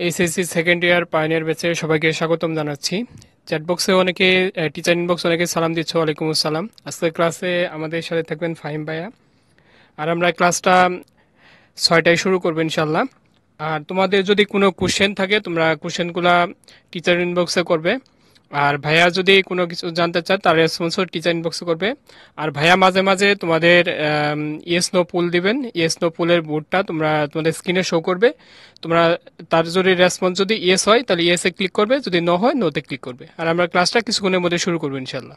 HSC second year pioneer ব্যাচে সবাইকে স্বাগতম জানাচ্ছি। চ্যাটবক্সে অনেকে টিচার ইনবক্স অনেকে সালাম দিচ্ছ, ওয়ালাইকুম আসসালাম। আজকে ক্লাসে আমাদের সাথে থাকবেন ফাহিম ভাইয়া। আর আমরা ক্লাসটা ছয়টায় শুরু করব ইনশাল্লাহ আর তোমাদের যদি কোনো কোশ্চেন থাকে, তোমরা কোশ্চেনগুলা টিচার ইনবক্সে করবে। আর ভাইয়া যদি কোনো কিছু জানতে চায় তার রেসপন্স টিচার বক্স করবে। আর ভাইয়া মাঝে মাঝে তোমাদের ইয়েস নো পুল দিবেন। ইয়েস নো পুলের বোর্ডটা তোমরা তোমাদের স্ক্রিনে শো করবে। তোমরা তার যদি রেসপন্স যদি ইয়েস হয়, তাহলে ইয়েসে ক্লিক করবে। যদি ন হয় নোতে ক্লিক করবে। আর আমরা ক্লাসটা কিছুক্ষণের মধ্যে শুরু করব ইনশাল্লাহ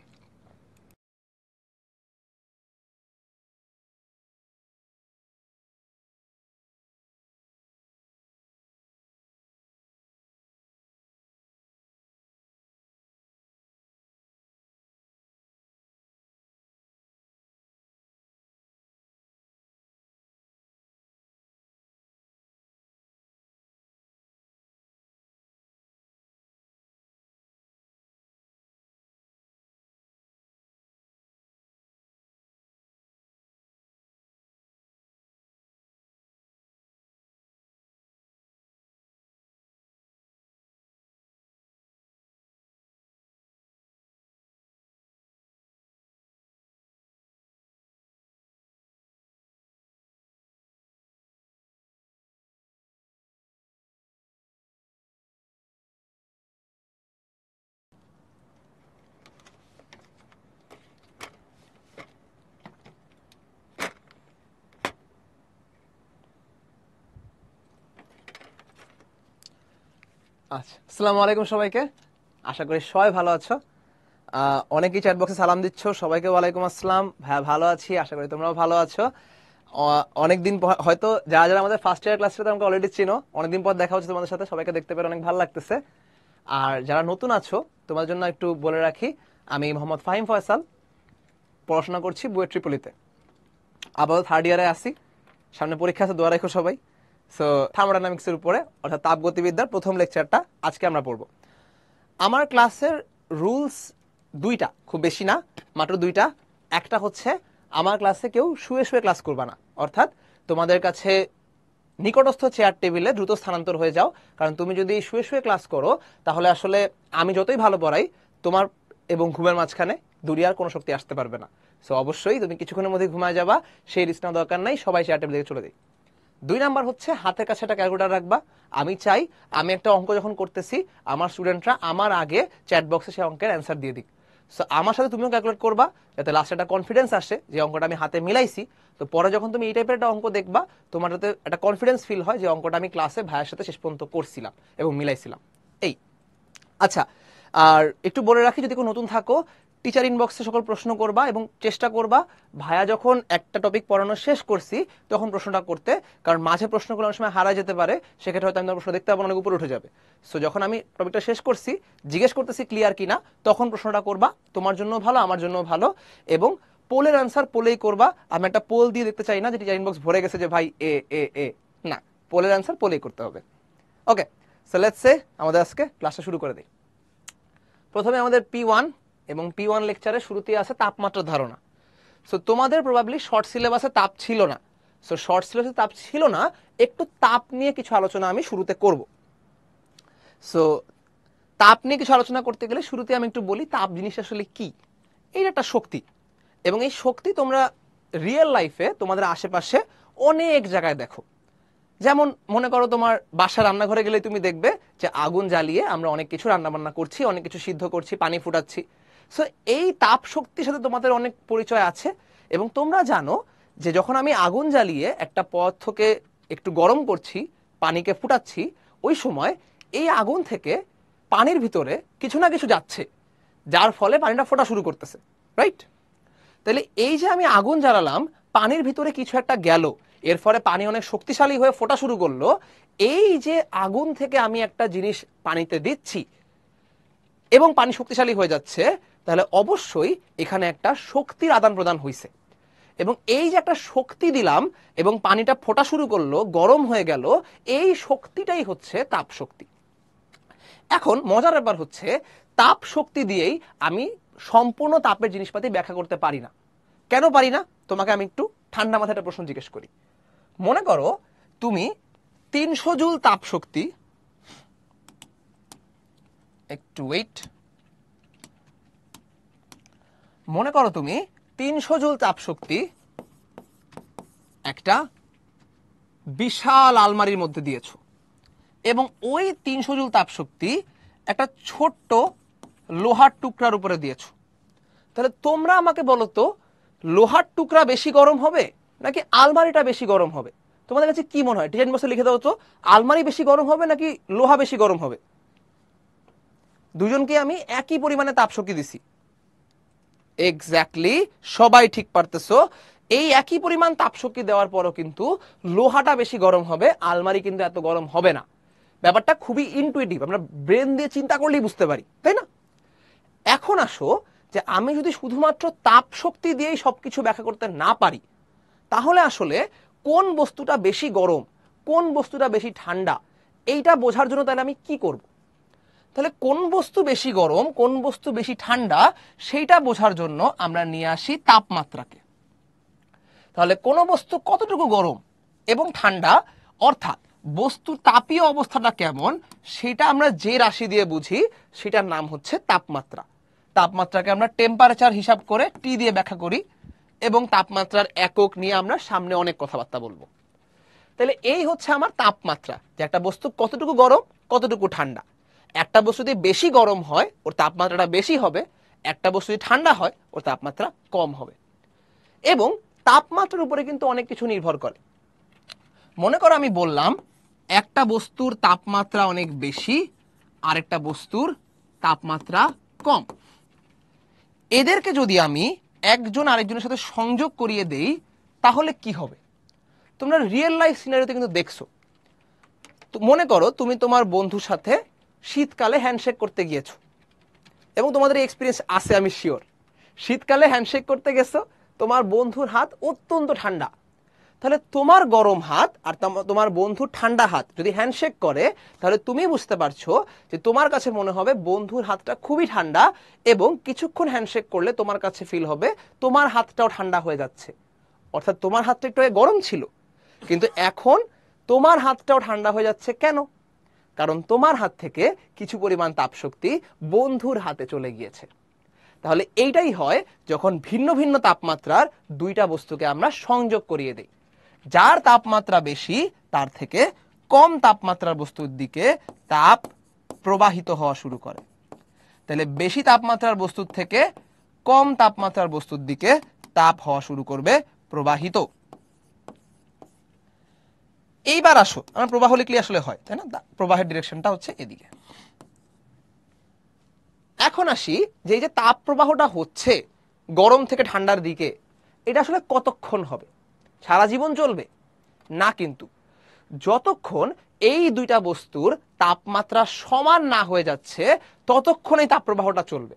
আচ্ছা আসসালামু আলাইকুম সবাইকে। আশা করি সবাই ভালো আছো। অনেকেই চ্যাট বক্সে সালাম দিচ্ছ, সবাইকে ওয়ালাইকুম আসসালাম। ভাইয়া ভালো আছি, আশা করি তোমরাও ভালো আছো। অনেকদিন হয়তো যারা যারা আমাদের ফার্স্ট ইয়ার ক্লাসটাতে আমাকে অলরেডি চিনো, অনেকদিন পর দেখা হচ্ছে তোমাদের সাথে, সবাইকে দেখতে পেরে অনেক ভালো লাগতেছে। আর যারা নতুন আছো তোমার জন্য একটু বলে রাখি, আমি মোহাম্মদ ফাহিম ফয়সাল, পড়াশোনা করছি বুয়েট ট্রিপলিতে। আপাতত থার্ড ইয়ারে আসি সামনে পরীক্ষা আছে, দোয়া রেখো সবাই। সো থার্মোডাইনামিক্সের উপরে, অর্থাৎ তাপগতিবিদ্যার প্রথম লেকচারটা আজকে আমরা পড়ব। আমার ক্লাসের রুলস দুইটা, খুব বেশি না, মাত্র দুইটা। একটা হচ্ছে, আমার ক্লাসে কেউ শুয়ে শুয়ে ক্লাস করবা না। অর্থাৎ তোমাদের কাছে নিকটস্থ চেয়ার টেবিলে দ্রুত স্থানান্তর হয়ে যাও। কারণ তুমি যদি শুয়ে শুয়ে ক্লাস করো, তাহলে আসলে আমি যতই ভালো পড়াই, তোমার এবং ঘুমের মাঝখানে দুনিয়ার কোনো শক্তি আসতে পারবে না। সো অবশ্যই তুমি কিছুক্ষণের মধ্যে ঘুমায় যাবা, সেই রিস্ক দরকার নাই, সবাই চেয়ার টেবিল থেকে চলে যাই। দুই নাম্বার হচ্ছে হাতের কাছে একটা ক্যালকুলেটার রাখবা। আমি চাই, আমি একটা অঙ্ক যখন করতেছি, আমার স্টুডেন্টরা আমার আগে চ্যাট বক্সে সেই অঙ্কের অ্যান্সার দিয়ে দিক। সো আমার সাথে তুমিও ক্যালকুলেট করবা, যাতে লাস্টে একটা কনফিডেন্স আসে যে অঙ্কটা আমি হাতে মিলাইছি। তো পরে যখন তুমি এই টাইপের একটা অঙ্ক দেখবা, তোমার যাতে একটা কনফিডেন্স ফিল হয় যে অঙ্কটা আমি ক্লাসে ভাইয়ের সাথে শেষ পর্যন্ত করছিলাম এবং মিলাইছিলাম। এই। আচ্ছা আর একটু বলে রাখি, যদি কোনো নতুন থাকো টিচার ইনবক্সে সকল প্রশ্ন করবা এবং চেষ্টা করবা ভাইয়া যখন একটা টপিক পড়ানো শেষ করছি, তখন প্রশ্নটা করতে। কারণ মাঝে প্রশ্নগুলো অনেক সময় হারা যেতে পারে, সেক্ষেত্রে হয়তো আমি প্রশ্ন দেখতে পাবো অনেক উপরে উঠে যাবে। সো যখন আমি টপিকটা শেষ করছি, জিজ্ঞেস করতেছি ক্লিয়ার কিনা, তখন প্রশ্নটা করবা, তোমার জন্য ভালো, আমার জন্য ভালো এবং পোলের আনসার পোলেই করবা। আমি একটা পোল দিয়ে দেখতে চাই না যে টিচার ইনবক্স ভরে গেছে যে ভাই এ এ এ, না, পোলের আনসার পোলেই করতে হবে। ওকে সো সে আমাদের আজকে ক্লাসটা শুরু করে দিই। প্রথমে আমাদের পি ওয়ান এবং পি ওয়ান লেকচারের শুরুতে আছে তাপমাত্রা ধারণা। সো তোমাদের প্রবাবলি শর্ট সিলেবাসে তাপ ছিল না। সো শর্ট সিলেবাসে তাপ ছিল না, একটু তাপ নিয়ে কিছু আলোচনা আমি শুরুতে করব। সো তাপ নিয়ে কিছু আলোচনা করতে গেলে শুরুতে আমি একটু বলি তাপ জিনিস আসলে কি? এইটা একটা শক্তি। এবং এই শক্তি তোমরা রিয়েল লাইফে তোমাদের আশেপাশে অনেক জায়গায় দেখো। যেমন মনে করো তোমার বাসা রান্নাঘরে গেলে তুমি দেখবে যে আগুন জ্বালিয়ে আমরা অনেক কিছু রান্না বান্না করছি, অনেক কিছু সিদ্ধ করছি, পানি ফুটাচ্ছি। সো এই তাপ শক্তির সাথে তোমাদের অনেক পরিচয় আছে এবং তোমরা জানো যে যখন আমি আগুন জ্বালিয়ে একটা পদার্থকে একটু গরম করছি, পানিকে ফুটাচ্ছি, ওই সময় এই আগুন থেকে পানির ভিতরে কিছু না কিছু যাচ্ছে, যার ফলে পানিটা ফোটা শুরু করতেছে রাইট তাহলে এই যে আমি আগুন জ্বালালাম, পানির ভিতরে কিছু একটা গেল, এর ফলে পানি অনেক শক্তিশালী হয়ে ফোটা শুরু করল, এই যে আগুন থেকে আমি একটা জিনিস পানিতে দিচ্ছি এবং পানি শক্তিশালী হয়ে যাচ্ছে তাহলে অবশ্যই এখানে একটা শক্তির আদান প্রদান হয়েছে এবং এই যে একটা শক্তি দিলাম এবং পানিটা ফোটা শুরু করল, গরম হয়ে গেল, এই শক্তিটাই হচ্ছে তাপ শক্তি। এখন মজার ব্যাপার হচ্ছে, তাপ শক্তি দিয়েই আমি সম্পূর্ণ তাপের জিনিসপাতি ব্যাখ্যা করতে পারি না। কেন পারি না? তোমাকে আমি একটু ঠান্ডা মাথায় একটা প্রশ্ন জিজ্ঞেস করি। মনে করো তুমি তিনশো জুল তাপ শক্তি, একটু ওয়েট মনে করো তুমি, তিনশো জুল তাপ শক্তি একটা বিশাল আলমারির মধ্যে দিয়েছ। এবং ওই তিনশো জুল তাপ শক্তি একটা ছোট্ট লোহার টুকরার উপরে দিয়েছ। তাহলে তোমরা আমাকে বলো তো, লোহার টুকরা বেশি গরম হবে নাকি আলমারিটা বেশি গরম হবে? তোমাদের কাছে কি মনে হয়? ডিজাইন বক্সে লিখে দাও তো, আলমারি বেশি গরম হবে নাকি লোহা বেশি গরম হবে? দুজনকে আমি একই পরিমাণে তাপ শক্তি দিছি। এক্স্যাক্টলি সবাই ঠিক পারতেছো। এই একই পরিমাণ তাপশক্তি দেওয়ার পরও কিন্তু লোহাটা বেশি গরম হবে, আলমারি কিন্তু এত গরম হবে না। ব্যাপারটা খুবই ইনটুইটিভ আমরা ব্রেন দিয়ে চিন্তা করলেই বুঝতে পারি, তাই না? এখন আসো যে আমি যদি শুধুমাত্র তাপ শক্তি দিয়েই সবকিছু ব্যাখ্যা করতে না পারি, তাহলে আসলে কোন বস্তুটা বেশি গরম, কোন বস্তুটা বেশি ঠান্ডা, এইটা বোঝার জন্য তাহলে আমি কি করব? তাহলে কোন বস্তু বেশি গরম, কোন বস্তু বেশি ঠান্ডা, সেইটা বোঝার জন্য আমরা নিয়ে আসি তাপমাত্রাকে। তাহলে কোন বস্তু কতটুকু গরম এবং ঠান্ডা, অর্থাৎ বস্তুর তাপীয় অবস্থাটা কেমন, সেটা আমরা যে রাশি দিয়ে বুঝি, সেটার নাম হচ্ছে তাপমাত্রা। তাপমাত্রাকে আমরা টেম্পারেচার হিসাব করে টি দিয়ে ব্যাখ্যা করি এবং তাপমাত্রার একক নিয়ে আমরা সামনে অনেক কথাবার্তা বলব। তাহলে এই হচ্ছে আমার তাপমাত্রা, যে একটা বস্তু কতটুকু গরম, কতটুকু ঠান্ডা। একটা বস্তু যদি বেশি গরম হয়, ওর তাপমাত্রাটা বেশি হবে, একটা বস্তু যদি ঠান্ডা হয়, ওর তাপমাত্রা কম হবে। এবং তাপমাত্রার উপরে কিন্তু অনেক কিছু নির্ভর করে। মনে করো আমি বললাম, একটা বস্তুর তাপমাত্রা অনেক বেশি, আরেকটা বস্তুর তাপমাত্রা কম। এদেরকে যদি আমি একজন আরেকজনের সাথে সংযোগ করিয়ে দেই, তাহলে কি হবে? তোমরা রিয়েল লাইফ সিনারিতে কিন্তু দেখছ। মনে করো তুমি তোমার বন্ধুর সাথে শীতকালে হ্যান্ডশেক করতে গিয়েছো। এবং তোমাদের এক্সপিরিয়েন্স আছে, আমি শিওর শীতকালে হ্যান্ডশেক করতে গেছো, তোমার বন্ধুর হাত অত্যন্ত ঠান্ডা। তাহলে তোমার গরম হাত আর তাম- তোমার বন্ধুর ঠান্ডা হাত যদি হ্যান্ডশেক করে, তাহলে তুমি বুঝতে পারছ যে তোমার কাছে মনে হবে বন্ধুর হাতটা খুবই ঠান্ডা এবং কিছুক্ষণ হ্যান্ডশেক করলে তোমার কাছে ফিল হবে তোমার হাতটাও ঠান্ডা হয়ে যাচ্ছে। অর্থাৎ তোমার হাতটা একটু গরম ছিল, কিন্তু এখন তোমার হাতটাও ঠান্ডা হয়ে যাচ্ছে কেন? কারণ তোমার হাত থেকে কিছু পরিমাণ তাপশক্তি বন্ধুর হাতে চলে গিয়েছে। তাহলে এইটাই হয় যখন ভিন্ন ভিন্ন তাপমাত্রার দুইটা বস্তুকে আমরা সংযোগ করিয়ে দিই। যার তাপমাত্রা বেশি, তার থেকে কম তাপমাত্রার বস্তুর দিকে তাপ প্রবাহিত হওয়া শুরু করে। তাহলে বেশি তাপমাত্রার বস্তুর থেকে কম তাপমাত্রার বস্তুর দিকে তাপ হওয়া শুরু করবে প্রবাহিত। এইবার আসো আমরা প্রবাহ লিখলে আসলে হয়, তাই না? প্রবাহের ডিরেকশনটা হচ্ছে এদিকে। এখন আসি যে এই যে তাপ প্রবাহটা হচ্ছে গরম থেকে ঠান্ডার দিকে, এটা আসলে কতক্ষণ হবে? সারা জীবন চলবে? না কিন্তু। যতক্ষণ এই দুইটা বস্তুর তাপমাত্রা সমান না হয়ে যাচ্ছে, ততক্ষণ এই তাপপ্রবাহটা চলবে।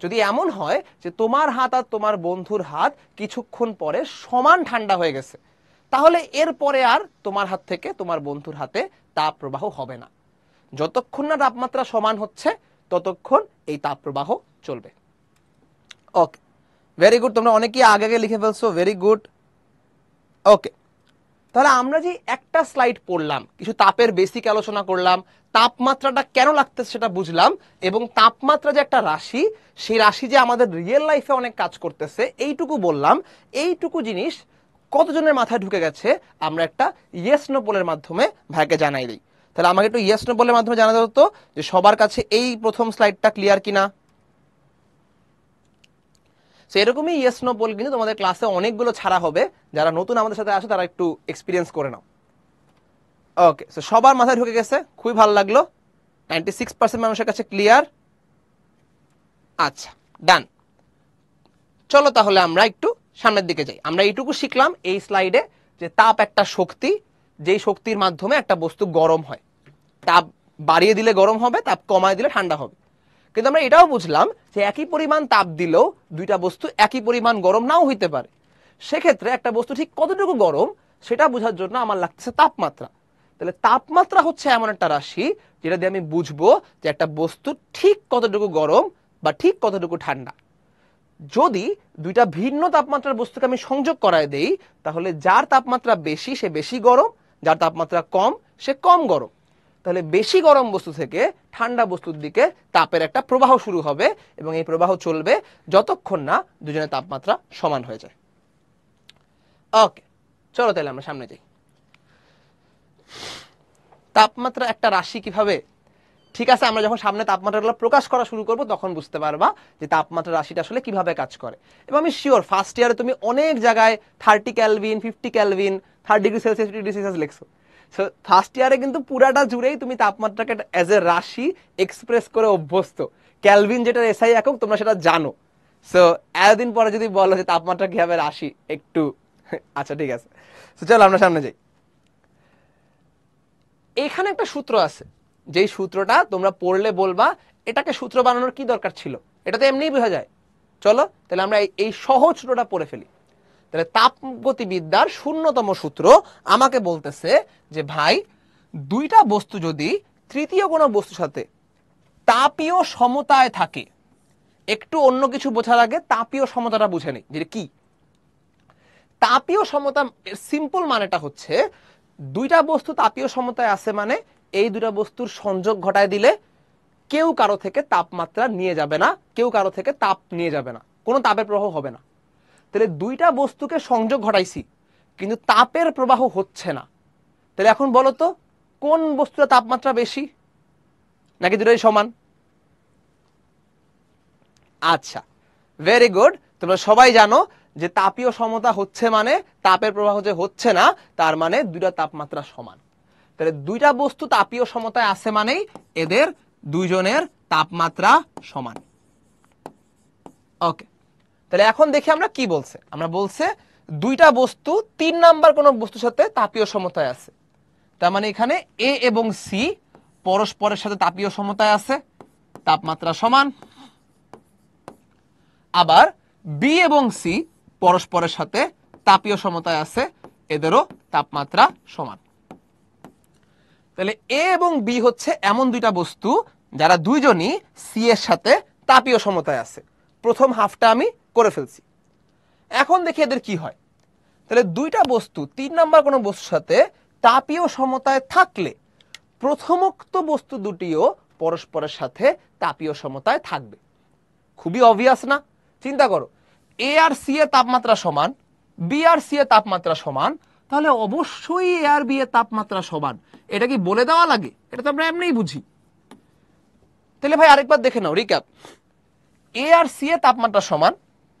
যদি এমন হয় যে তোমার হাত আর তোমার বন্ধুর হাত কিছুক্ষণ পরে সমান ঠান্ডা হয়ে গেছে তাহলে এরপরে আর তোমার হাত থেকে, তোমার বন্ধুর হাতে তাপ প্রবাহ হবে না। যতক্ষণ না তাপমাত্রা সমান হচ্ছে, ততক্ষণ এই তাপ প্রবাহ চলবে। ওকে ভেরি গুড তোমরা অনেকেই আগে আগে লিখে ফেলছো ভেরি গুড ওকে তাহলে আমরা যে একটা স্লাইড পড়লাম, কিছু তাপের বেসিক আলোচনা করলাম, তাপমাত্রাটা কেন লাগতেছে সেটা বুঝলাম, এবং তাপমাত্রা যে একটা রাশি, সেই রাশি যে আমাদের রিয়েল লাইফে অনেক কাজ করতেছে, এইটুকু বললাম। এইটুকু জিনিস কতজনের মাথায় ঢুকে গেছে, আমরা একটা ইয়েস নো পোলের মাধ্যমে ভাইকে জানাই দিই। তাহলে আমাকে একটু ইয়েস নো পোলের মাধ্যমে জানা হতো যে সবার কাছে এই প্রথম স্লাইডটা ক্লিয়ার কিনা। সো এরকমই ইয়েস নো পোল কিন্তু তোমাদের ক্লাসে অনেকগুলো ছাড়া হবে। যারা নতুন আমাদের সাথে আসে, তারা একটু এক্সপিরিয়েন্স করে নাও। ওকে সো সবার মাথায় ঢুকে গেছে, খুবই ভালো লাগল। নাইনটি সিক্স পার্সেন্ট মানুষের কাছে ক্লিয়ার আচ্ছা ডান চলো তাহলে আমরা একটু সামনের দিকে যাই। আমরা এইটুকু শিখলাম এই স্লাইডে যে তাপ একটা শক্তি, যেই শক্তির মাধ্যমে একটা বস্তু গরম হয়। তাপ বাড়িয়ে দিলে গরম হবে, তাপ কমায় দিলে ঠান্ডা হবে। কিন্তু আমরা এটাও বুঝলাম যে একই পরিমাণ তাপ দিলেও দুইটা বস্তু একই পরিমাণ গরম নাও হইতে পারে। সেক্ষেত্রে একটা বস্তু ঠিক কতটুকু গরম, সেটা বোঝার জন্য আমার লাগতেছে তাপমাত্রা। তাহলে তাপমাত্রা হচ্ছে এমন একটা রাশি যেটা দিয়ে আমি বুঝব যে একটা বস্তু ঠিক কতটুকু গরম বা ঠিক কতটুকু ঠান্ডা। যদি দুইটা ভিন্ন তাপমাত্রার বস্তুকে আমি সংযোগ করায় দেই, তাহলে যার তাপমাত্রা বেশি সে বেশি গরম, যার তাপমাত্রা কম সে কম গরম। তাহলে বেশি গরম বস্তু থেকে ঠান্ডা বস্তুর দিকে তাপের একটা প্রবাহ শুরু হবে এবং এই প্রবাহ চলবে যতক্ষণ না দুজনের তাপমাত্রা সমান হয়ে যায়। ওকে, চলো তাহলে আমরা সামনে যাই। তাপমাত্রা একটা রাশি কীভাবে ঠিক আছে, আমরা যখন সামনে তাপমাত্রাগুলো প্রকাশ করা শুরু করব, তখন বুঝতে পারবা যে তাপমাত্রা রাশিটা আসলে কীভাবে কাজ করে। এবং আমি শিওর ফার্স্ট ইয়ারে তুমি অনেক জায়গায় thirty kelvin fifty kelvin third degree Celsius degree Celsius লিখছো। সো ফার্স্ট ইয়ারে কিন্তু পুরাটা জুড়েই তুমি তাপমাত্রাকে অ্যাজ এ রাশি এক্সপ্রেস করে অভ্যস্ত। ক্যালভিন যেটা এসআই একক, তোমরা সেটা জানো। সো এতদিন পরে যদি বলো যে তাপমাত্রা কীভাবে রাশি, একটু আচ্ছা ঠিক আছে। তো চলো আমরা সামনে যাই। এখানে একটা সূত্র আছে। যেই সূত্রটা তোমরা পড়লে বলবা, এটাকে সূত্র বানানোর কি দরকার ছিল? এটা তো এমনিই বোঝা যায়। চলো, তাহলে আমরা এই- সহজ সূত্রটা পড়ে ফেলি। তাহলে তাপগতিবিদ্যার শূন্যতম সূত্র আমাকে বলতেছে যে, ভাই, দুইটা বস্তু যদি তৃতীয় কোনো বস্তুর সাথে তাপীয় সমতায় থাকে, একটু অন্য কিছু বোঝার আগে তাপীয় সমতাটা বুঝে নেই, যে কি? তাপীয় সমতা সিম্পল মানেটা হচ্ছে, দুইটা বস্তু তাপীয় সমতায় আছে মানে এই দুটা বস্তুর সংযোগ ঘটায় দিলে কেউ কারও থেকে তাপমাত্রা নিয়ে যাবে না, কেউ কারও থেকে তাপ নিয়ে যাবে না, কোনো তাপের প্রবাহ হবে না। তাহলে দুইটা বস্তুকে সংযোগ ঘটাইছি, কিন্তু তাপের প্রবাহ হচ্ছে না। তাহলে এখন বলো তো, কোন বস্তুর তাপমাত্রা বেশি? নাকি দুটোই সমান? আচ্ছা ভেরি গুড তোমরা সবাই জানো যে তাপীয় সমতা হচ্ছে মানে তাপের প্রবাহ যে হচ্ছে না, তার মানে দুইটা তাপমাত্রা সমান। তাহলে দুইটা বস্তু তাপীয় সমতায় আছে মানেই এদের দুইজনের তাপমাত্রা সমান। ওকে তাহলে এখন দেখি আমরা কি বলছে। আমরা বলছে দুইটা বস্তু, তিন নাম্বার কোন বস্তুর সাথে তাপীয় সমতায় আছে। তার মানে এখানে এ এবং সি পরস্পরের সাথে তাপীয় সমতায় আছে, তাপমাত্রা সমান। আবার বি এবং সি পরস্পরের সাথে তাপীয় সমতায় আছে, এদেরও তাপমাত্রা সমান। তাহলে এ এবং বি হচ্ছে এমন দুইটা বস্তু যারা দুইজনই সি এর সাথে তাপীয় সমতায় আছে। প্রথম হাফটা আমি করে ফেলছি। এখন দেখি এদের কি হয়। তাহলে দুইটা বস্তু, তিন নাম্বার কোনো বস্তুর সাথে তাপীয় সমতায় থাকলে প্রথমোক্ত বস্তু দুটিও পরস্পরের সাথে তাপীয় সমতায় থাকবে। খুবই অবভিয়াস না? চিন্তা করো, এ আর সি এর তাপমাত্রা সমান, বি আর সি এর তাপমাত্রা সমান, তাহলে অবশ্যই এ আর বি এর তাপমাত্রা সমান। এটা কি বলে দেওয়া লাগে? এটা তো আমরা এমনিই বুঝি। তাহলে ভাই আরেকবার দেখে নাও রিক্যাপ এ আর সি এর তাপমাত্রা সমান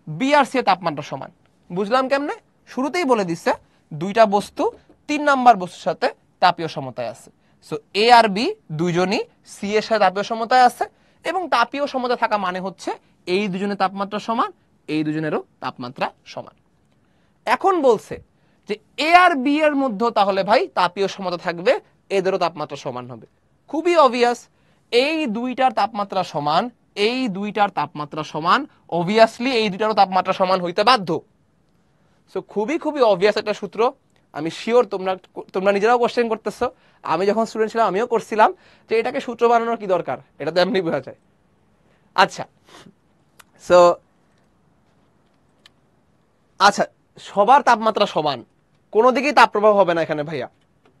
বি আর সি এর তাপমাত্রা সমান। বুঝলাম কেমনে? শুরুতেই বলে দিচ্ছে দুইটা বস্তু, তিন নাম্বার বস্তুর সাথে তাপীয় সমতায় আছে। সো এ আর বি দুইজনই সি এর সাথে তাপীয় সমতায় আছে এবং তাপীয় সমতা থাকা মানে হচ্ছে এই দুজনের তাপমাত্রা সমান, এই দুজনেরও তাপমাত্রা সমান। এখন বলছে যে এ আর বি এর মধ্যে তাহলে ভাই তাপীয় সমতা থাকবে এদেরও তাপমাত্রা সমান হবে। খুবই অবভিয়াস এই দুইটার তাপমাত্রা সমান, এই দুইটার তাপমাত্রা সমান অবভিয়াসলি এই দুইটারও তাপমাত্রা সমান হইতে বাধ্য। সো খুবই খুবই অবভিয়াস একটা সূত্র। আমি শিওর তোমরা তোমরা নিজেরাও কোশ্চেন করতেছো। আমি যখন স্টুডেন্ট ছিলাম, আমিও করছিলাম যে এটাকে সূত্র বানানোর কি দরকার? এটা তো এমনি বোঝা যায়। আচ্ছা সো আচ্ছা সবার তাপমাত্রা সমান। কোনো দিকেই তাপ প্রবাহ হবে না এখানে, ভাইয়া।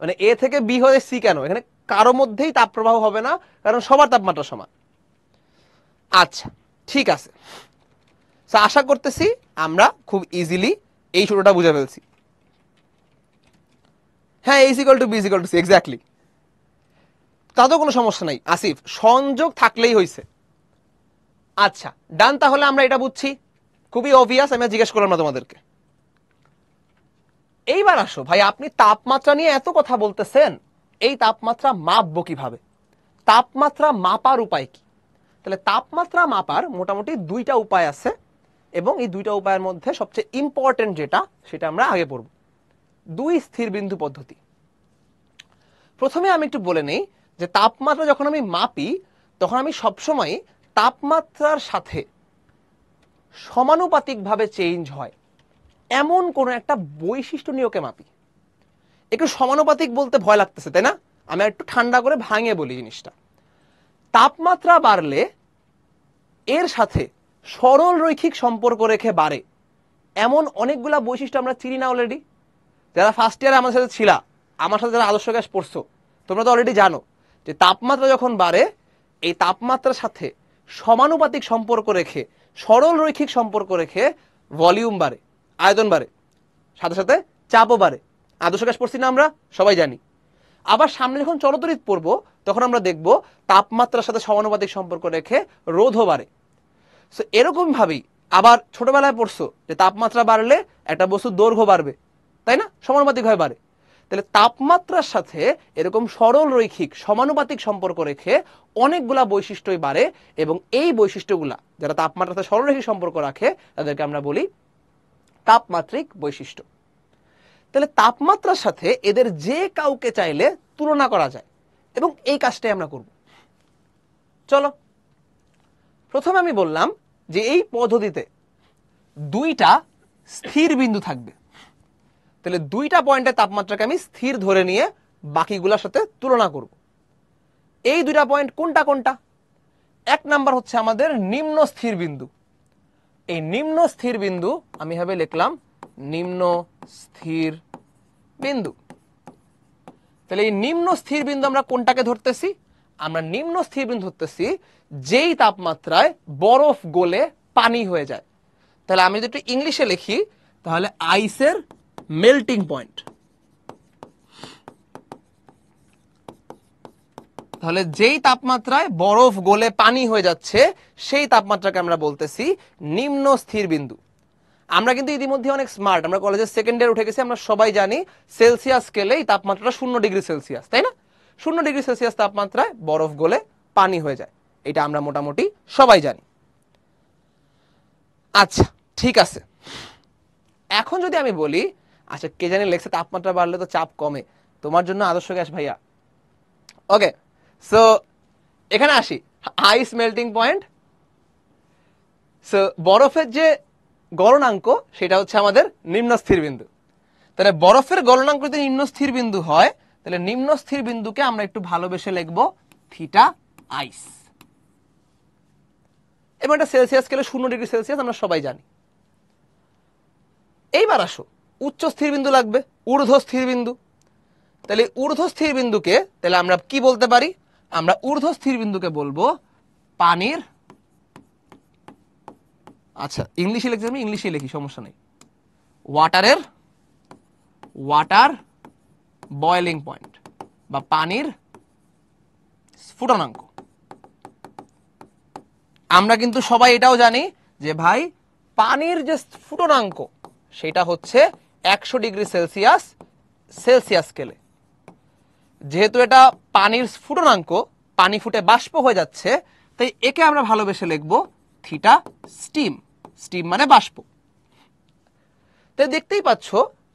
মানে এ থেকে বি হয়ে সি কেন? এখানে কারও মধ্যেই তাপ প্রবাহ হবে না, কারণ সবার তাপমাত্রা সমান। আচ্ছা ঠিক আছে। আশা করতেছি আমরা খুব ইজিলি এই সূত্রটা বুঝে ফেলছি। হ্যাঁ এই equal to B equal to C exactly তাতেও কোনো সমস্যা নাই, আসিফ। সংযোগ থাকলেই হয়েছে আচ্ছা ডান তাহলে আমরা এটা বুঝছি। খুবই অবভিয়াস আমি জিজ্ঞেস করলাম না তোমাদেরকে। এইবার আসো, ভাই, আপনি তাপমাত্রা নিয়ে এত কথা বলতেছেন। এই তাপমাত্রা মাপবো কীভাবে? তাপমাত্রা মাপার উপায় কি? তাহলে তাপমাত্রা মাপার মোটামুটি দুইটা উপায় আছে এবং এই দুইটা উপায়ের মধ্যে সবচেয়ে ইম্পর্টেন্ট যেটা, সেটা আমরা আগে পড়ব। দুই স্থির বিন্দু পদ্ধতি। প্রথমে আমি একটু বলে নেই যে তাপমাত্রা যখন আমি মাপি, তখন আমি সবসময় তাপমাত্রার সাথে সমানুপাতিকভাবে চেঞ্জ হয়। এমন কোনো একটা বৈশিষ্ট্য নিয়োগে মাপি। একটু সমানুপাতিক বলতে ভয় লাগতেছে, তাই না? আমি একটু ঠান্ডা করে ভাঙে বলি জিনিসটা। তাপমাত্রা বাড়লে এর সাথে সরল রৈখিক সম্পর্ক রেখে বাড়ে। এমন অনেকগুলা বৈশিষ্ট্য আমরা চিনি না অলরেডি যারা ফার্স্ট ইয়ারে আমার সাথে ছিলা, আমার সাথে যারা আদর্শ গ্যাস পড়ছো, তোমরা তো অলরেডি জানো যে তাপমাত্রা যখন বাড়ে, এই তাপমাত্রার সাথে সমানুপাতিক সম্পর্ক রেখে, সরল রৈখিক সম্পর্ক রেখে ভলিউম বাড়ে। আয়তন বাড়ে, সাথে সাথে চাপও বাড়ে। আদর্শ গ্যাস পড়ছি না আমরা, সবাই জানি। আবার সামনে যখন চলতরিত পড়ব, তখন আমরা দেখব তাপমাত্রার সাথে সমানুপাতিক সম্পর্ক রেখে রোধও বাড়ে। সো এরকম ভাবেই আবার ছোটবেলায় পড়ছো যে তাপমাত্রা বাড়লে একটা বস্তু দৈর্ঘ্য বাড়বে, তাই না? সমানুপাতিকভাবে বাড়ে। তাহলে তাপমাত্রার সাথে এরকম সরল রৈখিক সমানুপাতিক সম্পর্ক রেখে অনেকগুলা বৈশিষ্ট্যই বাড়ে এবং এই বৈশিষ্ট্যগুলা, যারা তাপমাত্রার সাথে সরল রৈখিক সম্পর্ক রাখে, তাদেরকে আমরা বলি তাপমাত্রিক বৈশিষ্ট্য। তাহলে তাপমাত্রার সাথে এদের যে কাউকে চাইলে তুলনা করা যায় এবং এই কাজটাই আমরা করব। চলো, প্রথমে আমি বললাম যে এই পদ্ধতিতে দুইটা স্থির বিন্দু থাকবে। তাহলে দুইটা পয়েন্টের তাপমাত্রাকে আমি স্থির ধরে নিয়ে বাকিগুলোর সাথে তুলনা করব। এই দুইটা পয়েন্ট কোনটা কোনটা? এক নাম্বার হচ্ছে আমাদের নিম্ন স্থির বিন্দু। এই নিম্ন স্থির বিন্দু আমি হবে লিখলাম, নিম্ন স্থির বিন্দু। তাহলে এই নিম্ন স্থির বিন্দু আমরা কোনটাকে ধরতেছি? আমরা নিম্ন স্থির বিন্দু ধরতেছি, যেই তাপমাত্রায় বরফ গোলে পানি হয়ে যায়। তাহলে আমি যদি একটু ইংলিশে লিখি, তাহলে আইসের মেল্টিং পয়েন্ট তাহলে যেই তাপমাত্রায় বরফ গলে পানি হয়ে যাচ্ছে, সেই তাপমাত্রাকে আমরা বলতেছি নিম্ন স্থির বিন্দু। আমরা কিন্তু ইতিমধ্যে অনেক স্মার্ট আমরা কলেজের সেকেন্ড ইয়ার উঠে গেছি, আমরা সবাই জানি সেলসিয়াস স্কেলে এই তাপমাত্রাটা শূন্য ডিগ্রি সেলসিয়াস তাই না? শূন্য ডিগ্রি সেলসিয়াস তাপমাত্রায় বরফ গলে পানি হয়ে যায়, এটা আমরা মোটামুটি সবাই জানি। আচ্ছা ঠিক আছে। এখন যদি আমি বলি আচ্ছা কে জানি লেগছে তাপমাত্রা বাড়লে তো চাপ কমে। তোমার জন্য আদর্শ গ্যাস ভাইয়া। ওকে সো এখানে আসি। আইস মেল্টিং পয়েন্ট সো বরফের যে গলনাঙ্ক, সেটা হচ্ছে আমাদের নিম্ন স্থির বিন্দু। তাহলে বরফের গলনাঙ্ক যদি নিম্ন স্থির বিন্দু হয়, তাহলে নিম্ন স্থির বিন্দুকে আমরা একটু ভালোবেসে লিখব থিটা আইস এবং এটা সেলসিয়াস স্কেলে শূন্য ডিগ্রি সেলসিয়াস আমরা সবাই জানি। এইবার আসো। উচ্চ স্থির বিন্দু লাগবে, ঊর্ধ্ব স্থির বিন্দু। তাহলে ঊর্ধ্ব স্থির বিন্দুকে, তাহলে আমরা কি বলতে পারি? আমরা ঊর্ধ্ব স্থির বিন্দুকে বলব পানির আচ্ছা ইংলিশে লিখছি আমি ইংলিশে লিখি, সমস্যা নেই। ওয়াটারের ওয়াটার বয়েলিং পয়েন্ট বা পানির স্ফুটনাঙ্ক। আমরা কিন্তু সবাই এটাও জানি যে ভাই, পানির যে স্ফুটনাঙ্ক, সেটা হচ্ছে একশো ডিগ্রি সেলসিয়াস সেলসিয়াস স্কেলে যেহেতু এটা পানির স্ফুটনাঙ্ক, পানি ফুটে বাষ্প হয়ে যাচ্ছে, তাই একে আমরা ভালোবেসে লিখব থিটা স্টিম। স্টিম মানে বাষ্প। তাই দেখতেই পাচ্ছ,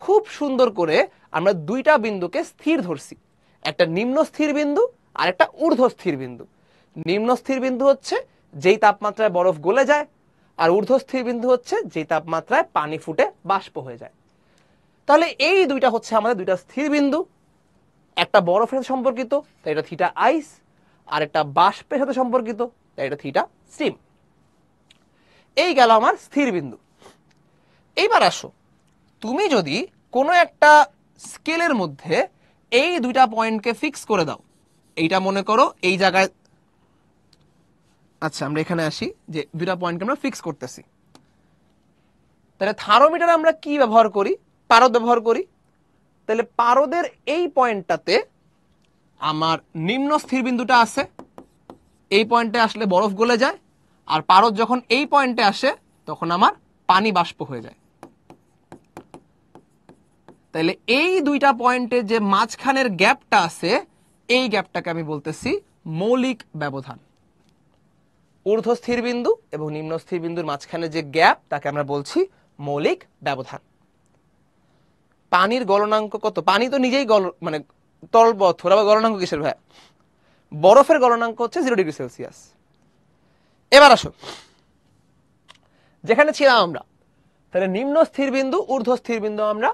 খুব সুন্দর করে আমরা দুইটা বিন্দুকে স্থির ধরছি। একটা নিম্ন স্থির বিন্দু আর একটা ঊর্ধ্ব স্থির বিন্দু। নিম্ন স্থির বিন্দু হচ্ছে যেই তাপমাত্রায় বরফ গলে যায়, আর ঊর্ধ্ব স্থির বিন্দু হচ্ছে যেই তাপমাত্রায় পানি ফুটে বাষ্প হয়ে যায়। তাহলে এই দুইটা হচ্ছে আমাদের দুইটা স্থির বিন্দু। একটা বরফের সাথে সম্পর্কিত, তাই এটা থিটা আইস আর একটা বাষ্পের সাথে সম্পর্কিত, তাই এটা থিটা স্টিম এই গেল আমার স্থির বিন্দু। এইবার আসো, তুমি যদি কোনো একটা স্কেলের মধ্যে এই দুইটা পয়েন্টকে ফিক্স করে দাও, এইটা মনে করো এই জায়গায় আচ্ছা আমরা এখানে আসি, যে দুইটা পয়েন্টকে আমরা ফিক্স করতেছি। তাহলে থার্মোমিটার আমরা কি ব্যবহার করি? পারদ ব্যবহার করি? তাহলে পারদের এই পয়েন্টটাতে আমার নিম্ন স্থির বিন্দুটা আছে, এই পয়েন্টে আসলে বরফ গলে যায়, আর পারদ যখন এই পয়েন্টে আসে, তখন আমার পানি বাষ্প হয়ে যায়। তাহলে এই দুইটা পয়েন্টে যে মাঝখানের গ্যাপটা আছে, এই গ্যাপটাকে আমি বলতেছি মৌলিক ব্যবধান। ঊর্ধ্ব স্থির বিন্দু এবং নিম্ন স্থির বিন্দুর মাঝখানে যে গ্যাপ, তাকে আমরা বলছি মৌলিক ব্যবধান। পানির গলনাঙ্ক কত? পানি তো নিজেই গল মানে তরল পদার্থ আবার গলনাঙ্ক কিসের ভাই? বরফের গলনাঙ্ক হচ্ছে জিরো ডিগ্রি সেলসিয়াস এবার আসো। যেখানে ছিলাম আমরা, তাহলে নিম্ন স্থির বিন্দু, ঊর্ধ্ব স্থির বিন্দু আমরা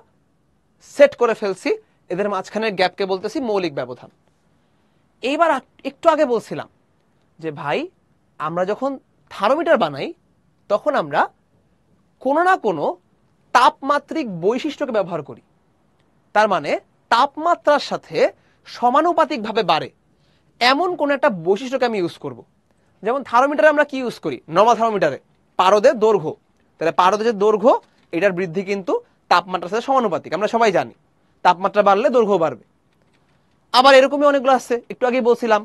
সেট করে ফেলছি। এদের মাঝখানের গ্যাপকে বলতেছি মৌলিক ব্যবধান। এইবার একটু আগে বলছিলাম যে ভাই, আমরা যখন থার্মোমিটার বানাই, তখন আমরা কোনো না কোনো তাপমাত্রিক বৈশিষ্ট্যকে ব্যবহার করি। তার মানে তাপমাত্রার সাথে সমানুপাতিকভাবে বাড়ে। এমন কোন একটা বৈশিষ্ট্যকে আমি ইউজ করব। যেমন থার্মোমিটারে আমরা কি ইউজ করি? নর্মাল থার্মোমিটারে পারদের দৈর্ঘ্য। তাহলে পারদের যে দৈর্ঘ্য, এটার বৃদ্ধি কিন্তু তাপমাত্রার সাথে সমানুপাতিক। আমরা সবাই জানি, তাপমাত্রা বাড়লে দৈর্ঘ্য বাড়বে। আবার এরকমই অনেকগুলো আছে, একটু আগে বলছিলাম,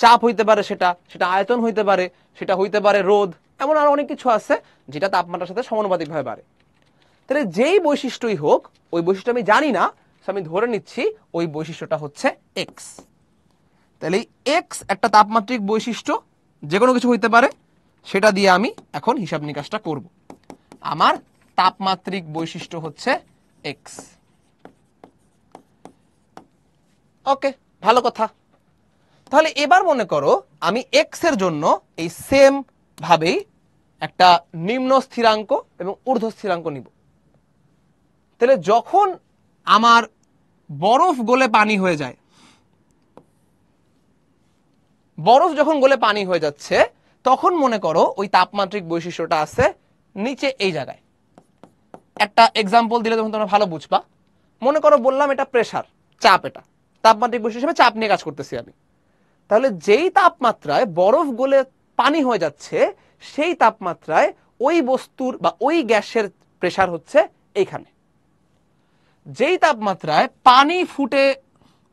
চাপ হইতে পারে সেটা সেটা আয়তন হইতে পারে, সেটা হইতে পারে রোদ এমন আরও অনেক কিছু আছে যেটা তাপমাত্রার সাথে সমানুপাতিকভাবে বাড়ে। তাহলে যেই বৈশিষ্ট্যই হোক, ওই বৈশিষ্ট্য আমি জানি না আমি ধরে নিচ্ছি ওই বৈশিষ্ট্যটা হচ্ছে এক্স তাহলে এক্স একটা তাপমাত্রিক বৈশিষ্ট্য যে কোনো কিছু হইতে পারে, সেটা দিয়ে আমি এখন হিসাব নিকাশটা করব। আমার তাপমাত্রিক বৈশিষ্ট্য হচ্ছে এক্স ওকে ভালো কথা। তাহলে এবার মনে করো, আমি এক্সের জন্য এই সেম ভাবেই একটা নিম্ন স্থিরাঙ্ক এবং ঊর্ধ্ব স্থিরাঙ্ক নিব। তাহলে যখন আমার বরফ গলে পানি হয়ে যায়, বরফ যখন গলে পানি হয়ে যাচ্ছে, তখন মনে করো ওই তাপমাত্রিক বৈশিষ্ট্যটা আছে নিচে এই জায়গায়। একটা এক্সাম্পল দিলে তখন তোমরা ভালো বুঝবা। মনে করো বললাম এটা প্রেশার চাপ এটা। তাপমাত্রিক বৈশিষ্ট্য হিসেবে চাপ নিয়ে কাজ করতেছি আমি। তাহলে যেই তাপমাত্রায় বরফ গলে পানি হয়ে যাচ্ছে, সেই তাপমাত্রায় ওই বস্তুর বা ওই গ্যাসের প্রেসার হচ্ছে এইখানে। যেই তাপমাত্রায় পানি ফুটে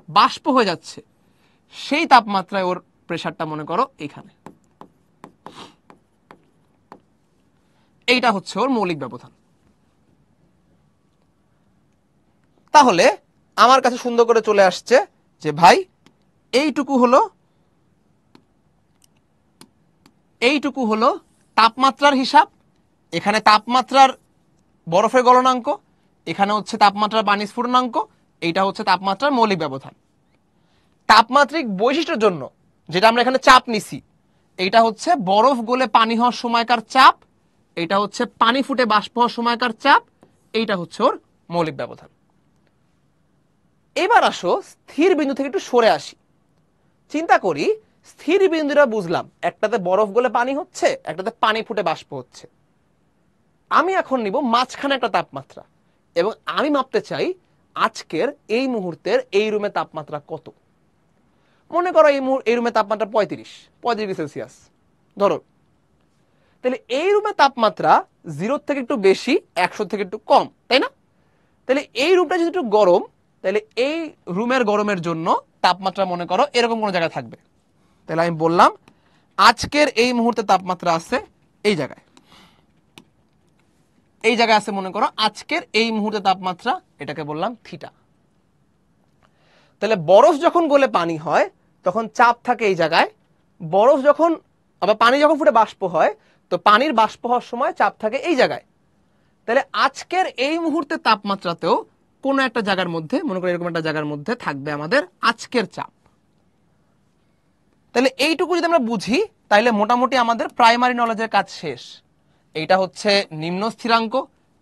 বাষ্প হয়ে যাচ্ছে, সেই তাপমাত্রায় ওর প্রেশারটা মনে করো এইখানে এইটা হচ্ছে ওর মৌলিক ব্যবধান। তাহলে আমার কাছে সুন্দর করে চলে আসছে যে, ভাই, এইটুকু হলো এইটুকু হলো তাপমাত্রার হিসাব, এখানে তাপমাত্রার বরফের গলনাঙ্ক এখানে হচ্ছে তাপমাত্রার পানি স্ফুটনাঙ্ক এইটা হচ্ছে তাপমাত্রার মৌলিক ব্যবধান। তাপমাত্রিক বৈশিষ্ট্যের জন্য যেটা আমরা এখানে চাপ নিছি, এইটা হচ্ছে বরফ গলে পানি হওয়ার সময়কার চাপ এটা হচ্ছে পানি ফুটে বাষ্প হওয়ার সময়কার চাপ, এইটা হচ্ছে ওর মৌলিক ব্যবধান। এবার আসো স্থির বিন্দু থেকে একটু সরে আসি। চিন্তা করি, স্থির বিন্দুটা বুঝলাম, একটাতে বরফ গলে পানি হচ্ছে, একটাতে পানি ফুটে বাষ্প হচ্ছে। আমি এখন নিব মাঝখানে একটা তাপমাত্রা। এবং আমি মাপতে চাই আজকের এই মুহূর্তের এই রুমে তাপমাত্রা কত। মনে করো এই এই রুমে তাপমাত্রা পঁয়ত্রিশ পঁয়ত্রিশ ডিগ্রি সেলসিয়াস। ধরো। তাহলে এই রুমে তাপমাত্রা জিরোর থেকে একটু বেশি, একশো থেকে একটু কম, তাই না? তাহলে এই রুমটা যদি একটু গরম, তাহলে এই রুমের গরমের জন্য তাপমাত্রা মনে করো এরকম কোনো জায়গায় থাকবে। তাহলে আমি বললাম, আজকের এই মুহূর্তে তাপমাত্রা আছে এই জায়গায়। এই জায়গায় আছে, মনে করো, আজকের এই মুহূর্তে তাপমাত্রা, এটাকে বললাম থিটা তাহলে বরফ যখন গলে পানি হয়, তখন চাপ থাকে এই জায়গায়। বরফ যখন, আবার পানি যখন ফুটে বাষ্প হয়, তো পানির বাষ্প হওয়ার সময় চাপ থাকে এই জায়গায়। তাহলে আজকের এই মুহূর্তে তাপমাত্রাতেও কোনো একটা জায়গার মধ্যে, মনে করো এরকম একটা জায়গার মধ্যে থাকবে আমাদের আজকের চাপ। তাহলে এইটুকু যদি আমরা বুঝি, তাহলে মোটামুটি আমাদের প্রাইমারি নলেজের কাজ শেষ। এইটা হচ্ছে নিম্ন স্থিরাঙ্ক,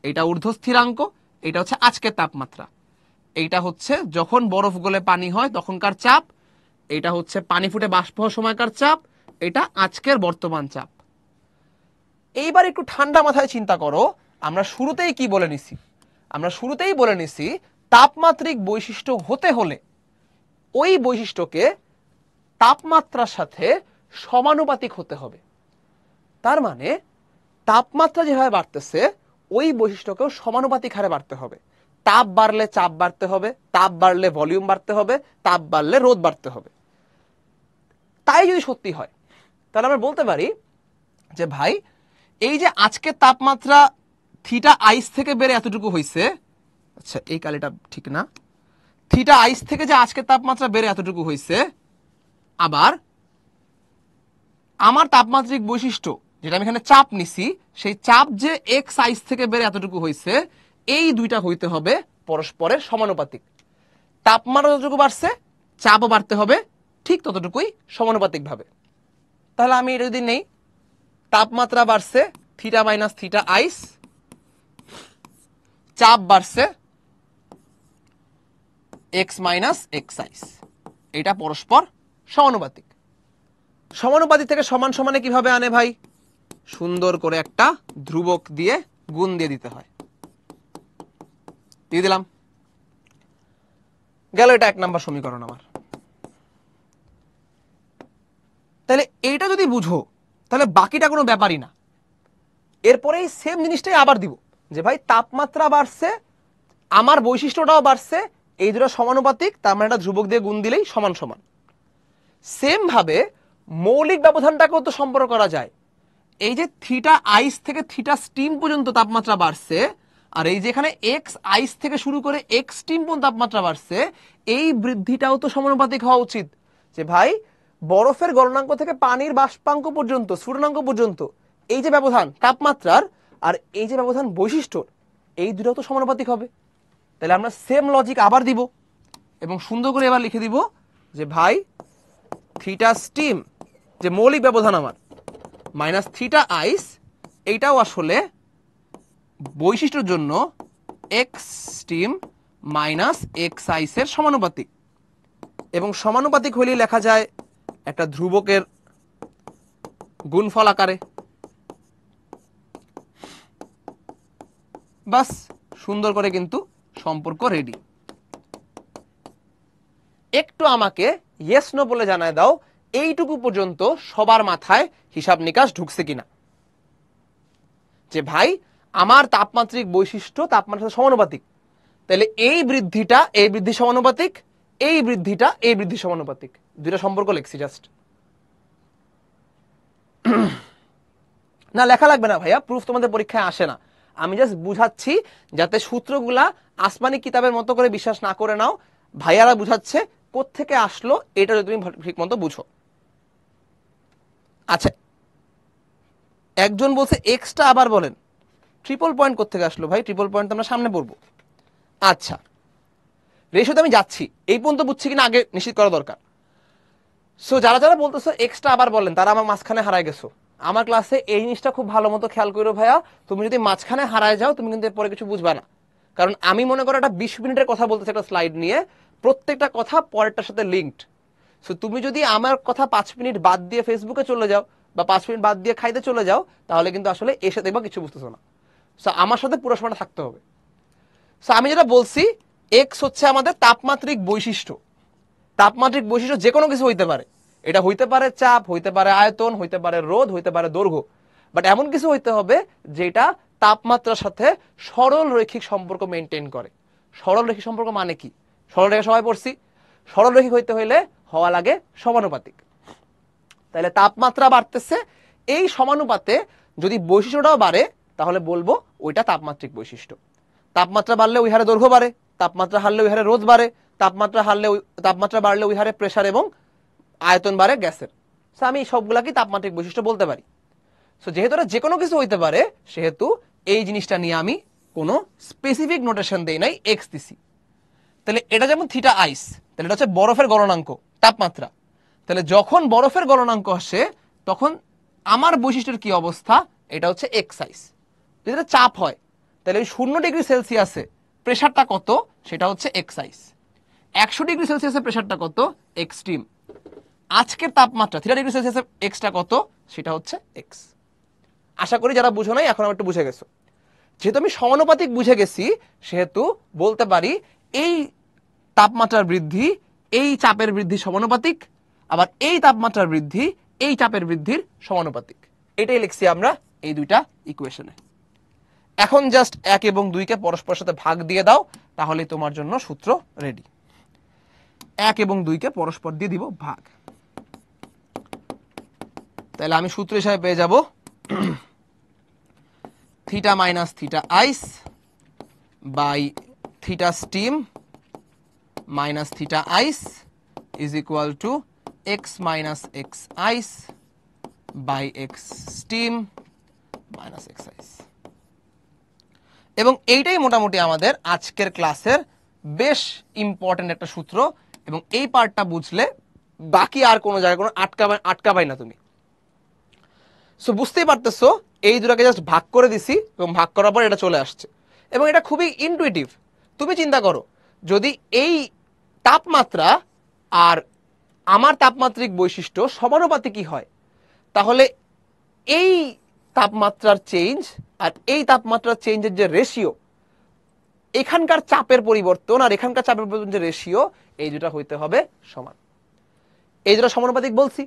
এইটা ঊর্ধ্ব স্থিরাঙ্ক এটা হচ্ছে আজকের তাপমাত্রা। এইটা হচ্ছে যখন বরফ গলে পানি হয় তখনকার চাপ এটা হচ্ছে পানি ফুটে বাষ্প সময়কার চাপ এটা আজকের বর্তমান চাপ। এইবার একটু ঠান্ডা মাথায় চিন্তা করো, আমরা শুরুতেই কি বলে নিছি? আমরা শুরুতেই বলে নিছি, তাপমাত্রিক বৈশিষ্ট্য হতে হলে ওই বৈশিষ্ট্যকে তাপমাত্রার সাথে সমানুপাতিক হতে হবে। তার মানে তাপমাত্রা যেভাবে বাড়তেছে, ওই বৈশিষ্ট্যকেও সমানুপাতিক হারে বাড়তে হবে। তাপ বাড়লে চাপ বাড়তে হবে, তাপ বাড়লে ভলিউম বাড়তে হবে, তাপ বাড়লে রোদ বাড়তে হবে। তাই যদি সত্যি হয়, তাহলে আমরা বলতে পারি যে ভাই, এই যে আজকের তাপমাত্রা থিটা আইস থেকে বেড়ে এতটুকু হয়েছে আচ্ছা এই কালিটা ঠিক না থিটা আইস থেকে যে আজকের তাপমাত্রা বেড়ে এতটুকু হয়েছে আবার আমার তাপমাত্রিক বৈশিষ্ট্য যেটা আমি এখানে চাপ নিছি, সেই চাপ যে এক্স সাইজ থেকে বেড়ে এতটুকু হয়েছে, এই দুইটা হইতে হবে পরস্পরের সমানুপাতিক। তাপমাত্রা যতটুকু বাড়ছে, চাপও বাড়তে হবে, ঠিক ততটুকুই সমানুপাতিক ভাবে তাহলে আমি এটা যদি নেই, তাপমাত্রা বাড়ছে থিটা মাইনাস থিটা আইস চাপ বাড়ছে এক্স মাইনাস এক্স আইস এটা পরস্পর সমানুপাতিক। সমানুপাতিক থেকে সমান সমানে কীভাবে আনে ভাই? সুন্দর করে একটা ধ্রুবক দিয়ে গুণ দিয়ে দিতে হয়। দিয়ে দিলাম। গেল এটা এক নাম্বার সমীকরণ আমার। তাহলে এইটা যদি বুঝো, তাহলে বাকিটা কোনো ব্যাপারই না। এরপরে এই সেম জিনিসটাই আবার দিব, যে ভাই তাপমাত্রা বাড়ছে, আমার বৈশিষ্ট্যটাও বাড়ছে, এই দুটো সমানুপাতিক, তার মানে একটা ধ্রুবক দিয়ে গুণ দিলেই সমান সমান। সেম ভাবে মৌলিক ব্যবধানটাকেও তো সম্পর্ক করা যায়। এই যে থিটা আইস থেকে থিটা স্টিম পর্যন্ত তাপমাত্রা বাড়ছে, আর এই যেখানে এক্স আইস থেকে শুরু করে এক্স স্টিম পর্যন্ত তাপমাত্রা বাড়ছে, এই বৃদ্ধিটাও তো সমানুপাতিক হওয়া উচিত। যে ভাই, বরফের গলনাঙ্ক থেকে পানির বাষ্পাঙ্ক পর্যন্ত স্ফুটনাঙ্ক পর্যন্ত, এই যে ব্যবধান, তাপমাত্রার, আর এই যে ব্যবধান বৈশিষ্ট্যর, এই দুটাও তো সমানুপাতিক হবে। তাহলে আমরা সেম লজিক আবার দিব, এবং সুন্দর করে এবার লিখে দিব যে ভাই থিটা স্টিম যে মৌলিক ব্যবধান আমার মাইনাস থিটা আইস, এইটাও আসলে বৈশিষ্ট্যের জন্য এক্স স্টিম মাইনাস এক্স আইসের সমানুপাতিক। এবং সমানুপাতিক হলে লেখা যায় একটা ধ্রুবকের গুণফল আকারে। বাস, সুন্দর করে কিন্তু সম্পর্ক রেডি একটু আমাকে ইয়েস নো বলে জানায় দাও এইটুকু পর্যন্ত সবার মাথায় হিসাব নিকাশ ঢুকছে কিনা? যে ভাই, আমার তাপমাত্রিক বৈশিষ্ট্য তাপমাত্রার সমানুপাতিক। তাহলে এই বৃদ্ধিটা এই বৃদ্ধি সমানুপাতিক, এই বৃদ্ধিটা এই বৃদ্ধি সমানুপাতিক। দুইটা সম্পর্ক লিখছি জাস্ট না, লেখা লাগবে না ভাইয়া প্রুফ তোমাদের পরীক্ষায় আসে না। আমি জাস্ট বুঝাচ্ছি যাতে সূত্রগুলা আসমানি কিতাবের মতো করে বিশ্বাস না করে নাও, ভাইয়ারা বুঝাচ্ছে কোত্থেকে আসলো, এটা যদি তুমি ঠিক মতো বুঝো। আচ্ছা একজন বলছে এক্সটা আবার বলেন। ট্রিপল পয়েন্ট কোত্থেকে আসলো ভাই? ট্রিপল পয়েন্ট তো আমরা সামনে পড়ব। আচ্ছা রেশোতে আমি যাচ্ছি। এই পর্যন্ত বুঝছি কিনা আগে নিশ্চিত করা দরকার। সো যারা যারা বলতেছো এক্সট্রা আবার বলেন, তারা আমার মাঝখানে হারায় গেছো। আমার ক্লাসে এই জিনিসটা খুব ভালো মতো খেয়াল করো ভাইয়া। তুমি যদি মাঝখানে হারায় যাও, তুমি কিন্তু এরপরে কিছু বুঝবা না। কারণ আমি মনে করো একটা বিশ মিনিটের কথা বলতেছি একটা স্লাইড নিয়ে। প্রত্যেকটা কথা পরেরটার সাথে লিঙ্কড সো তুমি যদি আমার কথা পাঁচ মিনিট বাদ দিয়ে ফেসবুকে চলে যাও বা পাঁচ মিনিট বাদ দিয়ে খাইতে চলে যাও, তাহলে কিন্তু আসলে এসে দেখবা কিছু বুঝতেছো না। সো আমার সাথে পুরো সময়টা থাকতে হবে। সো আমি যেটা বলছি এক্স হচ্ছে আমাদের তাপমাত্রিক বৈশিষ্ট্য। তাপমাত্রিক বৈশিষ্ট্য যে কোনো কিছু হইতে পারে। এটা হইতে পারে চাপ, হইতে পারে আয়তন, হইতে পারে রোধ, হইতে পারে দৈর্ঘ্য। বাট এমন কিছু হইতে হবে যেটা তাপমাত্রার সাথে সরল রৈখিক সম্পর্ক মেনটেন করে। সরল রৈখিক সম্পর্ক মানে কি? সরল রেখা সবাই পড়ছি। সরল রৈখিক হইতে হইলে হওয়া লাগে সমানুপাতিক। তাহলে তাপমাত্রা বাড়তেছে, এই সমানুপাতে যদি বৈশিষ্ট্যটাও বাড়ে, তাহলে বলব ওইটা তাপমাত্রিক বৈশিষ্ট্য। তাপমাত্রা বাড়লে ওই হারে দৈর্ঘ্য বাড়ে, তাপমাত্রা হারলে ওই হারে রোধ বাড়ে, তাপমাত্রা হারলে তাপমাত্রা বাড়লে ওই হারে প্রেসার এবং আয়তন বাড়ে গ্যাসের। সো আমি সবগুলাকে তাপমাত্রিক বৈশিষ্ট্য বলতে পারি। সো যেহেতু এটা যে কোনো কিছু হইতে পারে, সেহেতু এই জিনিসটা নিয়ে আমি কোনো স্পেসিফিক নোটেশন দেই নাই এক্স দিছি। তাহলে এটা যেমন থিটা আইস তাহলে এটা হচ্ছে বরফের গলনাঙ্ক। তাপমাত্রা। তাহলে যখন বরফের গলনাঙ্ক আসে, তখন আমার বৈশিষ্ট্যের কি অবস্থা? এটা হচ্ছে এক্স আইস যদি চাপ হয়, তাহলে ওই শূন্য ডিগ্রি সেলসিয়াসে প্রেশারটা কত? সেটা হচ্ছে এক্স আইস একশো ডিগ্রি সেলসিয়াসে প্রেশারটা কত? এক্সট্রিম আজকের তাপমাত্রা থ্রি ডিগ্রি সেলসিয়াসের এক্সটা কত? সেটা হচ্ছে এক্স আশা করি যারা বুঝো নাই, এখন আমি একটু বুঝে গেছো। যেহেতু আমি সমানুপাতিক বুঝে গেছি, সেহেতু বলতে পারি এই তাপমাত্রার বৃদ্ধি এই চাপের বৃদ্ধি সমানুপাতিক, আবার এই তাপমাত্রার বৃদ্ধি এই চাপের বৃদ্ধির সমানুপাতিক। এটাই লিখছি আমরা এই দুইটা ইকুয়েশনে এখন জাস্ট এক এবং দুইকে পরস্পরের সাথে ভাগ দিয়ে দাও, তাহলে তোমার জন্য সূত্র রেডি এক এবং দুইকে পরস্পর দিয়ে দিব ভাগ। তাহলে আমি সূত্র হিসাবে পেয়ে যাব। Theta minus theta ice by theta steam minus theta ice is equal to X minus X ice by X steam minus X ice এবং এইটাই মোটামুটি আমাদের আজকের ক্লাসের বেশ ইম্পর্টেন্ট একটা সূত্র এবং এই পার্টটা বুঝলে বাকি আর কোনো জায়গায় কোনো আটকাবাই আটকাবাই না তুমি। সো বুঝতেই পারতেছো, এই দুটাকে জাস্ট ভাগ করে দিছি এবং ভাগ করার পর এটা চলে আসছে। এবং এটা খুবই ইনটুইটিভ তুমি চিন্তা করো, যদি এই তাপমাত্রা আর আমার তাপমাত্রিক বৈশিষ্ট্য সমানুপাতিকই হয়? তাহলে এই তাপমাত্রার চেঞ্জ আর এই তাপমাত্রার চেঞ্জের যে রেশিও এখানকার চাপের পরিবর্তন আর এখানকার চাপের পরিবর্তন যে রেশিও এই দুটা হইতে হবে সমান। এই দুটা সমানুপাতিক বলছি।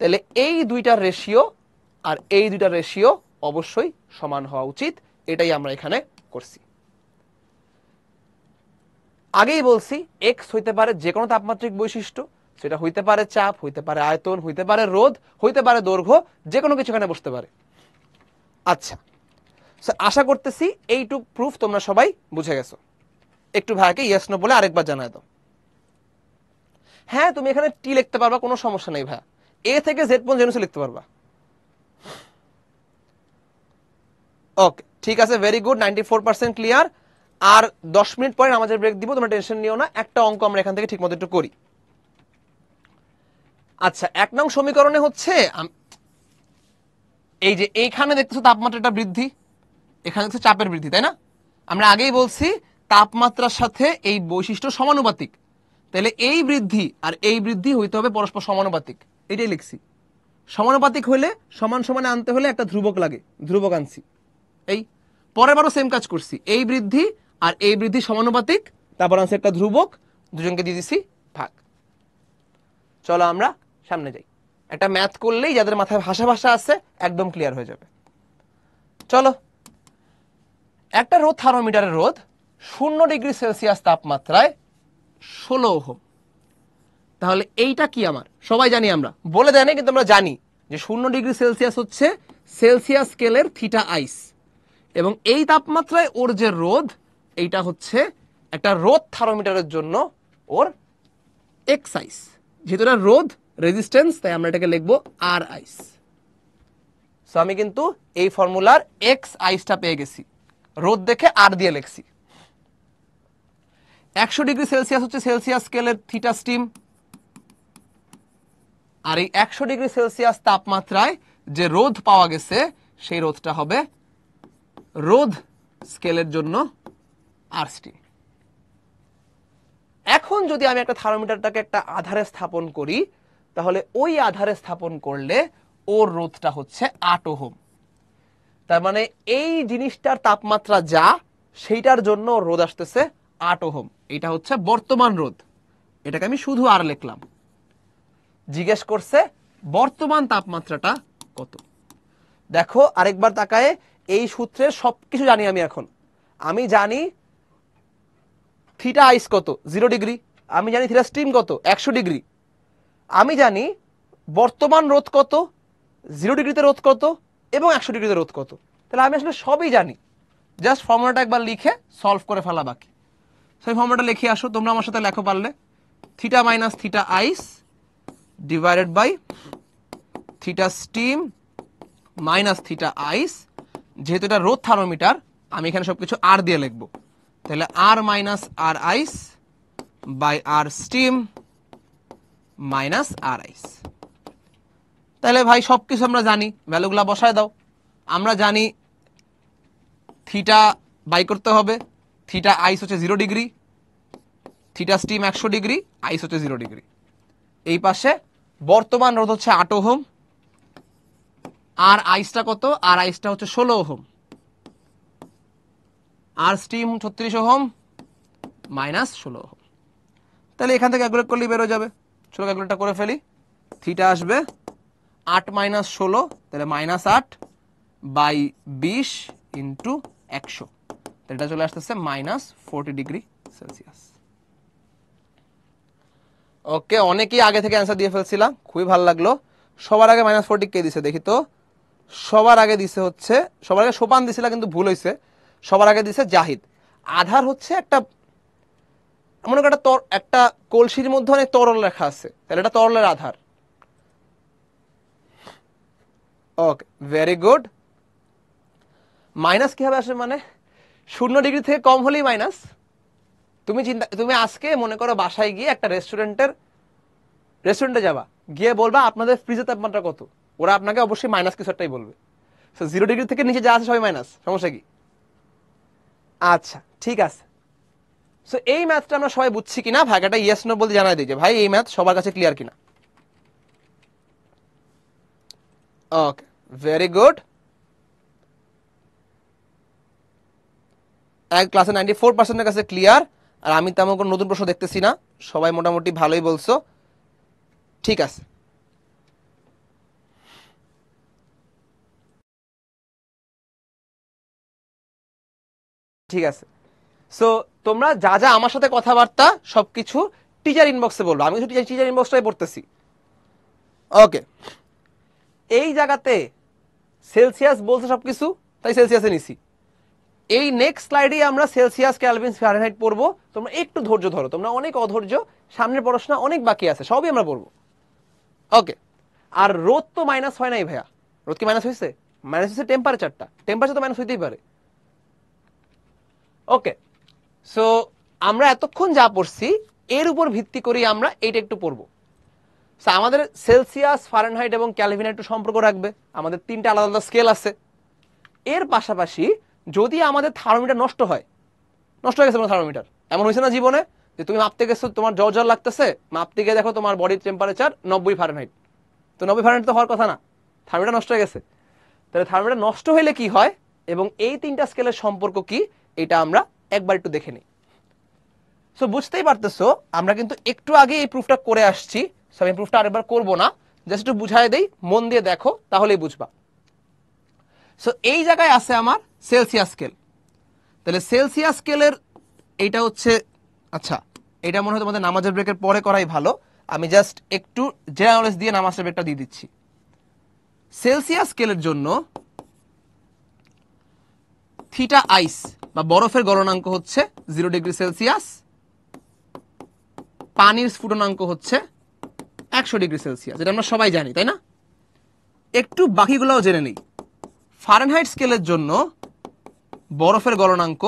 তাহলে এই দুইটার রেশিও আর এই দুইটার রেশিও অবশ্যই সমান হওয়া উচিত। এটাই আমরা এখানে করছি। আগেই বলছি এক্স হইতে পারে যে কোনো তাপমাত্রিক বৈশিষ্ট্য, সেটা হইতে পারে চাপ, হইতে পারে আয়তন, হইতে পারে রোধ, হইতে পারে দৈর্ঘ্য যে কোনো কিছু এখানে বসতে পারে। আচ্ছা আশা করতেছি এইটুক প্রুফ তোমরা সবাই বুঝে গেছো। একটু ভাইকে ইয়েস নো বলে আরেকবার জানায় দাও। হ্যাঁ তুমি এখানে টি লিখতে পারবা, কোনো সমস্যা নেই ভাইয়া। এ থেকে জেড পর্যন্ত জেনুসে লিখতে পারবা। ওকে ঠিক আছে very good ninety four percent clear আর দশ মিনিট পরে আমাদের ব্রেক দিব, তোমরা টেনশন নিও না, একটা অঙ্ক আমরা এখান থেকে ঠিক মতো একটু করি। আচ্ছা এক নং সমীকরণে হচ্ছে এই যে এইখানে দেখতেছো তাপমাত্রাটা বৃদ্ধি, এখানে দেখছ চাপের বৃদ্ধি, তাই না? আমরা আগেই বলছি তাপমাত্রার সাথে এই বৈশিষ্ট্য সমানুপাতিক। তাহলে এই বৃদ্ধি আর এই বৃদ্ধি হইতে হবে পরস্পর সমানুপাতিক। এটাই লিখছি। সমানুপাতিক হলে সমান সমানে আনতে হলে একটা ধ্রুবক লাগে, ধ্রুবক আনছি। এই পরের বারও সেম কাজ করছি। এই বৃদ্ধি আর এই বৃদ্ধি সমানুপাতিক, তারপর আনছি একটা ধ্রুবক, দুজনকে দিয়ে দিছি ভাগ। চলো আমরা সামনে যাই। একটা ম্যাথ করলেই যাদের মাথায় ভাষা ভাষা আছে, একদম ক্লিয়ার হয়ে যাবে। চলো। একটা রোদ থার্মোমিটারের রোদ শূন্য ডিগ্রি সেলসিয়াস তাপমাত্রায় ষোলো ওহম। তাহলে এইটা কি আমার? সবাই জানি আমরা। বলে দেয় কিন্তু আমরা জানি যে শূন্য ডিগ্রি সেলসিয়াস হচ্ছে সেলসিয়াস স্কেলের থিটা আইস এবং এই তাপমাত্রায় ওর যে রোধ এইটা হচ্ছে একটা রোদ থার্মোমিটারের জন্য ওর এক্স আইস যেহেতু এটা রোধ রেজিস্ট্যান্স, তাই আমরা এটাকে লিখব আর আইস। সো আমি কিন্তু এই ফর্মুলার এক্স আইসটা পেয়ে গেছি। রোদ দেখে আর দিয়ে লিখছি। একশো ডিগ্রি সেলসিয়াস হচ্ছে সেলসিয়াস স্কেলের থিটা স্টিম। আর এই একশো ডিগ্রি সেলসিয়াস তাপমাত্রায় যে রোধ পাওয়া গেছে, সেই রোধটা হবে রোধ স্কেলের জন্য আর স্টিম এখন যদি আমি একটা থার্মোমিটারটাকে একটা আধারে স্থাপন করি, তাহলে ওই আধারে স্থাপন করলে ওর রোধটা হচ্ছে আট ওহম। তার মানে এই জিনিসটার তাপমাত্রা যা, সেইটার জন্য রোধ আসতেছে আট ওহম। এটা হচ্ছে বর্তমান রোদ এটাকে আমি শুধু আর লিখলাম। জিজ্ঞেস করছে, বর্তমান তাপমাত্রাটা কত? দেখো, আরেকবার তাকায় এই সূত্রের সবকিছু জানি আমি এখন। আমি জানি থিটা আইস কত? জিরো ডিগ্রি আমি জানি থিটা স্টিম কত? একশো ডিগ্রি আমি জানি বর্তমান রোধ কত? জিরো ডিগ্রিতে রোধ কত? এবং একশো ডিগ্রিতে রোধ কত? তাহলে আমি আসলে সবই জানি। জাস্ট ফর্মুলাটা একবার লিখে সলভ করে ফেলা বাকি। সেই ফর্মুলাটা লিখে আসো, তোমরা আমার সাথে লেখো পারলে। Theta minus theta ice divided by theta steam minus theta ice যেহেতু এটা রোদ থার্মোমিটার, আমি এখানে সব কিছু আর দিয়ে লিখব। তাহলে R minus R ice by R steam minus R ice তাহলে ভাই সব কিছু আমরা জানি, ভ্যালুগুলা বসায় দাও। আমরা জানি থিটা বাই করতে হবে থিটা আইস হচ্ছে জিরো ডিগ্রি থিটা স্টিম একশো ডিগ্রি আইস হচ্ছে জিরো ডিগ্রি এই পাশে বর্তমান রোধ হচ্ছে আট ওহম আর আইসটা কত? আর আইসটা হচ্ছে ষোলো ওহম। আর স্টিম ছত্রিশ ওহম মাইনাস ষোলো ওহম। তাহলে এখান থেকে ক্যালকুলেট করলেই বেরো যাবে। চলো ক্যালকুলেটটা করে ফেলি। থিটা আসবে আট মাইনাস ষোলো, তাহলে মাইনাস আট বাই বিশ ইন্টু একশো। এটা চলে আসতেছে minus forty degree Celsius okay অনেকেই আগে থেকে অ্যান্সার দিয়ে ফেলছিলাম। খুবই ভালো লাগল। সবার আগে মাইনাস ফোরটি কে দিছে, দেখি তো। সবার আগে দিছে হচ্ছে, সবার আগে সোপান দিছিল কিন্তু ভুল হয়েছে সবার আগে দিছে জাহিদ। আধার হচ্ছে একটা, মনে একটা তর, একটা কলসির মধ্যে অনেক তরল লেখা আছে। তাহলে এটা তরলের আধার। ওকে ভেরি গুড মাইনাস কীভাবে আসে মানে? শূন্য ডিগ্রি থেকে কম হলেই মাইনাস তুমি চিন্তা, তুমি আজকে মনে করো বাসায় গিয়ে একটা রেস্টুরেন্টের রেস্টুরেন্টে যাবা। গিয়ে বলবা আপনাদের ফ্রিজের তাপমাত্রা কত? ওরা আপনাকে অবশ্যই মাইনাস কিছু একটাই বলবে। সো জিরো ডিগ্রি থেকে নিচে যা আছে সবাই মাইনাস সমস্যা কি? আচ্ছা ঠিক আছে। সো এই ম্যাথটা আমরা সবাই বুঝছি কিনা ভাগাটা ইয়েস নো বলতে জানাই যে ভাই, এই ম্যাথ সবার কাছে ক্লিয়ার কিনা? ওকে ভেরি গুড এক ক্লাসে নাইনটি ফোর পার্সেন্টের কাছে ক্লিয়ার আর আমি তেমন কোনো নতুন প্রশ্ন দেখতেছি না। সবাই মোটামুটি ভালোই বলছো। ঠিক আছে। ঠিক আছে। সো তোমরা যা যা আমার সাথে কথাবার্তা সব কিছু টিচার ইনবক্সে বলব। আমি কিছু টিচার ইনবক্সটাই পড়তেছি। ওকে এই জায়গাতে সেলসিয়াস বলছে সব কিছু তাই সেলসিয়াসে নিছি। এই নেক্সট স্লাইডে আমরা সেলসিয়াস ক্যালভিন ফারেনহাইট পড়ব। তোমরা একটু ধৈর্য ধরো। তোমরা অনেক অধৈর্য, সামনের পড়াশোনা অনেক বাকি আছে, সবই আমরা পড়ব। ওকে আর রোদ তো মাইনাস হয় নাই ভাইয়া। রোদ কি মাইনাস হয়েছে? মাইনাস হয়েছে টেম্পারেচারটা টেম্পারেচার তো মাইনাস হইতেই পারে। ওকে সো আমরা এতক্ষণ যা পড়ছি এর উপর ভিত্তি করেই আমরা এইটা একটু পড়ব। So, আমাদের সেলসিয়াস ফারেনহাইট এবং ক্যালভিন একটু সম্পর্ক রাখবে। আমাদের তিনটা আলাদা আলাদা স্কেল আছে। এর পাশাপাশি যদি আমাদের থার্মোমিটার নষ্ট হয় নষ্ট হয়ে গেছে থার্মোমিটার এমন হয়েছে না জীবনে যে তুমি মাপতে গেছো তোমার জ্বর জ্বর লাগতেছে মাপতে গিয়ে দেখো তোমার বডির টেম্পারেচার নব্বই ফারেনহাইট তো নব্বই ফারেনহাইট তো হওয়ার কথা না থার্মোমিটার নষ্ট হয়ে গেছে। তাহলে থার্মোমিটার নষ্ট হলে কি হয়? এবং এই তিনটা স্কেলের সম্পর্ক কি? এটা আমরা একবার একটু দেখে নিই। সো বুঝতেই পারতেছো, আমরা কিন্তু একটু আগে এই প্রুফটা করে আসছি। সো আমি প্রুফটা আরেকবার করব না। জাস্ট একটু বুঝাই দেই, মন দিয়ে দেখো, তাহলেই বুঝবা। সো এই জায়গায় আছে আমার সেলসিয়াস স্কেল তাহলে সেলসিয়াস স্কেলের এইটা হচ্ছে আচ্ছা এটা মনে হয় তোমাদের নামাজের ব্রেকের পরে করাই ভালো। আমি জাস্ট একটু জেনারেল নলেজ দিয়ে নামাজের ব্রেকটা দিয়ে দিচ্ছি। সেলসিয়াস স্কেলের জন্য থিটা আইস বা বরফের গলনাঙ্ক হচ্ছে জিরো ডিগ্রি সেলসিয়াস। পানির স্ফুটনাঙ্ক হচ্ছে একশো ডিগ্রি সেলসিয়াস, এটা আমরা সবাই জানি, তাই না? একটু বাকিগুলোও জেনে নিই। ফারেনহাইট স্কেলের জন্য বরফের গলনাঙ্ক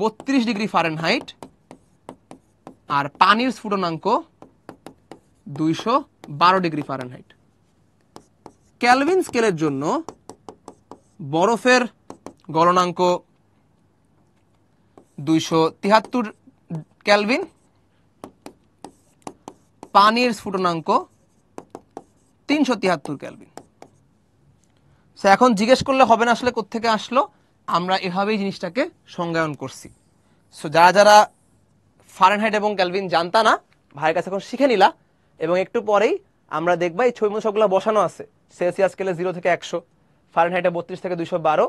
বত্রিশ ডিগ্রি ফারেনহাইট আর পানির স্ফুটনাঙ্ক দুইশো বারো ডিগ্রি ফারেনহাইট। ক্যালভিন স্কেলের জন্য বরফের গলনাঙ্ক দুইশো তিহাত্তর ক্যালভিন। পানির স্ফুটনাঙ্ক তিনশো তিয়াত্তর ক্যালভিন। সো এখন জিজ্ঞেস করলে হবে না আসলে কোত্থেকে আসলো? আমরা এভাবেই জিনিসটাকে সংজ্ঞায়ন করছি। সো যারা যারা ফারেনহাইট এবং ক্যালভিন জানতা না, ভাইয়ের কাছে এখন শিখে নিলা এবং একটু পরেই আমরা দেখবা এই ছবি মধ্যে সবগুলো বসানো আছে। সেলসিয়াস স্কেলে জিরো থেকে একশো ফারেনহাইটে বত্রিশ থেকে দুশো বারো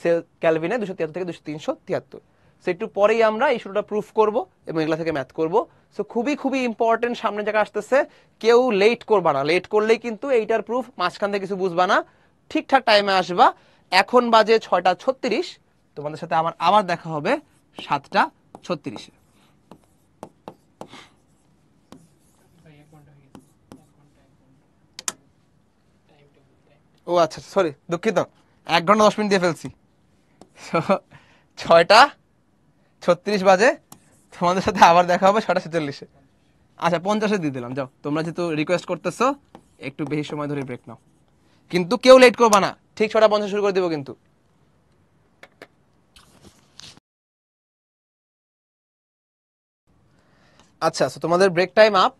সেল ক্যালভিনে দুশো তিয়াত্তর থেকে দুশো তিনশো তিয়াত্তর। সো একটু পরেই আমরা এই শুরুটা প্রুফ করব এবং এগুলা থেকে ম্যাথ করব। সো খুবই খুবই ইম্পর্টেন্ট সামনে জায়গা আসতেছে। কেউ লেট করবা না। লেট করলেই কিন্তু এইটার প্রুফ মাঝখান থেকে কিছু বুঝবা না। ঠিকঠাক টাইমে আসবা। এখন বাজে ছয়টা ছত্রিশ। তোমাদের সাথে আমার আবার দেখা হবে সাতটা ছত্রিশে। ও আচ্ছা সরি দুঃখিত। এক ঘণ্টা দশ মিনিট দিয়ে ফেলছি। ছয়টা, ছত্রিশ বাজে। তোমাদের সাথে আবার দেখা হবে ছটা ছেচল্লিশে। আচ্ছা পঞ্চাশে দিয়ে দিলাম, যাও। তোমরা যেহেতু রিকোয়েস্ট করতেছো, একটু বেশি সময় ধরে ব্রেক নাও। কিন্তু কেউ লেট করবা না। ঠিক ছটা পঞ্চাশ শুরু করে দেবো কিন্তু। আচ্ছা তোমাদের ব্রেক টাইম আপ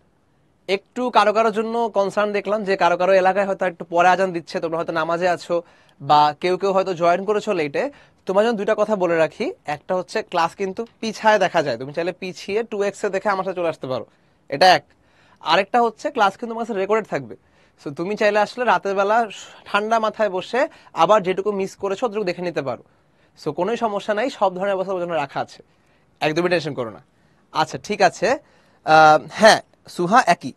একটু কারও কারোর জন্য কনসার্ন দেখলাম যে কারও কারও এলাকায় হয়তো একটু পরে আজান দিচ্ছে, তোমরা হয়তো নামাজে আছো বা কেউ কেউ হয়তো জয়েন করেছ লেটে তোমার জন্য দুইটা কথা বলে রাখি। একটা হচ্ছে ক্লাস কিন্তু পিছায় দেখা যায়। তুমি চাইলে পিছিয়ে টু এক্স দেখে আমার সাথে চলে আসতে পারো। এটা এক। আরেকটা হচ্ছে ক্লাস কিন্তু তোমার কাছে রেকর্ডেড থাকবে। সো তুমি চাইলে আসলে রাতের বেলা ঠান্ডা মাথায় বসে আবার যেটুকু মিস করেছ অতটুকু দেখে নিতে পারো। সো কোনোই সমস্যা নাই, সব ধরনের অবস্থা জন্য রাখা আছে। একদমই টেনশন করো না। আচ্ছা ঠিক আছে। হ্যাঁ সুহা একই।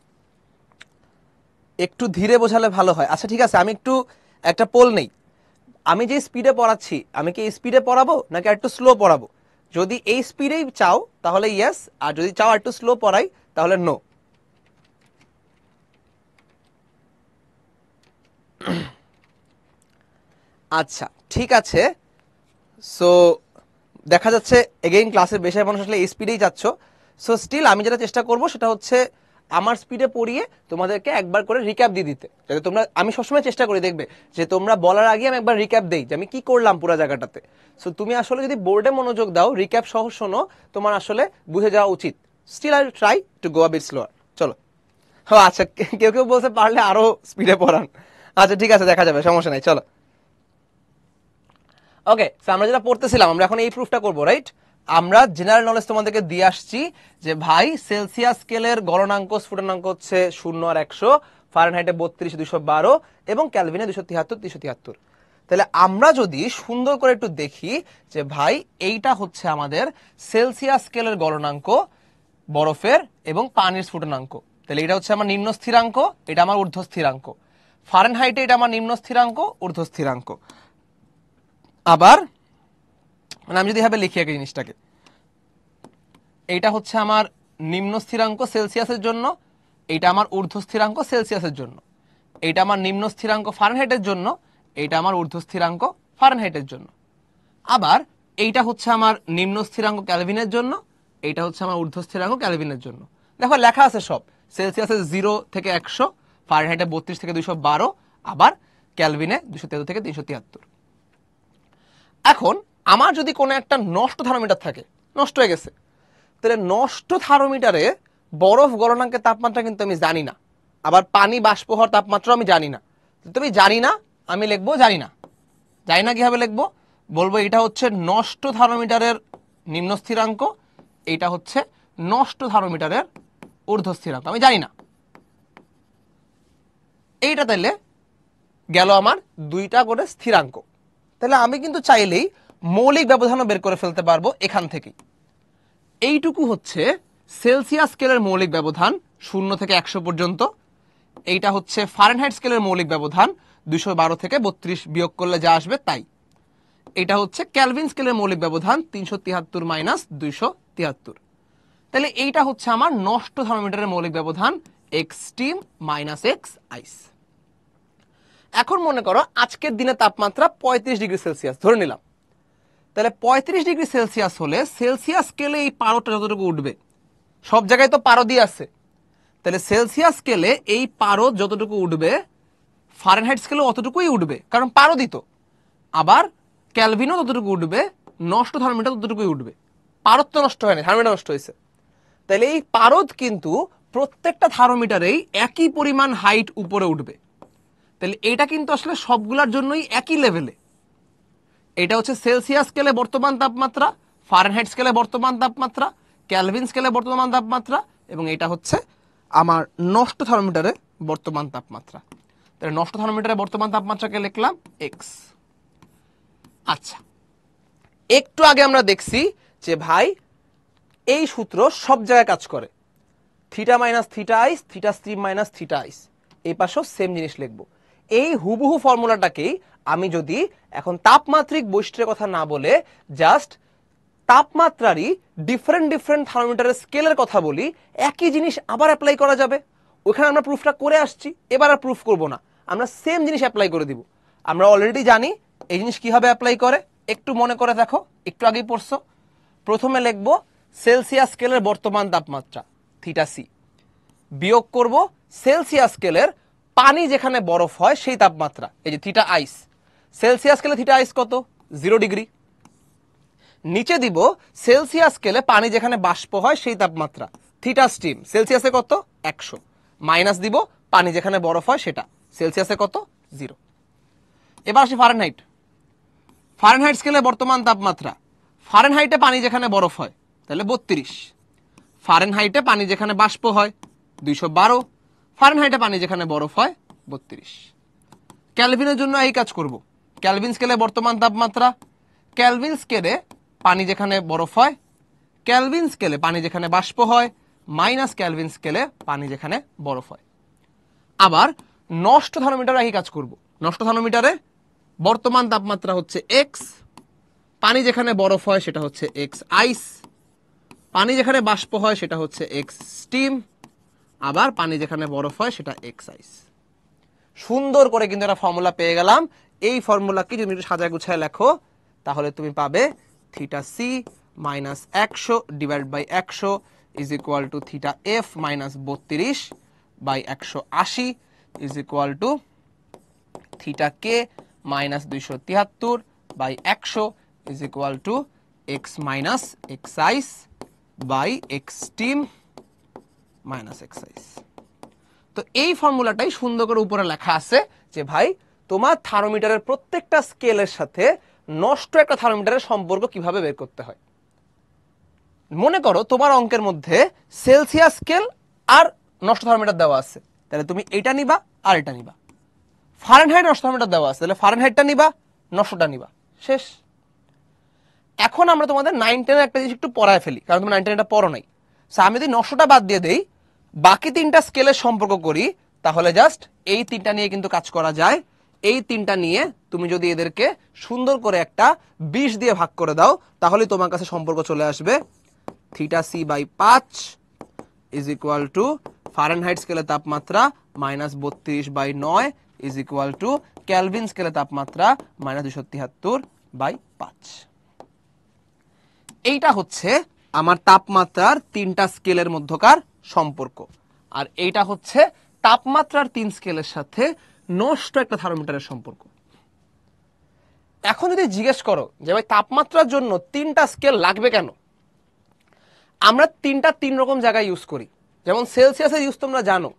একটু ধীরে বোঝালে ভালো হয়। আচ্ছা ঠিক আছে, আমি একটু, একটা পোল নেই। আমি যে স্পিডে পড়াচ্ছি, আমি কি এই স্পিডে পড়াবো, নাকি একটু স্লো পড়াবো? যদি এই স্পিডেই চাও, তাহলে ইয়েস আর যদি চাও একটু স্লো পড়াই, তাহলে নো আচ্ছা ঠিক আছে। সো দেখা যাচ্ছে এগেইন ক্লাসের বেশি মানুষ আসলে এই স্পিডেই যাচ্ছ। সো স্টিল আমি যেটা চেষ্টা করব সেটা হচ্ছে আমার স্পিডে পড়িয়ে তোমাদেরকে একবার করে রিক্যাপ দিয়ে দিতে। যাতে তোমরা, আমি সবসময় চেষ্টা করি, দেখবে, যে তোমরা বলার আগে আমি একবার রিক্যাপ দেই যে আমি কি করলাম পুরো জায়গাটাতে। সো তুমি আসলে যদি বোর্ডে মনোযোগ দাও রিক্যাপ সহ শোনো, তোমার আসলে বুঝে যাওয়া উচিত। Still I try to go a bit slower চলো। হ্যাঁ আচ্ছা কেউ কেউ বলতে পারলে আরও স্পিডে পড়ান। আচ্ছা ঠিক আছে, দেখা যাবে, সমস্যা নাই, চলো। ওকে আমরা যেটা পড়তেছিলাম, আমরা এখন এই প্রুফটা করব রাইট আমরা জেনারেল নলেজ তোমাদেরকে দিয়ে আসছি যে ভাই সেলসিয়াস স্কেলের গণনাঙ্ক স্ফুটনাঙ্ক হচ্ছে শূন্য আর একশো ফারেনহাইটে বত্রিশ দুশো বারো এবং ক্যালভিনে দুশো তিয়াত্তর, তিনশো তিয়াত্তর। তাহলে আমরা যদি সুন্দর করে একটু দেখি যে ভাই এইটা হচ্ছে আমাদের সেলসিয়াস স্কেলের গণনাঙ্ক বরফের এবং পানির স্ফুটনাঙ্ক। তাহলে এটা হচ্ছে আমার নিম্ন স্থিরাঙ্ক, এটা আমার ঊর্ধ্ব স্থিরাঙ্ক। ফারেনহাইটে এটা আমার নিম্ন স্থিরাঙ্ক, ঊর্ধ্ব স্থিরাঙ্ক। আবার মানে আমি যদি এভাবে লিখি এক জিনিসটাকে। এইটা হচ্ছে আমার নিম্ন স্থিরাঙ্ক সেলসিয়াসের জন্য, এইটা আমার ঊর্ধ্ব স্থিরাঙ্ক সেলসিয়াসের জন্য। এইটা আমার নিম্ন স্থিরাঙ্ক ফারেনহাইটের জন্য, এইটা আমার ঊর্ধ্ব স্থিরাঙ্ক ফারেনহাইটের জন্য। আবার এইটা হচ্ছে আমার নিম্ন স্থিরাঙ্ক ক্যালভিনের জন্য, এইটা হচ্ছে আমার ঊর্ধ্ব স্থিরাঙ্ক ক্যালভিনের জন্য। দেখো লেখা আছে সব। সেলসিয়াসে জিরো থেকে একশো, ফারেনহাইটে বত্রিশ থেকে দুইশো বারো, আবার ক্যালভিনে দুশো তেরো থেকে তিনশো তিয়াত্তর। এখন আমার যদি কোনো একটা নষ্ট থার্মোমিটার থাকে, নষ্ট হয়ে গেছে, তাহলে নষ্ট থার্মোমিটারে বরফ গলনাঙ্কের তাপমাত্রা কিন্তু আমি জানি না। আবার পানি বাষ্প হওয়ার তাপমাত্রা আমি জানি না। তুমি জানি না, আমি লিখব জানি না। জানি না কীভাবে লিখব? বলব এটা হচ্ছে নষ্ট থার্মোমিটারের নিম্ন স্থিরাঙ্ক, এইটা হচ্ছে নষ্ট থার্মোমিটারের ঊর্ধ্ব স্থিরাঙ্ক। আমি জানি না। এইটা তাহলে গেল আমার দুইটা করে স্থিরাঙ্ক। তাহলে আমি কিন্তু চাইলেই মৌলিক ব্যবধানও বের করে ফেলতে পারব এখান থেকেই। এইটুকু হচ্ছে সেলসিয়াস স্কেলের মৌলিক ব্যবধান শূন্য থেকে একশো পর্যন্ত। এইটা হচ্ছে ফারেনহাইট স্কেলের মৌলিক ব্যবধান দুশো বারো থেকে বত্রিশ বিয়োগ করলে যা আসবে তাই। এটা হচ্ছে ক্যালভিন স্কেলের মৌলিক ব্যবধান তিনশো তিয়াত্তর মাইনাস দুইশো তিয়াত্তর। তাহলে এইটা হচ্ছে আমার নষ্ট থার্মোমিটারের মৌলিক ব্যবধান X steam minus X ice. এখন মনে করো আজকের দিনে তাপমাত্রা পঁয়ত্রিশ ডিগ্রি সেলসিয়াস ধরে নিলাম। তাহলে পঁয়ত্রিশ ডিগ্রি সেলসিয়াস হলে সেলসিয়াস স্কেলে এই পারোটা যতটুকু উঠবে? সব জায়গায় তো পারো দিয়ে আছে। তাহলে সেলসিয়াস স্কেলে এই পারো যতটুকু উঠবে, ফারেনহাইট স্কেলে অতটুকুই উঠবে, কারণ পারো দিত আবার ক্যালভিনও ততটুকু উঠবে, নষ্ট থার্মোমিটার ততটুকুই উঠবে। পারদ তো নষ্ট হয়নি, থার্মোমিটার নষ্ট হয়েছে। তাহলে এই পারদ কিন্তু প্রত্যেকটা থার্মোমিটারেই একই পরিমাণ হাইট উপরে উঠবে। তাহলে এটা কিন্তু আসলে সবগুলোর জন্যই একই লেভেলে এটা হচ্ছে সেলসিয়াস স্কেলে বর্তমান তাপমাত্রা, ফারেনহাইট স্কেলে বর্তমান তাপমাত্রা, ক্যালভিন স্কেলে বর্তমান তাপমাত্রা, এবং এটা হচ্ছে আমার নষ্ট থার্মোমিটারে বর্তমান তাপমাত্রা। তাহলে নষ্ট থার্মোমিটারে বর্তমান তাপমাত্রাকে লিখলাম এক্স আচ্ছা একটু আগে আমরা দেখছি যে ভাই, এই সূত্র সব জায়গায় কাজ করে। Theta minus theta ice, theta steam minus theta ice. এই পাশেও সেম জিনিস লিখব। এই হুবহু ফর্মুলাটাকেই আমি যদি এখন তাপমাত্রিক বৈশিষ্ট্যের কথা না বলে জাস্ট তাপমাত্রারই ডিফারেন্ট ডিফারেন্ট থার্মোমিটারের স্কেলের কথা বলি, একই জিনিস আবার অ্যাপ্লাই করা যাবে। ওখানে আমরা প্রুফটা করে আসছি, এবার আর প্রুফ করব না। আমরা সেম জিনিস অ্যাপ্লাই করে দিব। আমরা অলরেডি জানি এই জিনিস কীভাবে অ্যাপ্লাই করে। একটু মনে করে দেখো, একটু আগেই পড়ছো। প্রথমে লিখব সেলসিয়াস স্কেলের বর্তমান তাপমাত্রা থিটা সি বিয়োগ করব সেলসিয়াস স্কেলের পানি যেখানে বরফ হয়, সেই তাপমাত্রা। এই যে থিটা আইস সেলসিয়াস স্কেলে থিটা আইস কত? জিরো ডিগ্রি নিচে দিব সেলসিয়াস স্কেলে পানি যেখানে বাষ্প হয়, সেই তাপমাত্রা। থিটা স্টিম সেলসিয়াসে কত? একশো। মাইনাস দিব, পানি যেখানে বরফ হয়, সেটা। সেলসিয়াসে কত? জিরো এবার আসি ফারেনহাইট ফারেনহাইট স্কেলে বর্তমান তাপমাত্রা। ফারেনহাইটে পানি যেখানে বরফ হয়, তাহলে বত্রিশ। ফারেনহাইটে পানি যেখানে বাষ্প হয়, দুইশো বারো। ফারেনহাইটে পানি যেখানে বরফ হয়, বত্রিশ। ক্যালভিনের জন্য এই কাজ করব। ক্যালভিন স্কেলে বর্তমান তাপমাত্রা। ক্যালভিন স্কেলে পানি যেখানে বরফ হয় ক্যালভিন স্কেলে পানি যেখানে বাষ্প হয় মাইনাস ক্যালভিন স্কেলে পানি যেখানে বরফ হয়। আবার নষ্ট থার্মোমিটারে একই কাজ করব। নষ্ট থার্মোমিটারে বর্তমান তাপমাত্রা হচ্ছে এক্স পানি যেখানে বরফ হয় সেটা হচ্ছে এক্স আইস পানি যেখানে বাষ্প হয় সেটা হচ্ছে এক্স স্টিম আবার পানি যেখানে বরফ হয়, সেটা এক্স আইস সুন্দর করে কিন্তু একটা ফর্মুলা পেয়ে গেলাম। এই ফর্মুলাকে যদি একটু সাজা গুছায় লেখো, তাহলে তুমি পাবে থিটা সি মাইনাস একশো ডিভাইড বাই একশো is equal to theta F minus বত্রিশ বাই একশো আশি is equal to theta K minus দুইশো তিয়াত্তর বাই একশো is equal to X minus X ice by X steam minus X ice তো এই ফর্মুলাটাই সুন্দর করে উপরে লেখা আছে যে ভাই, তোমার থার্মোমিটারের প্রত্যেকটা স্কেলের সাথে নষ্ট একটা থার্মোমিটারের সম্পর্ক কীভাবে বের করতে হয়? মনে করো তোমার অঙ্কের মধ্যে সেলসিয়াস স্কেল আর নষ্ট থার্মোমিটার দেওয়া আছে। তাহলে তুমি এটা নিবা আর এটা নিবা। ফারেনহাইট নষ্ট থার্মোমিটার দেওয়া আছে, তাহলে ফারেনহাইটটা নিবা নশোটা নিবা। শেষ। এখন আমরা তোমাদের নাইন টেনের একটা জিনিস একটু পড়ায় ফেলি, কারণ তুমি নাইন টেনটা পড়ো নাই। সো আমি যদি নশোটা বাদ দিয়ে দেই বাকি তিনটা স্কেলের সম্পর্ক করি, তাহলে জাস্ট এই তিনটা নিয়ে কিন্তু কাজ করা যায়। এই তিনটা নিয়ে তুমি যদি এদেরকে সুন্দর করে একটা বিশ দিয়ে ভাগ করে দাও তাহলে তোমার কাছে সম্পর্ক চলে আসবে। থিটা সি বাই পাঁচ ইজ ইকুয়াল টু ফারেনহাইট স্কেলে তাপমাত্রা মাইনাস বত্রিশ বাই নয় ইজ ইকুয়াল টু ক্যালভিন স্কেলে তাপমাত্রা মাইনাস দুশো তিয়াত্তর বাই পাঁচ। এইটা হচ্ছে আমার তাপমাত্রার তিনটা স্কেলের মধ্যকার সম্পর্ক। আর এইটা হচ্ছে তাপমাত্রার তিন স্কেলের সাথে নষ্ট একটা থার্মোমিটারের সম্পর্ক। এখন যদি জিজ্ঞেস করো যে ভাই তাপমাত্রার জন্য তিনটা স্কেল লাগবে কেন? আমরা তিনটা তিন রকম জায়গায় ইউজ করি। যেমন সেলসিয়াসের ইউজ তোমরা জানো।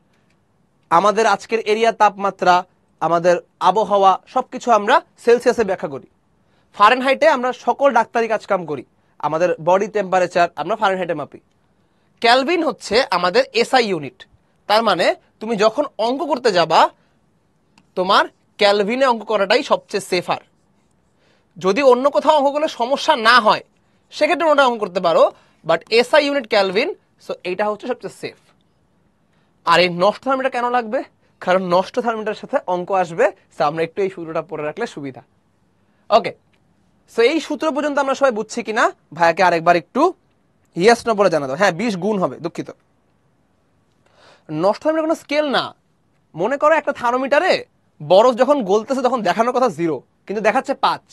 আমাদের আজকের এরিয়া তাপমাত্রা, আমাদের আবহাওয়া, সবকিছু আমরা সেলসিয়াসে ব্যাখ্যা করি। ফারেনহাইটে আমরা সকল ডাক্তারি কাজকাম করি। আমাদের বডি টেম্পারেচার আমরা ফারেনহাইটে মাপি। ক্যালভিন হচ্ছে আমাদের এসআই ইউনিট। তার মানে তুমি যখন অঙ্ক করতে যাবা, তোমার ক্যালভিনে অঙ্ক করাটাই সবচেয়ে সেফার যদি অন্য কোথাও অঙ্ক করলে সমস্যা না হয়, সেক্ষেত্রে ওটা অঙ্ক করতে পারো but SI unit kelvin so এইটা হচ্ছে সবচেয়ে সেফ আর এই নষ্ট থার্মিটার কেন লাগবে? কারণ নষ্ট থার্মিটারের সাথে অঙ্ক আসবে সো আমরা একটু এই সূত্রটা পরে রাখলে সুবিধা। ওকে সো এই সূত্র পর্যন্ত আমরা সবাই বুঝছি কিনা? ভাইয়াকে আরেকবার একটু ইয়েস ন বলে জানা দাও হ্যাঁ বিশ গুণ হবে, দুঃখিত। নষ্ট কোনো স্কেল না। মনে করো একটা থার্মোমিটারে বরফ যখন গলতেছে তখন দেখানোর কথা জিরো কিন্তু দেখাচ্ছে পাঁচ।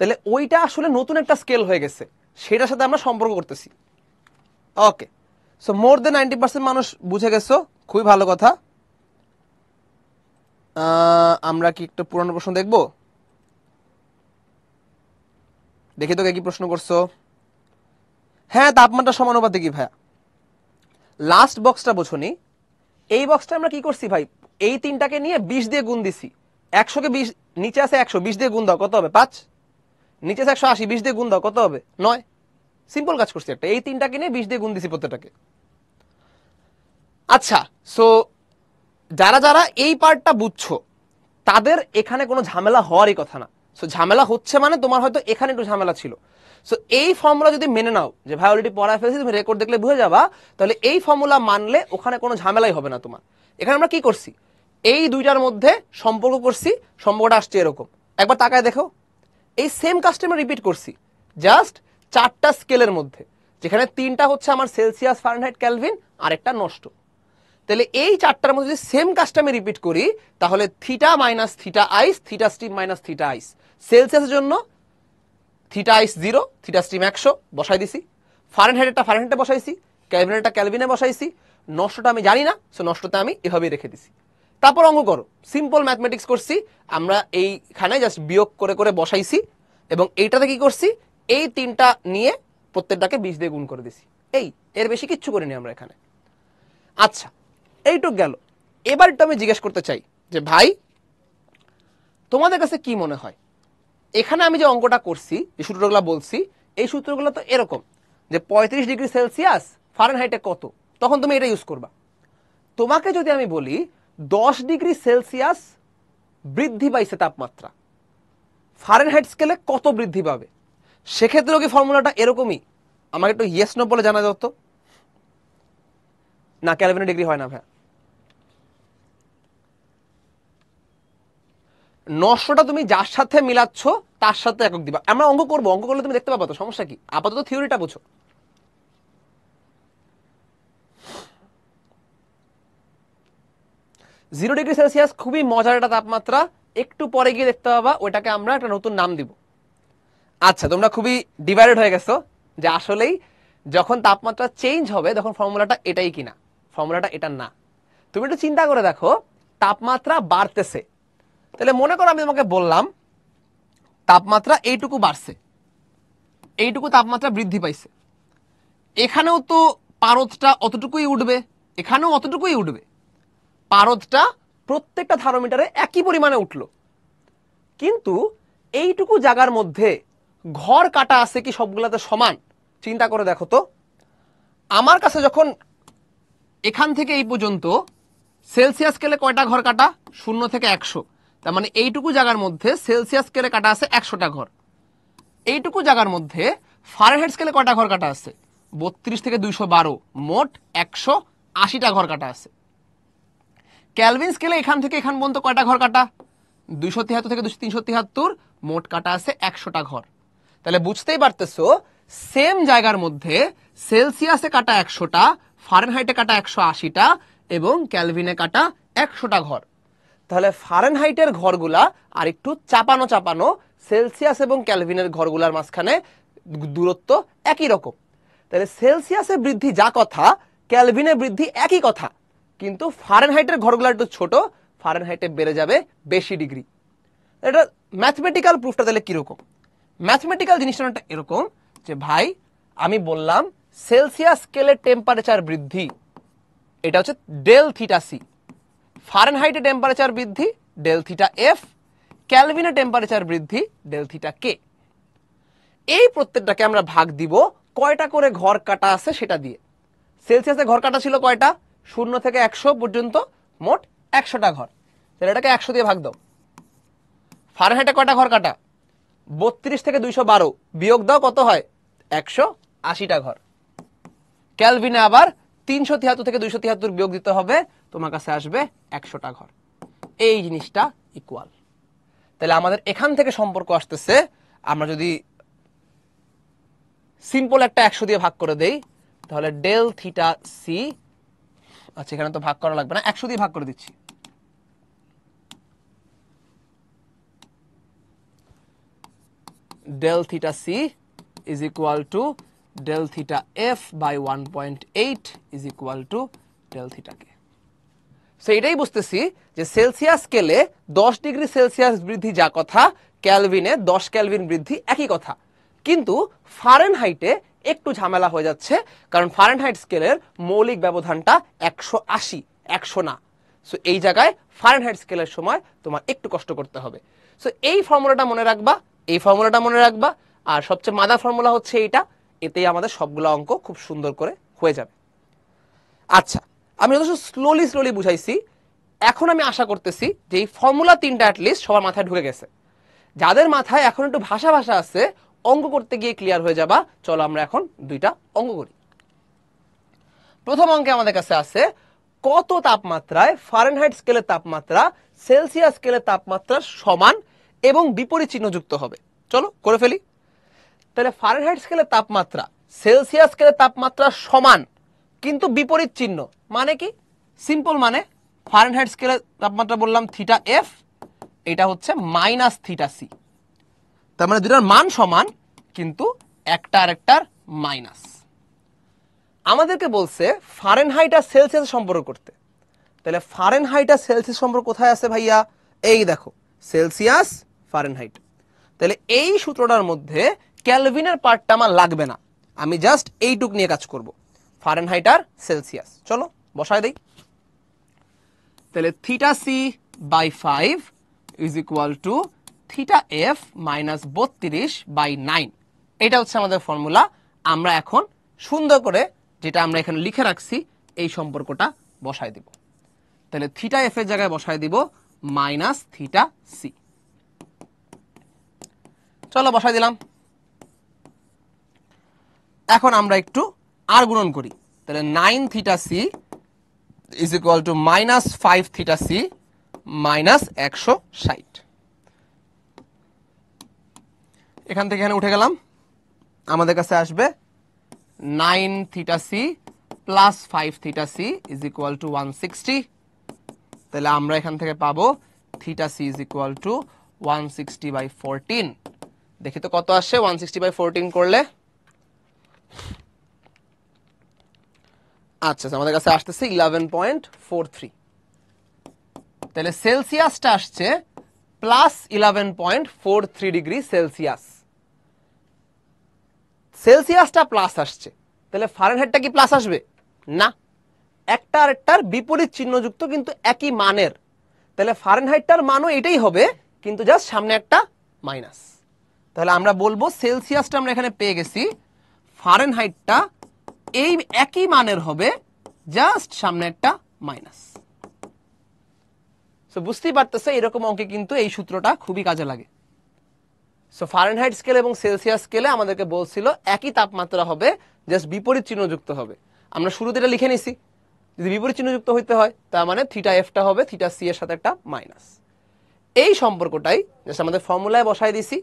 তাহলে ওইটা আসলে নতুন একটা স্কেল হয়ে গেছে। সেটার সাথে আমরা সম্পর্ক করতেছি। Okay so more then ninety percent মানুষ বুঝে গেছো, খুবই ভালো কথা। আমরা কি একটু পুরনো প্রশ্ন দেখব? দেখি তোকে কি প্রশ্ন করছ। হ্যাঁ তাপমাত্রা সমানুপাতিক ভাইয়া। লাস্ট বক্সটা বোঝনি এই বক্সটা আমরা কি করছি ভাই? এই তিনটাকে নিয়ে বিশ দিয়ে গুণ দিছি। একশোকে বিশ, নিচে আছে একশো, বিশ দিয়ে গুণ দাও, কত হবে? পাঁচ। নিচে আছে একশো আশি, বিশ দিয়ে গুণ দাও, কত হবে? নয়। সিম্পল কাজ করছি একটা। এই তিনটাকে নিয়ে বিশ দিয়ে গুণ দিছি প্রত্যেকটাকে। আচ্ছা সো যারা যারা এই পার্টটা বুঝছ, তাদের এখানে কোনো ঝামেলা হওয়ারই কথা না। সো ঝামেলা হচ্ছে মানে তোমার হয়তো এখানে একটু ঝামেলা ছিল। সো এই ফর্মুলা যদি মেনে নাও, যে ভাই অলরেডি পড়ায় ফেলেছি, তুমি রেকর্ড দেখলে বুঝে যাবা, তাহলে এই ফর্মুলা মানলে ওখানে কোনো ঝামেলাই হবে না তোমার। এখানে আমরা কি করছি? এই দুইটার মধ্যে সম্পর্ক করছি, সম্পর্কটা আসছে এরকম। একবার তাকায় দেখো। এই সেম কাজটা আমরা রিপিট করছি। জাস্ট চারটা স্কেলের মধ্যে, যেখানে তিনটা হচ্ছে আমার সেলসিয়াস ফারেনহাইট ক্যালভিন আর একটা নষ্ট। তাহলে এই চারটার মধ্যে যদি সেম কাজটা আমি রিপিট করি, তাহলে theta minus theta ice theta steam minus theta ice সেলসিয়াসের জন্য theta ice zero theta steam একশো, বসাই দিছি। ফারেনহাইটটা ফারেনহাইটে বসাইছি ক্যালভিনেরটা ক্যালভিনে বসাইছি। নষ্টটা আমি জানি না সো নষ্টটা আমি এভাবেই রেখে দিছি। তারপর অঙ্ক করো। সিম্পল ম্যাথমেটিক্স করছি, আমরা এইখানে জাস্ট বিয়োগ করে করে বসাইছি, এবং এইটাতে কি করছি? এই তিনটা নিয়ে প্রত্যেকটাকে বিশ দিয়ে গুণ করে দিছি। এই, এর বেশি কিচ্ছু করিনি আমরা এখানে। আচ্ছা এইটুক গেল। এবার একটু আমি জিজ্ঞেস করতে চাই যে ভাই, তোমাদের কাছে কি মনে হয়? এখানে আমি যে অঙ্কটা করছি, যে সূত্রগুলো বলছি, এই সূত্রগুলো তো এরকম, যে পঁয়ত্রিশ ডিগ্রি সেলসিয়াস ফারেনহাইটে কত? তখন তুমি এটা ইউজ করবা। তোমাকে যদি আমি বলি, দশ ডিগ্রি সেলসিয়াস বৃদ্ধি পাইছে তাপমাত্রা। ফারেনহাইট স্কেলে কত বৃদ্ধি পাবে? সেক্ষেত্রেও কি ফর্মুলাটা এরকমই? আমাকে একটু ইয়েস নো বলে জানা যত? না ক্যালভিনে ডিগ্রি হয় না ভাই নশোটা তুমি যার সাথে মিলাচ্ছ, তার সাথে একক দিবা। আমরা অঙ্ক করব, অঙ্ক করলে তুমি দেখতে পাবো তো, সমস্যা কি? আপাতত থিওরিটা বুঝো। জিরো ডিগ্রি সেলসিয়াস খুবই মজার একটা তাপমাত্রা, একটু পরে গিয়ে দেখতে পাবা, ওইটাকে আমরা একটা নতুন নাম দিব। আচ্ছা তোমরা খুবই ডিভাইডেড হয়ে গেছো যে আসলেই যখন তাপমাত্রা চেঞ্জ হবে, তখন ফর্মুলাটা এটাই কিনা? ফর্মুলাটা এটা না। তুমি একটু চিন্তা করে দেখো, তাপমাত্রা বাড়তেছে। তাহলে মনে করো আমি তোমাকে বললাম, তাপমাত্রা এইটুকু বাড়ছে। এইটুকু তাপমাত্রা বৃদ্ধি পাইছে। এখানেও তো পারদটা অতটুকুই উঠবে, এখানেও অতটুকুই উঠবে। পারদটা প্রত্যেকটা থার্মোমিটারে একই পরিমাণে উঠল। কিন্তু এইটুকু জায়গার মধ্যে ঘর কাটা আছে কি সবগুলাতে সমান? চিন্তা করে দেখো তো। আমার কাছে যখন এখান থেকে এই পর্যন্ত সেলসিয়াস স্কেলে কয়টা ঘর কাটা? শূন্য থেকে একশো। তার মানে এইটুকু জায়গার মধ্যে সেলসিয়াস স্কেলে কাটা আছে একশোটা ঘর। এইটুকু জায়গার মধ্যে ফারেনহাইট স্কেলে কটা ঘর কাটা আছে? বত্রিশ থেকে দুইশো বারো, মোট একশো আশিটা ঘর কাটা আছে। ক্যালভিন স্কেলে এখান থেকে এখান পর্যন্ত কয়টা ঘর কাটা? দুইশো তিয়াত্তর থেকে দুশো তিনশো তিয়াত্তর মোট কাটা আছে একশোটা ঘর। তাহলে বুঝতেই পারতেছো সেম জায়গার মধ্যে সেলসিয়াসে কাটা একশোটা ফারেনহাইটে কাটা একশো আশিটা এবং ক্যালভিনে কাটা একশোটা ঘর। তাহলে ফারেনহাইটের ঘরগুলা আর একটু চাপানো চাপানো সেলসিয়াস এবং ক্যালভিনের ঘরগুলার মাঝখানে দূরত্ব একই রকম। তাহলে সেলসিয়াসে বৃদ্ধি যা কথা ক্যালভিনে বৃদ্ধি একই কথা। কিন্তু ফারেনহাইটের ঘরগুলো একটু ছোট ফারেনহাইটে বেড়ে যাবে বেশি ডিগ্রি। এটা ম্যাথমেটিক্যাল প্রুফটা তাহলে কীরকম? ম্যাথমেটিক্যাল জিনিসটা এরকম যে ভাই, আমি বললাম সেলসিয়াস স্কেলের টেম্পারেচার বৃদ্ধি। এটা হচ্ছে ডেল থিটা সি ফারেনহাইটে টেম্পারেচার বৃদ্ধি ডেলথিটা এফ ক্যালভিনে টেম্পারেচার বৃদ্ধি ডেলথিটা কে এই প্রত্যেকটাকে আমরা ভাগ দিব, কয়টা করে ঘর কাটা আছে সেটা দিয়ে। সেলসিয়াসে ঘর কাটা ছিল কয়টা? শূন্য থেকে একশো পর্যন্ত, মোট একশোটা ঘর। তাহলে এটাকে একশো দিয়ে ভাগ দাও। ফারেনহাইটে কয়টা ঘর কাটা? বত্রিশ থেকে দুইশো বারো। বিয়োগ দাও কত হয়? একশো আশিটা ঘর। ক্যালভিনে আবার তিনশো তিয়াত্তর থেকে দুইশো তিয়াত্তর বিয়োগ দিতে হবে। তোমার কাছে আসবে একশোটা ঘর। এই জিনিসটা ইকুয়াল তাহলে আমাদের এখান থেকে সম্পর্ক আসতেছে, আমরা যদি সিম্পল একটা একশো দিয়ে ভাগ করে দেই, তাহলে ডেল থিটা সি আচ্ছা এখানে তো ভাগ করা লাগবে না, একশো দিয়ে ভাগ করে দিচ্ছি। Del theta C is equal to del theta f by 1.8 is equal to del theta k. So এটাই বুঝতেছি যে সেলসিয়াস স্কেলে দশ ডিগ্রি সেলসিয়াস বৃদ্ধি যা কথা ক্যালভিনে দশ ক্যালভিন বৃদ্ধি একই কথা। কিন্তু ফারেনহাইটে একটু ঝামেলা হয়ে যাচ্ছে, কারণ ফারেনহাইট স্কেলের মৌলিক ব্যবধানটা একশো আশি, একশো না। সো এই জায়গায় ফারেনহাইট স্কেলের সময় তোমার একটু কষ্ট করতে হবে। সো এই ফর্মুলাটা মনে রাখবা, এই ফর্মুলাটা মনে রাখবা, আর সবচেয়ে মাদা ফর্মুলা হচ্ছে এইটা। এতেই আমাদের সবগুলো অঙ্ক খুব সুন্দর করে হয়ে যাবে। আচ্ছা আমি যথেষ্ট স্লোলি স্লোলি বুঝাইছি। এখন আমি আশা করতেছি যে এই ফর্মুলা তিনটা অ্যাটলিস্ট সবার মাথায় ঢুকে গেছে। যাদের মাথায় এখন একটু ভাষা ভাষা আছে, অঙ্ক করতে গিয়ে ক্লিয়ার হয়ে যাবা। চলো আমরা এখন দুইটা অঙ্ক করি। প্রথম অঙ্কে আমাদের কাছে আছে, কত তাপমাত্রায় ফারেনহাইট স্কেলের তাপমাত্রা সেলসিয়াস স্কেলের তাপমাত্রা সমান এবং বিপরীত চিহ্নযুক্ত হবে? চলো, করে ফেলি। তাহলে ফারেনহাইট স্কেলের তাপমাত্রা সেলসিয়াস স্কেলের তাপমাত্রা সমান, কিন্তু বিপরীত চিহ্ন। মানে কি? সিম্পল মানে ফারেনহাইট স্কেলের তাপমাত্রা বললাম থিটা এফ এটা হচ্ছে মাইনাস থিটা সি তার মানে দুটার মান সমান, কিন্তু একটা আরেকটার মাইনাস আমাদেরকে বলছে ফারেনহাইট আর সেলসিয়াস সম্পর্ক করতে। তাহলে ফারেনহাইট আর সেলসিয়াস সম্পর্ক কোথায় আছে ভাইয়া? এই দেখো সেলসিয়াস ফারেনহাইট তাহলে এই সূত্রটার মধ্যে ক্যালভিনের পার্টটা আমার লাগবে না। আমি জাস্ট এইটুক নিয়ে কাজ করব। ফারেনহাইট আর সেলসিয়াস চলো, বসায় দেই। তাহলে theta C by five is equal to theta F minus বত্রিশ বাই নাইন এটা হচ্ছে আমাদের ফর্মুলা আমরা এখন সুন্দর করে যেটা আমরা এখানে লিখে রাখছি, এই সম্পর্কটা বসায় দিব। তাহলে থিটা এফ এর জায়গায় বসায় দিব মাইনাস থিটা সি চলো বসাই দিলাম। এখন আমরা একটু আর গুণন করি। তাহলে nine theta C is equal to minus five theta C minus একশো ষাট। এখান থেকে এখানে উঠে গেলাম। আমাদের কাছে আসবে nine theta C plus five theta C is equal to one sixty তাহলে আমরা এখান থেকে পাবো theta C is equal to one sixty by fourteen দেখি তো কত আসে? ওয়ান সিক্সটি বাই ফোরটিন করলে? আচ্ছা আচ্ছা, আমাদের কাছে আসতেছে ইলেভেন পয়েন্ট ফোর থ্রি তাহলে সেলসিয়াসটা আসছে plus eleven point four three degree Celsius সেলসিয়াসটা plus আসছে। তাহলে ফারেনহাইটটা কি প্লাস আসবে? না। একটা আরেকটার বিপরীত চিহ্নযুক্ত কিন্তু একই মানের। তাহলে ফারেনহাইটটার মানও এটাই হবে কিন্তু জাস্ট সামনে একটা মাইনাস তাহলে আমরা বলব সেলসিয়াসটা আমরা এখানে পেয়ে গেছি। ফারেনহাইটটা এই একই মানের হবে জাস্ট সামনে একটা মাইনাস সো বুঝতেই পারতেছে, এরকম অঙ্কে কিন্তু এই সূত্রটা খুবই কাজে লাগে। সো ফারেনহাইট স্কেল এবং সেলসিয়াস স্কেলে আমাদেরকে বলছিল একই তাপমাত্রা হবে জাস্ট বিপরীত চিহ্নযুক্ত হবে। আমরা শুরুতে এটা লিখে নিছি। যদি বিপরীত চিহ্নযুক্ত হইতে হয়, তার মানে থিটা এফটা হবে থিটা সি এর সাথে একটা মাইনাস এই সম্পর্কটাই জাস্ট আমাদের ফর্মুলায় বসাই দিছি।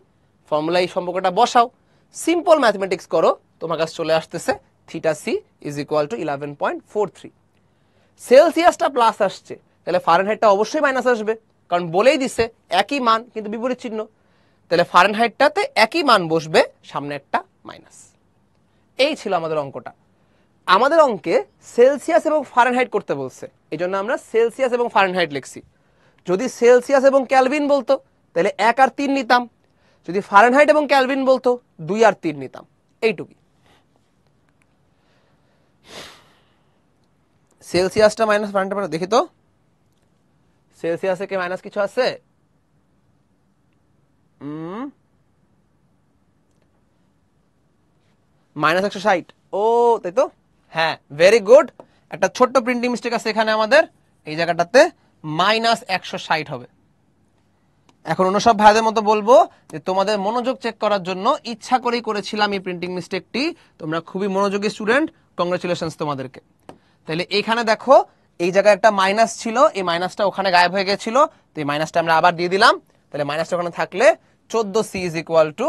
ফর্মুলায় এই সম্পর্কটা বসাও। সিম্পল ম্যাথমেটিক্স করো, তোমার কাছে চলে আসতেছে। Theta C is equal to eleven point four three সেলসিয়াসটা plus আসছে, তাহলে ফারেনহাইটটা অবশ্যই মাইনাস আসবে, কারণ বলেই দিছে একই মান, কিন্তু বিপরীত চিহ্ন। তাহলে ফারেনহাইটটাতে একই মান বসবে, সামনে একটা মাইনাস এই ছিল আমাদের অঙ্কটা। আমাদের অঙ্কে সেলসিয়াস এবং ফারেনহাইট করতে বলছে এই জন্য আমরা সেলসিয়াস এবং ফারেনহাইট লিখছি। যদি সেলসিয়াস এবং ক্যালভিন বলতো, তাহলে এক আর তিন নিতাম। যদি ফারেনহাইট এবং ক্যালভিন বলতো, দুই আর তিন নিতাম। এইটুকুই। সেলসিয়াসটা মাইনাস ফারেনহাইট দেখি তো। সেলসিয়াসে কি মাইনাস কিছু আছে? মাইনাস একশো ষাট। ও, তাই তো? হ্যাঁ ভেরি গুড একটা ছোট্ট প্রিন্টিং মিস্টেক আছে এখানে আমাদের। এই জায়গাটাতে মাইনাস একশো ষাট হবে। এখন অন্য সব ভাইদের মতো বলব যে তোমাদের মনোযোগ চেক করার জন্য ইচ্ছা করেই করেছিলাম এই প্রিন্টিং মিস্টেকটি তোমরা খুবই মনোযোগী স্টুডেন্ট কংগ্রেচুলেশনস তোমাদেরকে। তাহলে এখানে দেখো, এই জায়গায় একটা মাইনাস ছিল, এই মাইনাসটা ওখানে গায়েব হয়ে গেছিল, তো এই মাইনাসটা আমরা আবার দিয়ে দিলাম। তাহলে মাইনাসটা ওখানে থাকলে চোদ্দ সি ইজ ইকুয়াল টু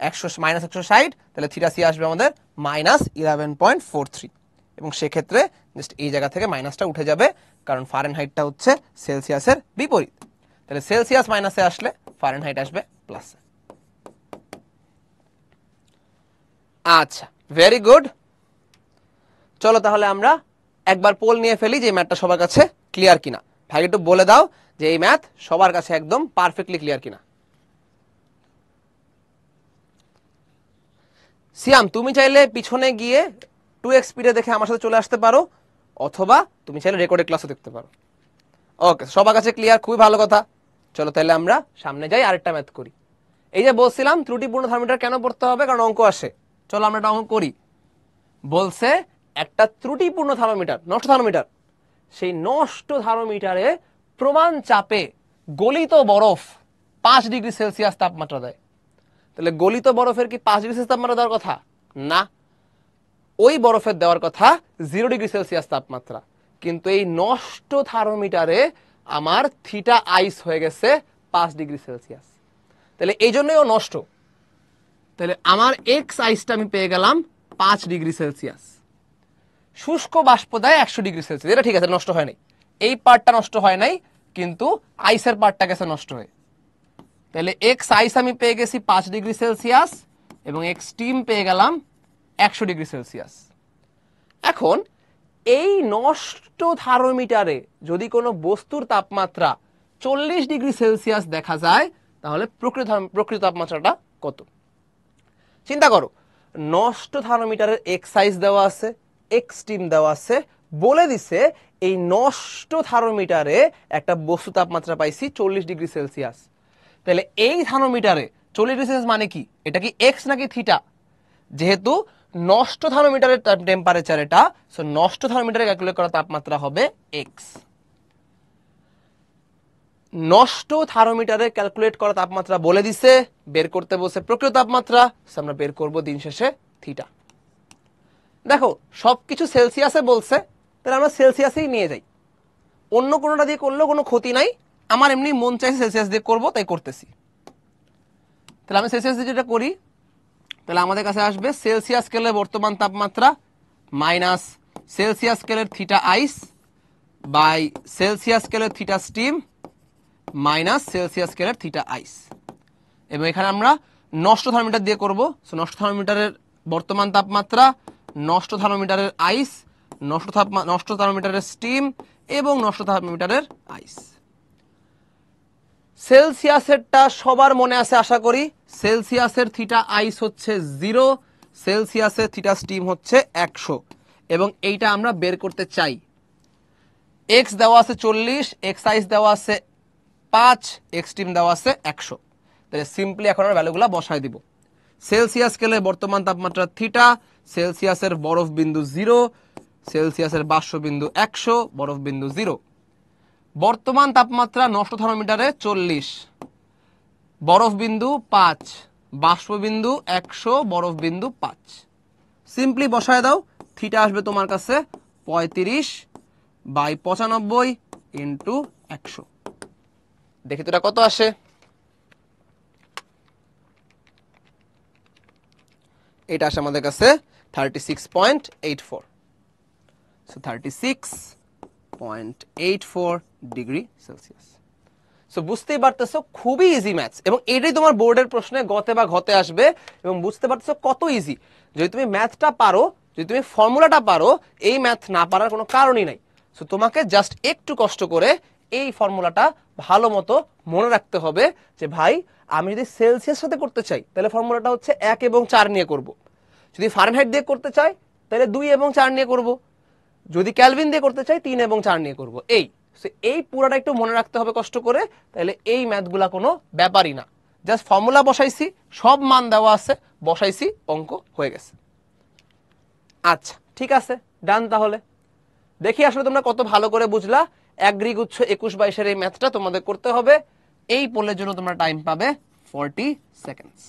একশো মাইনাস একশো ষাট, তাহলে থিটা সি আসবে আমাদের minus eleven point four three এবং সেক্ষেত্রে জাস্ট এই জায়গা থেকে মাইনাসটা উঠে যাবে, কারণ ফারেন হাইটটা হচ্ছে সেলসিয়াসের বিপরীত। তাহলে সেলসিয়াস মাইনাসে আসলে ফারেন হাইট আসবে প্লাসে আচ্ছা ভেরি গুড চলো তাহলে আমরা একবার পোল নিয়ে ফেলি যে ম্যাথটা সবার কাছে ক্লিয়ার কিনা। ভাই, একটু বলে দাও যে এই ম্যাথ সবার কাছে একদম পারফেক্টলি ক্লিয়ার কিনা। সিয়াম, তুমি চাইলে পিছনে গিয়ে টু এক্স স্পিডে দেখে আমার সাথে চলে আসতে পারো, অথবা তুমি চাইলে রেকর্ডেড ক্লাসও দেখতে পারো। ওকে সবার কাছে ক্লিয়ার খুবই ভালো কথা। চলো তাহলে আমরা সামনে যাই, আরেকটা ম্যাথ করি। এই যে বলছিলাম, ত্রুটিপূর্ণ থার্মোমিটার কেন পড়তে হবে? কারণ অঙ্ক আসে। চলো আমরা একটা অঙ্ক করি। বলছে একটা ত্রুটিপূর্ণ থার্মোমিটার, নষ্ট থার্মোমিটার, সেই নষ্ট থার্মোমিটারে প্রমাণ চাপে গলিত বরফ পাঁচ ডিগ্রি সেলসিয়াস তাপমাত্রা দেয়। তাহলে গলিত বরফের কি পাঁচ ডিগ্রি সেলসিয়াস তাপমাত্রা দেওয়ার কথা? না। ওই বরফের দেওয়ার কথা জিরো ডিগ্রি সেলসিয়াস তাপমাত্রা। কিন্তু এই নষ্ট থার্মোমিটারে আমার থিটা আইস হয়ে গেছে পাঁচ ডিগ্রি সেলসিয়াস। তাহলে এই জন্যই ও নষ্ট। তাহলে আমার এক্স আইসটা আমি পেয়ে গেলাম পাঁচ ডিগ্রি সেলসিয়াস। শুষ্ক বাষ্প দেয় একশো ডিগ্রি সেলসিয়াস। এটা ঠিক আছে, নষ্ট হয় নাই। এই পার্টটা নষ্ট হয় নাই, কিন্তু আইসের পার্টটা গেছে নষ্ট হয়ে। তাহলে এক্স আইস আমি পেয়ে গেছি পাঁচ ডিগ্রি সেলসিয়াস, এবং এক্স স্টিম পেয়ে গেলাম একশো ডিগ্রি সেলসিয়াস। এখন, এই নষ্ট থার্মোমিটারে যদি কোনো বস্তুর তাপমাত্রা চল্লিশ ডিগ্রি সেলসিয়াস দেখা যায়, তাহলে প্রকৃত প্রকৃত তাপমাত্রাটা কত? চিন্তা করো, নষ্ট থার্মোমিটারের এক্স সাইজ দেওয়া আছে এক্স স্টিম দেওয়া আছে। বলে দিছে, এই নষ্ট থার্মোমিটারে একটা বস্তু তাপমাত্রা পাইছি চল্লিশ ডিগ্রি সেলসিয়াস। তাহলে এই থার্মোমিটারে চল্লিশ ডিগ্রি সেলসিয়াস মানে কি? এটা কি এক্স নাকি থিটা? যেহেতু নষ্ট থার্মোমিটারের টেম্পারেচার এটা সো নষ্ট থার্মোমিটারে ক্যালকুলেট করা তাপমাত্রা হবে এক্স। নষ্ট থার্মোমিটারে ক্যালকুলেট করা তাপমাত্রা বলে দিছে, বের করতে বলছে প্রকৃত তাপমাত্রা আমরা বের করব দিন শেষে থিটা। দেখো সব কিছু সেলসিয়াসে বলছে, তাহলে আমরা সেলসিয়াসেই নিয়ে যাই। অন্য কোনোটা দিয়ে করলেও কোনো ক্ষতি নাই, আমার এমনি মন চাইছে সেলসিয়াস দিয়ে করব, তাই করতেছি। তাহলে আমি সেলসিয়াস দিয়ে যেটা করি, তাহলে আমাদের কাছে আসবে সেলসিয়াস স্কেলের বর্তমান তাপমাত্রা মাইনাস সেলসিয়াস স্কেলের থিটা আইস বাই সেলসিয়াস স্কেলের থিটা স্টিম মাইনাস সেলসিয়াস স্কেলের থিটা আইস। এবং এখানে আমরা নষ্ট থার্মোমিটার দিয়ে করব। সো নষ্ট থার্মোমিটারের বর্তমান তাপমাত্রা নষ্ট থার্মোমিটারের আইস নষ্ট নষ্ট থার্মোমিটারের স্টিম এবং নষ্ট থার্মোমিটারের আইস। সেলসিয়াসেরটা সবার মনে আছে আশা করি। সেলসিয়াসের থিটা আইস হচ্ছে জিরো, সেলসিয়াসের থিটা স্টিম হচ্ছে একশো। এবং এইটা আমরা বের করতে চাই। এক্স দেওয়া আছে চল্লিশ, এক্স আইস দেওয়া আছে পাঁচ, এক্স স্টিম দেওয়া আছে একশো। তাহলে সিম্পলি এখন আমরা ভ্যালুগুলো বসায় দিব। সেলসিয়াস স্কেলে বর্তমান তাপমাত্রা থিটা সেলসিয়াসের বরফ বিন্দু জিরো, সেলসিয়াসের বাষ্প বিন্দু একশো বরফ বিন্দু জিরো। বর্তমান তাপমাত্রা নষ্ট থার্মোমিটারে চল্লিশ। বরফ বিন্দু পাঁচ বাষ্প বিন্দু একশো বরফ বিন্দু পাঁচ। সিম্পলি বসায় দাও থিটা আসবে তোমার কাছে পঁয়ত্রিশ বাই পঁচানব্বই ইন্টু একশো। দেখি তো এটা কত আসে? এটা আসে আমাদের কাছে thirty six point eight four so thirty six point eight four degree Celsius so বুঝতেই পারতেছো? খুবই ইজি ম্যাথস এবং এটাই তোমার বোর্ডের প্রশ্নে গতে বা ঘতে আসবে। এবং বুঝতে পারতেছো কত ইজি যদি তুমি ম্যাথটা পারো, যদি তুমি ফর্মুলাটা পারো, এই ম্যাথ না পারার কোনো কারণই নাই। সো তোমাকে জাস্ট একটু কষ্ট করে এই ফর্মুলাটা ভালো মতো মনে রাখতে হবে যে, ভাই, আমি যদি সেলসিয়াস সাথে করতে চাই, তাহলে ফর্মুলাটা হচ্ছে এক এবং চার নিয়ে করব। যদি ফারেনহাইট দিয়ে করতে চাই তাহলে দুই এবং চার নিয়ে করব। যদি ক্যালভিন দিয়ে করতে চাই তিন এবং চার নিয়ে করব। এই এই পুরাটা একটু মনে রাখতে হবে কষ্ট করে, তাহলে এই ম্যাথগুলা কোনো ব্যাপারই না। জাস্ট ফর্মুলা বসাইছি, সব মান দেওয়া আছে, বসাইছি, অঙ্ক হয়ে গেছে। আচ্ছা ঠিক আছে, ডান তাহলে। দেখি আসলে তোমরা কত ভালো করে বুঝলা। অ্যাগ্রি গুচ্ছ একুশ বাইশের এই ম্যাথটা তোমাদের করতে হবে। এই পোলের জন্য তোমরা টাইম পাবে ফর্টি সেকেন্ডস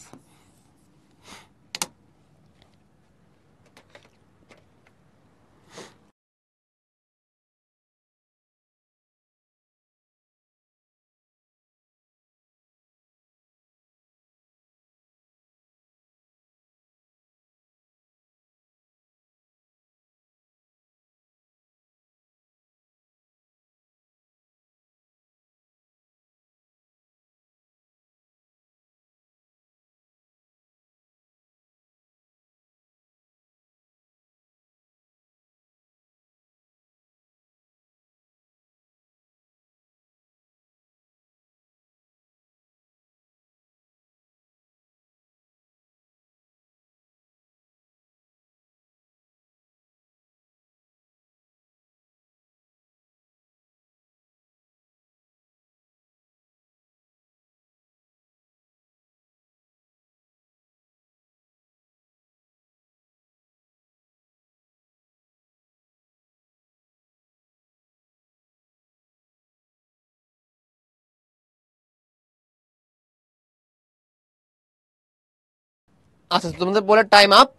আচ্ছা তোমাদের বলে টাইম আপ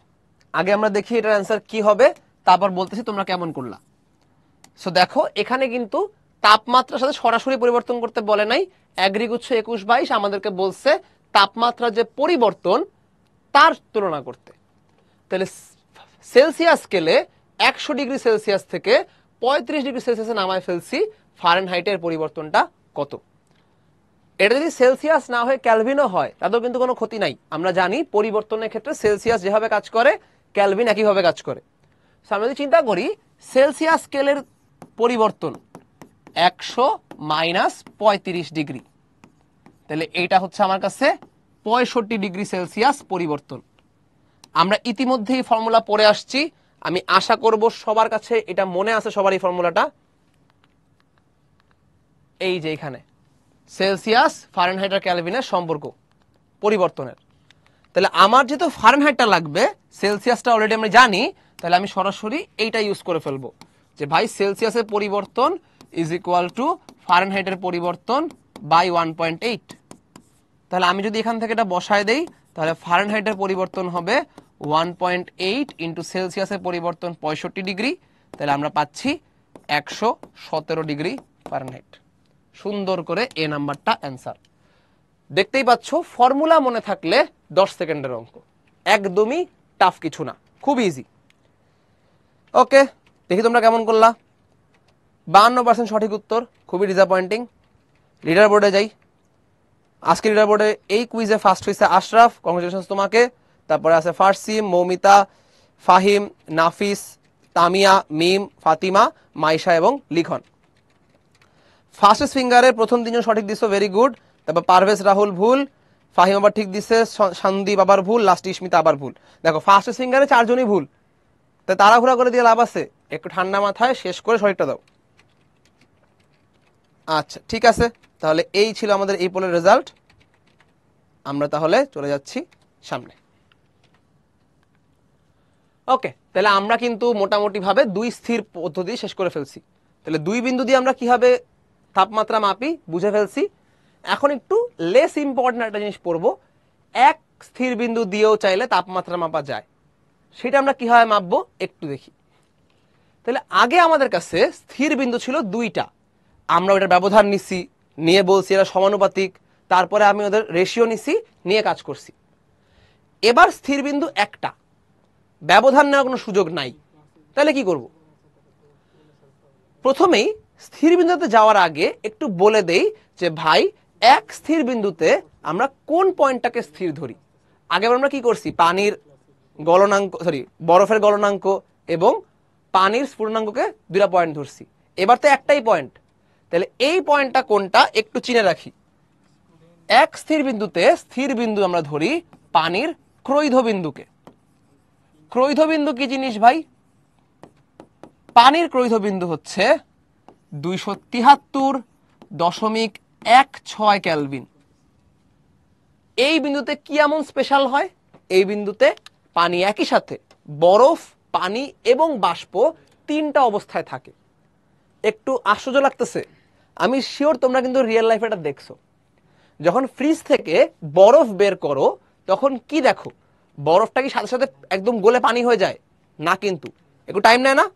আগে আমরা দেখি এটার অ্যান্সার কি হবে, তারপর বলতেছি তোমরা কেমন করলা। সো দেখো, এখানে কিন্তু তাপমাত্রার সাথে সরাসরি পরিবর্তন করতে বলে নাই। অ্যাগ্রিগুচ্ছ একুশ বাইশ আমাদেরকে বলছে তাপমাত্রার যে পরিবর্তন, তার তুলনা করতে। তাহলে সেলসিয়াস স্কেলে একশো ডিগ্রি সেলসিয়াস থেকে পঁয়ত্রিশ ডিগ্রি সেলসিয়াসে নামায় ফেলছি ফারেনহাইটের পরিবর্তনটা কত? এটা যদি সেলসিয়াস না হয়ে ক্যালভিনও হয়, তাতেও কিন্তু কোনো ক্ষতি নাই। আমরা জানি পরিবর্তনের ক্ষেত্রে সেলসিয়াস যেভাবে কাজ করে ক্যালভিন একইভাবে কাজ করে। আমরা যদি চিন্তা করি সেলসিয়াস স্কেলের পরিবর্তন একশো মাইনাস পঁয়ত্রিশ ডিগ্রি তাহলে এইটা হচ্ছে আমার কাছে পঁয়ষট্টি ডিগ্রি সেলসিয়াস পরিবর্তন। আমরা ইতিমধ্যেই ফর্মুলা পড়ে আসছি। আমি আশা করব সবার কাছে এটা মনে আছে সবার এই ফর্মুলাটা এই যে এখানে। সেলসিয়াস ফারেনহাইট আর ক্যালভিনের সম্পর্ক, পরিবর্তনের। তাহলে আমার যেহেতু ফারেনহাইটটা লাগবে, সেলসিয়াসটা অলরেডি আমরা জানি, তাহলে আমি সরাসরি এইটা ইউজ করে ফেলব। যে ভাই, সেলসিয়াসের পরিবর্তন ইজ ইকুয়াল টু ফারেনহাইটের পরিবর্তন বাই ওয়ান পয়েন্ট এইট তাহলে আমি যদি এখান থেকে এটা বসায় দেই, তাহলে ফারেনহাইটের পরিবর্তন হবে ওয়ান পয়েন্ট এইট ইন্টু সেলসিয়াসের পরিবর্তন পঁয়ষট্টি ডিগ্রি। তাহলে আমরা পাচ্ছি একশো সতেরো ডিগ্রি ফারেনহাইট। সুন্দর করে এ নাম্বারটা অ্যান্সার দেখতেই পাচ্ছ ফর্মুলা মনে থাকলে দশ সেকেন্ডের অঙ্ক। একদমই টাফ কিছু না, খুব ইজি ওকে দেখি তোমরা কেমন করলা। বাহান্ন পার্সেন্ট সঠিক উত্তর, খুবই ডিসঅ্যাপয়েন্টিং লিডার বোর্ডে যাই। আজকে লিডার বোর্ডে এই কুইজে ফার্স্ট হয়েছে আশরাফ কংগ্রেচুলেশন তোমাকে। তারপরে আছে ফার্সিম মৌমিতা ফাহিম নাফিস তামিয়া মিম ফাতিমা মাইশা এবং লিখন ফার্স্টেস্ট ফিঙ্গারের প্রথম তিনজন সঠিক দিছো ভেরি গুড তারপর পারভেজ রাহুল ভুল, ফাহিম আবার ঠিক স- সন্দীপ আবার ভুল, লাস্ট ইস্মিতা আবার ভুল। দেখো ফার্স্টেস্ট ফিঙ্গারে চারজনই ভুল। তাই তাড়াহুড়া করে দিয়ে লাভ আছে। একটু ঠান্ডা মাথায় শেষ করে সঠিকটা দাও। আচ্ছা ঠিক আছে। তাহলে এই ছিল আমাদের এই পোলের রেজাল্ট আমরা তাহলে চলে যাচ্ছি সামনে। ওকে তাহলে আমরা কিন্তু মোটামুটিভাবে দুই স্থির পদ্ধতি শেষ করে ফেলছি। তাহলে দুই বিন্দু দিয়ে আমরা কীভাবে তাপমাত্রা মাপি, বুঝে ফেলছি। এখন একটু লেস ইম্পর্টেন্ট একটা জিনিস পড়ব। এক স্থির বিন্দু দিয়েও চাইলে তাপমাত্রা মাপা যায়। সেটা আমরা কীভাবে মাপবো? একটু দেখি। তাহলে আগে আমাদের কাছে স্থির বিন্দু ছিল দুইটা। আমরা ওটার ব্যবধান নিছি, নিয়ে বলছি এরা সমানুপাতিক। তারপরে আমি ওদের রেশিও নিছি, নিয়ে কাজ করছি। এবার স্থির বিন্দু একটা। ব্যবধান নেওয়ার কোনো সুযোগ নাই। তাহলে কি করব? প্রথমেই স্থির বিন্দুতে যাওয়ার আগে একটু বলে দেই যে, ভাই, এক স্থির বিন্দুতে আমরা কোন পয়েন্টটাকে স্থির ধরি? আগে আমরা কি করছি? পানির গলনাঙ্ক সরি বরফের গলনাঙ্ক এবং পানির স্ফুটনাঙ্ককে দুটা পয়েন্ট ধরছি। এবার তো একটাই পয়েন্ট। তাহলে এই পয়েন্টটা কোনটা? একটু চিনে রাখি। এক স্থির বিন্দুতে স্থির বিন্দু আমরা ধরি পানির ক্রৈধ বিন্দুকে ক্রৈধ বিন্দু কি জিনিস ভাই? পানির ক্রৈধ বিন্দু হচ্ছে দুইশো তিহাত্তর দশমিক এক ছয় ক্যালভিন এই বিন্দুতে কি এমন স্পেশাল হয়? এই বিন্দুতে পানি একই সাথে বরফ, পানি এবং বাষ্প তিনটা অবস্থায় থাকে। একটু আশ্চর্য লাগতেছে। আমি শিওর তোমরা কিন্তু রিয়েল লাইফে এটা দেখছ। যখন ফ্রিজ থেকে বরফ বের করো, তখন কি দেখো? বরফটা কি সাথে সাথে একদম গলে পানি হয়ে যায়? না কিন্তু। একটু টাইম নেয় না?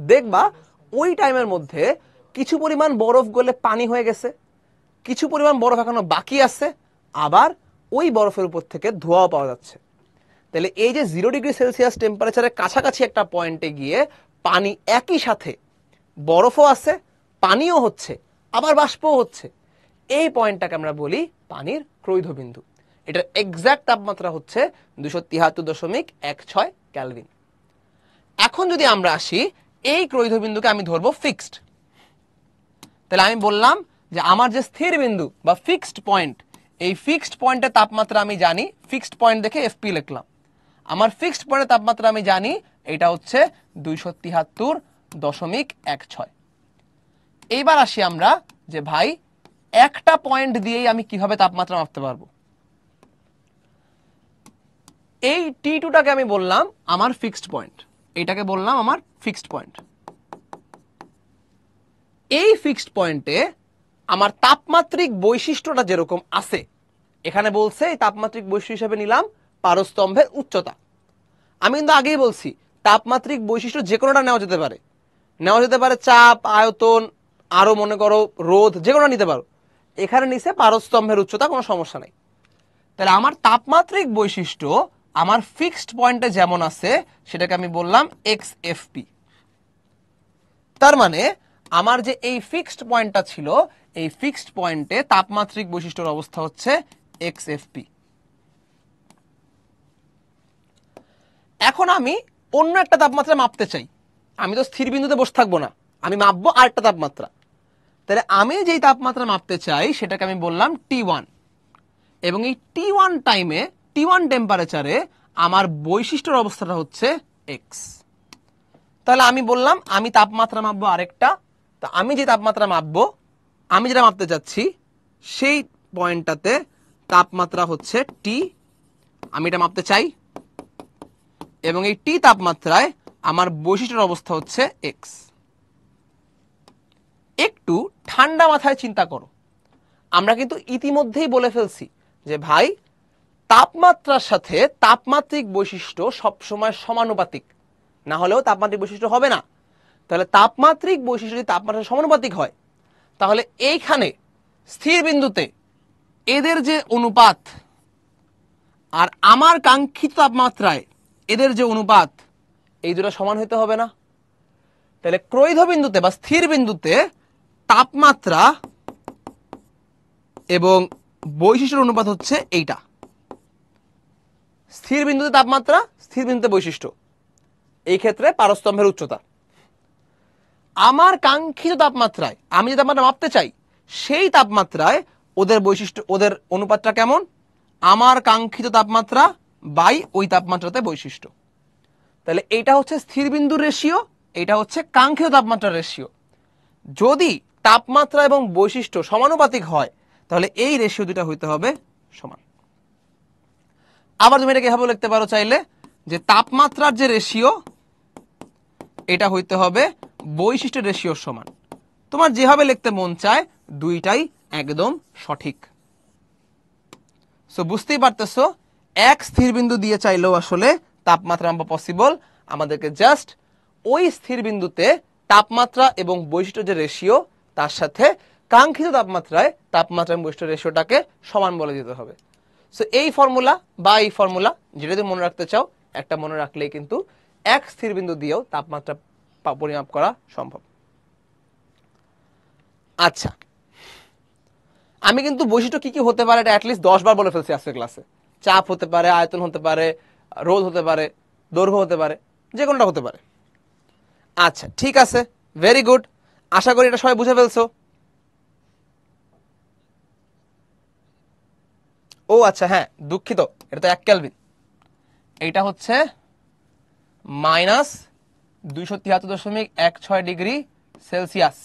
দেখবা ওই টাইমের মধ্যে কিছু পরিমাণ বরফ গলে পানি হয়ে গেছে, কিছু পরিমাণ বরফ এখনও বাকি আছে, আবার ওই বরফের উপর থেকে ধোঁয়াও পাওয়া যাচ্ছে। তাহলে এই যে জিরো ডিগ্রি সেলসিয়াস টেম্পারেচারের কাছাকাছি একটা পয়েন্টে গিয়ে পানি একই সাথে বরফও আছে, পানিও হচ্ছে, আবার বাষ্পও হচ্ছে। এই পয়েন্টটাকে আমরা বলি পানির ক্রৈধ বিন্দু এটার এক্সাক্ট তাপমাত্রা হচ্ছে দুশো তিয়াত্তর দশমিক এক ছয় ক্যালভিন এখন যদি আমরা আসি এই ক্রৈধ বিন্দুকে আমি ধরবো ফিক্সড তাহলে আমি বললাম যে আমার যে স্থির বিন্দু বা ফিক্সড পয়েন্ট এই ফিক্সড পয়েন্টের তাপমাত্রা আমি জানি ফিক্সড পয়েন্ট দেখে এফপি লিখলাম। আমার ফিক্সড পয়েন্টের তাপমাত্রা আমি জানি, এটা হচ্ছে দুইশো তিহাত্তর দশমিক এক ছয়। এইবার আসি আমরা যে ভাই, একটা পয়েন্ট দিয়েই আমি কীভাবে তাপমাত্রা মাপতে পারব? এই টি টুটাকে আমি বললাম আমার ফিক্সড পয়েন্ট এটাকে বললাম আমার ফিক্সড পয়েন্ট এই ফিক্সড পয়েন্টে আমার তাপমাত্রিক বৈশিষ্ট্যটা যেরকম আছে, এখানে বলছে এই তাপমাত্রিক বৈশিষ্ট্য হিসেবে নিলাম পারস্তম্ভের উচ্চতা। আমি কিন্তু আগেই বলছি, তাপমাত্রিক বৈশিষ্ট্য যে কোনোটা নেওয়া যেতে পারে। নেওয়া যেতে পারে চাপ, আয়তন, আরও মনে করো রোধ যে কোনো নিতে পারো। এখানে নিচে পারস্তম্ভের উচ্চতা, কোনো সমস্যা নেই। তাহলে আমার তাপমাত্রিক বৈশিষ্ট্য আমার ফিক্সড পয়েন্টে যেমন আছে, সেটাকে আমি বললাম এক্স এফপি তার মানে আমার যে এই ফিক্সড পয়েন্টটা ছিল, এই ফিক্সড পয়েন্টে তাপমাত্রিক বৈশিষ্ট্যর অবস্থা হচ্ছে এক্স এফপি এখন আমি অন্য একটা তাপমাত্রা মাপতে চাই। আমি তো স্থির বিন্দুতে বসে থাকব না। আমি মাপবো আরেকটা তাপমাত্রা। তাহলে আমি যেই তাপমাত্রা মাপতে চাই, সেটাকে আমি বললাম টি ওয়ান এবং এই টি ওয়ান টাইমে টি ওয়ান টেম্পারেচারে আমার বৈশিষ্ট্যের অবস্থাটা হচ্ছে এক্স তাহলে আমি বললাম, আমি তাপমাত্রা মাপবো আরেকটা। তা আমি যে তাপমাত্রা মাপবো, আমি যেটা মাপতে চাচ্ছি, সেই পয়েন্টটাতে তাপমাত্রা হচ্ছে টি আমি এটা মাপতে চাই। এবং এই টি তাপমাত্রায় আমার বৈশিষ্ট্যের অবস্থা হচ্ছে এক্স একটু ঠান্ডা মাথায় চিন্তা করো। আমরা কিন্তু ইতিমধ্যেই বলে ফেলছি যে ভাই তাপমাত্রার সাথে তাপমাত্রিক বৈশিষ্ট্য সবসময় সমানুপাতিক। না হলেও তাপমাত্রিক বৈশিষ্ট্য হবে না। তাহলে তাপমাত্রিক বৈশিষ্ট্য যদি তাপমাত্রা সমানুপাতিক হয়, তাহলে এইখানে স্থির বিন্দুতে এদের যে অনুপাত আর আমার কাঙ্ক্ষিত তাপমাত্রায় এদের যে অনুপাত, এই দুটো সমান হইতে হবে না। তাহলে ক্রৈধ বিন্দুতে বা স্থির বিন্দুতে তাপমাত্রা এবং বৈশিষ্ট্যের অনুপাত হচ্ছে এইটা। স্থির বিন্দুতে তাপমাত্রা, স্থির বিন্দুতে বৈশিষ্ট্য। এই ক্ষেত্রে পারস্তম্ভের উচ্চতা। আমার কাঙ্ক্ষিত তাপমাত্রায়, আমি যে তাপমাত্রা মাপতে চাই, সেই তাপমাত্রায় ওদের বৈশিষ্ট্য, ওদের অনুপাতটা কেমন? আমার কাঙ্ক্ষিত তাপমাত্রা বাই ওই তাপমাত্রাতে বৈশিষ্ট্য। তাহলে এইটা হচ্ছে স্থির বিন্দুর রেশিও এটা হচ্ছে কাঙ্ক্ষিত তাপমাত্রার রেশিও যদি তাপমাত্রা এবং বৈশিষ্ট্য সমানুপাতিক হয়, তাহলে এই রেশিও দুটা হইতে হবে সমান। আবার তুমি এটাকে এভাবে লিখতে পারো চাইলে যে তাপমাত্রার যে রেশিও এটা হইতে হবে বৈশিষ্ট্যের রেশিওর সমান। তোমার যেভাবে লিখতে মন চায়, দুইটাই একদম সঠিক। সো বুঝতেই পারতেছো, এক স্থির বিন্দু দিয়ে চাইলেও আসলে তাপমাত্রা আমরা পসিবল আমাদেরকে জাস্ট ওই স্থির বিন্দুতে তাপমাত্রা এবং বৈশিষ্ট্য যে রেশিও তার সাথে কাঙ্ক্ষিত তাপমাত্রায় তাপমাত্রা এবং বৈশিষ্ট্য রেশিওটাকে সমান বলে দিতে হবে। সো এই ফর্মুলা বা এই ফর্মুলা যেটা তুমি মনে রাখতে চাও, একটা মনে রাখলেই কিন্তু এক স্থির বিন্দু দিয়েও তাপমাত্রা পরিমাপ করা সম্ভব। আচ্ছা। আমি কিন্তু বৈশিষ্ট্য কি কি হতে পারে এটা অ্যাটলিস্ট দশ বার বলে ফেলছি আজকের ক্লাসে চাপ হতে পারে, আয়তন হতে পারে, রোধ হতে পারে, দৈর্ঘ্য হতে পারে, যে কোনোটা হতে পারে। আচ্ছা ঠিক আছে ভেরি গুড আশা করি এটা সবাই বুঝে ফেলছো। ও আচ্ছা হ্যাঁ দুঃখিত, এটা তো এক ক্যালভিন। এইটা হচ্ছে মাইনাস দুইশো তিয়াত্তর দশমিক এক ছয় ডিগ্রি সেলসিয়াস।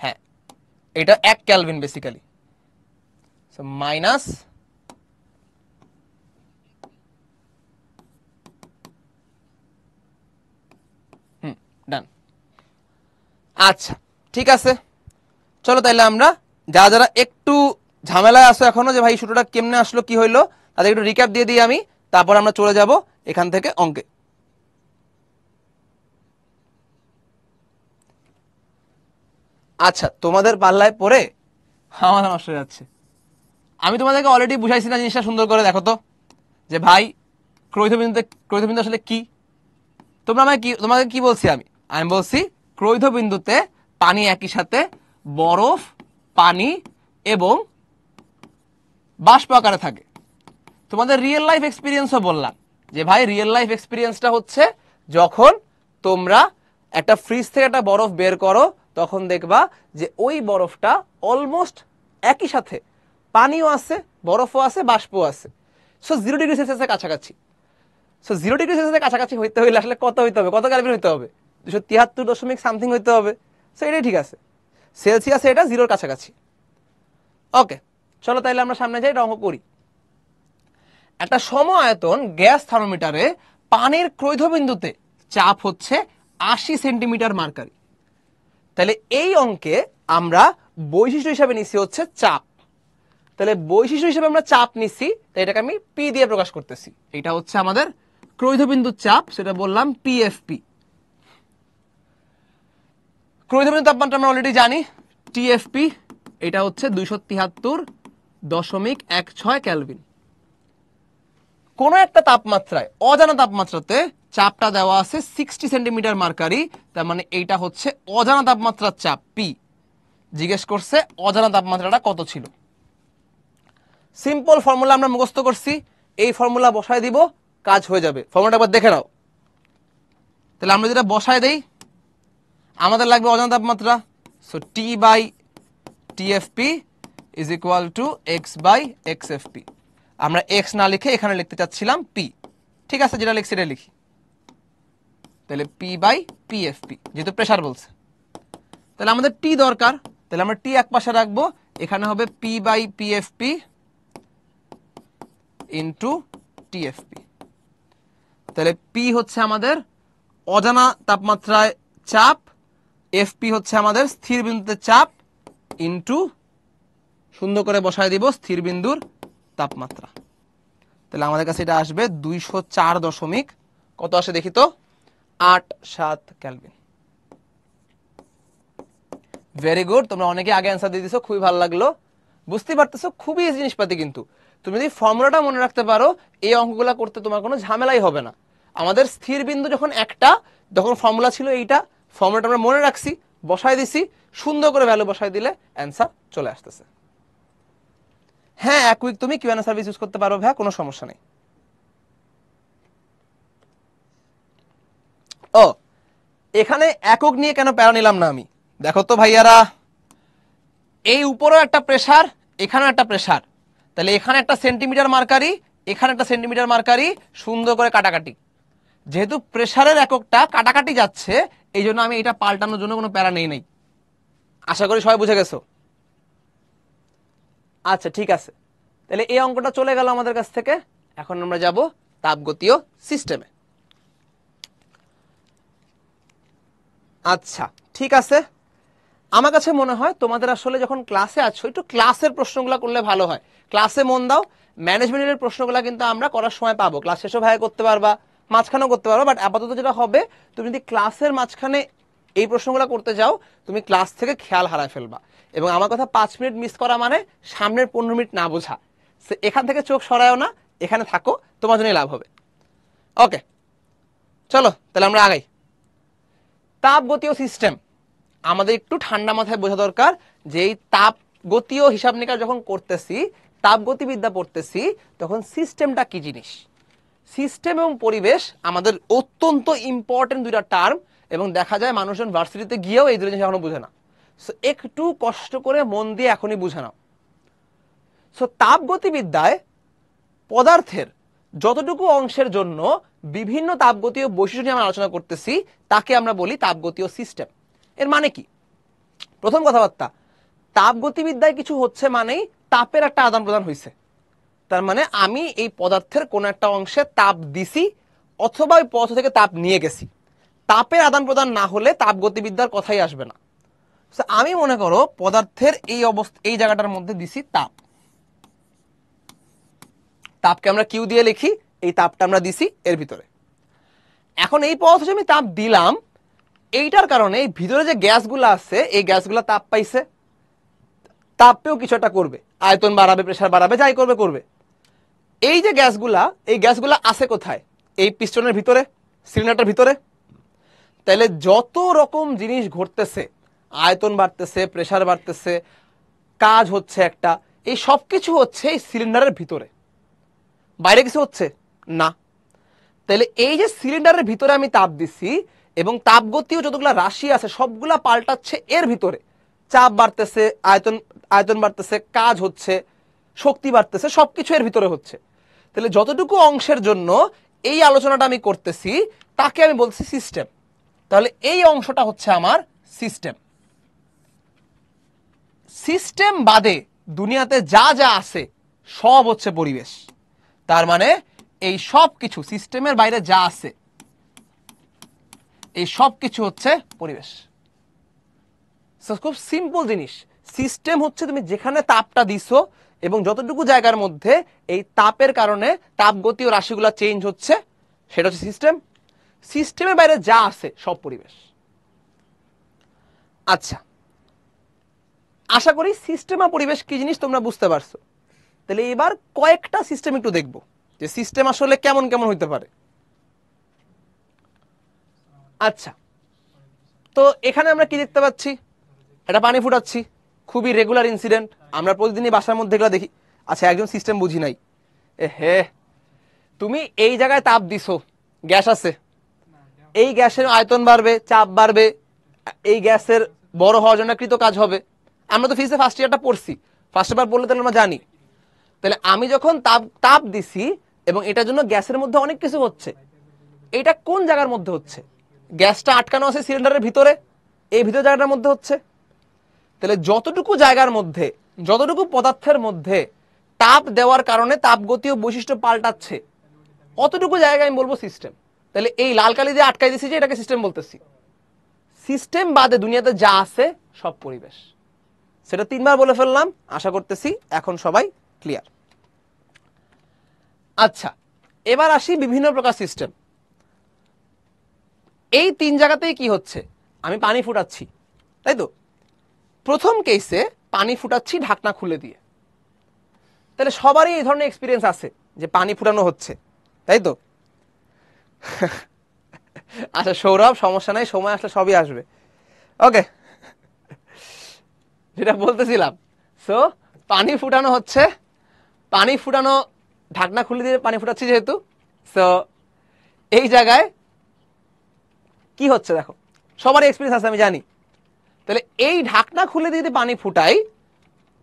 হ্যাঁ এটা এক ক্যালভিন বেসিক্যালি মাইনাস ডান আচ্ছা ঠিক আছে। চলো তাইলে আমরা যারা যারা একটু ঝামেলায় আসো এখনও যে, ভাই শুটোটা কেমনে আসলো, কি হইল? তাদের একটু রিক্যাপ দিয়ে দিই আমি, তারপর আমরা চলে যাব এখান থেকে অঙ্কে। আচ্ছা তোমাদের পাল্লায় পড়ে আমার নষ্ট হয়ে যাচ্ছে। আমি তোমাদেরকে অলরেডি বুঝাইছি না জিনিসটা সুন্দর করে, দেখো তো। যে, ভাই, ক্রৈধবিন্দুতে, ক্রৈধবিন্দু আসলে কি? তোমরা আমায় কি, তোমাকে কি বলছি আমি? আমি বলছি ক্রৈধ বিন্দুতে পানি একই সাথে বরফ পানি এবং বাষ্প আকারে থাকে। তোমাদের রিয়েল লাইফ এক্সপিরিয়েন্সও বললাম যে, ভাই রিয়েল লাইফ এক্সপিরিয়েন্সটা হচ্ছে যখন তোমরা একটা ফ্রিজ থেকে একটা বরফ বের করো, তখন দেখবা যে ওই বরফটা অলমোস্ট একই সাথে পানিও আছে, বরফও আছে, বাষ্পও আছে। সো জিরো ডিগ্রি সেলসিয়াসের কাছাকাছি। সো জিরো ডিগ্রি সেলসিয়াসের কাছাকাছি হইতে হইলে আসলে কত হইতে হবে? কত ক্যালভিন হইতে হবে? দুশো তিয়াত্তর দশমিক সামথিং হইতে হবে। সো এটাই ঠিক আছে। সেলসিয়াসে এটা, জিরোর কাছাকাছি। ওকে, চলো তাইলে আমরা সামনে যাই অঙ্ক করি। একটা সম আয়তন গ্যাস থার্মোমিটারে পানির ক্রৈধবিন্দুতে চাপ হচ্ছে আশি সেন্টিমিটার মার্কারি। তাহলে এই অঙ্কে আমরা বৈশিষ্ট্য হিসাবে নিচ্ছি হচ্ছে চাপ। তাহলে বৈশিষ্ট্য হিসেবে আমরা চাপ নিচ্ছি তাই এটাকে আমি পি দিয়ে প্রকাশ করতেছি। এটা হচ্ছে আমাদের ক্রৈধবিন্দুর চাপ, সেটা বললাম পিএফপি ক্রৈধবিন্দু তাপমাত্রা আমরা অলরেডি জানি। টিএফপি এটা হচ্ছে দুইশো তিয়াত্তর দশমিক এক ছয় ক্যালভিন কোন একটা তাপমাত্রায়, অজানা তাপমাত্রাতে চাপটা দেওয়া আছে সিক্সটি সেন্টিমিটার মার্কারি তার মানে এইটা হচ্ছে অজানা তাপমাত্রার চাপ পি জিজ্ঞেস করছে অজানা তাপমাত্রাটা কত ছিল। সিম্পল ফর্মুলা আমরা মুখস্থ করছি, এই ফর্মুলা বসায় দিব, কাজ হয়ে যাবে। ফর্মুলাটা একবার দেখে নাও। তাহলে আমরা যেটা বসায় দেই আমাদের লাগবে অজানা তাপমাত্রা। So T by TFP is equal to X by X F P আমরা এক্স না লিখে এখানে লিখতে চাচ্ছিলাম পি ঠিক আছে, যেটা লিখছি এটা লিখি। তাহলে পি বাই পিএফপি যেহেতু প্রেশার বলছে। তাহলে আমাদের টি দরকার। তাহলে আমরা টি এক পাশে রাখব। এখানে হবে P by PFP into TFP তাহলে পি হচ্ছে আমাদের অজানা তাপমাত্রায় চাপ এফপি হচ্ছে আমাদের স্থির বিন্দুতে চাপ ইন্টু সুন্দর করে বসায় দিব স্থির বিন্দুর তাপমাত্রা। তাহলে আমাদের কাছে এটা আসবে দুইশো চার দশমিক, কত আসে দেখি তো? আট সাত ক্যালভিন ভেরি গুড তোমরা অনেকে আগে অ্যান্সার দিয়ে দিছো, খুবই ভালো লাগল। বুঝতে পারতেছো, খুবই এই জিনিসপাতি কিন্তু। তুমি যদি ফর্মুলাটা মনে রাখতে পারো, এই অঙ্কগুলো করতে তোমার কোনো ঝামেলাই হবে না। আমাদের স্থির বিন্দু যখন একটা যখন ফর্মুলা ছিল এইটা ফর্মুলাটা আমরা মনে রাখছি, বসায় দিছি, সুন্দর করে ভ্যালু বসায় দিলে অ্যান্সার চলে আসতেছে। হ্যাঁ এক উইক তুমি কিউএনএ সার্ভিস ইউজ করতে পারো ভাইয়া, কোনো সমস্যা নেই। ও, এখানে একক নিয়ে কেন প্যারা নিলাম না আমি? দেখো তো ভাইয়ারা, এই উপরেও একটা প্রেশার এখানেও একটা প্রেশার তাহলে এখানে একটা সেন্টিমিটার মার্কারি, এখানে একটা সেন্টিমিটার মার্কারি, সুন্দর করে কাটাকাটি। যেহেতু প্রেশারের এককটা, কাটাকাটি যাচ্ছে এই জন্য আমি এটা পাল্টানোর জন্য কোনো প্যারা নেই নাই। আশা করি সবাই বুঝে গেছো? আচ্ছা ঠিক আছে। তাহলে এই অঙ্কটা চলে গেল আমাদের কাছ থেকে। এখন আমরা যাব তাপগতীয় সিস্টেমে আচ্ছা ঠিক আছে। আমার কাছে মনে হয় তোমাদের আসলে যখন ক্লাসে আছো, একটু ক্লাসের প্রশ্নগুলো করলে ভালো হয়। ক্লাসে মন দাও। ম্যানেজমেন্টের প্রশ্নগুলো কিন্তু আমরা করার সময় পাবো। ক্লাস শেষও ভাই করতে পারবা। মাঝখানেও করতে পারো বাট আপাতত যেটা হবে, তুমি যদি ক্লাসের মাঝখানে এই প্রশ্নগুলো করতে যাও, তুমি ক্লাস থেকে খেয়াল হারায় ফেলবা। এবং আমার কথা পাঁচ মিনিট মিস করা মানে সামনের পনেরো মিনিট না বোঝা। সে এখান থেকে চোখ সরায়ও না, এখানে থাকো, তোমার জন্যই লাভ হবে। ওকে চলো, তাহলে আমরা আগাই। তাপগতীয় সিস্টেম আমাদের একটু ঠান্ডা মাথায় বোঝা দরকার যে এই তাপগতীয় হিসাব নিকাশ যখন করতেছি তাপগতিবিদ্যা পড়তেছি, তখন সিস্টেমটা কি জিনিস? সিস্টেম এবং পরিবেশ আমাদের অত্যন্ত ইম্পর্টেন্ট দুইটা টার্ম এবং দেখা যায় মানুষজন ভার্সিটিতে গিয়েও এই দুটো জিনিস এখনও বুঝে না। সো একটু কষ্ট করে মন দিয়ে এখনই বুঝে নাও। সো তাপগতিবিদ্যায় পদার্থের যতটুকু অংশের জন্য বিভিন্ন তাপগতীয় বৈশিষ্ট্য নিয়ে আমরা আলোচনা করতেছি, তাকে আমরা বলি তাপগতীয় সিস্টেম এর মানে কি? প্রথম কথাবার্তা, তাপগতিবিদ্যায় কিছু হচ্ছে মানেই তাপের একটা আদান প্রদান হয়েছে তার মানে আমি এই পদার্থের কোন একটা অংশে তাপ দিছি অথবা ওই পদার্থ থেকে তাপ নিয়ে গেছি। তাপের আদান প্রদান না হলে তাপ গতিবিদ্যার কথাই আসবে না। আমি মনে করো পদার্থের এই অবস্থা, এই জায়গাটার মধ্যে দিছি তাপ। তাপকে আমরা কিউ দিয়ে লিখি, এই তাপটা আমরা দিছি এর ভিতরে। এখন এই পদার্থে আমি তাপ দিলাম, এইটার কারণে এই ভিতরে যে গ্যাসগুলো আছে, এই গ্যাসগুলো তাপ পাইছে। তাপেও কিছু একটা করবে। আয়তন বাড়াবে প্রেশার বাড়াবে, যাই করবে করবে। এই যে গ্যাসগুলা, এই গ্যাসগুলা আছে কোথায়? এই পিস্টনের ভিতরে, সিলিন্ডারটার ভিতরে? তাহলে যত রকম জিনিস ঘটতেছে, আয়তন বাড়তেছে প্রেশার বাড়তেছে, কাজ হচ্ছে একটা, এই সব কিছু হচ্ছে এই সিলিন্ডারের ভিতরে। বাইরে কিছু হচ্ছে? না। তাহলে এই যে সিলিন্ডারের ভিতরে আমি তাপ দিচ্ছি এবং তাপগতীয় যতগুলো রাশি আছে, সবগুলা পাল্টাচ্ছে এর ভিতরে। চাপ বাড়তেছে, আয়তন আয়তন বাড়তেছে, কাজ হচ্ছে শক্তি বাড়তেছে, সবকিছু এর ভিতরে হচ্ছে। তাহলে যতটুকু অংশের জন্য এই আলোচনাটা আমি করতেছি, তাকে আমি বলছি সিস্টেম তাহলে এই অংশটা হচ্ছে আমার সিস্টেম সিস্টেম বাদে দুনিয়াতে যা যা আছে, সব হচ্ছে পরিবেশ। তার মানে এই সব কিছু সিস্টেমের বাইরে যা আছে, এই সব কিছু হচ্ছে পরিবেশ। খুব সিম্পল জিনিস। সিস্টেম হচ্ছে তুমি যেখানে তাপটা দিছো এবং যতটুকু জায়গার মধ্যে এই তাপের কারণে তাপগতীয় রাশিগুলো চেঞ্জ হচ্ছে, সেটা হচ্ছে সিস্টেম সিস্টেমের বাইরে যা আছে, সব পরিবেশ। আচ্ছা। আশা করি সিস্টেম আর পরিবেশ কি জিনিস তোমরা বুঝতে পারছ। তাহলে এবার কয়েকটা সিস্টেম একটু দেখব, যে সিস্টেম আসলে কেমন কেমন হইতে পারে। আচ্ছা। তো এখানে আমরা কি দেখতে পাচ্ছি? এটা পানি ফুটাচ্ছি। খুবই রেগুলার ইনসিডেন্ট আমরা প্রতিদিনই বাসার মধ্যে এগুলো দেখি। আচ্ছা একজন সিস্টেম বুঝি নাই। এ হে, তুমি এই জায়গায় তাপ দিছো। গ্যাস আছে। এই গ্যাসের আয়তন বাড়বে, চাপ বাড়বে। এই গ্যাসের বড় হওয়ার জন্য কৃত কাজ হবে। আমরা তো ফিজিক্সে ফার্স্ট ইয়ারটা পড়ছি। ফার্স্ট বার বললে তাহলে আমরা জানি। তাহলে আমি যখন তাপ তাপ দিছি এবং এটার জন্য গ্যাসের মধ্যে অনেক কিছু হচ্ছে, এটা কোন জায়গার মধ্যে হচ্ছে? গ্যাসটা আটকানো আছে সিলিন্ডারের ভিতরে? এই ভিতর জায়গাটার মধ্যে হচ্ছে? তাহলে যতটুকু জায়গার মধ্যে, যতটুকু পদার্থের মধ্যে তাপ দেওয়ার কারণে তাপগতীয় বৈশিষ্ট্য পাল্টাচ্ছে, অতটুকু জায়গায় আমি বলব সিস্টেম তাহলে এই লাল কালি দিয়ে আটকাই দিছি যে এটাকে সিস্টেম বলতেছি। সিস্টেম বাদে দুনিয়াতে যা আছে সব পরিবেশ। সেটা তিনবার বলে ফেললাম, আশা করতেছি এখন সবাই ক্লিয়ার আচ্ছা এবার আসি বিভিন্ন প্রকার সিস্টেম এই তিন জায়গাতেই কি হচ্ছে? আমি পানি ফুটাচ্ছি, তাই তো? প্রথম কেসে পানি ফুটাচ্ছি ঢাকনা খুলে দিয়ে। তাহলে সবারই এই ধরনের এক্সপিরিয়েন্স আছে যে পানি ফুটানো হচ্ছে, তাই তো? আচ্ছা সৌরভ, সমস্যা নাই, সময় আসলে সবই আসবে। ওকে যেটা বলতেছিলাম। সো পানি ফুটানো হচ্ছে, পানি ফুটানো, ঢাকনা খুলে দিয়ে পানি ফুটাচ্ছি যেহেতু। সো এই জায়গায় কি হচ্ছে দেখো? সবারই এক্সপিরিয়েন্স আছে, আমি জানি। তাহলে এই ঢাকনা খুলে দিয়ে পানি ফুটাই,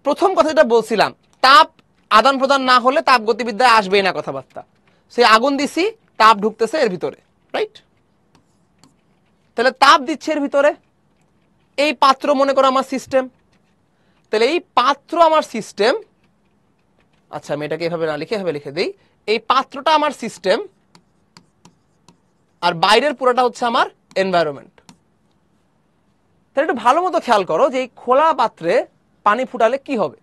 প্রথম কথা যেটা বলছিলাম, তাপ আদান প্রদান না হলে তাপ গতিবিদ্যায় আসবেই না কথাবার্তা। সে আগুন দিছি, তাপ ঢুকতেছে এর ভিতরে রাইট তাহলে তাপ দিচ্ছে এর ভিতরে, এই পাত্র মনে করো আমার সিস্টেম তাহলে এই পাত্র আমার সিস্টেম আচ্ছা আমি এটাকে এভাবে না লিখে, এভাবে লিখে দিই, এই পাত্রটা আমার সিস্টেম আর বাইরের পুরোটা হচ্ছে আমার এনভায়রনমেন্ট তাহলে একটু ভালো মতো খেয়াল করো যে এই খোলা পাত্রে পানি ফুটালে কি হবে।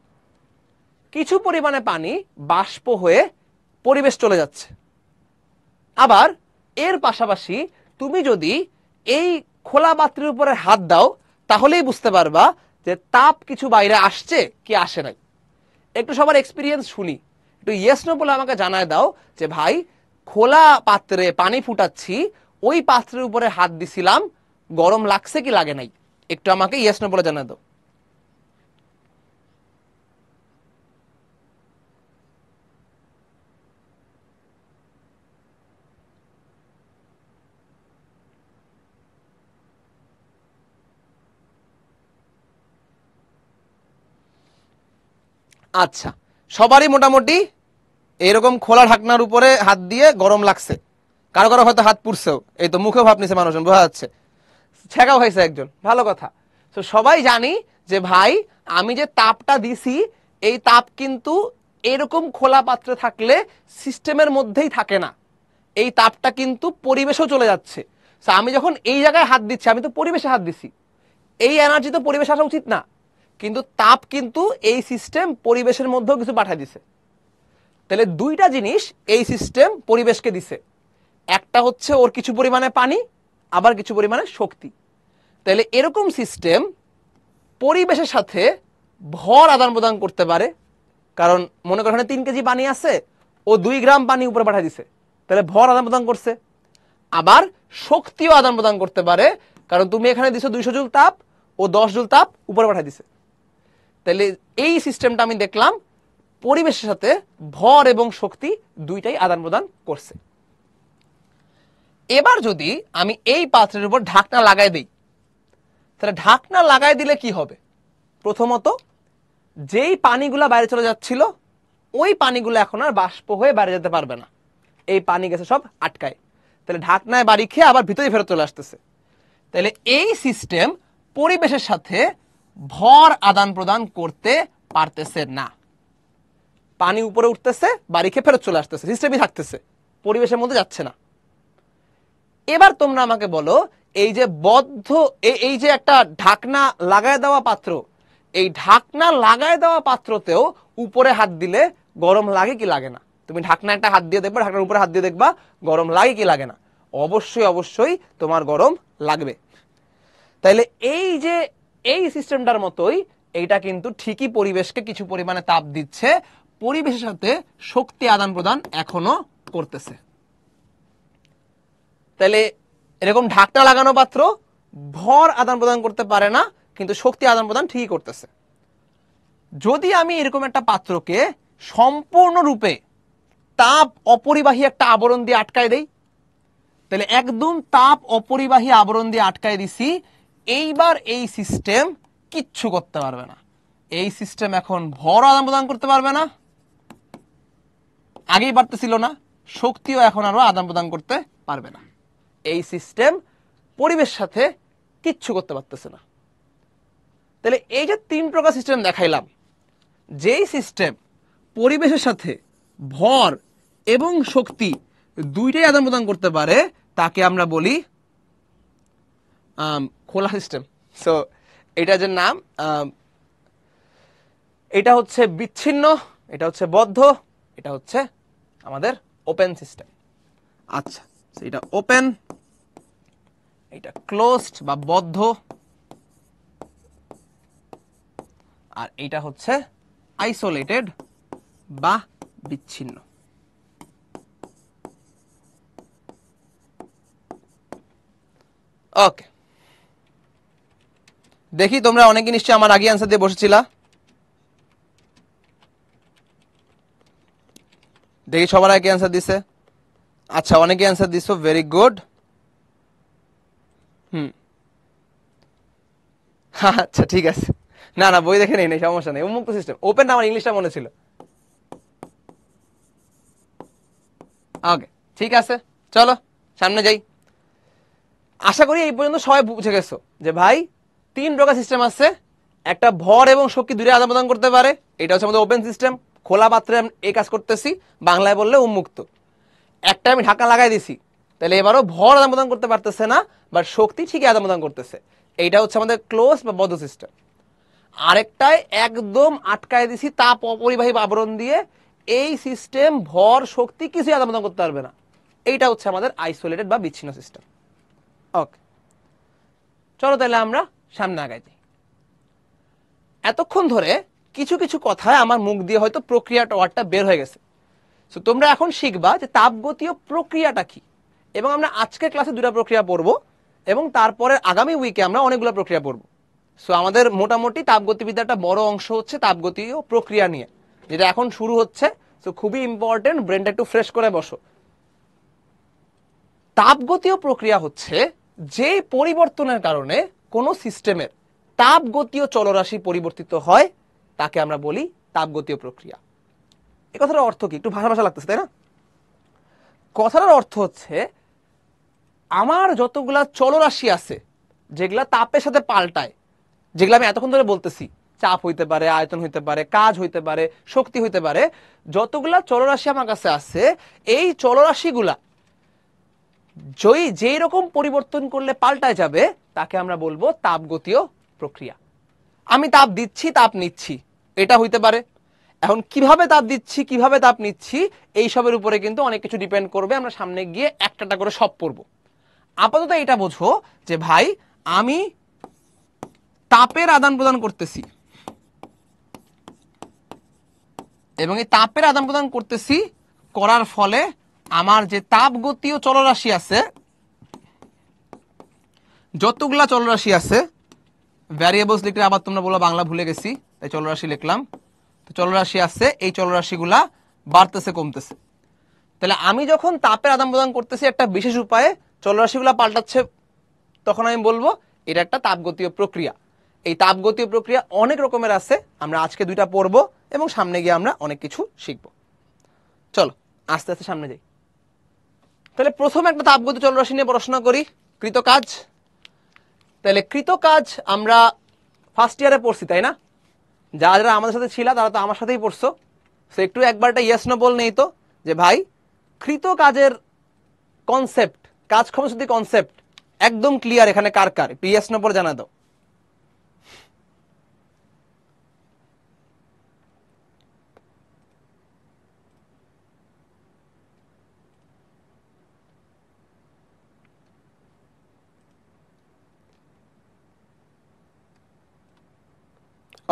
কিছু পরিমাণে পানি বাষ্প হয়ে পরিবেশ চলে যাচ্ছে। আবার এর পাশাপাশি তুমি যদি এই খোলা পাত্রের উপরে হাত দাও, তাহলেই বুঝতে পারবা যে তাপ কিছু বাইরে আসছে কি আসে নাই। একটু সবার এক্সপিরিয়েন্স শুনি। একটু ইয়েস নো বলে আমাকে জানায় দাও যে, ভাই, খোলা পাত্রে পানি ফুটাচ্ছি, ওই পাত্রের উপরে হাত দিছিলাম, গরম লাগছে কি লাগে নাই? একটু আমাকে ইয়েস নো বলে জানায় দাও আচ্ছা সবারই মোটামুটি এরকম খোলা ঢাকনার উপরে হাত দিয়ে গরম লাগছে। কারও কারও হয়তো হাত পুড়ছেও। এই তো মুখে ভাব নিছে মানুষজন, বোঝা যাচ্ছে। ছেঁকাও হয়েছে একজন। ভালো কথা। তো সবাই জানি যে ভাই, আমি যে তাপটা দিছি, এই তাপ কিন্তু এরকম খোলা পাত্রে থাকলে সিস্টেমের মধ্যেই থাকে না। এই তাপটা কিন্তু পরিবেশেও চলে যাচ্ছে। আমি যখন এই জায়গায় হাত দিচ্ছি, আমি তো পরিবেশে হাত দিছি। এই এনার্জি তো পরিবেশ আসা উচিত না। কিন্তু তাপ কিন্তু এই সিস্টেম পরিবেশের মধ্যেও কিছু পাঠিয়ে দিছে। তাহলে দুইটা জিনিস এই সিস্টেম পরিবেশকে দিছে। একটা হচ্ছে ওর কিছু পরিমাণে পানি আবার কিছু পরিমাণে শক্তি। তাহলে এরকম সিস্টেম পরিবেশের সাথে ভর আদান প্রদান করতে পারে। কারণ মনে করো এখানে তিন কেজি পানি আছে, ও দুই গ্রাম পানি উপরে পাঠিয়ে দিছে। তাহলে ভর আদান প্রদান করছে। আবার শক্তিও আদান প্রদান করতে পারে, কারণ তুমি এখানে দিছো দুইশো জুল তাপ, ও দশ জুল তাপ উপরে পাঠিয়ে দিছে। তাহলে এই সিস্টেমটা আমি দেখলাম পরিবেশের সাথে ভর এবং শক্তি দুইটাই আদান প্রদান করছে। এবার যদি আমি এই পাত্রের উপর ঢাকনা লাগাই দিই, তাহলে ঢাকনা লাগাই দিলে কি হবে? প্রথমত, যেই পানিগুলো বাইরে চলে যাচ্ছিল, ওই পানিগুলো এখন আর বাষ্প হয়ে বাইরে যেতে পারবে না। এই পানি গেছে সব আটকায়। তাহলে ঢাকনায় বাড়ি খেয়ে আবার ভিতরে ফেরত চলে আসতেছে। তাহলে এই সিস্টেম পরিবেশের সাথে ভর আদান প্রদান করতে পারতেছে না। পানি উপরে উঠতেছে, বাড়ি খেয়ে ফেরত চলে আসতেছে। সিস্টেমই থাকতেছে। পরিবেশের মধ্যে যাচ্ছে না। এবার তোমরা আমাকে বলো, এই যে বদ্ধ এই যে একটা ঢাকনা লাগায় দেওয়া পাত্র, এই ঢাকনা লাগায় দেওয়া পাত্রতেও উপরে হাত দিলে গরম লাগে কি লাগে না? তুমি ঢাকনা একটা হাত দিয়ে দেখবা, ঢাকনার উপরে হাত দিয়ে দেখবা গরম লাগে কি লাগে না। অবশ্যই অবশ্যই তোমার গরম লাগবে। তাইলে এই যে, এই সিস্টেমটার মতোই এইটা কিন্তু ঠিকই পরিবেশকে কিছু পরিমাণে তাপ দিচ্ছে, পরিবেশের সাথে শক্তি আদান প্রদান এখনও করতেছে। তাহলে এরকম ঢাকটা লাগানো পাত্র ভর আদান প্রদান করতে পারে না, কিন্তু শক্তি আদান প্রদান ঠিকই করতেছে। যদি আমি এরকম একটা পাত্রকে সম্পূর্ণরূপে তাপ অপরিবাহী একটা আবরণ দিয়ে আটকায় দেই, তাহলে একদম তাপ অপরিবাহী আবরণ দিয়ে আটকায় দিছি, এইবার এই সিস্টেম কিচ্ছু করতে পারবে না। এই সিস্টেম এখন ভর আদান প্রদান করতে পারবে না, আগেই পারতেছিল না, শক্তিও এখন আরও আদান প্রদান করতে পারবে না। এই সিস্টেম পরিবেশ সাথে কিচ্ছু করতে পারতেছে না। তাহলে এই যে তিন প্রকার সিস্টেম দেখাইলাম, যেই সিস্টেম পরিবেশের সাথে ভর এবং শক্তি দুইটাই আদান প্রদান করতে পারে, তাকে আমরা বলি খোলা সিস্টেম সো এটা যে নাম এটা হচ্ছে বিচ্ছিন্ন, এটা হচ্ছে বদ্ধ, এটা হচ্ছে আমাদের ওপেন সিস্টেম আচ্ছা। এটা ওপেন এটা ক্লোজড বা বদ্ধ, আর এটা হচ্ছে আইসোলেটেড বা বিচ্ছিন্ন। ওকে দেখি তোমরা অনেকে নিশ্চয়ই আমার আগে অ্যান্সার দিয়ে বসেছিলা। দেখি সবার আগে অ্যান্সার দিছে। আচ্ছা অনেকে অ্যান্সার দিছো ভেরি গুড হুম। আচ্ছা ঠিক আছে। না না, বই দেখে নেই সমস্যা নেই। উন্মুক্ত সিস্টেম ওপেন আমার ইংলিশটা মনে ছিল। ওকে ঠিক আছে। চলো, সামনে যাই। আশা করি এই পর্যন্ত সবাই বুঝে গেছো যে ভাই, তিন প্রকার সিস্টেম আছে। একটা ভর এবং শক্তি দূরে আদান প্রদান করতে পারে। এটা হচ্ছে আমাদের ওপেন সিস্টেম খোলা পাত্রে এই কাজ করতেছি। বাংলায় বললে উন্মুক্ত। একটা আমি ঢাকা লাগাই দিছি। তাহলে এবারও ভর আদান প্রদান করতে পারতেছে না বাট শক্তি ঠিকই আদান প্রদান করতেছে। এইটা হচ্ছে আমাদের ক্লোজ বা বদ্ধ সিস্টেম আরেকটায় একদম আটকায় দিছি তাপ অপরিবাহী আবরণ দিয়ে, এই সিস্টেম ভর শক্তি কিছুই আদান প্রদান করতে পারবে না। এইটা হচ্ছে আমাদের আইসোলেটেড বা বিচ্ছিন্ন সিস্টেম ওকে চলো তাহলে আমরা সামনে আগাই যাই। এতক্ষণ ধরে কিছু কিছু কথায় আমার মুখ দিয়ে হয়তো প্রক্রিয়াটা ওয়ার্ডটা বের হয়ে গেছে। তো তোমরা এখন শিখবা যে তাপগতীয় প্রক্রিয়াটা কি। এবং আমরা আজকের ক্লাসে দুটা প্রক্রিয়া পড়ব এবং তারপরে আগামী উইকে আমরা অনেকগুলো প্রক্রিয়া পড়ব। সো আমাদের মোটামুটি তাপগতিবিদ্যাটা বড় অংশ হচ্ছে তাপগতীয় প্রক্রিয়া নিয়ে, যেটা এখন শুরু হচ্ছে। সো খুবই ইম্পর্টেন্ট ব্রেনটা একটু ফ্রেশ করে বসো। তাপগতীয় প্রক্রিয়া হচ্ছে যে পরিবর্তনের কারণে কোনো সিস্টেমের তাপগতীয় চলরাশি পরিবর্তিত হয়, তাকে আমরা বলি তাপগতীয় প্রক্রিয়া। এ কথাটার অর্থ কি? একটু ভাষা ভাষা লাগতেছে, তাই না? কথাটার অর্থ হচ্ছে, আমার যতগুলা চলরাশি আছে, যেগুলা তাপের সাথে পাল্টায়, যেগুলো আমি এতক্ষণ ধরে বলতেছি, চাপ হইতে পারে, আয়তন হইতে পারে, কাজ হইতে পারে, শক্তি হইতে পারে, যতগুলা চলরাশি আমার কাছে আছে, এই চলরাশিগুলা যেই যেই রকম পরিবর্তন করলে পাল্টায় যাবে, তাকে আমরা বলব তাপগতীয় প্রক্রিয়া। আমি তাপ দিচ্ছি, তাপ নিচ্ছি, এটা হইতে পারে। এখন কীভাবে তাপ দিচ্ছি, কীভাবে তাপ নিচ্ছি, এই সবের উপরে কিন্তু অনেক কিছু ডিপেন্ড করবে। আমরা সামনে গিয়ে একটাটা করে সব পড়ব। আপাতত এটা বোঝো যে, ভাই, আমি তাপের আদান প্রদান করতেছি। এবং এই তাপের আদান প্রদান করতেছি করার ফলে আমার যে তাপগতীয় চলরাশি আছে, যতগুলা চলরাশি আছে ভ্যারিয়েবলস লিখলে আবার তোমরা বলো বাংলা ভুলে গেছি, তাই চলরাশি লিখলাম। চলরাশি আছে, এই চলরাশিগুলা বাড়তেছে, কমতেছে। তাহলে আমি যখন তাপের আদান প্রদান করতেছি একটা বিশেষ উপায়ে চলরাশিগুলা পাল্টাচ্ছে, তখন আমি বলব, এটা একটা তাপগতীয় প্রক্রিয়া। এই তাপগতীয় প্রক্রিয়া অনেক রকমের আছে, আমরা আজকে দুইটা পড়ব এবং সামনে গিয়ে আমরা অনেক কিছু শিখব। চলো, আস্তে আস্তে সামনে যাই। তাহলে প্রথমে একটা তাপগতি চলরাশি নিয়ে পড়াশোনা করি, কৃতকাজ। তাহলে কৃতকাজ আমরা ফার্স্ট ইয়ারে পড়ছি, তাই না? যারা যারা আমাদের সাথে ছিল, তারা তো আমার সাথেই পড়ছো। সে একটু একবারটা ইয়েস নো বল নেই তো, যে ভাই, কৃত কাজের কনসেপ্ট কাজ ক্ষমতা কনসেপ্ট একদম ক্লিয়ার এখানে কার কার? একটু ইয়েস নো বল জানা দাও।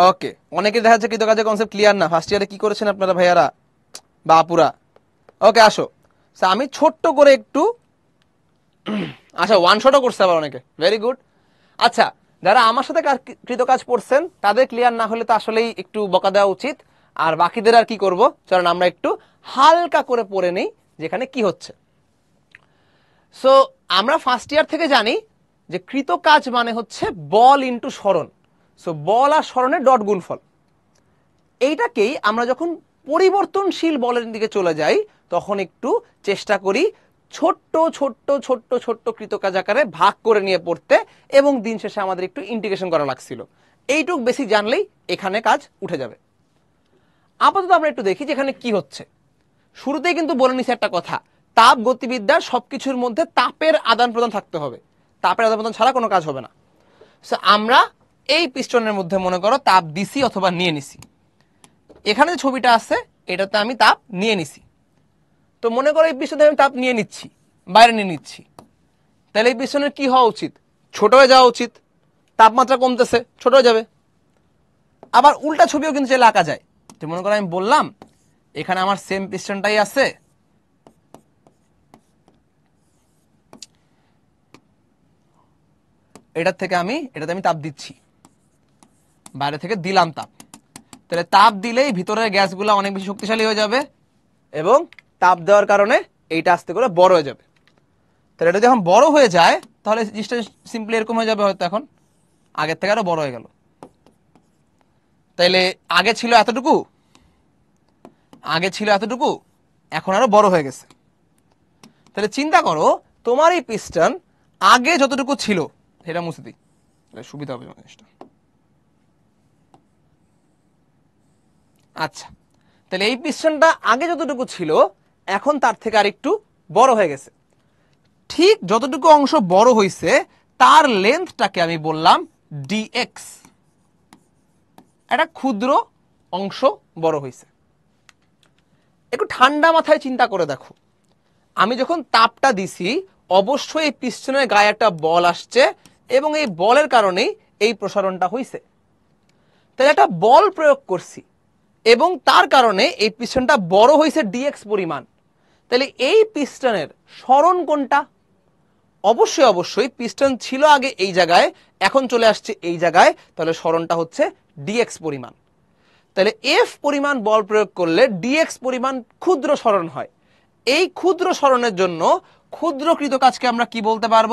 ওকে অনেকে দেখা যাচ্ছে কৃতকাজের কনসেপ্ট ক্লিয়ার না। ফার্স্ট ইয়ারে কি করেছেন আপনারা ভাইয়ারা? বা আপুরা ওকে আসো আমি ছোট্ট করে একটু আচ্ছা ওয়ান শটও করছে আবার অনেকে। ভেরি গুড আচ্ছা যারা আমার সাথে কাজ- কৃতকাজ পড়ছেন, তাদের ক্লিয়ার না হলে তো আসলেই একটু বকা দেওয়া উচিত। আর বাকিদের আর কি করব? চলেন, আমরা একটু হালকা করে পড়ে নেই, যেখানে কি হচ্ছে। সো আমরা ফার্স্ট ইয়ার থেকে জানি যে কৃতকাজ মানে হচ্ছে বল ইন্টু স্মরণ সো বল আর স্মরণের ডট গুণফল এইটাকেই আমরা যখন পরিবর্তনশীল বলের দিকে চলে যাই তখন একটু চেষ্টা করি ছোট্ট ছোট্ট ছোট্ট ছোট্ট কৃতকাজ আকারে ভাগ করে নিয়ে পড়তে এবং দিন শেষে আমাদের একটু ইন্টিগ্রেশন করা লাগছিল। এইটুক বেশি জানলেই এখানে কাজ উঠে যাবে। আপাতত আমরা একটু দেখি যে এখানে কি হচ্ছে। শুরুতেই কিন্তু বলে নিছি একটা কথা তাপ গতিবিদ্যার সবকিছুর মধ্যে তাপের আদান প্রদান থাকতে হবে। তাপের আদান প্রদান ছাড়া কোনো কাজ হবে না। So, আমরা এই পিস্টনের মধ্যে মনে করো তাপ দিছি অথবা নিয়ে নিছি। এখানে যে ছবিটা আছে, এটাতে আমি তাপ নিয়ে নিছি। তো মনে করো এই পিস্টনে আমি তাপ নিয়ে নিচ্ছি, বাইরে নিয়ে নিচ্ছি। তাহলে এই পিস্টনের কি হওয়া উচিত? ছোট হয়ে যাওয়া উচিত। তাপমাত্রা কমতেছে, ছোট হয়ে যাবে। আবার উল্টা ছবিও কিন্তু চাইলে আঁকা যায়। তো মনে করো আমি বললাম, এখানে আমার সেম পিস্টনটাই আছে। এটার থেকে আমি, এটাতে আমি তাপ দিচ্ছি। বাইরে থেকে দিলাম তাপ। তাহলে তাপ দিলেই ভিতরের গ্যাসগুলো অনেক বেশি শক্তিশালী হয়ে যাবে এবং তাপ দেওয়ার কারণে এইটা আস্তে করে বড় হয়ে যাবে। তাহলে এটা যখন বড় হয়ে যায়, তাহলে জিনিসটা সিম্পলি এরকম হয়ে যাবে হয়তো এখন। আগের থেকে আরও বড় হয়ে গেল। তাইলে আগে ছিল এতটুকু? আগে ছিল এতটুকু? এখন আরও বড় হয়ে গেছে। তাহলে চিন্তা করো, তোমার এই পিস্টন আগে যতটুকু ছিল সেটা মুছে দিই। সুবিধা হবে জিনিসটা। আচ্ছা তাহলে এই পিস্টনটা আগে যতটুকু ছিল, এখন তার থেকে আর একটু বড় হয়ে গেছে। ঠিক যতটুকু অংশ বড় হয়েছে তার লেন্থটাকে আমি বললাম ডিএক্স একটা ক্ষুদ্র অংশ বড় হয়েছে একটু ঠান্ডা মাথায় চিন্তা করে দেখো। আমি যখন তাপটা দিছি, অবশ্যই এই পিস্টনের গায়ে একটা বল আসছে এবং এই বলের কারণেই এই প্রসারণটা হয়েছে তাহলে একটা বল প্রয়োগ করছি। এবং তার কারণে এই পিস্টনটা বড় হয়েছে ডিএক্স পরিমাণ। তাহলে এই পিস্টনের সরণ কোনটা? অবশ্যই অবশ্যই পিস্টন ছিল আগে এই জায়গায়, এখন চলে আসছে এই জায়গায়, তাহলে সরণটা হচ্ছে ডিএক্স পরিমাণ। তাহলে এফ পরিমাণ বল প্রয়োগ করলে ডিএক্স পরিমাণ ক্ষুদ্র সরণ হয়। এই ক্ষুদ্র সরণের জন্য ক্ষুদ্রকৃত কাজকে আমরা কি বলতে পারব?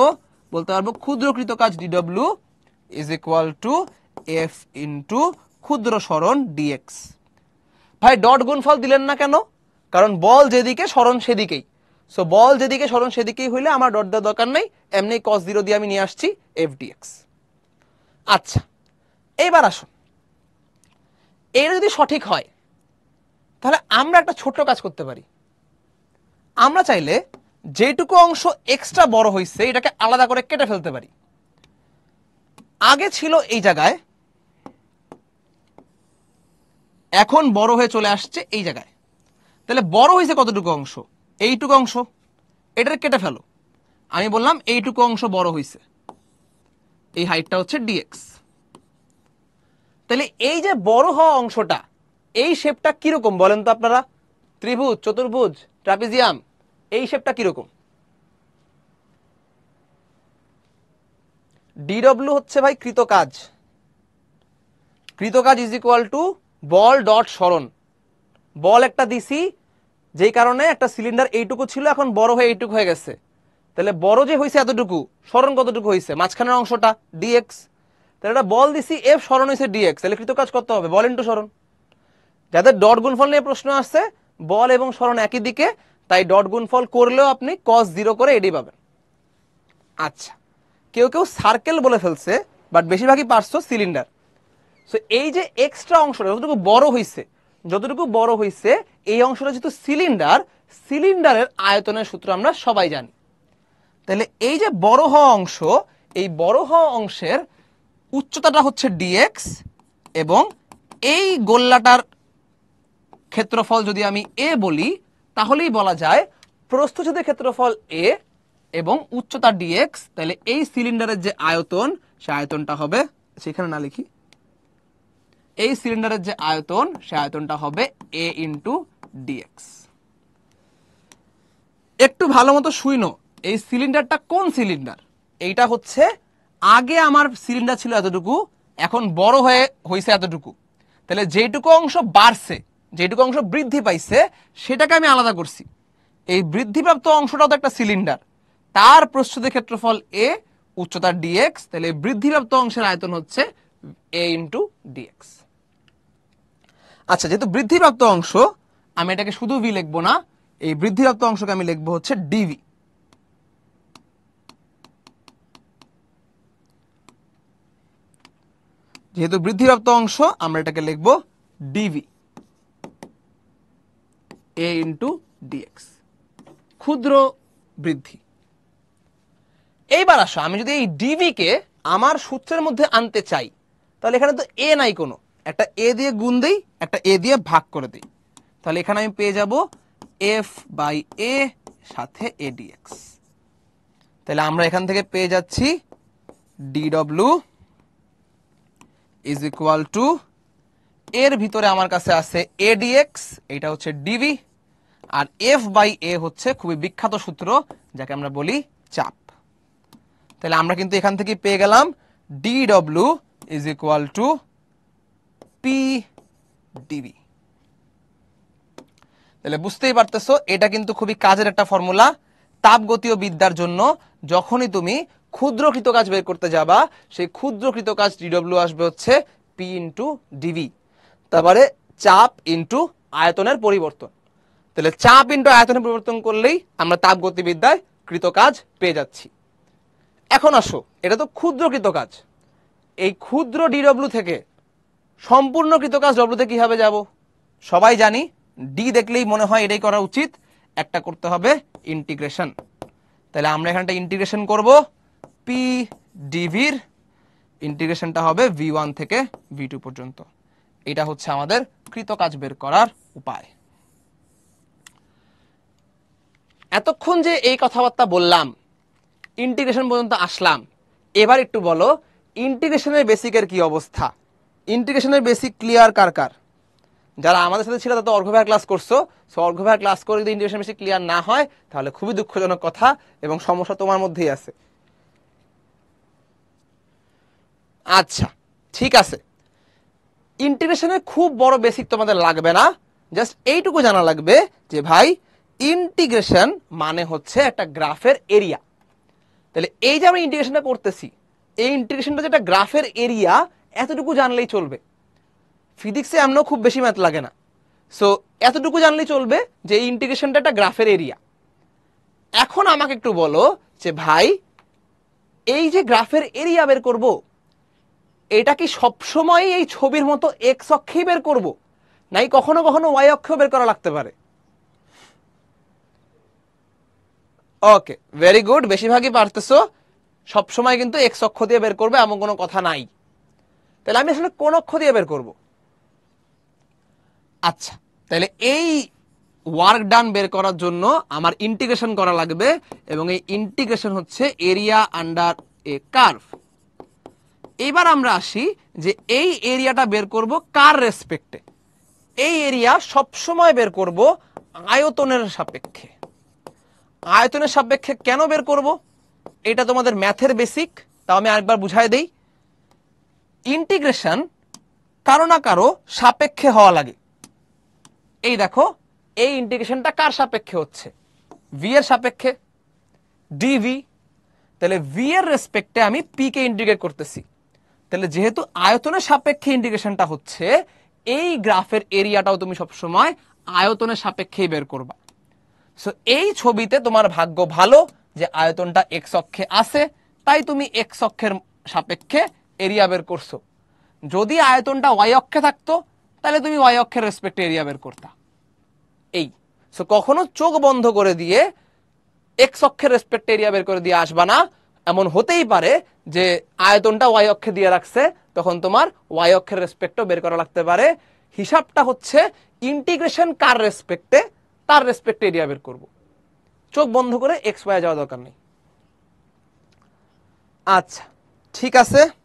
বলতে পারব ক্ষুদ্রকৃত কাজ DW is equal to F into ক্ষুদ্র সরণ ডিএক্স ভাই, ডট গুণফল দিলেন না কেন? কারণ বল যেদিকে, স্মরণ সেদিকেই। সো বল যেদিকে, স্মরণ সেদিকেই হইলে আমার ডট দেওয়ার দরকার নেই। এমনি কস জিরো দিয়ে আমি নিয়ে আসছি এফ ডিএক্স আচ্ছা এইবার আসুন। এটা যদি সঠিক হয়, তাহলে আমরা একটা ছোট্ট কাজ করতে পারি। আমরা চাইলে যেটুকু অংশ এক্সট্রা বড় হয়েছে এটাকে আলাদা করে কেটে ফেলতে পারি। আগে ছিল এই জায়গায় এখন বড় হয়ে চলে আসছে এই জায়গায়। তাহলে বড় হয়েছে কতটুকু অংশ? এইটুকু অংশ। এটার কেটে ফেলো। আমি বললাম এইটুকু অংশ বড় হয়েছে। এই হাইটটা হচ্ছে ডিএক্স তাহলে এই যে বড় হওয়া অংশটা, এই শেপটা কীরকম বলেন তো আপনারা? ত্রিভুজ, চতুর্ভুজ, ট্রাপিজিয়াম, এই শেপটা কীরকম? ডিডব্লিউ হচ্ছে ভাই কৃতকাজ। কৃতকাজ ইজ ইকুয়াল টু বল ডট সরণ। বল একটা দিছি, যেই কারণে একটা সিলিন্ডার এইটুকু ছিল, এখন বড় হয়ে এইটুকু হয়ে গেছে। তাহলে বড় যে হয়েছে এতটুকু, সরণ কতটুকু হয়েছে মাঝখানের অংশটা ডিএক্স তাহলে একটা বল দিছি এফ সরণ হয়েছে ডিএক্স তাহলে কৃতকাজ করতে হবে, বল ইন্টু সরণ। যাদের ডট গুণফল নিয়ে প্রশ্ন আসছে, বল এবং সরণ একই দিকে, তাই ডট গুণফল করলেও আপনি কস জিরো করে এডি পাবেন। আচ্ছা কেউ কেউ সার্কেল বলে ফেলছে বাট বেশিরভাগই পারছ সিলিন্ডার সো এই যে এক্সট্রা অংশটা যতটুকু বড় হয়েছে যতটুকু বড় হয়েছে এই অংশটা যেহেতু সিলিন্ডার সিলিন্ডারের আয়তনের সূত্র আমরা সবাই জানি। তাহলে এই যে বড় হওয়া অংশ, এই বড় হওয়া অংশের উচ্চতাটা হচ্ছে ডিএক্স এবং এই গোল্লাটার ক্ষেত্রফল যদি আমি এ বলি, তাহলেই বলা যায় প্রস্থচ্ছেদের ক্ষেত্রফল এ এবং উচ্চতা ডিএক্স তাহলে এই সিলিন্ডারের যে আয়তন, সে আয়তনটা হবে, সেখানে না লিখি এই সিলিন্ডারের যে আয়তন, সে আয়তনটা হবে এ ইন্টু ডিএক্স একটু ভালো মতো শুইনো এই সিলিন্ডারটা কোন সিলিন্ডার? এইটা হচ্ছে আগে আমার সিলিন্ডার ছিল এতটুকু, এখন বড় হয়ে হয়েছে এতটুকু। তাহলে যেটুকু অংশ বাড়ছে যেটুকু অংশ বৃদ্ধি পাইছে, সেটাকে আমি আলাদা করছি। এই বৃদ্ধিপ্রাপ্ত অংশটাও তো একটা সিলিন্ডার। তার প্রস্তুতের ক্ষেত্রফল এ উচ্চতা ডিএক্স তাহলে বৃদ্ধিপ্রাপ্ত অংশের আয়তন হচ্ছে এ ইন্টু ডিএক্স আচ্ছা যেহেতু বৃদ্ধিপ্রাপ্ত অংশ, আমি এটাকে শুধু ভি লিখব না, এই বৃদ্ধিপ্রাপ্ত অংশকে আমি লিখব হচ্ছে ডিভি যেহেতু বৃদ্ধিপ্রাপ্ত অংশ, আমরা এটাকে লিখব ডিভি এ ইন্টু ডিএক্স ক্ষুদ্র বৃদ্ধি। এইবার আসো, আমি যদি এই ডিভি কে আমার সূত্রের মধ্যে আনতে চাই, তাহলে এখানে তো এ নাই কোনো। একটা এ দিয়ে গুণ দিই, একটা এ দিয়ে ভাগ করে দিই। তাহলে এখানে আমি পেয়ে যাব এফ বাই এ সাথে এ ডিএক্স তাহলে আমরা এখান থেকে পেয়ে যাচ্ছি ডিডব্লিউ ইজ ইকুয়াল টু এর ভিতরে আমার কাছে আছে এডিএক্স এটা হচ্ছে ডিভি আর এফ বাই এ হচ্ছে খুবই বিখ্যাত সূত্র, যাকে আমরা বলি চাপ। তাহলে আমরা কিন্তু এখান থেকে পেয়ে গেলাম D DW is equal to P DB তাহলে বুঝতেই পারতেছো, এটা কিন্তু খুবই কাজের একটা ফর্মুলা তাপগতীয় বিদ্যার জন্য যখনই তুমি ক্ষুদ্র কৃতকাজ বের করতে যাবা, সেই ক্ষুদ্র কৃতকাজ ডিডব্লিউ আসবে হচ্ছে পি ইন্টু ডিভি তারপরে চাপ ইন্টু আয়তনের পরিবর্তন। তাহলে চাপ ইন্টু আয়তনের পরিবর্তন করলেই আমরা তাপগতিবিদ্যায় কৃতকাজ পেয়ে যাচ্ছি। এখন আসো, এটা তো ক্ষুদ্র কৃতকাজ এই ক্ষুদ্র ডিডব্লিউ থেকে সম্পূর্ণ কৃতকাজ ডব্লুতে কীভাবে যাব? সবাই জানি ডি দেখলেই মনে হয় এটাই করা উচিত। একটা করতে হবে ইন্টিগ্রেশন তাহলে আমরা এখানটা ইন্টিগ্রেশন করব। পি ডিভির ইন্টিগ্রেশনটা হবে ভি ওয়ান থেকে ভি টু পর্যন্ত। এটা হচ্ছে আমাদের কৃত কাজ বের করার উপায়। এতক্ষণ যে এই কথাবার্তা বললাম ইন্টিগ্রেশন পর্যন্ত আসলাম, এবার একটু বলো ইন্টিগ্রেশনের বেসিকের কি অবস্থা? ইন্টিগ্রেশনের বেসিক ক্লিয়ার কার কার? যারা আমাদের সাথে ছিল, তারা তো অর্ঘভার ক্লাস করছ। সো অর্ঘভার ক্লাস করে যদি ইন্টিগ্রেশন বেসিক ক্লিয়ার না হয়, তাহলে খুবই দুঃখজনক কথা এবং সমস্যা তোমার মধ্যেই আছে। আচ্ছা ঠিক আছে। ইন্টিগ্রেশনের খুব বড় বেসিক তোমাদের লাগবে না। জাস্ট এইটুকু জানা লাগবে যে, ভাই ইন্টিগ্রেশন মানে হচ্ছে একটা গ্রাফের এরিয়া তাহলে এই যে আমরা ইন্টিগ্রেশনটা করতেছি, এই ইন্টিগ্রেশনটা যেটা গ্রাফের এরিয়া এতটুকু জানলেই চলবে। ফিজিক্সে এমনও খুব বেশি ম্যাথ লাগে না। সো এতটুকু জানলেই চলবে যে এই ইন্টিগ্রেশনটা একটা গ্রাফের এরিয়া এখন আমাকে একটু বলো যে, ভাই, এই যে গ্রাফের এরিয়া বের করব, এটা কি সবসময় এই ছবির মতো এক্স অক্ষেই বের করব? নাই কখনো কখনো ওয়াই অক্ষেও বের করা লাগতে পারে? ওকে ভেরি গুড বেশিরভাগই পারতেছো। সবসময় কিন্তু এক্স অক্ষ দিয়ে বের করবে, এমন কোনো কথা নাই। তাহলে আমি আসলে কোন অক্ষ দিয়ে বের করব? আচ্ছা তাহলে এই ওয়ার্ক ডান বের করার জন্য আমার ইন্টিগ্রেশন করা লাগবে এবং এই ইন্টিগ্রেশন হচ্ছে এরিয়া আন্ডার এ কার্ভ এবার আমরা আসি যে এই এরিয়াটা বের করব কার রেসপেক্টে এই এরিয়া সবসময় বের করব আয়তনের সাপেক্ষে। আয়তনের সাপেক্ষে কেন বের করব? এটা তোমাদের ম্যাথের বেসিক তাও আমি আরেকবার বুঝাই দেই। ইন্টিগ্রেশন কারও না কারও সাপেক্ষে হওয়া লাগে। এই দেখো, এই ইন্টিগ্রেশনটা কার সাপেক্ষে হচ্ছে? ভি এর সাপেক্ষে। ডিভি তাহলে ভি এর রেসপেক্টে আমি পি কে ইন্টিগ্রেট করতেছি। তাহলে যেহেতু আয়তনের সাপেক্ষে ইন্টিগ্রেশনটা হচ্ছে, এই গ্রাফের এরিয়াটাও তুমি সবসময় আয়তনের সাপেক্ষেই বের করবা। সো এই ছবিতে তোমার ভাগ্য ভালো যে আয়তনটা এক্স অক্ষে আছে, তাই তুমি এক্স অক্ষের সাপেক্ষে এরিয়া বের করছ। যদি আয়তনটা ওয়াই অক্ষে থাকতো, তাহলে তুমি ওয়াই অক্ষের রেসপেক্টে এরিয়া বের করতা। এই। সো কখনো চোখ বন্ধ করে দিয়ে এক্স অক্ষের রেসপেক্টে এরিয়া বের করে দিয়ে আসবা না। এমন হতেই পারে যে আয়তনটা ওয়াই অক্ষে দিয়ে রাখছে, তখন তোমার ওয়াই অক্ষের রেসপেক্টও বের করা লাগতে পারে। হিসাবটা হচ্ছে ইন্টিগ্রেশন কার রেসপেক্টে তার রেসপেক্টে এরিয়া বের করব। চোখ বন্ধ করে এক্স ওয়াই যাওয়া দরকার নেই। আচ্ছা ঠিক আছে।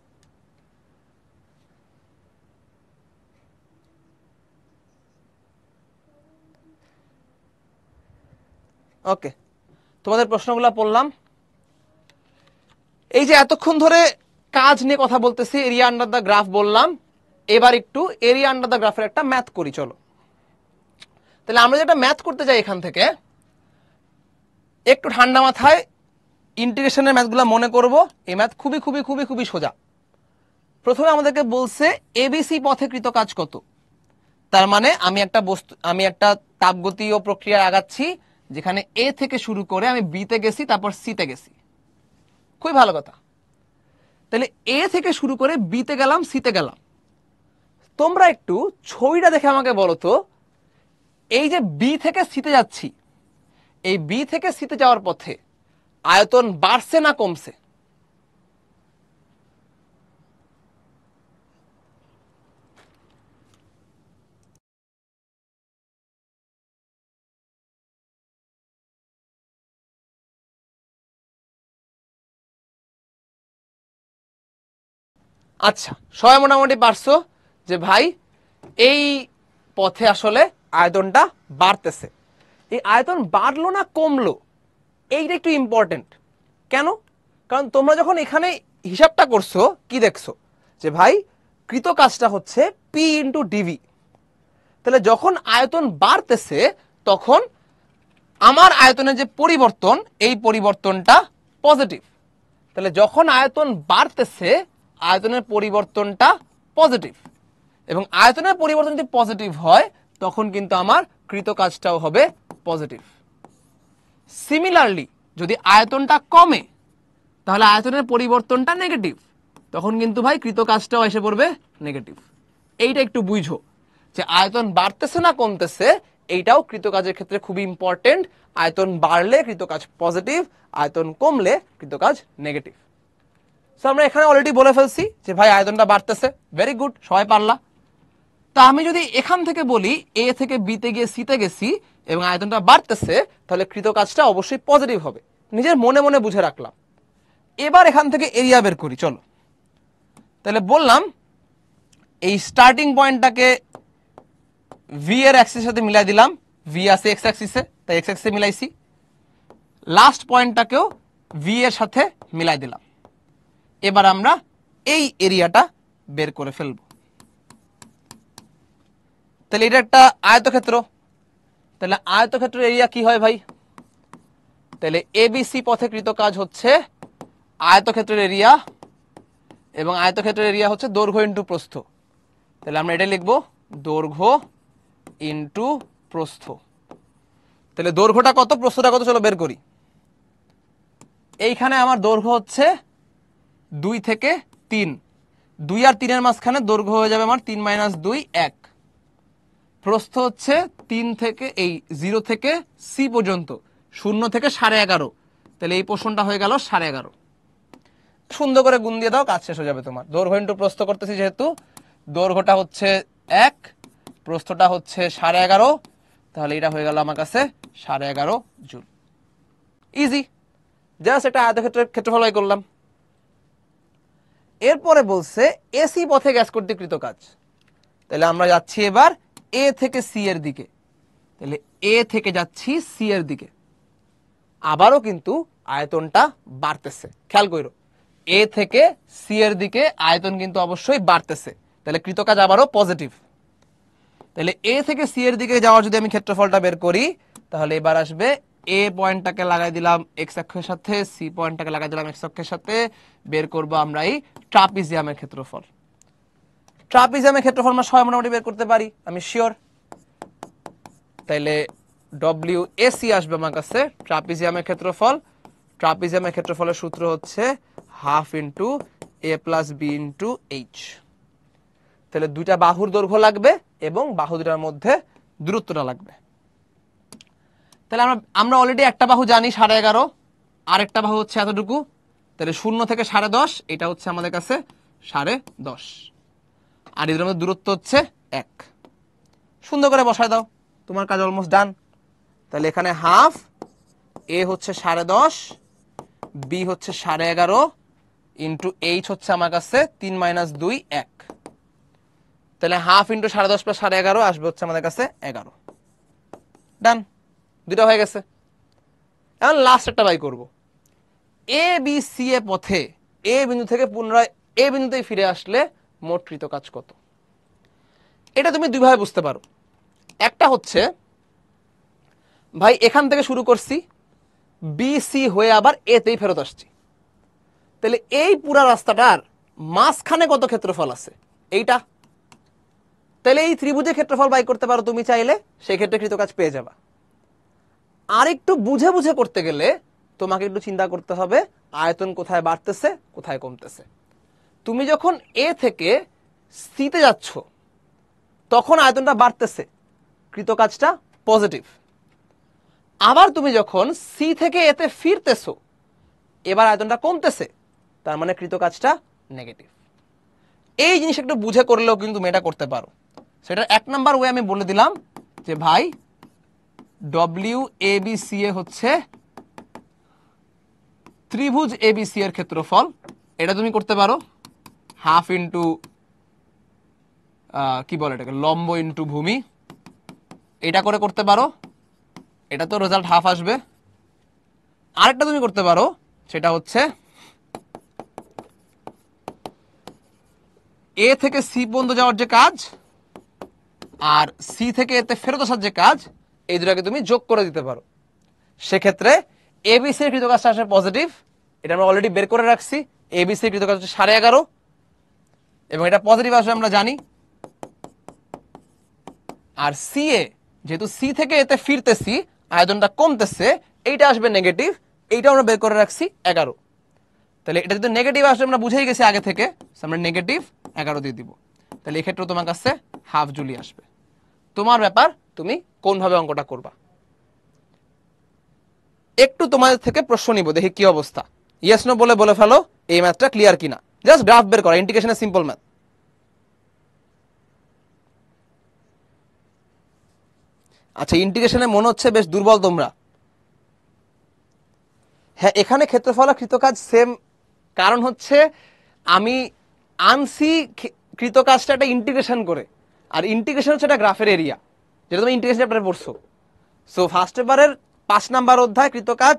ওকে। তোমাদের প্রশ্নগুলো পড়লাম। এই যে এতক্ষণ ধরে কাজ নিয়ে কথা বলতেছি, এরিয়া আন্ডার দ্য গ্রাফ বললাম। এবার একটু এরিয়া আন্ডার দ্য গ্রাফের একটা ম্যাথ করি, চলো। তাহলে আমরা যেটা ম্যাথ করতে যাই এখান থেকে, একটু ঠান্ডা মাথায় ইন্টিগ্রেশনের ম্যাথগুলো মনে করব। এই ম্যাথ খুবই খুবই খুবই খুবই সোজা। প্রথমে আমাদেরকে বলছে এবিসি পথে কৃত কাজ কত? তার মানে আমি একটা বস্তু, আমি একটা তাপগতীয় প্রক্রিয়ায় আগাচ্ছি যেখানে এ থেকে শুরু করে আমি বিতে গেছি, তারপর সিতে গেছি। খুবই ভালো কথা। তাহলে এ থেকে শুরু করে বিতে গেলাম সিতে গেলাম। তোমরা একটু ছবিটা দেখে আমাকে বলো তো, এই যে বি থেকে সিতে যাচ্ছি, এই বি থেকে সিতে যাওয়ার পথে আয়তন বাড়ছে না কমছে? আচ্ছা সবাই মোটামুটি পারছ যে ভাই, এই পথে আসলে আয়তনটা বাড়তেছে। এই আয়তন বাড়লো না কমলো? এইটা একটু ইম্পর্টেন্ট কেন? কারণ তোমরা যখন এখানে হিসাবটা করছ, কি দেখছ? যে ভাই, কৃত কাজটা হচ্ছে পি ইন্টু ডিভি তাহলে যখন আয়তন বাড়তেছে, তখন আমার আয়তনের যে পরিবর্তন, এই পরিবর্তনটা পজিটিভ তাহলে যখন আয়তন বাড়তেছে আয়তনের পরিবর্তনটা পজিটিভ এবং আয়তনের পরিবর্তন যদি পজিটিভ হয়, তখন কিন্তু আমার কৃত কাজটাও হবে পজিটিভ সিমিলারলি যদি আয়তনটা কমে, তাহলে আয়তনের পরিবর্তনটা নেগেটিভ তখন কিন্তু ভাই কৃত কাজটাও এসে পড়বে নেগেটিভ এইটা একটু বুঝো, যে আয়তন বাড়তেছে না কমতেছে, এইটাও কৃতকাজের ক্ষেত্রে খুবই ইম্পর্টেন্ট আয়তন বাড়লে কৃতকাজ পজিটিভ আয়তন কমলে কৃতকাজ নেগেটিভ তো আমরা এখানে অলরেডি বলে ফেলছি যে, ভাই, আয়তনটা বাড়তেছে। ভেরি গুড সবাই পারলা। তা আমি যদি এখান থেকে বলি এ থেকে বিতে গিয়ে সিতে গেছি এবং আয়তনটা বাড়তেছে, তাহলে কৃত কাজটা অবশ্যই পজিটিভ হবে। নিজের মনে মনে বুঝে রাখলাম। এবার এখান থেকে এরিয়া বের করি, চলো। তাহলে বললাম, এই স্টার্টিং পয়েন্টটাকে ভি এর অ্যাক্সিসের সাথে মিলাই দিলাম। ভি আছে এক্স অ্যাক্সিসে তাই এক্স অ্যাক্সিসে মিলাইছি। লাস্ট পয়েন্টটাকেও ভি এর সাথে মিলাই দিলাম। এবার আমরা এই এরিয়াটা বের করে ফেলব। তাহলে এটা একটা আয়তক্ষেত্র। তাহলে আয়তক্ষেত্রের এরিয়া কি হয় ভাই? তাহলে এবিসি পথে কৃত কাজ হচ্ছে আয়তক্ষেত্রের এরিয়া এবং আয়তক্ষেত্রের এরিয়া হচ্ছে দৈর্ঘ্য ইন্টু প্রস্থ। তাহলে আমরা এটা লিখব, দৈর্ঘ্য ইন্টু প্রস্থ। তাহলে দৈর্ঘ্যটা কত, প্রস্থটা কত, চলো বের করি। এইখানে আমার দৈর্ঘ্য হচ্ছে দুই থেকে তিন। দুই আর তিনের মাঝখানে দৈর্ঘ্য হয়ে যাবে আমার তিন মাইনাস দুই, এক। প্রস্থ হচ্ছে তিন থেকে, এই জিরো থেকে সি পর্যন্ত, শূন্য থেকে সাড়ে এগারো। তাহলে এই পোষণটা হয়ে গেল সাড়ে এগারো। সুন্দর করে গুণ দিয়ে দাও, কাজ শেষ হয়ে যাবে তোমার। দৈর্ঘ্য ইন্টু প্রস্থ করতেছি যেহেতু, দৈর্ঘ্যটা হচ্ছে এক, প্রস্থটা হচ্ছে সাড়ে এগারো। তাহলে এটা হয়ে গেল আমার কাছে সাড়ে এগারো জুল। ইজি জাস্ট একটা আয়তক্ষেত্রের ক্ষেত্রফল বাই করলাম। এরপরে বলছে এসি পথে গ্যাস কর্তৃকৃত কাজ। তাহলে আমরা যাচ্ছি এবার এ থেকে সি এর দিকে। তাহলে এ থেকে যাচ্ছি সি এর দিকে। আবারও কিন্তু আয়তনটা বাড়তেছে। খেয়াল করো এ থেকে সি এর দিকে আয়তন কিন্তু অবশ্যই বাড়তেছে। তাহলে কৃতকাজ আবারও পজিটিভ তাহলে এ থেকে সি এর দিকে যাওয়ার যদি আমি ক্ষেত্রফলটা বের করি, তাহলে এবার আসবে এ পয়েন্টটাকে লাগাই দিলাম এক্স অক্ষের সাথে সি পয়েন্টটাকে লাগাই দিলাম এক্স অক্ষের সাথে, বের করব আমরা এই ট্রাপিজিয়ামের ক্ষেত্রফল। ট্রাপিজিয়ামের ক্ষেত্রফল আমরা সবাই মোটামুটি বের করতে পারি, আমি শিওর তাইলে ডব্লিউ এসি আসবে আমার কাছে, ট্রাপিজিয়ামের ক্ষেত্রফল। ট্রাপিজিয়ামের ক্ষেত্রফলের সূত্র হচ্ছে half into A plus B into H তাহলে দুইটা বাহুর দৈর্ঘ্য লাগবে এবং বাহু দুটার মধ্যে দূরত্বটা লাগবে। তাহলে আমরা আমরা অলরেডি একটা বাহু জানি সাড়ে এগারো, আরেকটা বাহু হচ্ছে এতটুকু। তাহলে শূন্য থেকে সাড়ে দশ, এটা হচ্ছে আমাদের কাছে সাড়ে দশ। আর এদের মধ্যে দূরত্ব হচ্ছে এক। সুন্দর করে বসায় দাও, তোমার কাজ অলমোস্ট ডান তাহলে এখানে হাফ এ হচ্ছে সাড়ে দশ বি হচ্ছে সাড়ে এগারো ইন্টু এইচ হচ্ছে আমার কাছে তিন মাইনাস দুই, এক। তাহলে হাফ ইন্টু সাড়ে দশ প্লাস সাড়ে এগারো আসবে হচ্ছে আমাদের কাছে এগারো। ডান দুটো হয়ে গেছে। এখন লাস্ট একটা বাই করব। এ বি সি এ পথে এ বিন্দু থেকে পুনরায় এ বিন্দুতেই ফিরে আসলে মোট কৃত কাজ কত? এটা তুমি দুইভাবে বুঝতে পারো। একটা হচ্ছে, ভাই, এখান থেকে শুরু করছি বি সি হয়ে আবার এতেই ফেরত আসছি। তাহলে এই পুরা রাস্তাটার মাঝখানে কত ক্ষেত্রফল আছে? এইটা। তাহলে এই ত্রিভুজের ক্ষেত্রফল বাই করতে পারো তুমি চাইলে সেই ক্ষেত্রে কৃতকাজ পেয়ে যাবা। আর একটু বুঝে বুঝে করতে গেলে তোমাকে একটু চিন্তা করতে হবে, আয়তন কোথায় বাড়তেছে, কোথায় কমতেছে। তুমি যখন এ থেকে সিতে যাচ্ছ, তখন আয়তনটা বাড়তেছে। কৃতকাজটা পজিটিভ আবার তুমি যখন সি থেকে এতে ফিরতেছো, এবার আয়তনটা কমতেছে, তার মানে কৃতকাজটা নেগেটিভ এই জিনিস একটু বুঝে করলেও কিন্তু মেয়েটা করতে পারো। সেটা এক নাম্বার ওয়ে আমি বলে দিলাম যে, ভাই W A B C A হচ্ছে ত্রিভুজ এ বি সি এর ক্ষেত্রফল। এটা তুমি করতে পারো। হাফ ইন্টু কি বলে এটাকে? লম্ব ইন্টু ভূমি। এটা করে করতে পারো। এটা তো রেজাল্ট হাফ আসবে। আরেকটা তুমি করতে পারো, সেটা হচ্ছে এ থেকে সি পর্যন্ত যাওয়ার যে কাজ, আর সি থেকে এতে ফেরত আসার যে কাজ এই দুটাকে তুমি যোগ করে দিতে পারো। সেক্ষেত্রে এবিসি এর কৃতকাজটা আসে পজিটিভ এটা আমরা অলরেডি বের করে রাখছি। এবিসি এর কৃতকাজ হচ্ছে সাড়ে এগারো, এবং এটা পজিটিভ আসবে আমরা জানি। আর সি এ, যেহেতু সি থেকে এতে ফিরতেছি, আয়তনটা কমতেছে, এইটা আসবে নেগেটিভ এইটা আমরা বের করে রাখছি এগারো। তাহলে এটা যদি নেগেটিভ আসবে, আমরা বুঝেই গেছি আগে থেকে আমরা নেগেটিভ এগারো দিয়ে দিব। তাহলে এক্ষেত্রে তোমার কাছে হাফ জুলি আসবে। তোমার ব্যাপার, তুমি কোনভাবে অঙ্কটা করবা? একটু তোমাদের থেকে প্রশ্ন নিব, দেখি কি অবস্থা। ইয়েস নো বলে বলে ফেলো, এই ম্যাথটা ক্লিয়ার কিনা। জাস্ট গ্রাফ বের করা ইন্টিগ্রেশনের সিম্পল ম্যাথ আচ্ছা ইন্টিগ্রেশনে মনে হচ্ছে বেশ দুর্বল তোমরা। হ্যাঁ এখানে ক্ষেত্রফল কৃতকাজ সেম কারণ হচ্ছে আমি আনসি কৃতকাজটা একটা ইন্টিগ্রেশন করে। আর ইন্টিগ্রেশন হচ্ছে একটা গ্রাফের এরিয়া যেটা তুমি ইন্টিগ্রেশন চ্যাপ্টারে পড়ছো। সো ফার্স্ট পেপারের পাঁচ নাম্বার অধ্যায় কৃতকাজ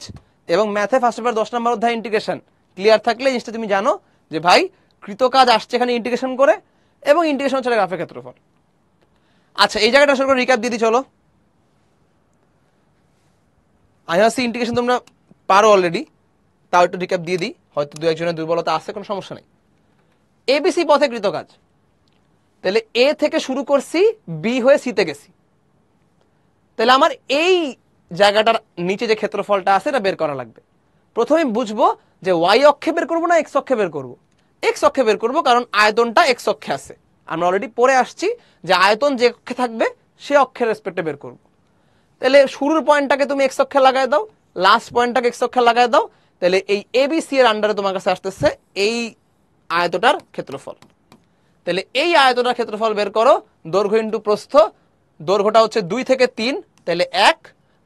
এবং ম্যাথে ফার্স্ট পেপার দশ নাম্বার অধ্যায় ইন্টিগ্রেশন ক্লিয়ার থাকলে জিনিসটা তুমি জানো যে ভাই কৃতকাজ আসছে এখানে ইন্টিগ্রেশন করে এবং ইন্টিগ্রেশন হচ্ছে গ্রাফের ক্ষেত্রফল। আচ্ছা এই জায়গাটা আসলে রিক্যাপ দিয়ে দিই, চলো। আইআরসি ইন্টিগ্রেশন তোমরা পারো অলরেডি তাও একটু রিক্যাপ দিয়ে দিই, হয়তো দু একজনের দুর্বলতা আছে, কোনো সমস্যা নেই। এবিসি পথে কৃতকাজ তাহলে এ থেকে শুরু করছি বি হয়ে সিতে গেছি। তাহলে আমার এই জায়গাটার নিচে যে ক্ষেত্রফলটা আছে, এটা বের করা লাগবে। প্রথমে বুঝব যে ওয়াই অক্ষে বের করব না এক্স অক্ষে বের করব। এক্স অক্ষে বের করব কারণ আয়তনটা এক্স অক্ষে আছে। আমরা অলরেডি পড়ে আসছি যে আয়তন যে অক্ষে থাকবে, সে অক্ষের রেসপেক্টে বের করব। তাহলে শুরুর পয়েন্টটাকে তুমি এক্স অক্ষে লাগাই দাও লাস্ট পয়েন্টটাকে এক্স অক্ষে লাগাই দাও, তাহলে এই এবিসি এর আন্ডারে তোমার কাছে আসতেছে এই আয়তটার ক্ষেত্রফল। তাহলে এই আয়তটার ক্ষেত্রফল বের করো, দৈর্ঘ্য ইন্টু প্রস্থ দৈর্ঘ্যটা হচ্ছে দুই থেকে তিন, তাহলে এক,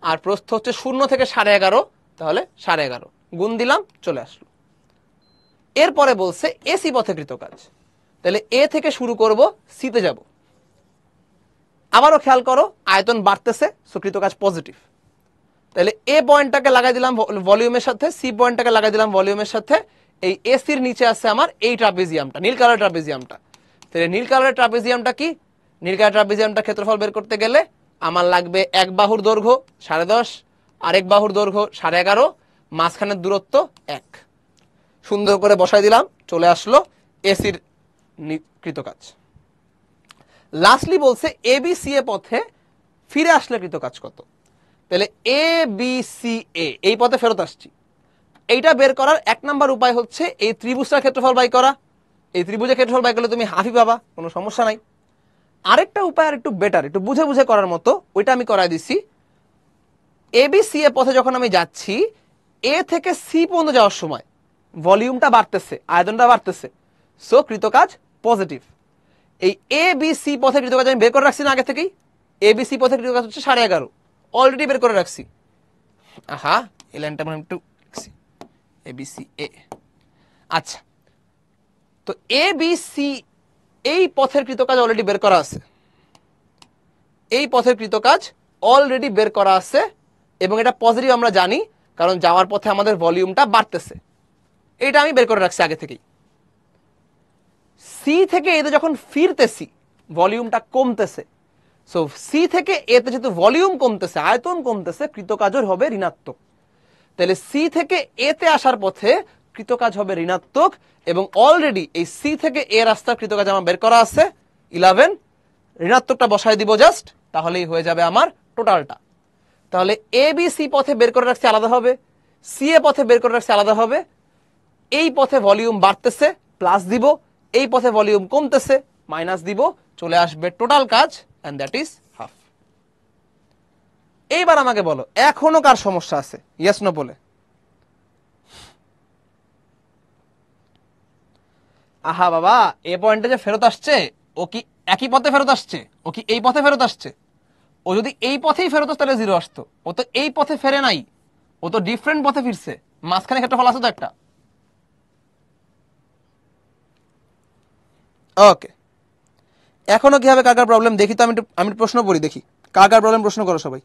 আর প্রস্থ হচ্ছে শূন্য থেকে সাড়ে এগারো, তাহলে সাড়ে এগারো। গুণ দিলাম, চলে আসলো। এরপরে বলছে এসি পথে কৃত কাজ তাহলে এ থেকে শুরু করব সিতে যাব। আবারও খেয়াল করো, আয়তন বাড়তেছে সুকৃত কাজ পজিটিভ তাহলে এ পয়েন্টটাকে লাগাই দিলাম ভলিউমের সাথে, সি পয়েন্টটাকে লাগাই দিলাম ভলিউমের সাথে। এই এসির নিচে আছে আমার এই ট্রাপিজিয়ামটা, নীল কালার ট্রাপিজিয়ামটা। তাহলে নীল কালারের ট্রাপিজিয়ামটা কি? নীল কালার ট্রাপিজিয়ামটা ক্ষেত্রফল বের করতে গেলে আমার লাগবে এক বাহুর দৈর্ঘ্য সাড়ে দশ, আরেক বাহুর দৈর্ঘ্য সাড়ে এগারো, মাঝখানের দূরত্ব এক। সুন্দর করে বসাই দিলাম, চলে আসলো এসির কৃতকাজ। লাস্টলি বলছে এ বি সি এ পথে ফিরে আসলে কৃতকাজ কত? তাহলে এ বি সি এ এই পথে ফেরত আসছি। এইটা বের করার এক নাম্বার উপায় হচ্ছে এই ত্রিভুজটার ক্ষেত্রফল বাই করা। এই ত্রিভুজের ক্ষেত্রফল বাই করলে তুমি হাফি পাবা, কোনো সমস্যা নাই। আরেকটা উপায় আর একটু বেটার একটু বুঝে বুঝে করার মতো, ওইটা আমি করাই দিছি। এ বি সি এ পথে যখন আমি যাচ্ছি এ থেকে সি পর্যন্ত যাওয়ার সময় ভলিউমটা বাড়তেছে, আয়তনটা বাড়তেছে। সো কৃতকাজ পজিটিভ এই এ বি সি পথে কৃতকাজ আমি বের করে রাখছি না আগে থেকেই? এ বি সি পথে কৃতকাজ হচ্ছে সাড়ে এগারো। অলরেডি বের করে রাখছি। আহা, এই লাইনটা মানে একটু এ বি সি এ আচ্ছা। তো এ বি সি এই পথের কৃতকাজ অলরেডি বের করা আছে। এই পথের কৃতকাজ অলরেডি বের করা আছে এবং এটা পজিটিভ আমরা জানি, কারণ যাওয়ার পথে আমাদের ভলিউমটা বাড়তেছে। এটা আমি বের করে রাখছি আগে থেকেই। সি থেকে এতে যখন ফিরতেছি ভলিউমটা কমতেছে। সো সি থেকে এতে যেহেতু ভলিউম কমতেছে, আয়তন কমতেছে, কৃতকাজের হবে ঋণাত্মক। তাহলে সি থেকে এতে আসার পথে কৃতকাজ হবে ঋণাত্মক এবং অলরেডি এই সি থেকে এ রাস্তার কৃতকাজ আমার বের করা আছে ইলেভেন ঋণাত্মকটা বসায় দিব জাস্ট তাহলেই হয়ে যাবে আমার টোটালটা তাহলে এ বি সি পথে বের করে রাখছি আলাদা হবে সি এ পথে বের করে রাখছি আলাদা হবে, এই পথে ভলিউম বাড়তেছে প্লাস দিব, এই পথে ভলিউম কমতেছে মাইনাস দিব, চলে আসবে টোটাল কাজ অ্যান্ড দ্যাট ইজ হাফ এইবার আমাকে বলো, এখনও কার সমস্যা আছে? ইয়েস নো বলে। আহা বাবা, এ পয়েন্টে যে ফেরত আসছে, ও কি একই পথে ফেরত আসছে? ও কি এই পথে ফেরত আসছে? ও যদি এই পথেই ফেরত আসতো তাহলে জিরো আসতো। ও তো এই পথে ফেরে নাই। ও তো ডিফারেন্ট পথে ফিরছে। মাঝখানে ক্ষেত্রফল আছে তো একটা। ওকে এখনও কি হবে কার কার প্রবলেম দেখি তো আমি আমি প্রশ্ন পড়ি দেখি। কার কার প্রবলেম প্রশ্ন করো সবাই।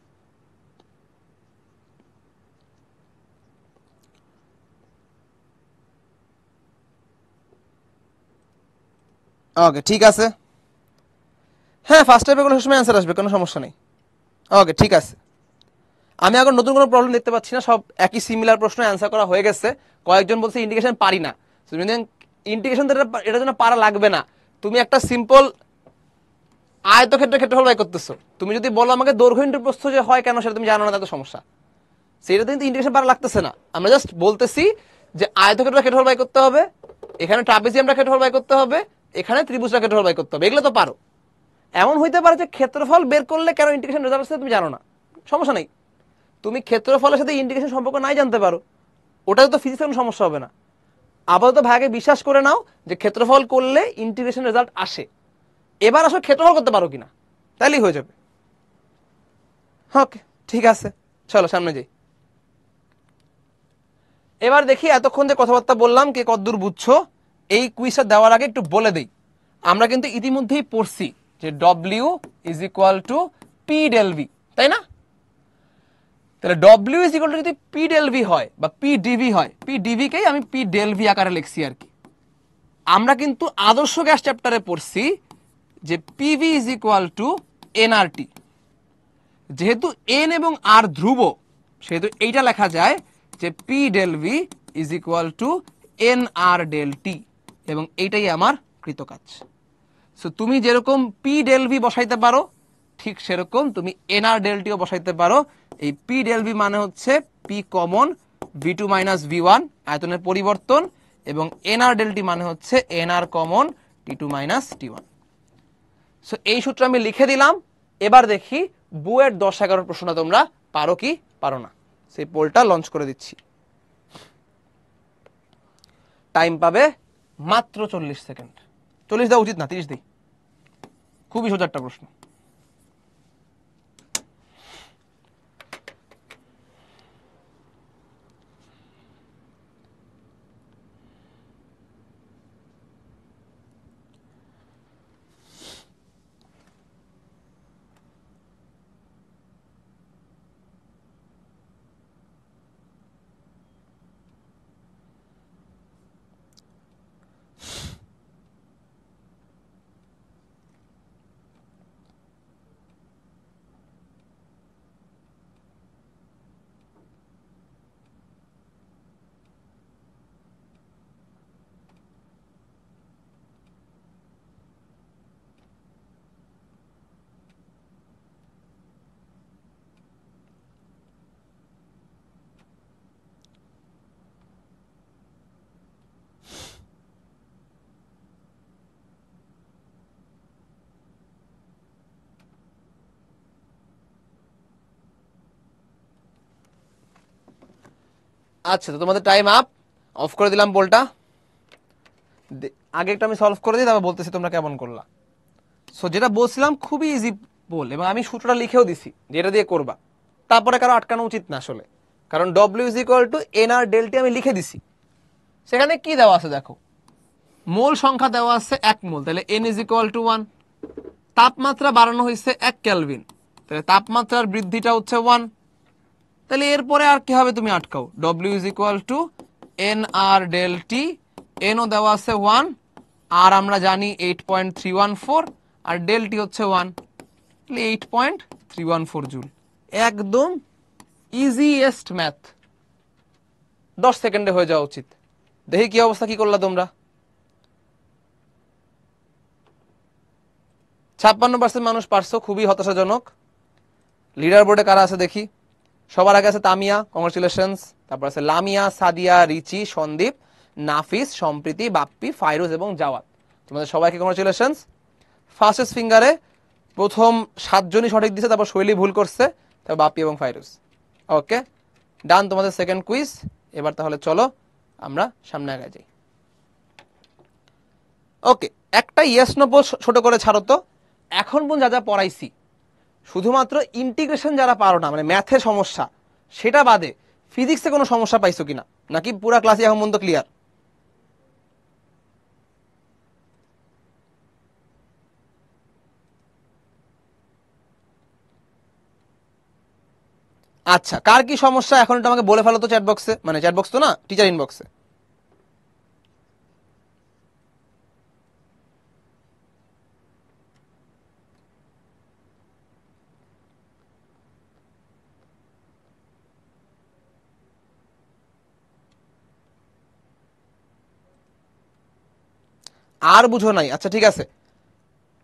ওকে ঠিক আছে। হ্যাঁ ফার্স্ট টাইপে কোনো সময় অ্যান্সার আসবে, কোনো সমস্যা নেই। ওকে ঠিক আছে। আমি এখন নতুন কোনো প্রবলেম দেখতে পাচ্ছি না, সব একই সিমিলার প্রশ্ন অ্যান্সার করা হয়ে গেছে। কয়েকজন বলছে ইন্ডিকেশন পারি না। ইন্ডিকেশন এটার জন্য পারা লাগবে না। তুমি একটা সিম্পল আয়তক্ষেত্রের ক্ষেত্রফল বাই করতেছো। তুমি যদি বলো আমাকে দৈর্ঘ্য ইন্টু প্রস্থ যে হয় কেন সেটা তুমি জানো না, তাতে সমস্যা। সেটা কিন্তু ইন্ডিকেশন পারা লাগতেছে না। আমরা জাস্ট বলতেছি যে আয়তক্ষেত্রের ক্ষেত্রফল বাই করতে হবে, এখানে ট্রাপিজিয়ামটা ক্ষেত্রফল বাই করতে হবে এখানে ত্রিভুজটা ক্ষেত্রফল বাই করতে হবে এগুলো তো পারো। এমন হইতে পারে যে ক্ষেত্রফল বের করলে কেন ইন্ডিকেশন রেজাল্ট আসছে তুমি জানো না। সমস্যা নেই। তুমি ক্ষেত্রফলের সাথে ইন্ডিকেশন সম্পর্ক নাই জানতে পারো। ওটাতে তো ফিজিক্সের কোনো সমস্যা হবে না। আপাতত ভাইকে বিশ্বাস করে নাও যে ক্ষেত্রফল করলে ইন্টিগ্রেশন রেজাল্ট আসে। এবার আসলে ক্ষেত্রফল করতে পারো কিনা, তাইলেই হয়ে যাবে। ওকে, ঠিক আছে। চলো, সামনে যাই। এবার দেখি এতক্ষণ যে কথাবার্তা বললাম, কে কদ্দূর বুঝছ? এই কুইজটা দেওয়ার আগে একটু বলে দিই। আমরা কিন্তু ইতিমধ্যেই পড়ছি যে W is equal to P del V তাই না? তাহলে ডব্লিউ ইজ ইকুয়াল টু যদি পি ডেল ভি হয় বা পি ডিভি হয় পি ডিভিকেই আমি পি ডেল ভি আকারে লিখছি আর কি। আমরা কিন্তু আদর্শ গ্যাস চ্যাপ্টারে পড়ছি যে PV is equal to NRT যেহেতু এন এবং আর ধ্রুব, সেহেতু এইটা লেখা যায় যে P del V is equal to N R del T এবং এইটাই আমার কৃতকাজ। সো তুমি যেরকম পি ডেল ভি বসাইতে পারো, ঠিক সেরকম তুমি এন আর ডেল বসাইতে পারো। এই পি ডেল ভি মানে হচ্ছে P common V two minus V one আয়তনের পরিবর্তন, এবং এন আর ডেল মানে হচ্ছে N R common T two minus T one so এই সূত্র আমি লিখে দিলাম। এবার দেখি বুয়ের দশ এগারোর প্রশ্নটা তোমরা পারো কি পারো না। সেই পোলটা লঞ্চ করে দিচ্ছি। টাইম পাবে মাত্র চল্লিশ সেকেন্ড। চল্লিশ দেওয়া উচিত না তিরিশ দিই। খুবই সোজা একটা প্রশ্ন। আচ্ছা তো তোমাদের টাইম আপ অফ করে দিলাম বলটা আগে একটা আমি সলভ করে দিই, তারপর বলতেছি তোমরা কেমন করলা। সো যেটা বলছিলাম, খুবই ইজি বল এবং আমি সূত্রটা লিখেও দিছি যেটা দিয়ে করবা। তারপরে কারও আটকানো উচিত না আসলে। কারণ W is equal to N R del T আমি লিখে দিছি। সেখানে কি দেওয়া আছে দেখো? মোল সংখ্যা দেওয়া আছে এক মোল, তাহলে N is equal to one তাপমাত্রা বাড়ানো হয়েছে এক ক্যালভিন তাহলে তাপমাত্রার বৃদ্ধিটা হচ্ছে ওয়ান তাহলে এরপরে আর কি হবে তুমি আটকাও। W is equal to N R del T NO দেওয়া আছে ওয়ান আর আমরা জানি eight point three one four আর ডেল টি হচ্ছে ওয়ান তাহলে eight point three one four joule. একদম ইজিয়েস্ট ম্যাথ দশ সেকেন্ডে হয়ে যাওয়া উচিত। দেখি কি অবস্থা, কি করলা তোমরা? ছাপ্পান্ন পার্সেন্ট মানুষ পারছ, খুবই হতাশাজনক। লিডার বোর্ডে কারা আছে দেখি? সবার আগে আছে তামিয়া কংগ্রেচুলেশনস তারপর আছে লামিয়া, সাদিয়া, রিচি, সন্দীপ, নাফিস, সম্প্রীতি, বাপ্পি, ফাইরুজ এবং জাওয়াত। তোমাদের সবাইকে কংগ্রেচুলেশনস ফার্স্টেস্ট ফিঙ্গারে প্রথম সাতজনই সঠিক দিছে, তারপর শৈলী ভুল করছে, তারপর বাপ্পি এবং ফাইরুজ। ওকে ডান তোমাদের সেকেন্ড কুইজ এবার তাহলে চলো আমরা সামনে আগে যাই। ওকে একটা ইয়েস নো ছোট করে ছাড়ো তো। এখন পর্যন্ত যা যা পড়াইছি শুধুমাত্র ইন্টিগ্রেশন যারা পারো না মানে ম্যাথে সমস্যা, সেটা বাদে ফিজিক্সে কোনো সমস্যা পাইছো কিনা? নাকি পুরা ক্লাসে এখন পর্যন্ত ক্লিয়ার আচ্ছা কার কি সমস্যা? এখন এটা আমাকে বলে ফেলো তো চ্যাট বক্সে মানে চ্যাট বক্স তো না? টিচার ইনবক্সে আর বুঝো নাই। আচ্ছা ঠিক আছে।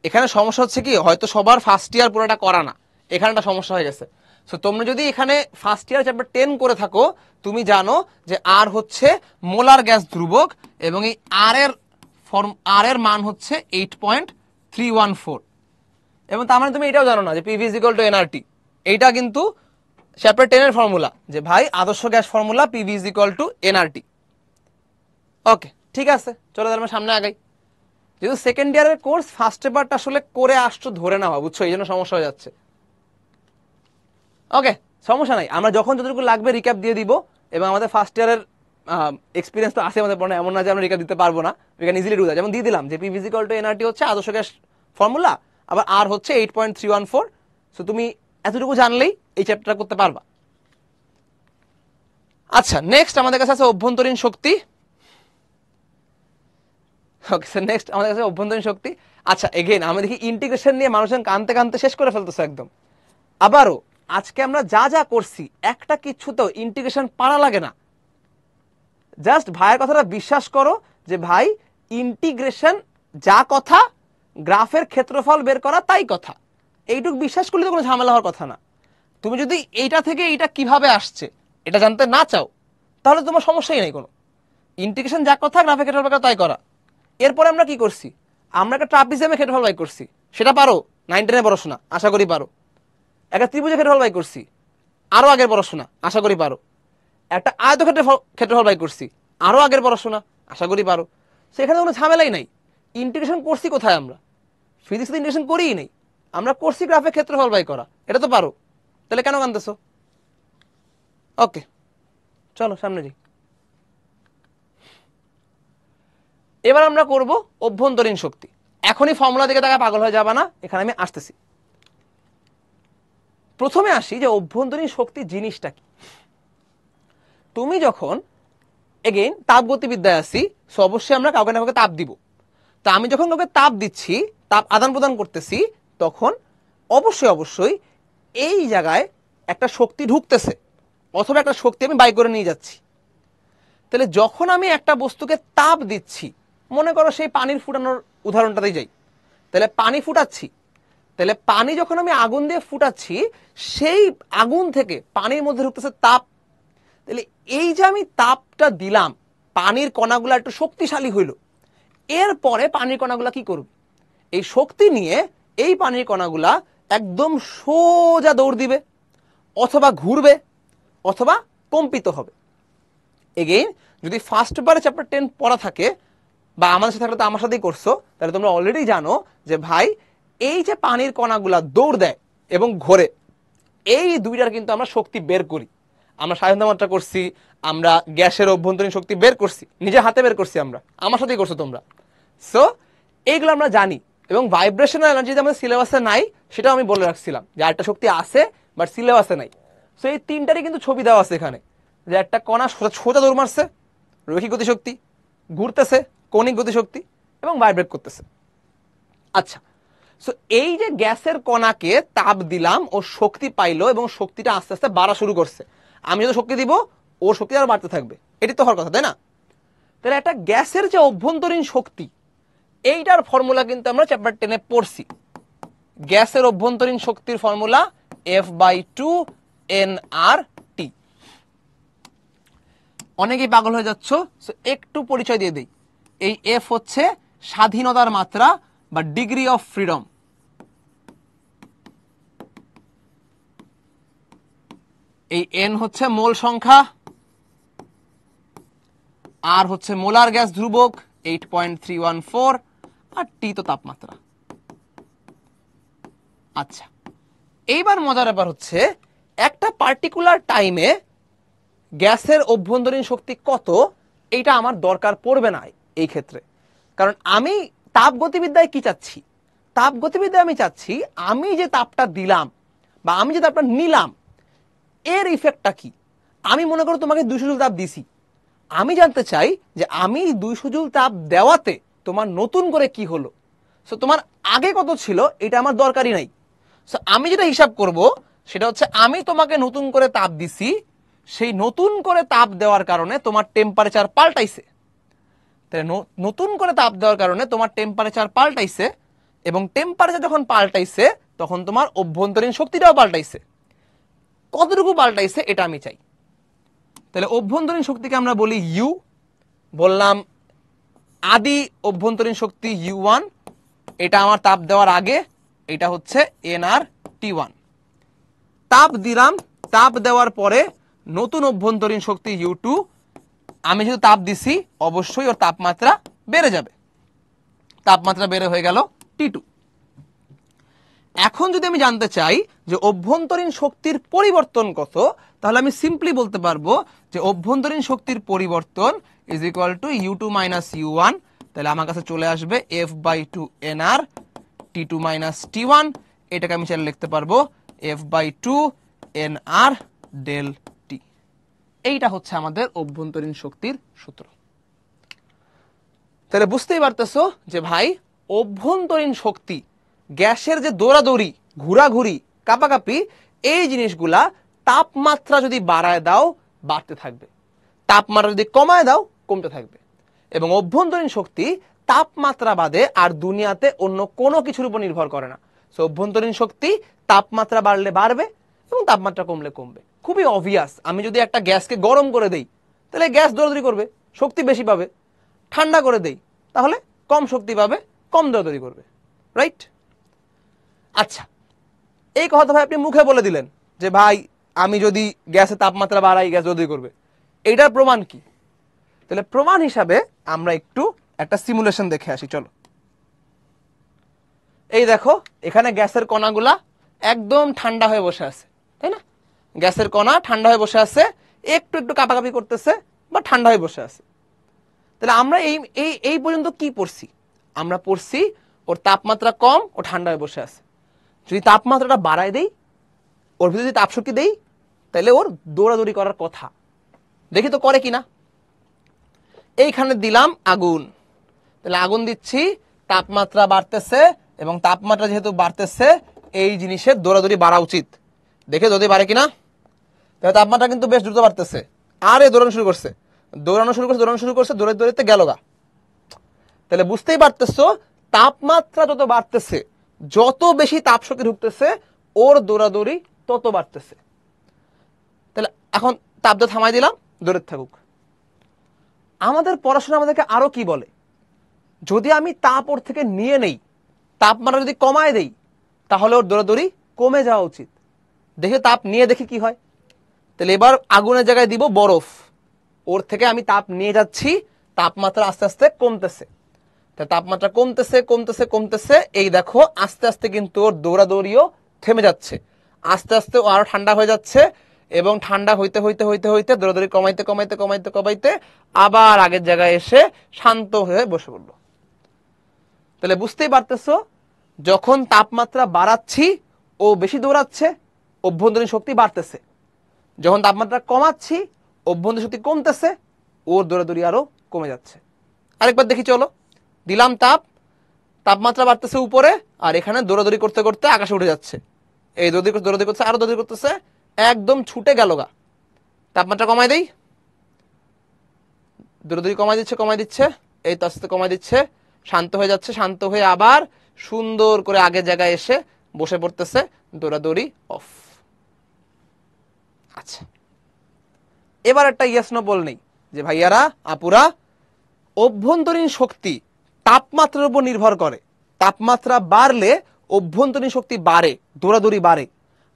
এখানে সমস্যা হচ্ছে কি, হয়তো সবার ফার্স্ট ইয়ার পুরোটা করা না। এখানে একটা সমস্যা হয়ে গেছে। সো তোমরা যদি এখানে ফার্স্ট ইয়ার চ্যাপ্টার টেন করে থাকো, তুমি জানো যে আর হচ্ছে মোলার গ্যাস ধ্রুবক এবং এই আর এর ফর্ম আর এর মান হচ্ছে eight point three one four এবং তার মানে তুমি এটাও জানো না যে পিভি ইজিক্যাল টু এনআরটি এইটা কিন্তু চ্যাপ্টার টেনের ফর্মুলা যে ভাই, আদর্শ gas formula PV is equal to NRT okay ঠিক আছে। চলো তাহলে সামনে আগাই। যেহেতু সেকেন্ড ইয়ারের কোর্স ফার্স্ট পেপারটা আসলে করে আসছো, ধরে নেওয়া বুঝছ? এই জন্য সমস্যা হয়ে যাচ্ছে। ওকে সমস্যা নাই। আমরা যখন যতটুকু লাগবে রিক্যাপ দিয়ে দিব, এবং আমাদের ফার্স্ট ইয়ারের এক্সপিরিয়েন্স তো আছে আমাদের পড়ে এমন না যে আমরা রিক্যাপ দিতে পারব না। উই ক্যান ইজিলি ডু যেমন দিয়ে দিলাম যে পি ফিজিক্যাল টু এনআরটি হচ্ছে আদর্শ গ্যাস ফর্মুলা আবার আর হচ্ছে eight point three one four so তুমি এতটুকু জানলেই এই চ্যাপ্টারটা করতে পারবা। আচ্ছা নেক্সট আমাদের কাছে আছে অভ্যন্তরীণ শক্তি। ওকে স্যার নেক্সট আমাদের কাছে অভ্যন্তরীণ শক্তি। আচ্ছা এগেন আমরা দেখি ইন্টিগ্রেশন নিয়ে মানুষজন কানতে কানতে শেষ করে ফেলতেছে একদম। আবারও, আজকে আমরা যা যা করছি, একটা কিছুতেও ইন্টিগ্রেশন পারা লাগে না। জাস্ট ভাইয়ের কথাটা বিশ্বাস করো যে, ভাই ইন্টিগ্রেশন যা কথা, গ্রাফের ক্ষেত্রফল বের করা তাই কথা। এইটুকু বিশ্বাস করলে তো কোনো ঝামেলা হওয়ার কথা না। তুমি যদি এইটা থেকে এইটা কীভাবে আসছে, এটা জানতে না চাও, তাহলে তোমার সমস্যাই নেই কোনো। ইন্টিগ্রেশন যা কথা, গ্রাফের ক্ষেত্রফল বের করা, তাই করা। এরপরে আমরা কি করছি? আমরা একটা ট্রাপিজিয়ামে ক্ষেত্রফল বাই করছি। সেটা পারো? নাইন টেনে পড়াশোনা, আশা করি পারো। একটা ত্রিভুজের ক্ষেত্রফল বাই করছি, আরও আগের পড়াশোনা, আশা করি পারো। একটা আয়ত আয়তক্ষেত্রে ক্ষেত্রফল বাই করছি, আরও আগের পড়াশোনা, আশা করি পারো। সেখানে কোনো ঝামেলাই নাই। ইন্টিগ্রেশন করছি কোথায় আমরা? ফিজিক্স ইন্টিগ্রেশন করিই নেই। আমরা করছি গ্রাফের ক্ষেত্রফল বাই করা। এটা তো পারো। তাহলে কেন কানতেছো ওকে চলো, সামনে যাই। এবার আমরা করব অভ্যন্তরীণ শক্তি। এখনই ফর্মুলা দিকে তাকে পাগল হয়ে যাবে না, এখানে আমি আসতেছি। প্রথমে আসি যে অভ্যন্তরীণ শক্তি জিনিসটা কি। তুমি যখন এগেইন তাপগতিবিদ্যায় আসি সো অবশ্যই আমরা কাউকে না কাউকে তাপ দিব। তা আমি যখন কাউকে তাপ দিচ্ছি, তাপ আদান প্রদান করতেছি, তখন অবশ্যই অবশ্যই এই জায়গায় একটা শক্তি ঢুকতেছে, অথবা একটা শক্তি আমি বাই করে নিয়ে যাচ্ছি। তাহলে যখন আমি একটা বস্তুকে তাপ দিচ্ছি মনে করো সেই পানির ফুটানোর উদাহরণটাতেই যাই। তাহলে পানি ফুটাচ্ছি। তাহলে পানি যখন আমি আগুন দিয়ে ফুটাচ্ছি, সেই আগুন থেকে পানির মধ্যে ঢুকতেছে তাপ। তাহলে এই যে আমি তাপটা দিলাম, পানির কণাগুলো একটু শক্তিশালী হইল, এরপরে পানির কণাগুলা কি করবে? এই শক্তি নিয়ে এই পানির কণাগুলা একদম সোজা দৌড় দিবে, অথবা ঘুরবে, অথবা কম্পিত হবে। এগেইন যদি ফার্স্ট বারে চ্যাপ্টার টেন পড়া থাকে বা আমাদের সাথে থাকলে তো আমার সাথেই করছ, তাহলে তোমরা অলরেডি জানো যে ভাই, এই যে পানির কণাগুলা দৌড় দেয় এবং ঘোরে, এই দুইটার কিন্তু আমরা শক্তি বের করি। আমরা স্বাধীনতা মাত্রা করছি, আমরা গ্যাসের অভ্যন্তরীণ শক্তি বের করছি নিজে হাতে বের করছি আমরা, আমার সাথেই করছ তোমরা। সো এইগুলো আমরা জানি, এবং ভাইব্রেশনাল এনার্জি যে আমাদের সিলেবাসে নাই, সেটাও আমি বলে রাখছিলাম যে একটা শক্তি আছে বাট সিলেবাসে নাই। সো এই তিনটারই কিন্তু ছবি দেওয়া আছে এখানে, যে একটা কণা সোজা সোজা দৌড় মারছে, রৈখিক গতিশক্তি, ঘুরতেছে কৌণিক গতিশক্তি এবং ভাইব্রেট করতেছে। আচ্ছা সো এই যে গ্যাসের কণাকে তাপ দিলাম ও শক্তি পাইলো এবং শক্তিটা আস্তে আস্তে বাড়া শুরু করছে, আমি যত শক্তি দিব ওর শক্তি আরও বাড়তে থাকবে। এটি তো হওয়ার কথা, তাই না? তাহলে একটা গ্যাসের যে অভ্যন্তরীণ শক্তি, এইটার ফর্মুলা কিন্তু আমরা চ্যাপ্টার টেনে পড়ছি। গ্যাসের অভ্যন্তরীণ শক্তির formula F by two N R T অনেকেই পাগল হয়ে যাচ্ছ একটু পরিচয় দিয়ে দিই। এই এফ হচ্ছে স্বাধীনতার মাত্রা বা ডিগ্রি অফ ফ্রিডম এই এন হচ্ছে মোল সংখ্যা আর হচ্ছে মোলার গ্যাস ধ্রুবক eight point three one four আর টি তো তাপমাত্রা। আচ্ছা এইবার মজার ব্যাপার হচ্ছে একটা পার্টিকুলার টাইমে গ্যাসের অভ্যন্তরীণ শক্তি কত এটা আমার দরকার পড়বে না। এই ক্ষেত্রে। কারণ আমি তাপ গতিবিদ্যায় কি চাচ্ছি? তাপ গতিবিদ্যায় আমি চাচ্ছি, আমি যে তাপটা দিলাম বা আমি যে তাপটা নিলাম, এর ইফেক্টটা কি? আমি মনে করো তোমাকে দুইশো জুল তাপ দিছি। আমি জানতে চাই যে আমি দুইশো জুল তাপ দেওয়াতে তোমার নতুন করে কি হলো? সো তোমার আগে কত ছিল এটা আমার দরকারই নাই। সো আমি যেটা হিসাব করব সেটা হচ্ছে আমি তোমাকে নতুন করে তাপ দিছি, সেই নতুন করে তাপ দেওয়ার কারণে তোমার টেম্পারেচার পাল্টাইছে। তাহলে নতুন করে তাপ দেওয়ার কারণে তোমার টেম্পারেচার পাল্টাইছে এবং টেম্পারেচার যখন পাল্টাইছে, তখন তোমার অভ্যন্তরীণ শক্তিটাও পাল্টাইছে। কতটুকু পাল্টাইছে এটা আমি চাই। তাহলে অভ্যন্তরীণ শক্তিকে আমরা বলি ইউ বললাম আদি অভ্যন্তরীণ শক্তি ইউ ওয়ান এটা আমার তাপ দেওয়ার আগে, এটা হচ্ছে এন আর টি ওয়ান তাপ দিলাম, তাপ দেওয়ার পরে নতুন অভ্যন্তরীণ শক্তি ইউ টু আমি যদি তাপ দিছি, অবশ্যই ওর তাপমাত্রা বেড়ে যাবে। তাপমাত্রা বেড়ে হয়ে গেল টি টু এখন যদি আমি জানতে চাই যে অভ্যন্তরীণ শক্তির পরিবর্তন কত, তাহলে আমি সিম্পলি বলতে পারব যে অভ্যন্তরীণ শক্তির পরিবর্তন is equal to U two minus U one তাহলে আমার কাছে চলে আসবে F by two N R T two minus T one এটাকে আমি চাইলে লিখতে পারব F by two N R del এইটা হচ্ছে আমাদের অভ্যন্তরীণ শক্তির সূত্র। তাহলে বুঝতেই পারতেছো যে ভাই, অভ্যন্তরীণ শক্তি, গ্যাসের যে দৌড়াদৌড়ি, ঘোরাঘুরি, কাপাকাপি, এই জিনিসগুলা তাপমাত্রা যদি বাড়ায় দাও, বাড়তে থাকবে। তাপমাত্রা যদি কমায় দাও, কমতে থাকবে। এবং অভ্যন্তরীণ শক্তি তাপমাত্রা বাদে আর দুনিয়াতে অন্য কোনো কিছুর উপর নির্ভর করে না। সো অভ্যন্তরীণ শক্তি তাপমাত্রা বাড়লে বাড়বে এবং তাপমাত্রা কমলে কমবে। খুবই অবভিয়াস আমি যদি একটা গ্যাসকে গরম করে দেই, তাহলে গ্যাস দৌড়াদৌড়ি করবে, শক্তি বেশি পাবে। ঠান্ডা করে দেই, তাহলে কম শক্তি পাবে, কম দৌড়াদৌড়ি করবে। রাইট আচ্ছা এই কথা ভাই আপনি মুখে বলে দিলেন যে, ভাই, আমি যদি গ্যাসের তাপমাত্রা বাড়াই, গ্যাস দৌড়াদৌড়ি করবে। এইটার প্রমাণ কি? তাহলে প্রমাণ হিসাবে আমরা একটু একটা সিমুলেশন দেখে আসি, চলো। এই দেখো, এখানে গ্যাসের কণাগুলা একদম ঠান্ডা হয়ে বসে আছে, তাই না? গ্যাসের কণা ঠান্ডা হয়ে বসে আছে, একটু একটু কাপাকাপি করতেছে, বা ঠান্ডা হয়ে বসে আছে। তাহলে আমরা এই এই এই পর্যন্ত কি পড়ছি? আমরা পড়ছি ওর তাপমাত্রা কম, ও ঠান্ডা হয়ে বসে আছে। যদি তাপমাত্রাটা বাড়ায় দেই, ওর ভিতরে যদি তাপশক্তি দেই, তাহলে ওর দৌড়াদৌড়ি করার কথা। দেখি তো করে কিনা। এইখানে দিলাম আগুন। তাহলে আগুন দিচ্ছি, তাপমাত্রা বাড়তেছে, এবং তাপমাত্রা যেহেতু বাড়তেছে, এই জিনিসের দৌড়াদৌড়ি বাড়া উচিত। দেখে যদি বাড়ে কিনা। তাহলে তাপমাত্রা কিন্তু বেশ দ্রুত বাড়তেছে। আর এ দৌড়ানো শুরু করছে। দৌড়ানো শুরু করছে, দৌড়ানো শুরু করছে দৌড়ে দৌড়াতে গেল গা। তাহলে বুঝতেই পারতেছো, তাপমাত্রা যত বাড়তেছে। যত বেশি তাপশক্তি ঢুকতেছে, ওর দৌড়াদৌড়ি তত বাড়তেছে। তাহলে এখন তাপটা থামাই দিলাম দৌড়ে থাকুক। আমাদের পড়াশোনা আমাদেরকে আরও কি বলে? যদি আমি তাপ ওর থেকে নিয়ে নেই, তাপমাত্রা যদি কমায় দেই, তাহলে ওর দৌড়াদৌড়ি কমে যাওয়া উচিত। দেখে তাপ নিয়ে দেখি কি হয়। তাহলে এবার আগুনের জায়গায় দিব বরফ। ওর থেকে আমি তাপ নিয়ে যাচ্ছি, তাপমাত্রা আস্তে আস্তে কমতেছে। তাপমাত্রা কমতেছে কমতেছে কমতেছে, এই দেখো আস্তে আস্তে কিন্তু ওর দৌড়াদৌড়িও থেমে যাচ্ছে। আস্তে আস্তে ও আরও ঠান্ডা হয়ে যাচ্ছে এবং ঠান্ডা হইতে হইতে হইতে হইতে দৌড়াদৌড়ি কমাইতে কমাইতে কমাইতে কমাইতে আবার আগের জায়গায় এসে শান্ত হয়ে বসে পড়ল। তাহলে বুঝতেই পারতেছো, যখন তাপমাত্রা বাড়াচ্ছি, ও বেশি দৌড়াচ্ছে, অভ্যন্তরীণ শক্তি বাড়তেছে। যখন তাপমাত্রা কমাচ্ছি অভ্যন্তরীণ শক্তি কমতেছে, ওর দৌড়াদৌড়ি আরও কমে যাচ্ছে। আরেকবার দেখি চলো। দিলাম তাপ, তাপমাত্রা বাড়তেছে উপরে, আর এখানে দৌড়াদৌড়ি করতে করতে আকাশে উঠে যাচ্ছে। এই দৌড়ি দৌড়াদৌড়ি করছে আরও দৌড়াদৌড়ি করতেছে, একদম ছুটে গেল গা। তাপমাত্রা কমাই দেই। দৌড়াদৌড়ি কমাই দিচ্ছে কমাই দিচ্ছে, এই তো আস্তে কমাই দিচ্ছে। শান্ত হয়ে যাচ্ছে, শান্ত হয়ে আবার সুন্দর করে আগের জায়গায় এসে বসে পড়তেছে, দৌড়াদৌড়ি অফ আচ্ছা। এবার একটা ইয়েস নো বল নেই। যে ভাইয়ারা, আপুরা, অভ্যন্তরীণ শক্তি তাপমাত্রার উপর নির্ভর করে। তাপমাত্রা বাড়লে অভ্যন্তরীণ শক্তি বাড়ে, দৌড়াদৌড়ি বাড়ে।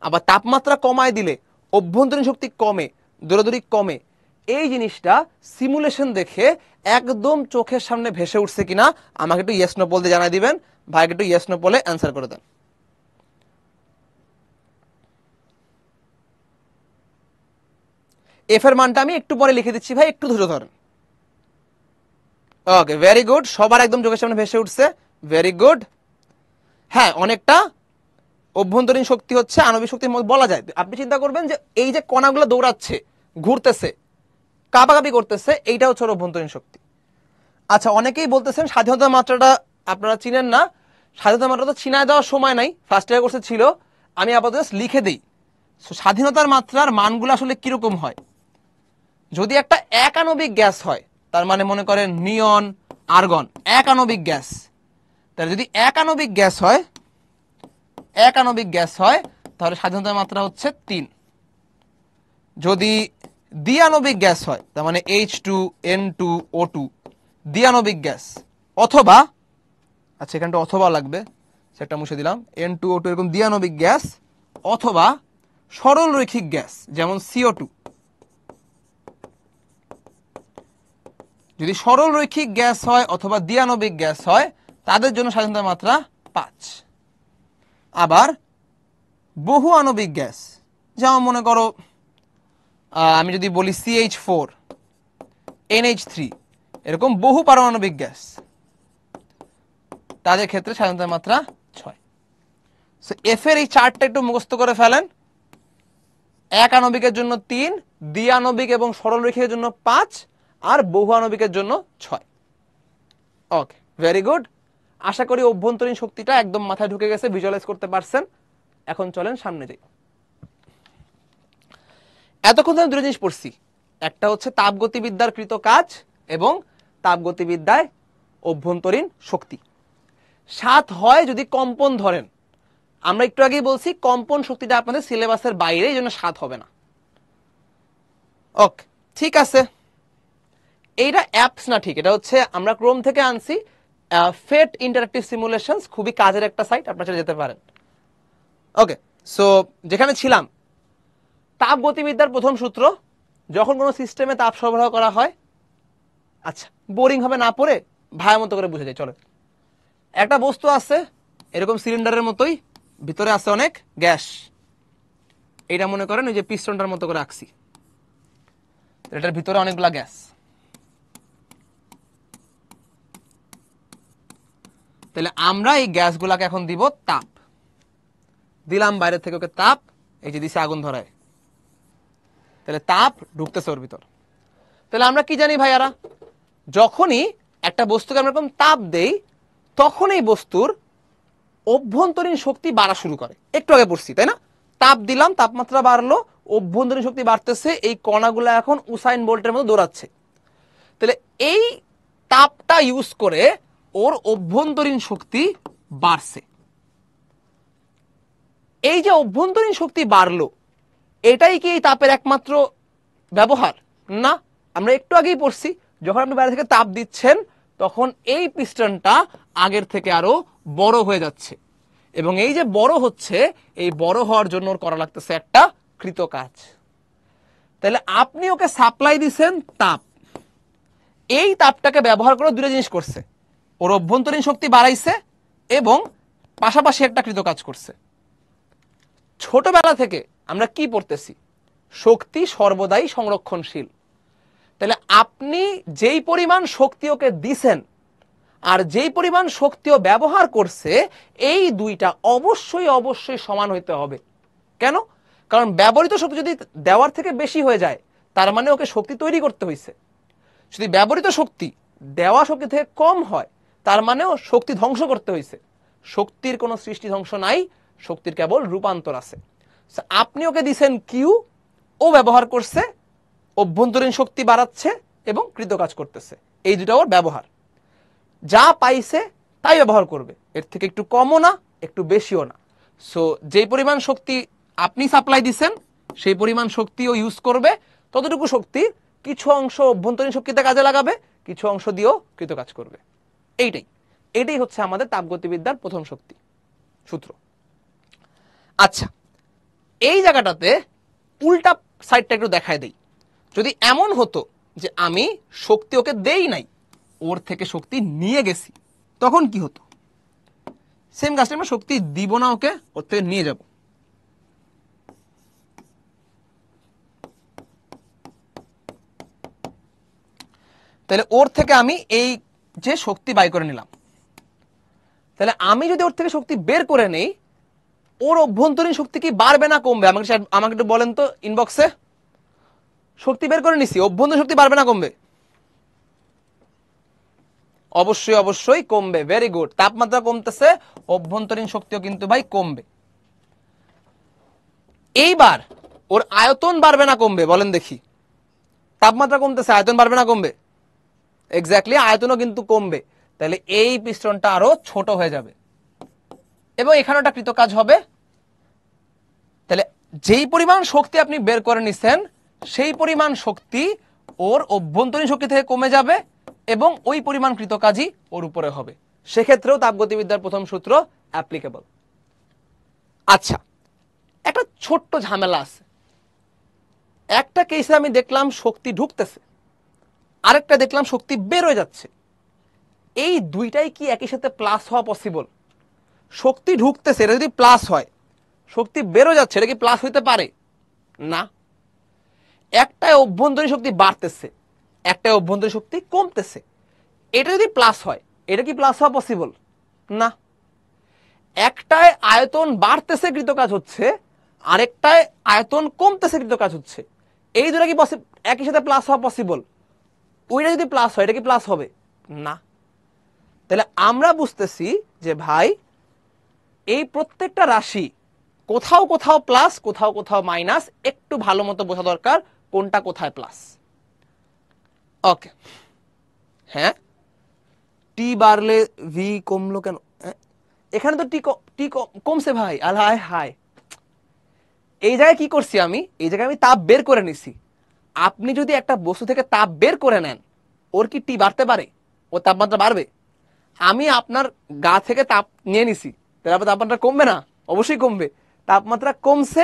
আবার তাপমাত্রা কমায় দিলে অভ্যন্তরীণ শক্তি কমে, দৌড়াদৌড়ি কমে। এই জিনিসটা সিমুলেশন দেখে একদম চোখের সামনে ভেসে উঠছে কিনা আমাকে একটু ইয়েস নো বলতে জানাই দিবেন। ভাইকে একটু ইয়েসনো বলে অ্যান্সার করে দেন। এফ এর মানটা আমি একটু পরে লিখে দিচ্ছি ভাই, একটু ধৈর্য ধরেন। ওকে ভেরি গুড সবার একদম চোখের সামনে ভেসে উঠছে। ভেরি গুড হ্যাঁ অনেকটা অভ্যন্তরীণ শক্তি হচ্ছে, আণবিক শক্তির বলা যায়। আপনি চিন্তা করবেন যে এই যে কণাগুলো দৌড়াচ্ছে, ঘুরতেছে, কাপাকাপি করতেছে, এইটা হচ্ছে অভ্যন্তরীণ শক্তি। আচ্ছা অনেকেই বলতেছেন স্বাধীনতার মাত্রাটা আপনারা চিনেন না। স্বাধীনতার মাত্রাটা চিনায় দেওয়ার সময় নাই ফার্স্ট ইয়ার কোর্সে ছিল। আমি আপাতত লিখে দিই। স্বাধীনতার মাত্রার মানগুলো আসলে কীরকম হয়? যদি একটা একানবিক গ্যাস হয়, তার মানে মনে করেন নিয়ন, আর্গন, একানবিক গ্যাস। তাহলে যদি একানবিক গ্যাস হয়, একানবিক গ্যাস হয়, তাহলে স্বাধীনতার মাত্রা হচ্ছে তিন। যদি দিয়ানবিক গ্যাস হয়, তার মানে H two N two O two দিয়ানবিক gas. অথবা আচ্ছা এখানটা অথবা লাগবে, সেটা মুছে দিলাম। এন টু ও টু এরকম দিয়ানবিক গ্যাস, অথবা সরল রৈখিক গ্যাস, যেমন সিও টু যদি সরল রৈখিক গ্যাস হয় অথবা দিয়ানবিক গ্যাস হয়, তাদের জন্য স্বাধীনতার মাত্রা পাঁচ। আবার বহু আণবিক গ্যাস, যেমন মনে করো আমি যদি বলি সিএইচ ফোর এনএইচ থ্রি এরকম বহু পারমাণবিক গ্যাস, তাদের ক্ষেত্রে স্বাধীনতার মাত্রা ছয়। সো এফ এর এই চারটা একটু মুখস্থ করে ফেলেন। এক আণবিকের জন্য তিন, দ্বিআণবিক এবং সরল রেখিকের জন্য পাঁচ আর বহু আণবিকের জন্য ছয়। ওকে ভেরি গুড আশা করি অভ্যন্তরীণ শক্তিটা একদম মাথায় ঢুকে গেছে ভিজুয়ালাইজ করতে পারছেন। এখন চলেন সামনে যাই। এতক্ষণ ধরে দুটো জিনিস পড়ছি। একটা হচ্ছে তাপগতিবিদ্যার কৃত কাজ এবং তাপগতিবিদ্যায় অভ্যন্তরীণ শক্তি। সাত হয় যদি কম্পন ধরেন। আমরা একটু আগেই বলছি, কম্পন শক্তিটা আপনাদের সিলেবাসের বাইরে, এই জন্য সাত হবে না। ওকে ঠিক আছে। এইটা অ্যাপস না ঠিক, এটা হচ্ছে আমরা ক্রোম থেকে আনছি ফেট ইন্টারাক্টিভ সিমুলেশনস খুবই কাজের একটা সাইট আপনার চলে যেতে পারেন। ওকে সো যেখানে ছিলাম, তাপ গতিবিদ্যার প্রথম সূত্র, যখন কোনো সিস্টেমে তাপ সরবরাহ করা হয় আচ্ছা বোরিং হবে না পড়ে ভাইয়ের মতো করে বুঝে যায় চলে। একটা বস্তু আছে, এরকম সিলিন্ডারের মতোই, ভিতরে আছে অনেক গ্যাস। এটা মনে করেন ওই যে পিস্টনটার মতো করে রাখছি এটার ভিতরে অনেকগুলা গ্যাস। তাহলে আমরা এই গ্যাসগুলাকে এখন দিব তাপ। দিলাম বাইরে থেকে ওকে তাপ, এই যে দিছে আগুন ধরায়। তাহলে তাপ ঢুকতেছে ওর ভিতর। তাহলে আমরা কি জানি ভাইয়ারা? যখনই একটা বস্তুকে আমরা এরকম তাপ দেই, তখন এই বস্তুর অভ্যন্তরীণ শক্তি বাড়া শুরু করে। একটু আগে পড়ছি, তাই না? তাপ দিলাম, তাপমাত্রা বাড়লো, অভ্যন্তরীণ শক্তি বাড়তেছে, এই কণাগুলো এখন উসাইন বোল্টের মতো দৌড়াচ্ছে। তাহলে এই তাপটা ইউজ করে ওর অভ্যন্তরীণ শক্তি বাড়ছে। এই যে অভ্যন্তরীণ শক্তি বাড়লো, এটাই কি এই তাপের একমাত্র ব্যবহার? না, আমরা একটু আগেই পড়ছি, যখন আপনি বাইরে থেকে তাপ দিচ্ছেন, তখন এই পিস্টনটা আগের থেকে আরও বড় হয়ে যাচ্ছে। এবং এই যে বড় হচ্ছে, এই বড় হওয়ার জন্য ওর করা লাগতেছে একটা কৃত কাজ তাহলে আপনি ওকে সাপ্লাই দিছেন তাপ। এই তাপটাকে ব্যবহার করে দুটো জিনিস করছে। ওর অভ্যন্তরীণ শক্তি বাড়াইছে এবং পাশাপাশি একটা কৃত কাজ করছে। ছোটবেলা থেকে আমরা কি পড়তেছি? শক্তি সর্বদাই সংরক্ষণশীল। তাহলে আপনি যেই পরিমাণ শক্তি ওকে দিছেন আর যেই পরিমাণ শক্তিও ব্যবহার করছে, এই দুইটা অবশ্যই অবশ্যই সমান হইতে হবে। কেন? কারণ ব্যবহৃত শক্তি যদি দেওয়ার থেকে বেশি হয়ে যায়, তার মানে ওকে শক্তি তৈরি করতে হয়েছে যদি ব্যবহৃত শক্তি দেওয়া শক্তি থেকে কম হয় তার মানেও শক্তি ধ্বংস করতে হয়েছে শক্তির কোনো সৃষ্টি ধ্বংস নাই, শক্তির কেবল রূপান্তর আছে। আপনি ওকে দিছেন কিউ ও ব্যবহার করছে, অভ্যন্তরীণ শক্তি বাড়াচ্ছে এবং কৃতকাজ করতেছে। এই দুটা ওর ব্যবহার। যা পাইছে, তাই ব্যবহার করবে। এর থেকে একটু কমও না, একটু বেশিও না। সো যেই পরিমাণ শক্তি আপনি সাপ্লাই দিছেন, সেই পরিমাণ শক্তিও ইউজ করবে। ততটুকু শক্তি কিছু অংশ অভ্যন্তরীণ শক্তিতে কাজে লাগাবে, কিছু অংশ দিয়েও কৃতকাজ করবে। এইটাই এটাই হচ্ছে আমাদের তাপগতিবিদ্যার প্রথম শক্তি, সূত্র। আচ্ছা এই জায়গাটাতে উল্টা সাইডটা একটু দেখায় দেই। যদি এমন হতো যে আমি শক্তি ওকে দেই নাই, ওর থেকে শক্তি নিয়ে গেছি, তখন কি হতো? সেম কাজটা আমরা শক্তি দিব না ওকে, ওর থেকে নিয়ে যাব। তাহলে ওর থেকে আমি এই যে শক্তি বাই করে নিলাম। তাহলে আমি যদি ওর থেকে শক্তি বের করে নেই, ওর অভ্যন্তরীণ শক্তি কি বাড়বে না কমবে? আমাকে আমাকে একটু বলেন তো ইনবক্সে শক্তি বের করে নিছি, অভ্যন্তরীণ শক্তি বাড়বে না কমবে? অবশ্যই অবশ্যই কমবে ভেরি গুড তাপমাত্রা কমতেছে, অভ্যন্তরীণ শক্তিও কিন্তু ভাই কমবে। এইবার ওর আয়তন বাড়বে না কমবে, বলেন দেখি। তাপমাত্রা কমতেছে, আয়তন বাড়বে না কমবে? এক্স্যাক্টলি আয়তনও কিন্তু কমবে। তাহলে এই পিস্টনটা আরও ছোট হয়ে যাবে। এবং এখানে একটা কৃতকাজ হবে। তাহলে যেই পরিমাণ শক্তি আপনি বের করে নিছেন, সেই পরিমাণ শক্তি ওর অভ্যন্তরীণ শক্তি থেকে কমে যাবে এবং ওই পরিমাণ কৃতকাজই ওর উপরে হবে। সেক্ষেত্রেও তাপগতিবিদ্যার প্রথম সূত্র অ্যাপ্লিকেবল আচ্ছা একটা ছোট্ট ঝামেলা আছে। একটা কেসে আমি দেখলাম শক্তি ঢুকতেছে। আরেকটা দেখলাম শক্তি বের হয়ে যাচ্ছে। এই দুইটাই কি একই সাথে প্লাস হওয়া পসিবল শক্তি ঢুকতেছে, এটা যদি প্লাস হয়, শক্তি বেরো যাচ্ছে, এটা কি প্লাস হইতে পারে? না। একটাই অভ্যন্তরীণ শক্তি বাড়তেছে, একটাই অভ্যন্তরীণ শক্তি কমতেছে। এটা যদি প্লাস হয়, এটা কি প্লাস হওয়া পসিবল না। একটায় আয়তন বাড়তেছে কৃতকাজ হচ্ছে, আরেকটায় আয়তন কমতেছে কৃতকাজ হচ্ছে। এই দুটা কি একই সাথে প্লাস হওয়া পসিবল ওইটা যদি প্লাস হয়, এটা কি প্লাস হবে? না। তাহলে আমরা বুঝতেছি যে ভাই, এই প্রত্যেকটা রাশি কোথাও কোথাও প্লাস কোথাও কোথাও মাইনাস একটু ভালো মতো বোঝা দরকার কোনটা কোথায় প্লাস ওকে হ্যাঁ? টি বাড়লে ভি কমলো কেন? হ্যাঁ? এখানে তো টি টি কমছে ভাই। আল হায় হায়। এই জায়গায় কি করছি আমি? এই জায়গায় আমি তাপ বের করে নিছি। আপনি যদি একটা বস্তু থেকে তাপ বের করে নেন, ওর কি টি বাড়তে পারে? ওর তাপমাত্রা বাড়বে? আমি আপনার গা থেকে তাপ নিয়ে নিছি আপনার তাপমাত্রা কমবে না? অবশ্যই কমবে। তাপমাত্রা কমছে,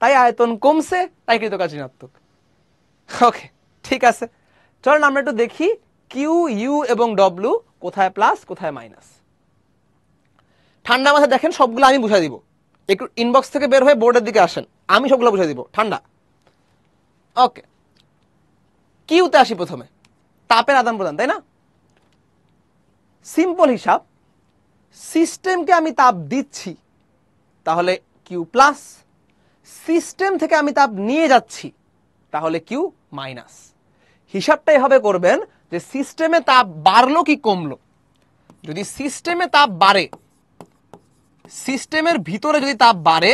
তাই আয়তন কমছে, তাই কৃতকাজ ঋণাত্মক ওকে ঠিক আছে। চলুন আমরা একটু দেখি কিউ ইউ এবং ডব্লিউ কোথায় প্লাস কোথায় মাইনাস ঠান্ডা মাথায় দেখেন, সবগুলো আমি বুঝাই দিব। একটু ইনবক্স থেকে বের হয়ে বোর্ডের দিকে আসেন, আমি সবগুলো বুঝাই দিব। ঠান্ডা। ওকে কিউতে আসি প্রথমে? তাপের আদান প্রদান, তাই না? সিম্পল হিসাব সিস্টেমকে আমি তাপ দিচ্ছি, তাহলে কিউ প্লাস সিস্টেম থেকে আমি তাপ নিয়ে যাচ্ছি, তাহলে কিউ মাইনাস হিসাবটা এভাবে করবেন যে সিস্টেমে তাপ বাড়লো কি কমলো? যদি সিস্টেমে তাপ বাড়ে সিস্টেমের ভিতরে যদি তাপ বাড়ে,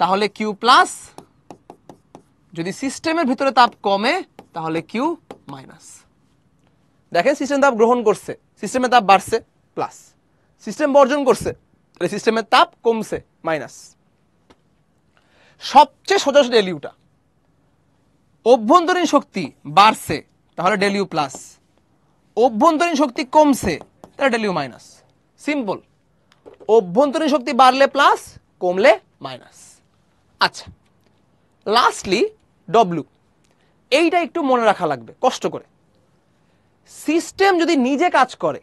তাহলে কিউ প্লাস যদি সিস্টেমের ভিতরে তাপ কমে, তাহলে কিউ মাইনাস দেখেন সিস্টেম তাপ গ্রহণ করছে, সিস্টেমের তাপ বাড়ছে প্লাস সিস্টেম বর্জন করছে, তাহলে সিস্টেমের তাপ কমছে মাইনাস সবচেয়ে সোজা ডেলিউটা অভ্যন্তরীণ শক্তি বাড়ছে, তাহলে ডেলিউ প্লাস অভ্যন্তরীণ শক্তি কমছে, তাহলে ডেলিউ মাইনাস সিম্পল অভ্যন্তরীণ শক্তি বাড়লে প্লাস কমলে মাইনাস আচ্ছা। লাস্টলি ডব্লু এইটা একটু মনে রাখা লাগবে, কষ্ট করে। সিস্টেম যদি নিজে কাজ করে,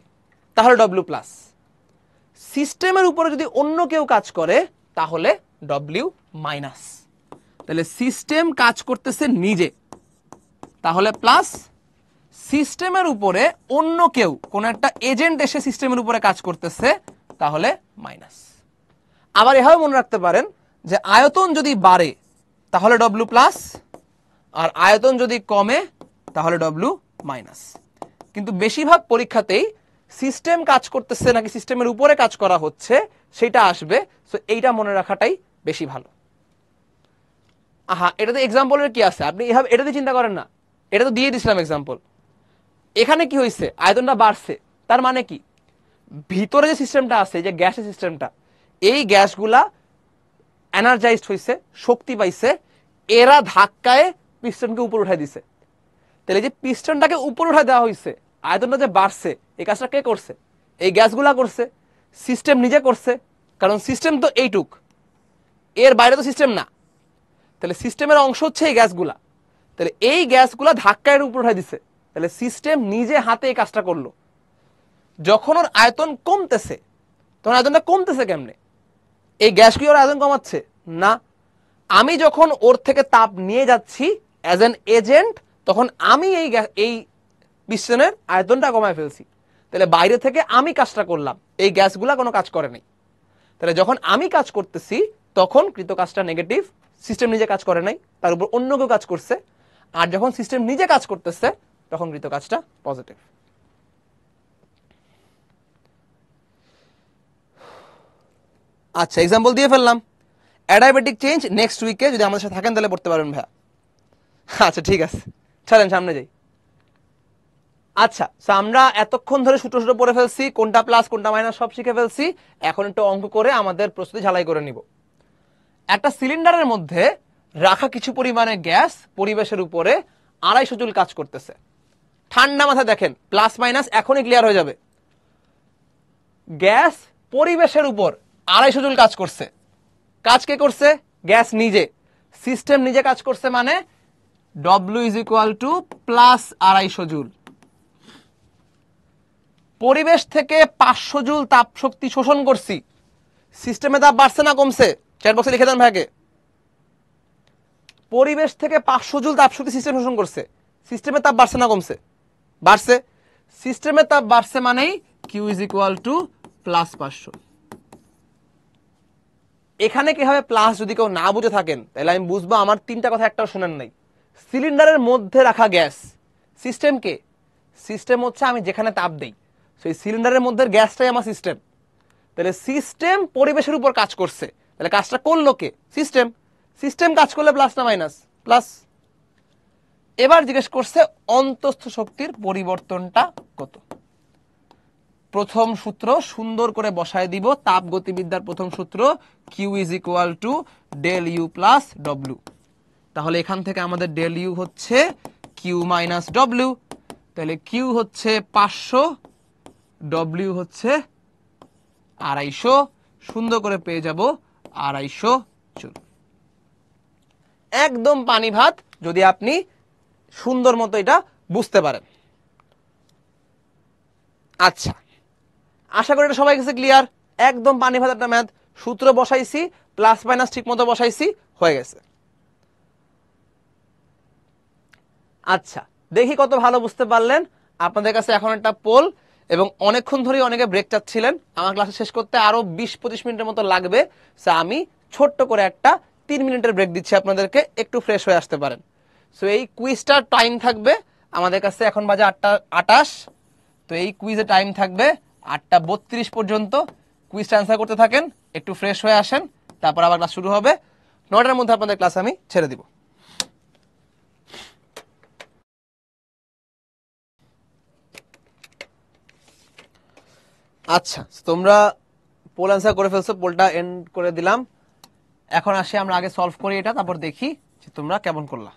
তাহলে ডব্লিউ প্লাস সিস্টেমের উপরে যদি অন্য কেউ কাজ করে, তাহলে ডব্লিউ মাইনাস তাহলে সিস্টেম কাজ করতেছে নিজে। তাহলে প্লাস সিস্টেমের উপরে অন্য কেউ, কোনো একটা এজেন্ট এসে সিস্টেমের উপরে কাজ করতেছে, তাহলে মাইনাস আবার এভাবে মনে রাখতে পারেন যে আয়তন যদি বাড়ে, তাহলে ডব্লিউ প্লাস আর আয়তন যদি কমে, তাহলে ডব্লিউ মাইনাস কিন্তু বেশিরভাগ পরীক্ষাতেই সিস্টেম কাজ করতেছে নাকি সিস্টেমের উপরে কাজ করা হচ্ছে, সেটা আসবে। সো এইটা মনে রাখাটাই বেশি ভালো। আহা এটাতে এক্সাম্পলের কি আছে? আপনি এভাবে এটাতে চিন্তা করেন না। এটা তো দিয়ে দিছিলাম এক্সাম্পল এখানে কি হয়েছে আয়তনটা বাড়ছে। তার মানে কি? ভিতরে যে সিস্টেমটা আছে, যে গ্যাসের সিস্টেমটা এই গ্যাসগুলা এনার্জাইজড হয়েছে শক্তি পাইছে, এরা ধাক্কায় পিস্টনকে উপর উঠাই দিছে। তাহলে যে পিস্টনটাকে উপর উঠাই দেওয়া হয়েছে আয়তনটা যে বাড়ছে, এই কাজটা কে করছে? এই গ্যাসগুলা করছে, সিস্টেম নিজে করছে, কারণ সিস্টেম তো এইটুক। এর বাইরে তো সিস্টেম না। তাহলে সিস্টেমের অংশ হচ্ছে এই গ্যাসগুলা। তাহলে এই গ্যাসগুলা ধাক্কায় উপর উঠাই দিছে। তাহলে সিস্টেম নিজে হাতে এই কাজটা করল। যখন ওর আয়তন কমতেছে, তখন আয়তনটা কমতেছে কেমনে? এই গ্যাস কি ওর আয়তন কমাচ্ছে? না। আমি যখন ওর থেকে তাপ নিয়ে যাচ্ছি অ্যাজ এন এজেন্ট তখন আমি এই এই পিস্টনের আয়তনটা কমায় ফেলছি। তাহলে বাইরে থেকে আমি কাজটা করলাম, এই গ্যাসগুলা কোনো কাজ করে নাই। তাহলে যখন আমি কাজ করতেছি, তখন কৃত কাজটা নেগেটিভ সিস্টেম নিজে কাজ করে নাই, তার উপর অন্য কেউ কাজ করছে। আর যখন সিস্টেম নিজে কাজ করতেছে, তখন কৃত কাজটা পজিটিভ আচ্ছা এক্সাম্পল দিয়ে ফেললাম। অ্যাডাইবেটিক চেঞ্জ নেক্সট উইকে যদি আমাদের সাথে থাকেন, তাহলে পড়তে পারবেন ভাইয়া। আচ্ছা ঠিক আছে। চলেন, সামনে যাই। আচ্ছা আমরা এতক্ষণ ধরে ছোট ছোট পড়ে ফেলছি, কোনটা প্লাস কোনটা মাইনাস সব শিখে ফেলছি। এখন একটু অঙ্ক করে আমাদের প্রস্তুতি ঝালাই করে নিব। একটা সিলিন্ডারের মধ্যে রাখা কিছু পরিমাণে গ্যাস পরিবেশের উপরে আড়াইশো জুল কাজ করতেছে। ঠান্ডা মাথায় দেখেন প্লাস মাইনাস এখনই ক্লিয়ার হয়ে যাবে। গ্যাস পরিবেশের উপর আড়াইশো জুল কাজ করছে। কাজ কে করছে? গ্যাস নিজে। সিস্টেম নিজে কাজ করছে মানে W is equal to plus আড়াইশো জুল। পরিবেশ থেকে পাঁচশো জুল তাপ শক্তি শোষণ করছি। সিস্টেমে তাপ বাড়ছে না কমছে? চ্যাট বক্সে লিখে দেন ভাইকে পরিবেশ থেকে পাঁচশো জুল তাপ শক্তি সিস্টেম শোষণ করছে। সিস্টেমে তাপ বাড়ছে না কমছে? বাড়ছে। সিস্টেমের তাপ বাড়ছে মানেই Q is equal to plus পাঁচশো। এখানে কি হবে? প্লাস যদি কেউ না বুঝে থাকেন, তাহলে আমি বুঝব আমার তিনটা কথা একটাও শোনেন নাই। সিলিন্ডারের মধ্যে রাখা গ্যাস। সিস্টেম কে? সিস্টেম হচ্ছে আমি যেখানে তাপ দেই। সেই সিলিন্ডারের মধ্যে গ্যাসটাই আমার সিস্টেম। তাহলে সিস্টেম পরিবেশের উপর কাজ করছে। তাহলে কাজটা করল কে? সিস্টেম। সিস্টেম কাজ করলে প্লাস না মাইনাস প্লাস এবার জিজ্ঞেস করছে অন্তস্থ শক্তির পরিবর্তনটা কত? প্রথম সূত্র সুন্দর করে বসায় দিব। তাপ গতিবিদ্যার প্রথম সূত্র Q is equal to del U plus W তাহলে এখান থেকে আমাদের ডেল ইউ হচ্ছে কিউ মাইনাস ডব্লিউ তাহলে কিউ হচ্ছে পাঁচশো ডব্লিউ হচ্ছে আড়াইশো, সুন্দর করে পেয়ে যাব আড়াইশো চুল একদম পানি ভাত, যদি আপনি সুন্দর মতো এটা বুঝতে পারেন। আচ্ছা আশা করি এটা সবাই কাছে ক্লিয়ার একদম পানি ভাত একটা ম্যাথ সূত্র বসাইছি প্লাস মাইনাস ঠিক মতো বসাইছি, হয়ে গেছে। আচ্ছা দেখি কত ভালো বুঝতে পারলেন। আপনাদের কাছে এখন একটা পোল, এবং অনেকক্ষণ ধরেই অনেকে ব্রেক চাচ্ছিলেন। আমার ক্লাসে শেষ করতে আরও বিশ পঁচিশ মিনিটের মতো লাগবে। সো আমি ছোট্ট করে একটা তিন মিনিটের ব্রেক দিচ্ছি আপনাদেরকে, একটু ফ্রেশ হয়ে আসতে পারেন। সো এই কুইজটার টাইম থাকবে আমাদের কাছে এখন বাজে আটটা, আটাশ। তো এই কুইজে টাইম থাকবে আটটা বত্রিশ পর্যন্ত। কুইজটা অ্যান্সার করতে থাকেন, একটু ফ্রেশ হয়ে আসেন, তারপর আবার ক্লাস শুরু হবে। নটার মধ্যে আপনাদের ক্লাস আমি ছেড়ে দিব। আচ্ছা তোমরা পোল অ্যান্সার করে ফেলছো পোলটা এন্ড করে দিলাম। এখন আসি, আমরা আগে সলভ করি এটা, তারপর দেখি যে তোমরা কেমন করলা।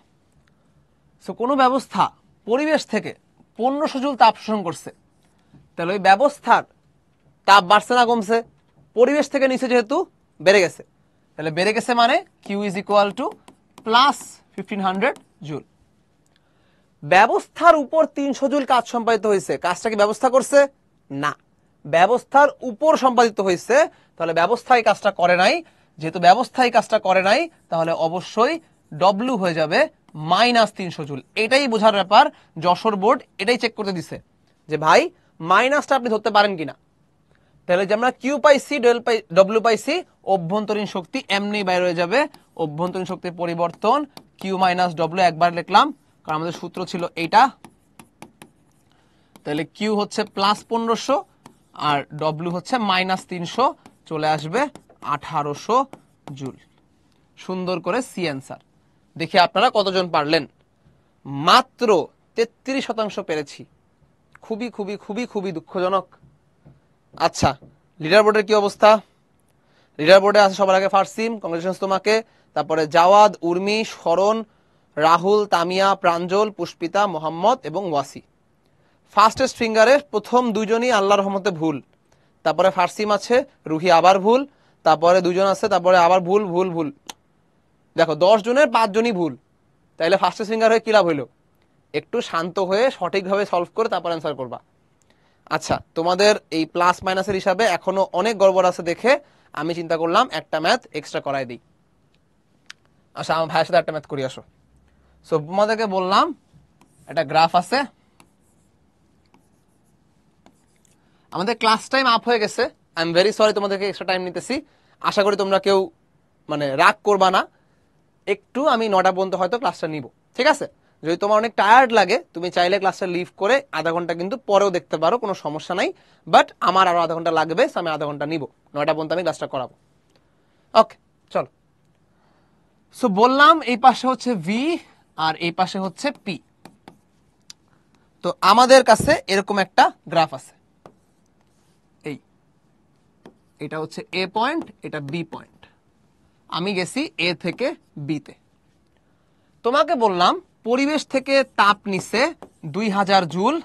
সো কোনো ব্যবস্থা পরিবেশ থেকে পণ্য জুল তাপ শোষণ করছে। তাহলে ওই ব্যবস্থার তাপ বাড়ছে না কমছে, পরিবেশ থেকে নিচে যেহেতু বেড়ে গেছে। তাহলে বেড়ে গেছে মানে Q is equal to plus fifteen hundred joule ব্যবস্থার উপর তিনশো জুল কাজ সম্পাদিত হয়েছে, কাজটা কি ব্যবস্থা করছে? না। ব্যবস্থার উপর সম্পাদিত হয়েছে, তাহলে ব্যবস্থায় কাজটা করে নাই। যেহেতু ব্যবস্থায় কাজটা করে নাই, তাহলে অবশ্যই ডব্লু হয়ে যাবে মাইনাস তিনশো জুল। এটাই বোঝার ব্যাপার, যশোর বোর্ড এটাই চেক করতে দিছে যে ভাই মাইনাসটা আপনি ধরতে পারেন কিনা। তাহলে যে আমরা কিউ পাইছি ডেল পাই ডব্লিউ পাইছি অভ্যন্তরীণ শক্তি এমনি বাইরে হয়ে যাবে। অভ্যন্তরীণ শক্তির পরিবর্তন কিউ মাইনাস ডব্লিউ একবার লিখলাম, কারণ আমাদের সূত্র ছিল এইটা। তাহলে কিউ হচ্ছে প্লাস পনেরোশো আর ডব্লিউ হচ্ছে মাইনাস তিনশো, চলে আসবে আঠারোশো জুল। সুন্দর করে সি অ্যান্সার দেখি আপনারা কতজন পারলেন। মাত্র তেত্রিশ শতাংশ পেরেছি। খুবই খুবই খুবই খুবই দুঃখজনক। আচ্ছা লিডার বোর্ডের কি অবস্থা? লিডার বোর্ডে আছে সবার আগে ফার্সিম কংগ্রেচুলেশন তোমাকে। তারপরে জাওয়াদ, উর্মি শরণ রাহুল, তামিয়া, প্রাঞ্জল, পুষ্পিতা, মোহাম্মদ এবং ওয়াসি ফার্স্টেস্ট ফিঙ্গারে প্রথম দুজনই আল্লাহর রহমতে ভুল। তারপরে ফার্সিম আছে, রুহি আবার ভুল, তারপরে দুজন আছে, তারপরে আবার ভুল ভুল ভুল। দেখো, দশ জনের পাঁচ জনই ভুল। তাইলে ফার্স্টেস্ট ফিঙ্গার হয়ে কি লাভ হইল? একটু শান্ত হয়ে সঠিকভাবে সলভ করে তারপর অ্যান্সার করবা। আচ্ছা তোমাদের এই প্লাস মাইনাসের হিসাবে এখনও অনেক গড়বড় আছে দেখে আমি চিন্তা করলাম একটা ম্যাথ এক্সট্রা করাই দিই। আচ্ছা আমার ভাইয়ের সাথে একটা ম্যাথ করি, আসো। সো তোমাদেরকে বললাম, একটা গ্রাফ আছে আমাদের ক্লাস টাইম আপ হয়ে গেছে। আই এম ভেরি সরি তোমাদেরকে এক্সট্রা টাইম নিতেছি। আশা করি তোমরা কেউ মানে রাগ করবা না। একটু আমি নটা পর্যন্ত হয়তো ক্লাসটা নিব। ঠিক আছে? যদি তোমার অনেক টায়ার্ড লাগে, তুমি চাইলে ক্লাসটা লিভ করে আধা ঘণ্টা কিন্তু পরেও দেখতে পারো, কোনো সমস্যা নাই। বাট আমার আরও আধা ঘণ্টা লাগবে আমি আধা ঘণ্টা নিব। নয়টা পর্যন্ত আমি ক্লাসটা করাবো। ওকে চলো। সো বললাম এই পাশে হচ্ছে ভি আর এই পাশে হচ্ছে পি তো আমাদের কাছে এরকম একটা গ্রাফ আছে এই এটা হচ্ছে এ পয়েন্ট এটা বি পয়েন্ট আমি গেছি এ থেকে বিতে তোমাকে বললাম, পরিবেশ থেকে তাপ নিছে দুই হাজার জুল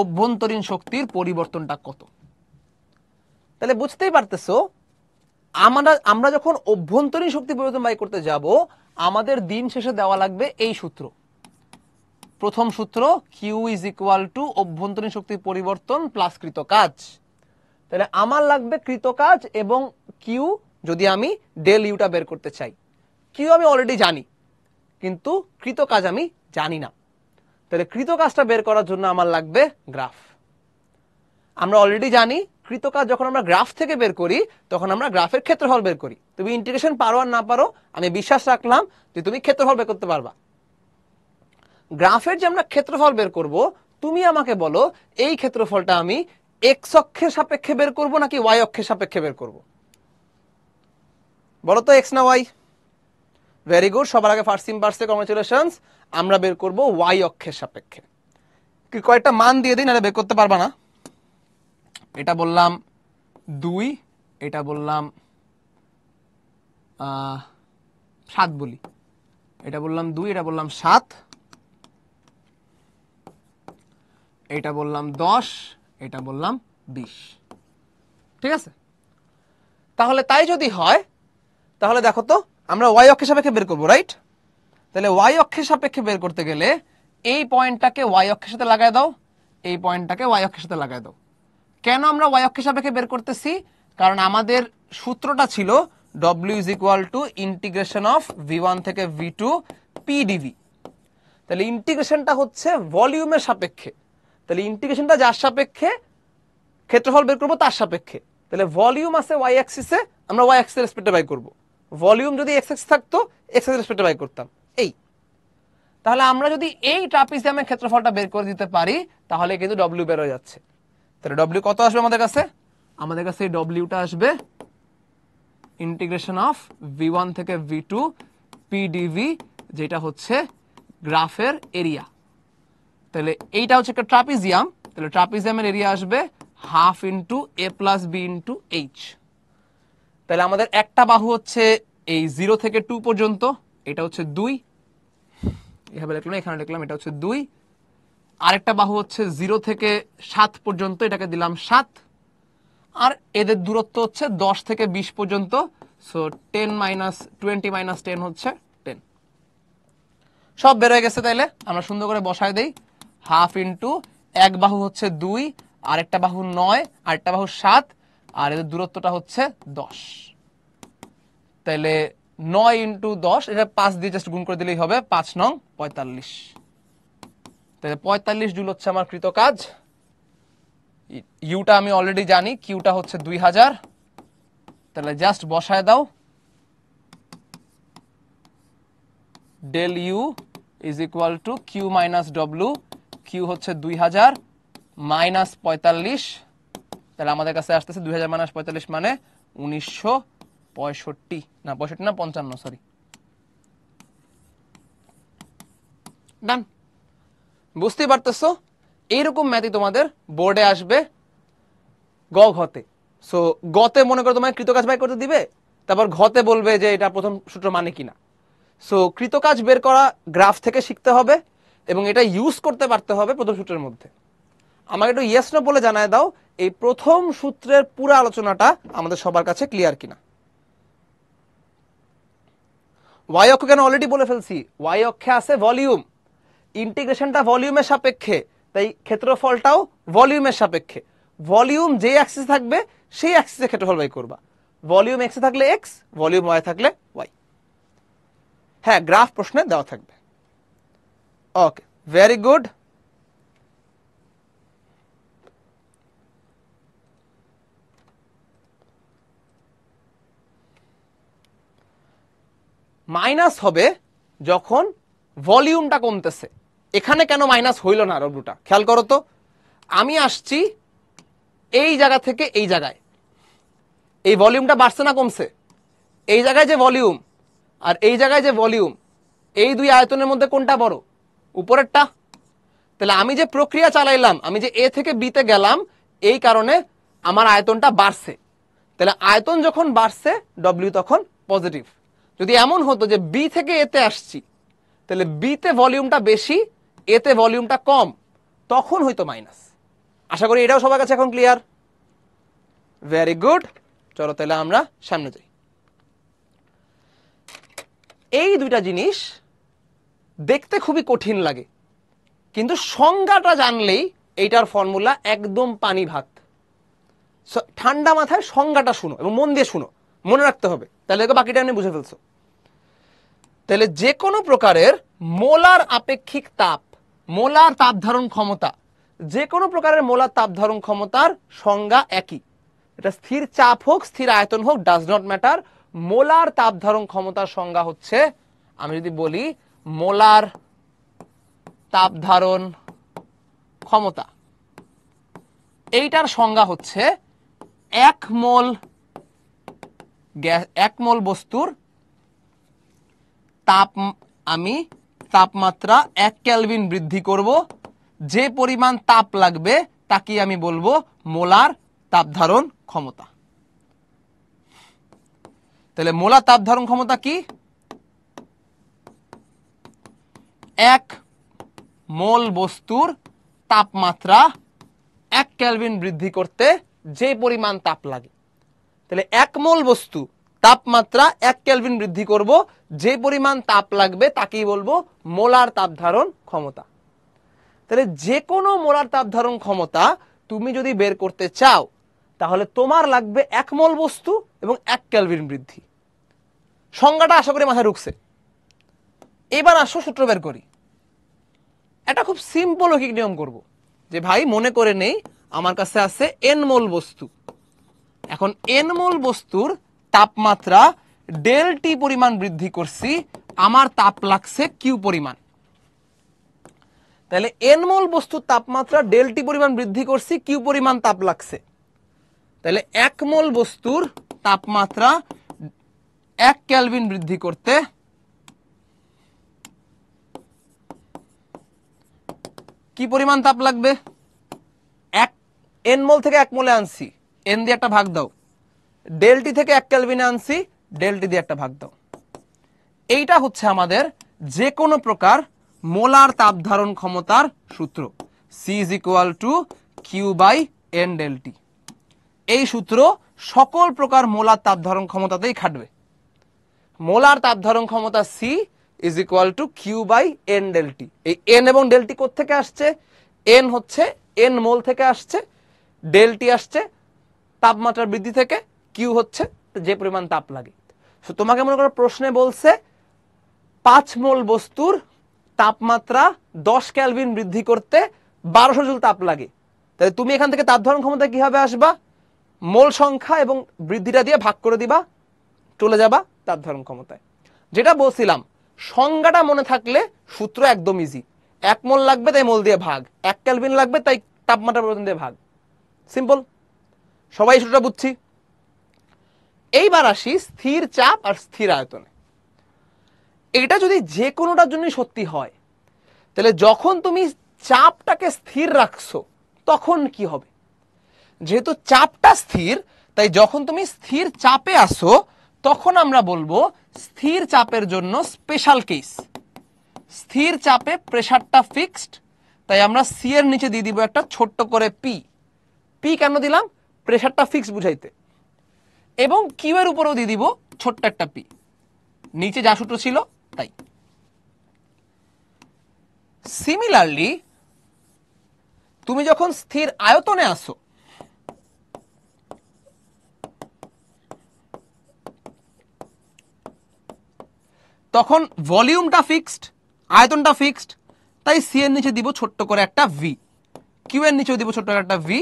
অভ্যন্তরীণ শক্তির পরিবর্তনটা কত? তাহলে বুঝতেই পারতেছো, আমরা আমরা যখন অভ্যন্তরীণ শক্তি পরিবর্তন বাই করতে যাব, আমাদের দিন শেষে দেওয়া লাগবে এই সূত্র। প্রথম সূত্র কিউ ইজ ইকুয়াল টু অভ্যন্তরীণ শক্তির পরিবর্তন প্লাস কৃত কাজ তাহলে আমার লাগবে কৃত কাজ এবং কিউ যদি আমি ডেল ইউটা বের করতে চাই। কিউ আমি অলরেডি জানি, কিন্তু কৃত কাজ আমি জানি না। তাহলে কৃত কাজটা বের করার জন্য আমার লাগবে গ্রাফ আমরা অলরেডি জানি কৃত কাজ যখন আমরা গ্রাফ থেকে বের করি, তখন আমরা গ্রাফের ক্ষেত্রফল বের করি। তুমি ইন্টিগ্রেশন পারো আর না পারো, আমি বিশ্বাস রাখলাম যে তুমি ক্ষেত্রফল বের করতে পারবা। গ্রাফের যে আমরা ক্ষেত্রফল বের করব, তুমি আমাকে বলো, এই ক্ষেত্রফলটা আমি এক্স অক্ষের সাপেক্ষে বের করব নাকি ওয়াই অক্ষের সাপেক্ষে বের করব? বলো তো এক্স না ওয়াই ভেরি গুড সবার আগে ফার্স্ট সিম ইম্পার্সে কংগ্রেচুলেশনস আমরা বের করব ওয়াই অক্ষের সাপেক্ষে। কি, কয়েকটা মান দিয়ে দিই, নাহলে বের করতে পারবা না। এটা বললাম দুই, এটা বললাম সাত বলি। এটা বললাম দুই, এটা বললাম সাত। এটা বললাম দশ, এটা বললাম বিশ। ঠিক আছে? তাহলে তাই যদি হয়, তাহলে দেখো তো, আমরা ওয়াই অক্ষের সাপেক্ষে বের করব রাইট তাহলে ওয়াই অক্ষের সাপেক্ষে বের করতে গেলে এই পয়েন্টটাকে ওয়াই অক্ষের সাথে লাগাই দাও, এই পয়েন্টটাকে ওয়াই অক্ষের সাথে লাগাই দাও। কেন আমরা ওয়াই অক্ষের সাপেক্ষে বের করতেছি? কারণ আমাদের সূত্রটা ছিল W is equal to integration of V one থেকে ভি টু পি ডিভি তাহলে ইন্টিগ্রেশনটা হচ্ছে ভলিউমের সাপেক্ষে। তাহলে ইন্টিগ্রেশনটা যার সাপেক্ষে ক্ষেত্রফল বের করব তার সাপেক্ষে। তাহলে ভলিউম আছে ওয়াই অ্যাক্সিসে আমরা ওয়াই অ্যাক্সিসের রেসপেক্টে বাই করব। ভলিউম যদি এক্স এক্স থাকতো এক্স এক্স রেসপেক্টে বাই করতাম। এই। তাহলে আমরা যদি এই ট্রাপিজিয়ামের ক্ষেত্রফলটা বের করে দিতে পারি, তাহলে কিন্তু ডব্লিউ বের যাচ্ছে। তাহলে ডব্লিউ কত আসবে আমাদের কাছে? আমাদের কাছে এই ডব্লিউটা আসবে ইন্টিগ্রেশন অফ ভি ওয়ান থেকে ভি টু পিডিভি যেটা হচ্ছে গ্রাফের এরিয়া তাহলে এইটা হচ্ছে একটা ট্রাপিজিয়াম। তাহলে ট্রাপিজিয়ামের এরিয়া আসবে half into A plus B into H. তাহলে আমাদের একটা বাহু হচ্ছে এই জিরো থেকে টু পর্যন্ত, এটা হচ্ছে দুই। এভাবে লিখলাম, এখানে লিখলাম, এটা হচ্ছে দুই। আরেকটা বাহু হচ্ছে জিরো থেকে সাত পর্যন্ত, এটাকে দিলাম সাত। আর এদের দূরত্ব হচ্ছে দশ থেকে বিশ পর্যন্ত so ten minus twenty minus ten হচ্ছে টেন সব বের হয়ে গেছে তাইলে, আমরা সুন্দর করে বসায় দেই। হাফ ইন্টু এক বাহু হচ্ছে দুই, আরেকটা বাহু নয়, আরেকটা বাহু সাত, আর এদের দূরত্বটা হচ্ছে দশ। তাহলে নয় ইন্টু দশ, এটা পাঁচ দিয়ে জাস্ট গুণ করে দিলেই হবে পাঁচ নং পঁয়তাল্লিশ। তাহলে পঁয়তাল্লিশ জুল হচ্ছে আমার কৃত কাজ ইউটা আমি অলরেডি জানি, কিউটা হচ্ছে দুই হাজার। তাহলে জাস্ট বসায় দাও। Del U is equal to Q minus W Q হচ্ছে দুই হাজার মাইনাস পঁয়তাল্লিশ। তাহলে আমাদের কাছে আসতেছে দুই হাজার মাইনাস পঁয়তাল্লিশ মানে উনিশশো পঁয়ষট্টি। না পঁয়ষট্টি না, পঞ্চান্ন সরি ডান বুঝতেই পারতেছো? এইরকম ম্যাথই তোমাদের বোর্ডে আসবে গ ঘতে সো গতে মনে করো তোমায় কৃতকাজ বাই করতে দিবে, তারপর ঘতে বলবে যে এটা প্রথম সূত্র মানে কিনা। সো কৃতকাজ বের করা গ্রাফ থেকে শিখতে হবে। এবং এটা ইউজ করতে পারতে হবে প্রথম সূত্রের মধ্যে। আমাকে একটু ইয়েস নো বলে জানায় দাও, এই প্রথম সূত্রের পুরো আলোচনাটা আমাদের সবার কাছে ক্লিয়ার কিনা। ওয়াই অক্ষ কেন অলরেডি বলে ফেলছি? ওয়াই অক্ষে আছে ভলিউম ইন্টিগ্রেশনটা ভলিউমের সাপেক্ষে, তাই ক্ষেত্রফলটাও ভলিউমের সাপেক্ষে। ভলিউম যে অ্যাক্সিস থাকবে, সেই অ্যাক্সিসে ক্ষেত্রফল বাই করবা। ভলিউম এক্সে থাকলে এক্স ভলিউম ওয়াই থাকলে ওয়াই হ্যাঁ গ্রাফ প্রশ্নে দেওয়া থাকবে। ওকে ভেরি গুড মাইনাস হবে যখন ভলিউমটা কমতেছে। এখানে কেন মাইনাস হইল না রবলুটা খেয়াল করো তো। আমি আসছি এই জায়গা থেকে এই জায়গায়। এই ভলিউমটা বাড়ছে না কমছে? এই জায়গায় যে ভলিউম আর এই জায়গায় যে ভলিউম এই দুই আয়তনের মধ্যে কোনটা বড়? উপরেরটা? তাহলে আমি যে প্রক্রিয়া চালাইলাম, আমি যে এ থেকে বিতে গেলাম, এই কারণে আমার আয়তনটা বাড়ছে। তাহলে আয়তন যখন বাড়ছে ডব্লিউ তখন পজিটিভ যদি এমন হতো যে বি থেকে এতে আসছি, তাহলে বিতে ভলিউমটা বেশি এতে ভলিউমটা কম, তখন হয়তো মাইনাস আশা করি এটাও সবার কাছে এখন ক্লিয়ার ভেরি গুড চলো তাহলে আমরা সামনে যাই। এই দুইটা জিনিস দেখতে খুবই কঠিন লাগে। কিন্তু সংজ্ঞাটা জানলেই এইটার ফর্মুলা একদম পানি ভাত। ঠান্ডা মাথায় সংজ্ঞাটা শুনো এবং মন দিয়ে শুনো। মনে রাখতে হবে। তাহলে বাকিটা নিয়ে বুঝে ফেলছো। তাহলে যে কোনো প্রকারের মোলার আপেক্ষিক তাপ, মোলার তাপ ধারণ ক্ষমতা, যে কোনো প্রকারের মোলার তাপ ধারণ ক্ষমতার সংজ্ঞা একই। এটা স্থির চাপ হোক, স্থির আয়তন হোক ডাজ নট ম্যাটার মোলার তাপ ধারণ ক্ষমতার সংজ্ঞা হচ্ছে, আমি যদি বলি মোলার তাপ ধারণ ক্ষমতা। এইটার সংজ্ঞা হচ্ছে এক মোল এক মোল বস্তুর তাপ, আমি তাপমাত্রা এক ক্যালভিন বৃদ্ধি করব। যে পরিমাণ তাপ লাগবে তাকে আমি বলব মোলার তাপ ধারণ ক্ষমতা। তাহলে মোলার তাপ ধারণ ক্ষমতা কি? এক মোল বস্তুর তাপমাত্রা এক ক্যালভিন বৃদ্ধি করতে যে পরিমাণ তাপ লাগে। তাহলে এক মোল বস্তু তাপমাত্রা এক ক্যালভিন বৃদ্ধি করব, যে পরিমাণ তাপ লাগবে তাকেই বলব মোলার তাপ ধারণ ক্ষমতা। তাহলে যে কোনো মোলার তাপ ধারণ ক্ষমতা তুমি যদি বের করতে চাও, তাহলে তোমার লাগবে এক মোল বস্তু এবং এক ক্যালভিন বৃদ্ধি। সংজ্ঞাটা আশা করি মাথায় ঢুকছে। এবার আসো সূত্র বের করি। এটা খুব সিম্পল ঐকিক নিয়ম করব যে, ভাই, মনে করে নেই, আমার কাছে আছে এন মোল বস্তু। এখন এন মোল বস্তুর তাপমাত্রা ডেল টি পরিমাণ বৃদ্ধি করছি, আমার তাপ লাগছে কিউ পরিমাণ। তাহলে এন মোল বস্তুর তাপমাত্রা ডেল টি পরিমাণ বৃদ্ধি করছি কিউ পরিমাণ তাপ লাগছে। তাহলে এক মোল বস্তুর তাপমাত্রা এক ক্যালভিন বৃদ্ধি করতে কি পরিমাণ তাপ লাগবে? এক এন মোল থেকে এক মোলে আনছি। এন দিয়ে একটা ভাগ দাও। ডেলটি থেকে এক ক্যালভিনে আনছি ডেলটি দিয়ে একটা ভাগ দাও। এইটা হচ্ছে আমাদের যে কোনো প্রকার মোলার তাপ ধারণ ক্ষমতার সূত্র। C is equal to Q by N del T এই সূত্র সকল প্রকার মোলার তাপ ধারণ ক্ষমতাতেই খাটবে। মোলার তাপ ধারণ ক্ষমতা C is equal to Q by N del T এই এন এবং ডেলটি থেকে আসছে? এন হচ্ছে এন মোল থেকে আসছে ডেলটি আসছে তাপমাত্রা বৃদ্ধি থেকে কিউ হচ্ছে যে পরিমাণ তাপ লাগে। তো তোমাকে মনে করো প্রশ্নে বলছে, পাঁচ মোল বস্তুর তাপমাত্রা দশ ক্যালভিন বৃদ্ধি করতে বারোশো জুল তাপ লাগে। তাহলে তুমি এখান থেকে তাপ ধারণ ক্ষমতা কীভাবে আসবা? মোল সংখ্যা এবং বৃদ্ধিটা দিয়ে ভাগ করে দিবা, চলে যাবা তাপ ধারণ ক্ষমতায়। যেটা বলছিলাম সংজ্ঞাটা মনে থাকলে সূত্র একদম ইজি এক মোল লাগবে, তাই মোল দিয়ে ভাগ। এক ক্যালভিন লাগবে, তাই তাপমাত্রা পরিবর্তন দিয়ে ভাগ। সিম্পল সবাই সূত্রটা বুঝছি? এইবার আসি স্থির চাপ আর স্থির আয়তনে। এটা যদি যে কোনোটার জন্যই সত্যি হয়, তাহলে যখন তুমি চাপটাকে স্থির রাখছো, তখন কি হবে? যেহেতু চাপটা স্থির, তাই যখন তুমি স্থির চাপে আসো তখন আমরা বলব স্থির চাপের জন্য স্পেশাল কেস স্থির চাপে প্রেশারটা ফিক্সড তাই আমরা সি এর নিচে দিয়ে দিব একটা ছোট্ট করে পি পি কেন দিলাম? প্রেশারটা ফিক্স বুঝাইতে। এবং কিউ এর উপরেও দিয়ে দিব ছোট্ট একটা পি নিচে যা সূত্র ছিল, তাই। সিমিলারলি তুমি যখন স্থির আয়তনে আসো তখন ভলিউমটা ফিক্সড আয়তনটা ফিক্সড তাই সি এর নিচে দিব ছোট্ট করে একটা ভি কিউ এর নিচেও দিব ছোট্ট করে একটা V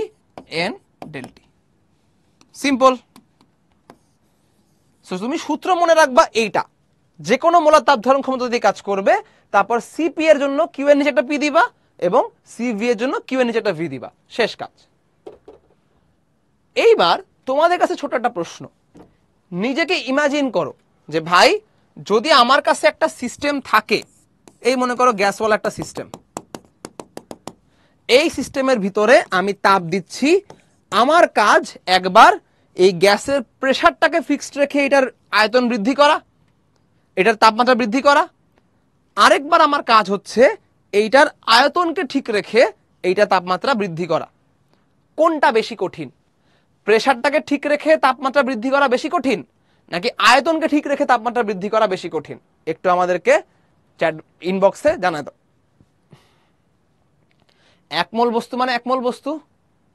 N del T simple so তুমি সূত্র মনে রাখবা এইটা। যে কোনো মোলার তাপ ধারণ ক্ষমতা দিয়ে কাজ করবে, তারপর সিপি এর জন্য কিউ এর নিচে একটা পি দিবা এবং সিভি এর জন্য কিউ এর নিচে একটা ভি দিবা। শেষ কাজ। এইবার তোমাদের কাছে ছোট একটা প্রশ্ন। নিজেকে ইমাজিন করো যে, ভাই যদি আমার কাছে একটা সিস্টেম থাকে, এই মনে করো গ্যাসওয়ালা একটা সিস্টেম এই সিস্টেমের ভিতরে আমি তাপ দিচ্ছি, আমার কাজ একবার এই গ্যাসের প্রেশারটাকে ফিক্সড রেখে এটার আয়তন বৃদ্ধি করা, এটার তাপমাত্রা বৃদ্ধি করা, আরেকবার আমার কাজ হচ্ছে এইটার আয়তনকে ঠিক রেখে এইটা তাপমাত্রা বৃদ্ধি করা। কোনটা বেশি কঠিন? প্রেশারটাকে ঠিক রেখে তাপমাত্রা বৃদ্ধি করা বেশি কঠিন? নাকি আয়তনকে ঠিক রেখে তাপমাত্রা বৃদ্ধি করা বেশি কঠিন? একটু আমাদেরকে চ্যাট ইনবক্সে জানায় দাও। একমল বস্তু মানে একমল বস্তু?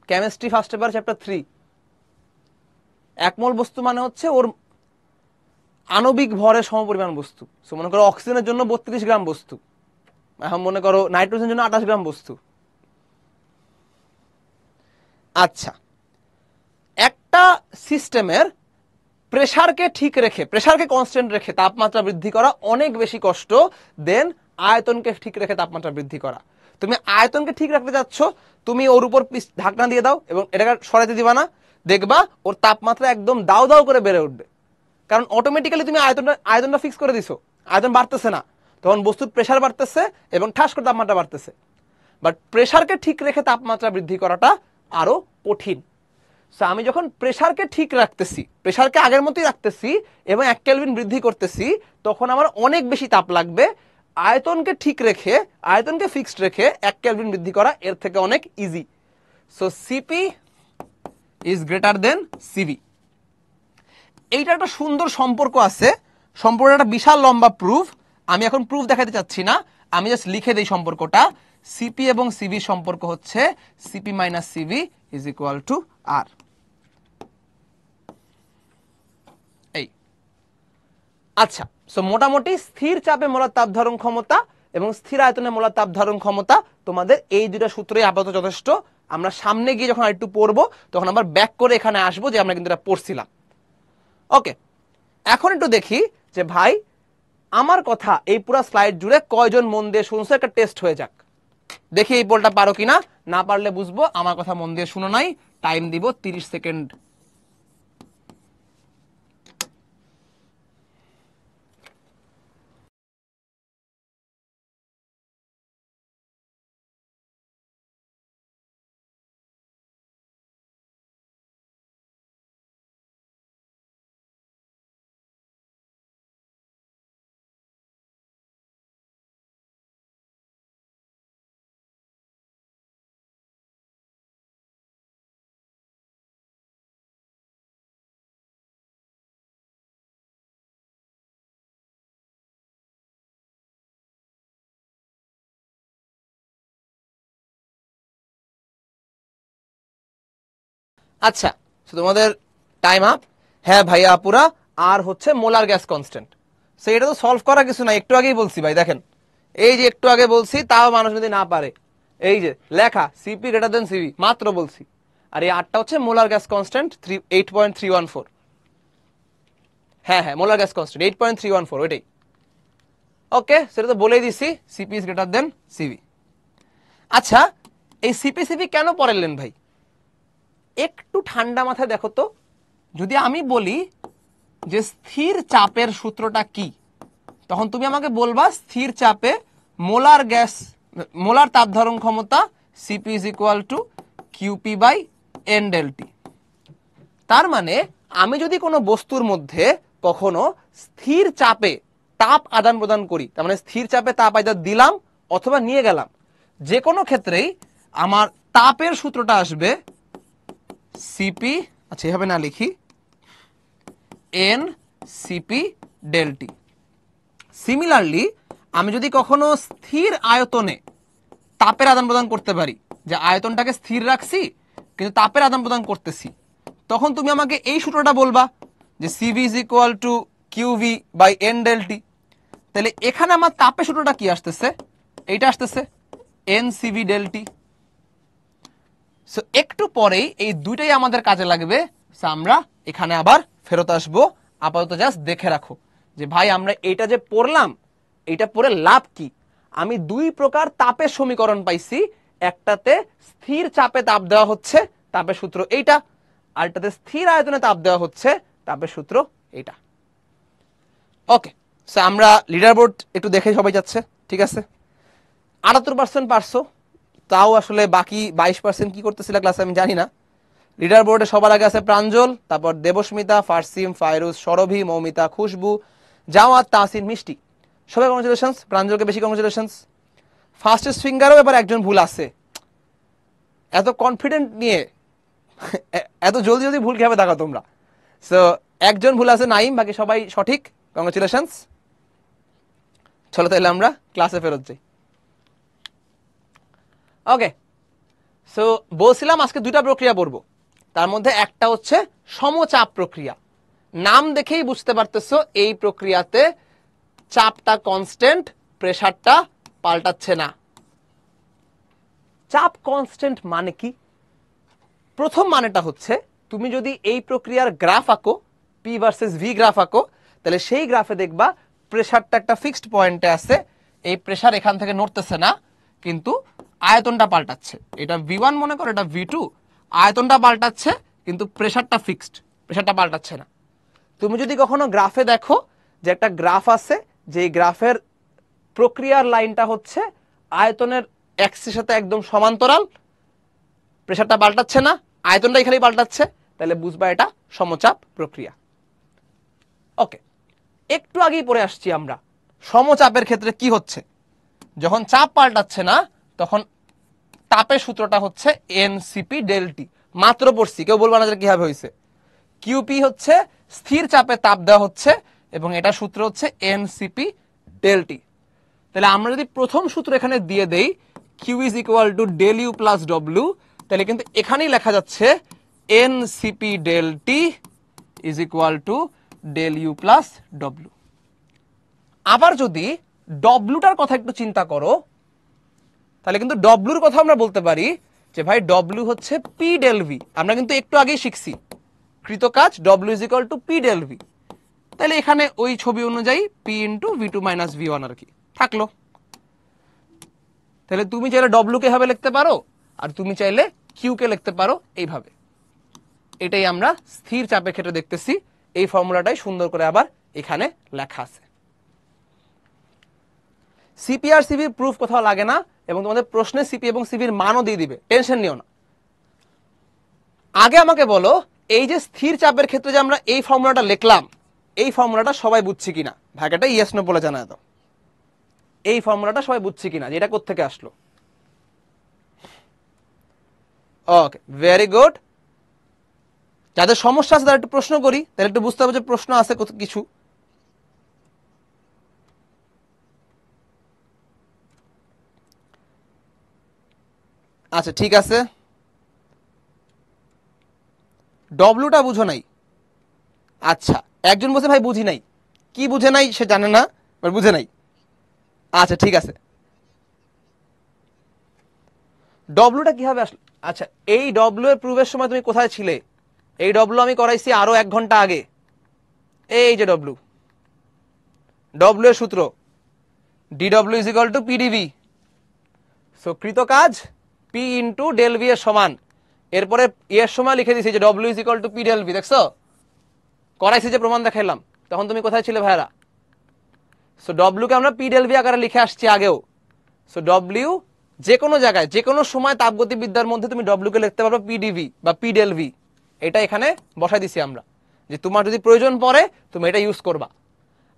Chemistry first paper chapter three একমল বস্তু মানে হচ্ছে ওর আণবিক ভরের সমপরিমাণ বস্তু। সো মনে করো অক্সিজেনের জন্য বত্রিশ গ্রাম বস্তু। এখন মনে করো নাইট্রোজেনের জন্য আঠাশ গ্রাম বস্তু। আচ্ছা। একটা সিস্টেমের প্রেসারকে ঠিক রেখে প্রেসারকে কনস্ট্যান্ট রেখে তাপমাত্রা বৃদ্ধি করা অনেক বেশি কষ্ট দেন আয়তনকে ঠিক রেখে তাপমাত্রা বৃদ্ধি করা। তুমি আয়তনকে ঠিক রাখতে যাচ্ছ, তুমি ওর উপর ঢাকনা দিয়ে দাও এবং এটাকে সরাইতে দিবা না। দেখবা ওর তাপমাত্রা একদম দাও দাও করে বেড়ে উঠবে। কারণ অটোমেটিক্যালি তুমি আয়তনটা আয়তনটা ফিক্স করে দিছো। আয়তন বাড়তেছে না। তখন বস্তুর প্রেসার বাড়তেছে এবং ঠাস করে তাপমাত্রা বাড়তেছে। বাট প্রেসারকে ঠিক রেখে তাপমাত্রা বৃদ্ধি করাটা আরও কঠিন। সো আমি যখন প্রেসারকে ঠিক রাখতেছি প্রেসারকে আগের মতোই রাখতেছি এবং এক কেলভিন বৃদ্ধি করতেছি, তখন আমার অনেক বেশি তাপ লাগবে। আয়তনকে ঠিক রেখে, আয়তনকে ফিক্সড রেখে এক কেলভিন বৃদ্ধি করা এর থেকে অনেক easy so CP is greater than CV এইটা একটা সুন্দর সম্পর্ক আছে। সম্পর্কটা একটা বিশাল লম্বা প্রুফ আমি এখন প্রুফ দেখাতে চাচ্ছি না। আমি জাস্ট লিখে দেই সম্পর্কটা। সিপি এবং সিবি সম্পর্ক হচ্ছে CP minus CV is equal to আর আচ্ছা সো মোটামুটি স্থির চাপে মোলার তাপ ধারণ ক্ষমতা এবং স্থির আয়তনে মোলার তাপ ধারণ ক্ষমতা তোমাদের এই দুটা সূত্রই আপাতত যথেষ্ট। আমরা সামনে গিয়ে যখন একটু পড়ব, তখন আবার ব্যাক করে এখানে আসব যে আমরা কিন্তু এটা পড়ছিলাম। ওকে এখন একটু দেখি যে ভাই, আমার কথা এই পুরো স্লাইড জুড়ে কয়জন মন দিয়ে শুনছে? একটা টেস্ট হয়ে যাক। দেখি এই পোলটা পারো কিনা? না পারলে বুঝব, আমার কথা মন দিয়ে শুনো নাই। টাইম দিব তিরিশ সেকেন্ড আচ্ছা তোমাদের টাইম আপ হ্যাঁ ভাইয়া, আপুরা, আর হচ্ছে মোলার গ্যাস কনস্ট্যান্ট সো এটা তো সলভ করা কিছু না একটু আগেই বলছি ভাই, দেখেন। এই যে একটু আগে বলছি, তাও মানুষ যদি না পারে। এই যে, লেখা সিপি গ্রেটার দেন সিবি মাত্র বলছি। আর এই আটটা হচ্ছে molar gas constant three eight point three one four হ্যাঁ হ্যাঁ molar gas constant eight point three one four ওইটাই। ওকে, সেটা তো বলেই দিছি CP is greater than CV আচ্ছা এই সিপি সিপি কেন পড়ালেন ভাই? একটু ঠান্ডা মাথায় দেখো তো। যদি আমি বলি যে স্থির চাপের সূত্রটা কি, তখন তুমি আমাকে বলবা স্থির চাপে মোলার গ্যাস, মোলার তাপ ধারণ ক্ষমতা CP is equal to QP by n del T তার মানে আমি যদি কোনো বস্তুর মধ্যে কখনো স্থির চাপে তাপ আদান প্রদান করি, তার মানে স্থির চাপে তাপ আদান দিলাম অথবা নিয়ে গেলাম, যে কোনো ক্ষেত্রেই আমার তাপের সূত্রটা আসবে সিপি আচ্ছা এভাবে না লিখি এন সিপি ডেলটি সিমিলারলি আমি যদি কখনো স্থির আয়তনে তাপের আদান প্রদান করতে পারি, যে আয়তনটাকে স্থির রাখছি, কিন্তু তাপের আদান প্রদান করতেছি, তখন তুমি আমাকে এই সূত্রটা বলবা যে CV is equal to QV by n del T তাহলে এখানে আমার তাপের সূত্রটা কি আসতেছে? এইটা আসতেছে এন সিভি ডেলটি সো একটু পরেই এই দুইটাই আমাদের কাজে লাগবে। So, আমরা এখানে আবার ফেরত আসব। আপাতত জাস্ট দেখে রাখো যে ভাই আমরা এটা যে পড়লাম এটা পড়ে লাভ কি? আমি দুই প্রকার তাপের সমীকরণ পাইছি। একটাতে স্থির চাপে তাপ দেওয়া হচ্ছে তাপের সূত্র এইটা। আরটাতে স্থির আয়তনে তাপ দেওয়া হচ্ছে তাপের সূত্র এইটা। ওকে সো আমরা লিডার বোর্ড একটু দেখে সবাই যাচ্ছে ঠিক আছে? আটাত্তর পার্সেন্ট পারছ। তাও আসলে বাকি বাইশ পার্সেন্ট কি করতেছিল ক্লাসে আমি জানি না। লিডার বোর্ডে সবার আগে আছে প্রাঞ্জল, তারপর দেবস্মিতা, ফারসিম ফাইরুজ সরভি, মৌমিতা, খুশবু জাওয়াত তাসিন মিষ্টি। সবাই কংগ্রেচুলেশনস প্রাঞ্জলকে বেশি কংগ্রেচুলেশনস ফার্স্টেস্ট ফিঙ্গারও এবার একজন ভুল আছে। এত কনফিডেন্ট নিয়ে, এত জলদি জলদি ভুল কীভাবে দেখো তোমরা? সো একজন ভুল আছে নাইম, বাকি সবাই সঠিক। কংগ্রেচুলেশনস চলো তাহলে আমরা ক্লাসে ফেরত যাই। ওকে সো বলছিলাম আজকে দুইটা প্রক্রিয়া পড়ব। তার মধ্যে একটা হচ্ছে সমচাপ প্রক্রিয়া। নাম দেখেই বুঝতে পারতেছো, এই প্রক্রিয়াতে চাপটা কনস্ট্যান্ট প্রেশারটা পাল্টাচ্ছে না। চাপ কনস্ট্যান্ট মানে কি? প্রথম মানেটা হচ্ছে, তুমি যদি এই প্রক্রিয়ার গ্রাফ আঁকো পি ভার্সেস ভি গ্রাফ আঁকো, তাহলে সেই গ্রাফে দেখবা প্রেশারটা একটা ফিক্সড পয়েন্টে আছে। এই প্রেশার এখান থেকে নড়তেছে না, কিন্তু আয়তনটা পাল্টাচ্ছে। এটা ভি মনে করো, এটা ভি টু আয়তনটা পাল্টাচ্ছে, কিন্তু প্রেশারটা ফিক্সড প্রেশারটা পাল্টাচ্ছে না। তুমি যদি কখনো গ্রাফে দেখো যে একটা গ্রাফ আছে যে গ্রাফের প্রক্রিয়ার লাইনটা হচ্ছে আয়তনের এক্সের সাথে একদম সমান্তরাল প্রেশারটা পাল্টাচ্ছে না আয়তনটা এখানেই পাল্টাচ্ছে, তাহলে বুঝবা এটা সমচাপ প্রক্রিয়া। ওকে একটু আগেই পড়ে আসছি আমরা। সমচাপের ক্ষেত্রে কি হচ্ছে? যখন চাপ পাল্টাচ্ছে না তখন তাপের সূত্রটা হচ্ছে এনসিপি ডেলটি। মাত্র পড়ছি, কেউ বলবা না যে কীভাবে হয়েছে। কিউপি হচ্ছে, স্থির চাপে তাপ দেওয়া হচ্ছে, এবং এটা সূত্র হচ্ছে এনসিপি ডেলটি। তাহলে আমরা যদি প্রথম সূত্র এখানে দিয়ে দেই Q is equal to del U plus W তাহলে কিন্তু এখানেই লেখা যাচ্ছে n CP del T is equal to del U plus W আবার যদি ডব্লুটার কথা একটু চিন্তা করো তাহলে কিন্তু ডব্লুর কথা আমরা বলতে পারি যে ভাই ডব্লু হচ্ছে পি ডেল ভি আমরা কিন্তু একটু আগেই শিখছি। কৃত কাজ W is equal to P del V তাহলে এখানে ওই ছবি অনুযায়ী P into V two minus V one আর কি। থাকল। তাহলে তুমি চাইলে ডব্লু কে ভাবে লিখতে পারো, আর তুমি চাইলে কিউ কে লিখতে পারো এইভাবে। এটাই আমরা স্থির চাপের ক্ষেত্রে দেখতেছি। এই ফর্মুলাটাই সুন্দর করে আবার এখানে লেখা আছে। সিপি আর সিবির প্রুফ কোথাও লাগে না। এবং তোমাদের প্রশ্নে সিপি এবং সিবির মানও দিয়ে দিবে। টেনশন নিও না। আগে আমাকে বলো, এই যে স্থির চাপের ক্ষেত্রে যে আমরা এই ফর্মুলাটা লিখলাম, এই ফর্মুলাটা সবাই বুঝছি কিনা? ভাগাটা ইয়েস নো বলে জানায় দাও। এই ফর্মুলাটা সবাই বুঝছি কিনা? যে এটা কোত্থেকে আসলো? ওকে ভেরি গুড যাদের সমস্যা আছে তারা একটু প্রশ্ন করি, তাহলে একটু বুঝতে হবে যে প্রশ্ন আছে কিছু। আচ্ছা ঠিক আছে। ডব্লুটা বুঝো নাই। আচ্ছা একজন বলছে, ভাই, বুঝি নাই। কি বুঝে নাই সে জানে না, বাট বুঝে নাই। আচ্ছা ঠিক আছে। ডব্লুটা কীভাবে আসলো? আচ্ছা এই ডব্লু এর প্রুভের সময় তুমি কোথায় ছিলে? এই ডব্লু আমি করাইছি আরও এক ঘণ্টা আগে। এই যে ডব্লু ডব্লু এর সূত্র DW is equal to PdV so কৃত কাজ পি ইন্টু ডেল ভি এর সমান। এরপরে এর সময় লিখে দিয়েছি যে W is equal to P del V দেখছ? করাইছি যে প্রমাণ দেখাইলাম। তখন তুমি কোথায় ছিলে ভাইরা সো ডব্লিউকে আমরা পি ডেল ভি আকারে লিখে আসছি আগেও। সো ডব্লিউ যে কোনো জায়গায়, যে কোনো সময় তাপগতিবিদ্যার মধ্যে তুমি ডব্লিউকে লিখতে পারবে পিডিভি বা পি ডেল ভি এটা এখানে বসাই দিছি আমরা। যে তোমার যদি প্রয়োজন পড়ে, তুমি এটা ইউজ করবা।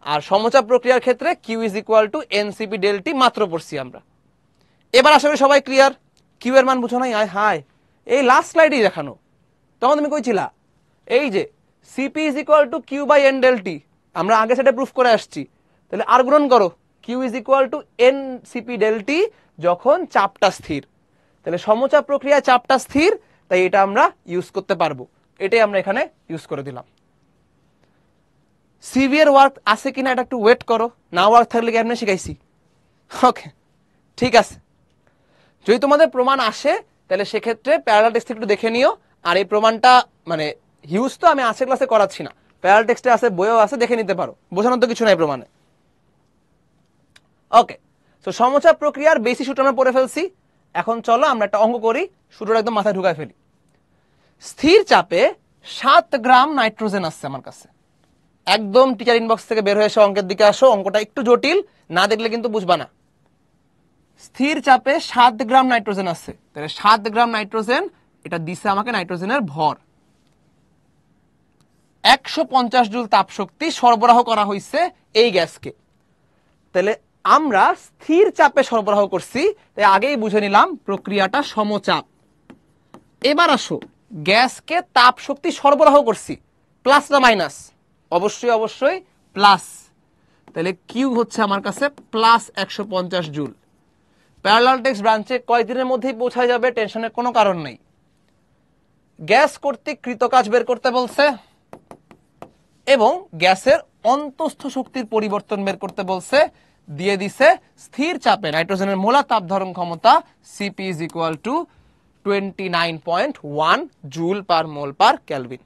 আর সমচাপ প্রক্রিয়ার ক্ষেত্রে Q is equal to nCP del T মাত্র পড়ছি আমরা। এবার করি সবাই ক্লিয়ার কিউ এর মান বুঝো নাই? আয়, হায়। এই লাস্ট স্লাইডেই দেখানো। তখন তুমি কইছিলা, এই যে CP is equal to Q by n del T আমরা আগে সেটা প্রুফ করে আসছি। তাহলে আর গ্রহণ করো। Q is equal to n CP del T যখন চাপটা স্থির। তাহলে সমচাপ প্রক্রিয়ায় চাপটা স্থির, তাই এটা আমরা ইউজ করতে পারব। এটাই আমরা এখানে ইউজ করে দিলাম। সিভিয়ার ওয়ার্ক আছে কিনা এটা একটু ওয়েট করো। না ওয়ার্ক থাকলে কি এমনি শিখাইছি? ওকে ঠিক আছে। যদি তোমাদের প্রমাণ আসে, তাহলে সেক্ষেত্রে প্যারালাল টেক্সট একটু দেখে নিও। আর এই প্রমাণটা মানে হিউজ তো আমি আছে ক্লাসে করাচ্ছি না। প্যারালাল টেক্সটে আছে বইও আছে, দেখে নিতে পারো। বোঝানোর তো কিছু নাই প্রমাণে। ওকে তো সমচাপ প্রক্রিয়ার বেশি সূত্র আমরা পড়ে ফেলছি। এখন চলো আমরা একটা অঙ্ক করি সূত্রটা একদম মাথায় ঢুকায় ফেলি। স্থির চাপে সাত গ্রাম নাইট্রোজেন আসছে আমার কাছে। একদম টিচার ইনবক্স থেকে বের হয়ে এসে অঙ্কের দিকে আসো, অঙ্কটা একটু জটিল, না দেখলে কিন্তু বুঝবা না। স্থির চাপে সাত গ্রাম নাইট্রোজেন আছে। তাহলে সাত গ্রাম নাইট্রোজেন, এটা দিছে আমাকে নাইট্রোজেনের ভর। একশো পঞ্চাশ জুল তাপশক্তি সরবরাহ করা হয়েছে এই গ্যাসকে। তাহলে আমরা স্থির চাপে সরবরাহ করছি, তাই আগেই বুঝে নিলাম প্রক্রিয়াটা সমচাপ। এবার আসো, গ্যাসকে তাপ শক্তি সরবরাহ করছি, প্লাস না মাইনাস? অবশ্যই অবশ্যই, প্লাস। তাহলে কিউ হচ্ছে আমার কাছে প্লাস একশো পঞ্চাশ জুল। প্যারালাল টেক্সট ব্রাঞ্চে কয়দিনের মধ্যেই পৌঁছা যাবে, টেনশনের কোনো কারণ নেই। গ্যাস কর্তৃক কৃত কাজ বের করতে বলছে এবং গ্যাসের অন্তস্থ শক্তির পরিবর্তন বের করতে বলছে। দিয়ে দিছে স্থির চাপে নাইট্রোজেনের মোলা তাপ ধারণ ক্ষমতা CP is equal to twenty nine point one joule per mole per kelvin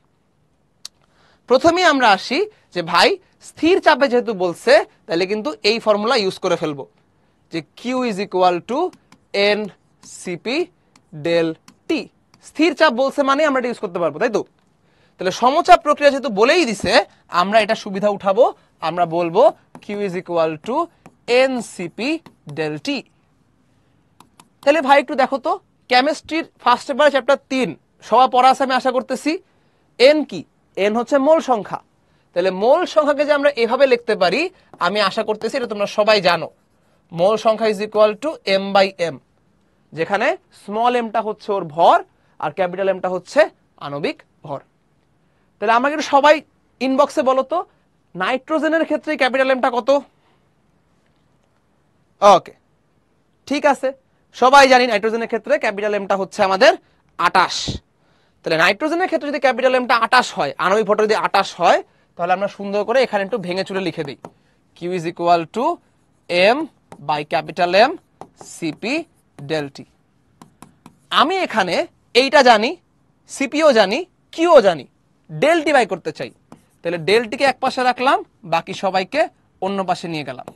প্রথমেই আমরা আসি যে, ভাই, স্থির চাপে যেহেতু বলছে, তাহলে কিন্তু এই ফর্মুলা ইউজ করে ফেলব। যে Q is equal to n CP del T স্থির চাপ বলছে মানে আমরা এটা ইউজ করতে পারব, তাই তো? তাহলে সমচাপ প্রক্রিয়া যেহেতু বলেই দিছে, আমরা এটা সুবিধা উঠাবো, আমরা বলব Q is equal to n CP del T তাহলে ভাই একটু দেখো তো কেমিস্ট্রির ফার্স্ট পেপার চ্যাপ্টার তিন, সবার পড়া আছে আমি আশা করতেছি। এন কি? এন হচ্ছে মোল সংখ্যা। তাহলে মোল সংখ্যাকে যে আমরা এভাবে লিখতে পারি, আমি আশা করতেছি এটা তোমরা সবাই জানো। মোল সংখ্যা is equal to M by M যেখানে স্মল এমটা হচ্ছে ওর ভর আর ক্যাপিটাল এমটা হচ্ছে আণবিক ভর। তাহলে আমাকে সবাই ইনবক্সে বলো তো নাইট্রোজেনের ক্ষেত্রে ক্যাপিটাল এমটা কত? ওকে ঠিক আছে। সবাই জানি নাইট্রোজেনের ক্ষেত্রে ক্যাপিটাল এমটা হচ্ছে আমাদের আটাশ। তাহলে নাইট্রোজেনের ক্ষেত্রে যদি ক্যাপিটাল এমটা আটাশ হয়, আণবিক ভরটা যদি আটাশ হয়, তাহলে আমরা সুন্দর করে এখানে একটু ভেঙে চুলে লিখে দিই। Q is equal to m by capital M CP del T আমি এখানে এইটা জানি সিপিও জানি কিউও জানি ডেলটি বাই করতে চাই। তাহলে ডেলটিকে এক পাশে রাখলাম, বাকি সবাইকে অন্য পাশে নিয়ে গেলাম।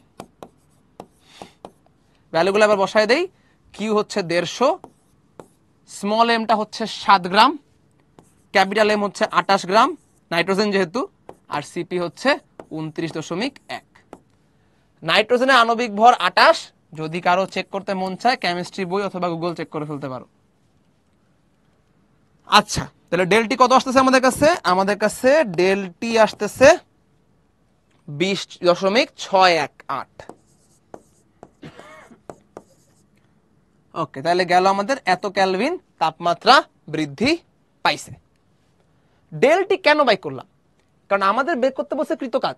ভ্যালুগুলো আবার বসায় দেই। কিউ হচ্ছে দেড়শো স্মল এমটা হচ্ছে সাত গ্রাম ক্যাপিটাল এম হচ্ছে আটাশ গ্রাম নাইট্রোজেন যেহেতু, আর সিপি হচ্ছে উনত্রিশ দশমিক এক। নাইট্রোজেনের আণবিক ভর আটাশ। যদি কারও চেক করতে মন চায় কেমিস্ট্রি বই অথবা গুগল চেক করে ফেলতে পারো। আচ্ছা তাহলে ডেলটি কত আসতেছে আমাদের কাছে? আমাদের কাছে ডেলটি আসতেছে বিশ দশমিক ছয় এক আট। ওকে তাহলে গেল আমাদের এত ক্যালভিন তাপমাত্রা বৃদ্ধি পাইছে। ডেলটি কেন বাই করলাম? কারণ আমাদের বের করতে বসে কৃতকাজ।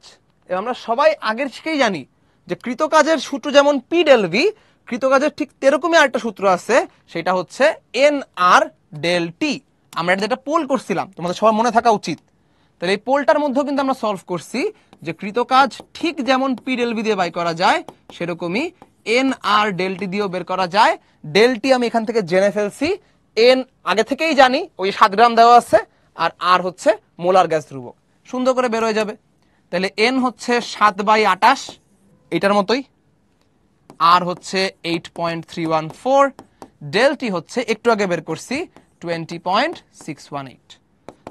আমরা সবাই আগের থেকেই জানি যে কৃতকাজের সূত্র যেমন পি ডেল ভি কৃতকাজের ঠিক তেরকমই আরেকটা সূত্র আছে, সেটা হচ্ছে এন আর ডেল টি আমরা এটা যেটা পোল করছিলাম, তোমাদের সবার মনে থাকা উচিত। তাহলে এই পোলটার মধ্যেও কিন্তু আমরা সলভ করছি যে কৃতকাজ ঠিক যেমন পি ডেল ভি দিয়ে বাই করা যায়, সেরকমই এন আর ডেলটি দিয়েও বের করা যায়। ডেলটি আমি এখান থেকে জেনে ফেলছি। এন আগে থেকেই জানি, ওই সাত গ্রাম দেওয়া আছে, আর আর হচ্ছে মোলার গ্যাস ধ্রুবক। সুন্দর করে বের হয়ে যাবে। তাহলে এন হচ্ছে সাত বাই আটাশ এটার মতোই। আর হচ্ছে eight point three one four del T হচ্ছে একটু আগে বের করছি twenty point six one eight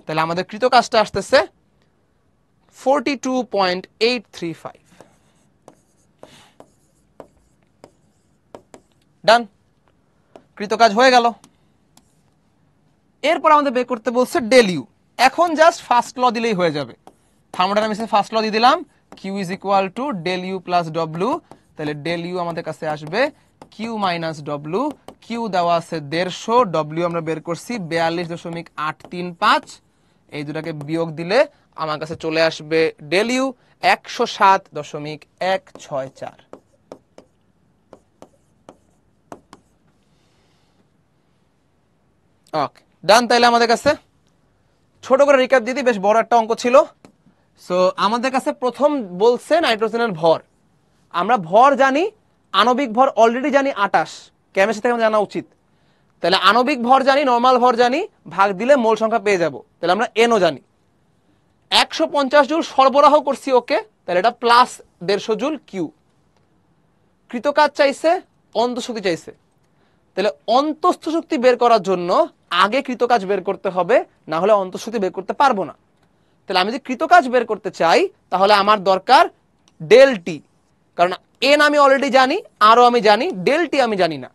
তাহলে আমাদের কৃত কাজটা আসতেছে forty two point eight three five done কৃতকাজ হয়ে গেল। এরপর আমাদের বের করতে বলছে ডেল ইউ এখন জাস্ট ফার্স্ট ল দিলেই হয়ে যাবে। থার্মোডাইনামিক্সের ফার্স্ট ল দিয়ে দিলাম। Q is equal to del U plus W তাহলে ডেল ইউ আমাদের কাছে আসবে কিউ মাইনাস ডব্লু কিউ দেওয়া আছে দেড়শো ডব্লিউ আমরা বের করছি বিয়াল্লিশ দশমিক আট তিন পাঁচ, এই দুটাকে বিয়োগ দিলে আমার কাছে চলে আসবে ডেল ইউ একশো সাত দশমিক এক ছয় চার। ওকে ডান তাইলে আমাদের কাছে। ছোট করে রিক্যাপ দিদি বেশ বড় একটা অঙ্ক ছিল। সো আমাদের কাছে প্রথম বলছে নাইট্রোজেনের ভর। আমরা ভর জানি, আণবিক ভর অলরেডি জানি আটাশ। কেমিস্ট্রি থেকে জানা উচিত? তাহলে আণবিক ভর জানি নর্মাল ভর জানি, ভাগ দিলে মোল সংখ্যা পেয়ে যাব। তাহলে আমরা এনও জানি। একশো পঞ্চাশ জুল সরবরাহ করছি ওকে, তাহলে এটা প্লাস দেড়শো জুল কিউ কৃতকাজ চাইছে, অন্তঃশক্তি চাইছে। তাহলে অন্তস্থ শক্তি বের করার জন্য আগে কৃতকাজ বের করতে হবে, না হলে অন্তঃশক্তি বের করতে পারব না। তাহলে আমি যদি কৃতকাজ বের করতে চাই, তাহলে আমার দরকার ডেল টি। কারণ এন আমি অলরেডি জানি, আরও আমি জানি, ডেল টি আমি জানি না।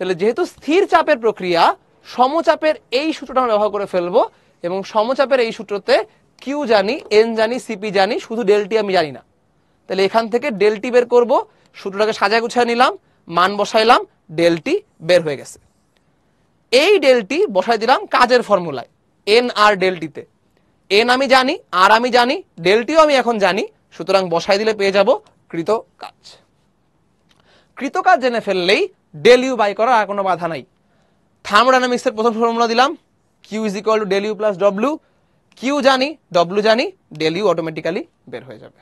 তাহলে যেহেতু স্থির চাপের প্রক্রিয়া, সমচাপের এই সূত্রটা আমরা ব্যবহার করে ফেলব, এবং সমচাপের এই সূত্রতে কিউ জানি এন জানি সিপি জানি, শুধু ডেলটি আমি জানি না। তাহলে এখান থেকে ডেলটি বের করব, সূত্রটাকে সাজায় গুছিয়ে নিলাম, মান বসাইলাম ডেলটি বের হয়ে গেছে। এই ডেলটি বসাই দিলাম কাজের ফর্মুলায় এন আর ডেলটিতে এন আমি জানি, আর আমি জানি ডেলটিও আমি এখন জানি, সুতরাং বসাই দিলে পেয়ে যাব কৃত কাজ। কৃত কাজ জেনে ফেললেই ডেল ইউ বাই করার আর কোনো বাধা নাই। থার্মোডাইনামিক্সের প্রথম ফর্মুলা দিলাম। Q is equal to del U plus W Q জানি ডব্লিউ জানি ডেল ইউ অটোমেটিক্যালি বের হয়ে যাবে।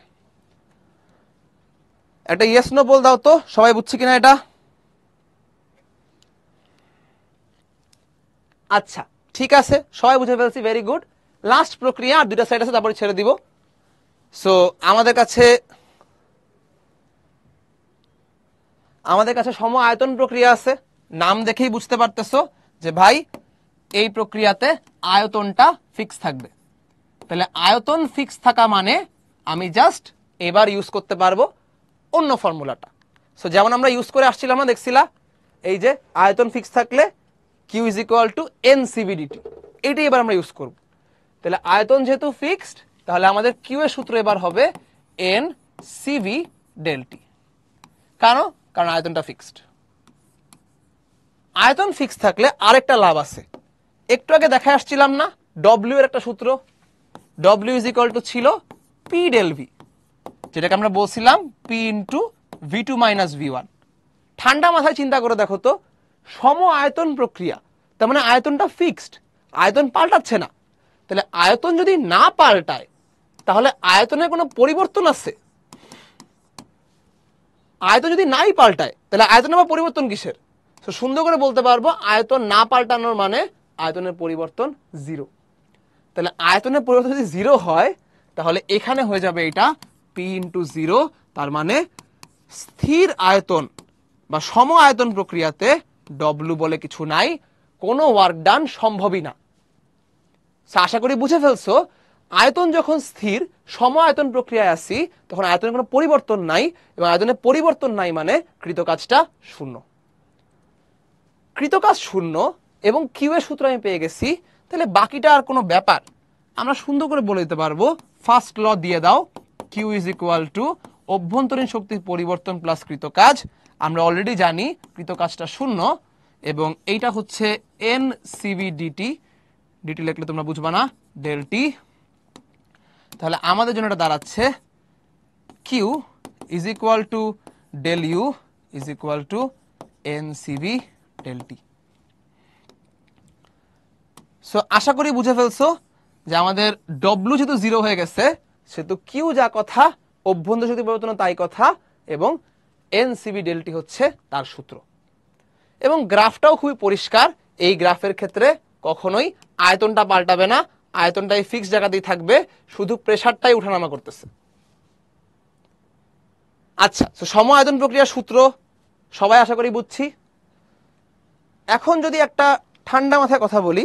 একটা ইয়েস নো বল দাও তো, সবাই বুঝছে কিনা এটা? আচ্ছা ঠিক আছে, সবাই বুঝে ফেলছি ভেরি গুড লাস্ট প্রক্রিয়া, আর দুটা সাইড আছে, তারপরে ছেড়ে দিব। সো আমাদের কাছে আমাদের কাছে সম আয়তন প্রক্রিয়া আছে। নাম দেখেই বুঝতে পারতেছো যে, ভাই, এই প্রক্রিয়াতে আয়তনটা ফিক্স থাকবে। তাহলে আয়তন ফিক্স থাকা মানে আমি জাস্ট এবার ইউজ করতে পারব অন্য ফর্মুলাটা সো যেমন আমরা ইউজ করে আসছিলাম না, দেখছিলা? এই যে, আয়তন ফিক্স থাকলে Q is equal to n সিবিডিটি এটাই এবার আমরা ইউজ করব। তাহলে আয়তন যেহেতু ফিক্সড তাহলে আমাদের কিউ এর সূত্র এবার হবে এন সিভি ডেলটি কেন? কারণ আয়তনটা ফিক্সড আয়তন ফিক্স থাকলে আরেকটা লাভ আছে। একটু আগে দেখে আসছিলাম না ডব্লিউ এর একটা সূত্র। ডব্লিউ ইজ ইকুয়াল টু ছিল পি ডেল ভি যেটাকে আমরা বলছিলাম P into V two minus V one ঠান্ডা মাথায় চিন্তা করে দেখো তো, সম আয়তন প্রক্রিয়া, তার মানে আয়তনটা ফিক্সড আয়তন পাল্টাচ্ছে না। তাহলে আয়তন যদি না পাল্টায়, তাহলে আয়তনের কোনো পরিবর্তন আছে? আয়তন যদি নাই পাল্টায়, তাহলে আয়তন আবার পরিবর্তন কিসের? তো সুন্দর করে বলতে পারব, আয়তন না পাল্টানোর মানে আয়তনের পরিবর্তন জিরো তাহলে আয়তনের পরিবর্তন যদি জিরো হয়, তাহলে এখানে হয়ে যাবে এটা পি ইন্টু জিরো তার মানে স্থির আয়তন বা সম আয়তন প্রক্রিয়াতে ডব্লু বলে কিছু নাই, কোনো ওয়ার্ক ডান সম্ভবই না। আশা করি বুঝে ফেলছো, আয়তন যখন স্থির সম আয়তন প্রক্রিয়ায় আসি তখন আয়তনের কোনো পরিবর্তন নাই, এবং আয়তনের পরিবর্তন নাই মানে কৃতকাজটা শূন্য। কৃতকাজ শূন্য, এবং কিউ এর সূত্র আমি পেয়ে গেছি, তাহলে বাকিটা আর কোনো ব্যাপার। আমরা সুন্দর করে বলে দিতে পারব, ফার্স্ট ল দিয়ে দাও, কিউ ইজ ইকুয়াল টু অভ্যন্তরীণ শক্তির পরিবর্তন প্লাস কৃতকাজ। আমরা অলরেডি জানি কৃতকাজটা শূন্য, এবং এইটা হচ্ছে এন সিবি ডিটি লিখলে তোমরা বুঝবা না ডেল তাহলে আমাদের জন্য এটা দাঁড়াচ্ছে Q is equal to del U is equal to n CV del T so আশা করি বুঝে ফেলছো যে আমাদের ডব্লু যেহেতু জিরো হয়ে গেছে, সেহেতু কিউ যা কথা, অভ্যন্তর শক্তি পরিবর্তন তাই কথা, এবং এন সিবি ডেলটি হচ্ছে তার সূত্র। এবং গ্রাফটাও খুবই পরিষ্কার, এই গ্রাফের ক্ষেত্রে কখনোই আয়তনটা পাল্টাবে না, আয়তনটাই ফিক্স জায়গাতেই থাকবে, শুধু প্রেসারটাই উঠানামা করতেছে। আচ্ছা তো সম আয়তন প্রক্রিয়ার সূত্র, সবাই আশা করি বুঝছি। এখন যদি একটা ঠান্ডা মাথায় কথা বলি,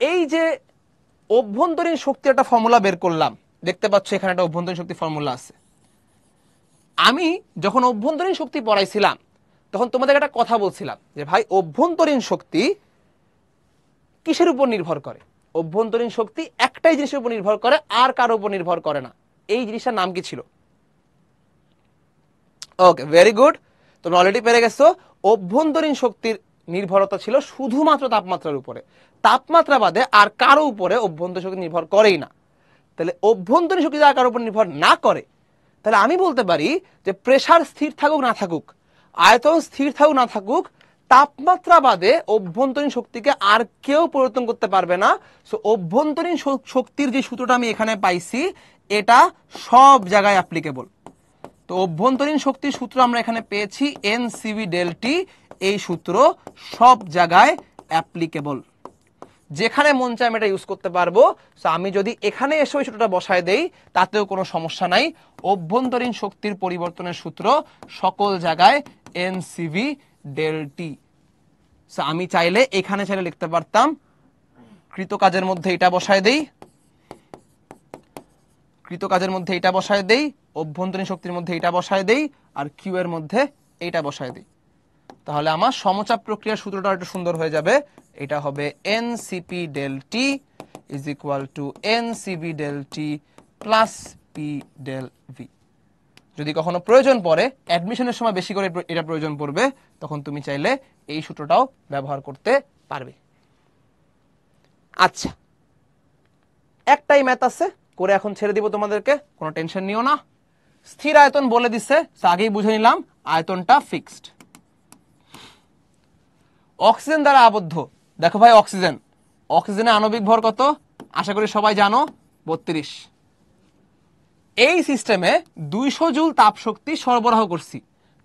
এই যে অভ্যন্তরীণ শক্তি একটা ফর্মুলা বের করলাম, দেখতে পাচ্ছ এখানে একটা অভ্যন্তরীণ শক্তি ফর্মুলা আছে। আমি যখন অভ্যন্তরীণ শক্তি পড়াইছিলাম, তখন তোমাদের একটা কথা বলছিলাম যে, ভাই, অভ্যন্তরীণ শক্তি কিসের উপর নির্ভর করে? অভ্যন্তরীণ শক্তি একটাই জিনিসের উপর নির্ভর করে, আর কারোর উপর নির্ভর করে না। এই জিনিসটার নাম কি ছিল? ওকে ভেরি গুড তোমরা অলরেডি পেরে গেছো। অভ্যন্তরীণ শক্তির নির্ভরতা ছিল শুধুমাত্র তাপমাত্রার উপরে। তাপমাত্রা বাদে আর কারও উপরে অভ্যন্তরীণ শক্তি নির্ভর করেই না। তাহলে অভ্যন্তরীণ শক্তি আর কারোর উপর নির্ভর না করে, তাহলে আমি বলতে পারি যে প্রেশার স্থির থাকুক, না থাকুক, আয়তন স্থির থাকুক, না থাকুক তাপমাত্রা বাদে অভ্যন্তরীণ শক্তিকে আর কেউ পরিবর্তন করতে পারবে না। সো অভ্যন্তরীণ শক্তির যে সূত্রটা আমি এখানে পাইছি, এটা সব জায়গায় অ্যাপ্লিকেবল তো অভ্যন্তরীণ শক্তির সূত্র আমরা এখানে পেয়েছি এন সিবি ডেলটি এই সূত্র সব জায়গায় অ্যাপ্লিকেবল যেখানে মন চায় আমি এটা ইউজ করতে পারব। সো আমি যদি এখানে এসে ওই সূত্রটা বসায় দেই, তাতেও কোনো সমস্যা নাই। অভ্যন্তরীণ শক্তির পরিবর্তনের সূত্র সকল জায়গায় এন সিভি ডেল টি আমি চাইলে এখানে চাইলে লিখতে পারতাম কৃতকাজের মধ্যে এটা বসায় দেই কৃতকাজের মধ্যে এটা বসায় দেই, অভ্যন্তরীণ শক্তির মধ্যে এটা বসায় দেই, আর কিউ এর মধ্যে এইটা বসায় দেই। তাহলে আমার সমচাপ প্রক্রিয়ার সূত্রটা একটু সুন্দর হয়ে যাবে। এটা হবে n CP del T is equal to n CV del T plus P del V যদি কখনো প্রয়োজন পড়ে অ্যাডমিশনের সময় বেশি করে এটা প্রয়োজন পড়বে, তখন তুমি চাইলে এই সূত্রটাও ব্যবহার করতে পারবে। আচ্ছা। একটাই ম্যাথ আছে, করে এখন ছেড়ে দিব তোমাদেরকে, কোনো টেনশন নিও না। স্থির আয়তন বলে দিচ্ছে আগেই বুঝে নিলাম, আয়তনটা ফিক্সড অক্সিজেন দ্বারা আবদ্ধ। দেখো ভাই, অক্সিজেন। অক্সিজেনের আণবিক ভর কত? আশা করি সবাই জানো, বত্রিশ। এই সিস্টেমে দুইশো জুল তাপ শক্তি সরবরাহ করছি।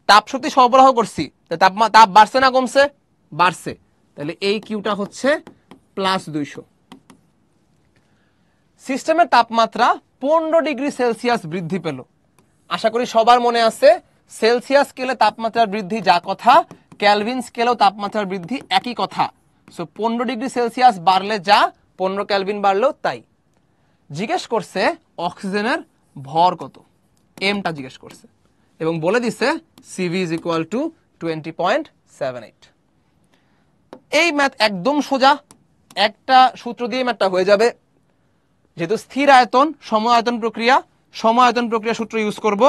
তাপ শক্তি সরবরাহ করছি, তা তাপমা তাপ বাড়ছে না কমছে? বাড়ছে। তাহলে এই কিউটা হচ্ছে প্লাস দুইশো। সিস্টেমের তাপমাত্রা পনেরো ডিগ্রি সেলসিয়াস বৃদ্ধি পেল। আশা করি সবার মনে আছে, সেলসিয়াস স্কেলে তাপমাত্রার বৃদ্ধি যা কথা ক্যালভিন স্কেলেও তাপমাত্রার বৃদ্ধি একই কথা। সো পনেরো ডিগ্রি সেলসিয়াস বাড়লে যা, পনেরো ক্যালভিন বাড়লেও তাই। জিজ্ঞেস করছে অক্সিজেনের ভর কত? এমটা জিজ্ঞেস করছে। এবং বলে দিছে CV is equal to twenty point seven eight এই ম্যাথ একদম সোজা। একটা সূত্র দিয়ে ম্যাথটা হয়ে যাবে। যেহেতু স্থির আয়তন সম আয়তন প্রক্রিয়া সম আয়তন প্রক্রিয়া সূত্র ইউজ করব।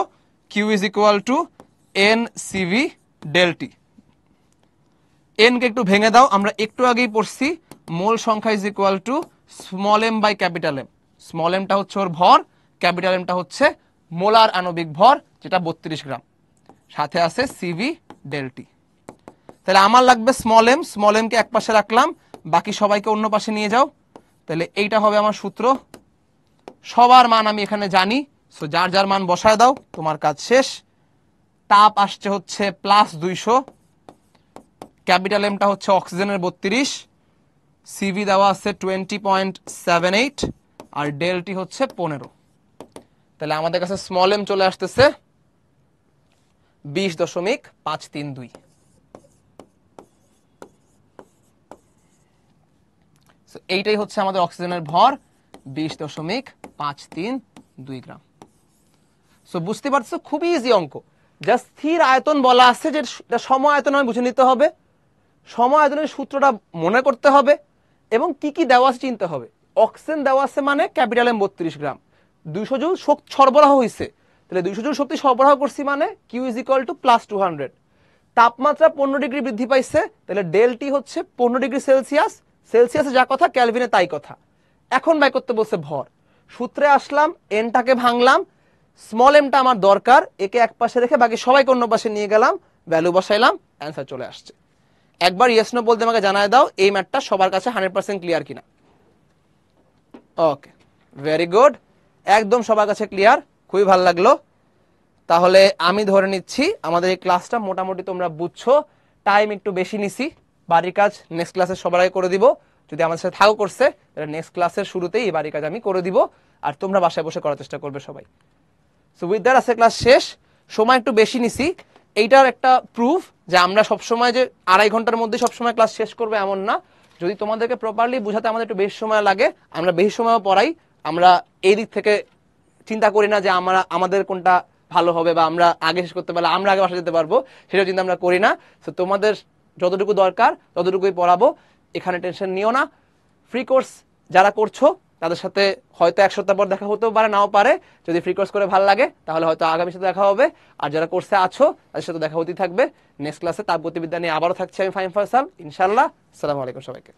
Q is equal to n CV del T NK একটু ভেঙে দাও, আমরা একটু আগেই পড়ছি। মোল সংখ্যা is equal to small M by capital M small এমটা হচ্ছে ওর ভর। ক্যাপিটাল এমটা হচ্ছে মোলার আণবিক ভর, যেটা বত্রিশ গ্রাম। সাথে আছে সিভি ডেলটি তাহলে আমার লাগবে স্মল এম স্মল এমকে এক পাশে রাখলাম, বাকি সবাইকে অন্য পাশে নিয়ে যাও। তাহলে এইটা হবে আমার সূত্র। সবার মান আমি এখানে জানি সো যার যার মান বসায় দাও, তোমার কাজ শেষ। তাপ আসছে হচ্ছে প্লাস দুইশো। ক্যাপিটাল এমটা হচ্ছে অক্সিজেনের বত্রিশ। সিভি দেওয়া আছে টোয়েন্টি পয়েন্ট সেভেন এইট আর ডেলটি হচ্ছে পনেরো। তাহলে আমাদের কাছে স্মল এম চলে আসতেছে বিশ দশমিক পাঁচ তিন দুই। এইটাই হচ্ছে আমাদের অক্সিজেনের ভর, বিশ দশমিক পাঁচ তিন দুই গ্রাম। সো বুঝতে পারছ? খুবই ইজি অঙ্ক। যা স্থির আয়তন বলা আছে যে সম আয়তন আমি বুঝে নিতে হবে। সম আয়তনের সূত্রটা মনে করতে হবে এবং কি কি দেওয়া আছে চিনতে হবে। অক্সিজেন দেওয়া আছে মানে ক্যাপিটাল এম বত্রিশ গ্রাম। দুইশো জুল শক্তি সরবরাহ হয়েছে তাহলে দুইশো জুল শক্তি সরবরাহ করছি মানে Q is equal to plus two hundred তাপমাত্রা পনেরো ডিগ্রি বৃদ্ধি পাইছে, তাহলে ডেলটি হচ্ছে পনেরো ডিগ্রি সেলসিয়াস। সেলসিয়াসে যা কথা, ক্যালভিনে তাই কথা। এখন বাই করতে বলছে ভর। সূত্রে আসলাম এনটাকে ভাঙলাম স্মল এমটা আমার দরকার, একে এক পাশে রেখে বাকি সবাইকে অন্য পাশে নিয়ে গেলাম ভ্যালু বসাইলাম অ্যান্সার চলে আসছে। একবার ইয়েস নো বলতে আমাকে জানায় দাও, এই ম্যাটটা সবার কাছে হান্ড্রেড পার্সেন্ট ক্লিয়ার কিনা। ওকে ভেরি গুড একদম সবার কাছে ক্লিয়ার খুবই ভালো লাগল। তাহলে আমি ধরে নিচ্ছি, আমাদের এই ক্লাসটা মোটামুটি তোমরা বুঝছ। টাইম একটু বেশি নিছি, বাড়ির কাজ নেক্সট ক্লাসে সবার আগে করে দিব। যদি আমার সাথে থাকো করছে, তাহলে নেক্সট ক্লাসের শুরুতেই এই বাড়ির কাজ আমি করে দিব। আর তোমরা বাসায় বসে করার চেষ্টা করবে সবাই। সো উইথ দ্যাট আছে ক্লাস শেষ। সময় একটু বেশি নিছি। এইটার একটা প্রুফ যে আমরা সবসময় যে আড়াই ঘণ্টার মধ্যে সবসময় ক্লাস শেষ করবে এমন না। যদি তোমাদেরকে প্রপারলি বোঝাতে আমাদের একটু বেশি সময় লাগে, আমরা বেশি সময়ও পড়াই। আমরা এই দিক থেকে চিন্তা করি না যে আমরা, আমাদের কোনটা ভালো হবে বা আমরা আগে শেষ করতে পারলে আমরা আগে বাসা যেতে পারব সেটা চিন্তা আমরা করি না। তো তোমাদের যতটুকু দরকার, ততটুকুই পড়াবো। এখানে টেনশন নিও না। ফ্রি কোর্স যারা করছ, তাদের সাথে হয়তো এক সপ্তাহ পর দেখা হতেও পারে, নাও পারে। যদি ফ্রি কোর্স করে ভালো লাগে, তাহলে হয়তো আগামী সাথে দেখা হবে। আর যারা কোর্সে আছো, তাদের সাথে দেখা হতেই থাকবে। নেক্সট ক্লাসে তাপ গতিবিদ্যা নিয়ে আবারও থাকছি আমি ফাইম ফয়সাল। ইনশাল্লাহ আসসালামু আলাইকুম সবাইকে।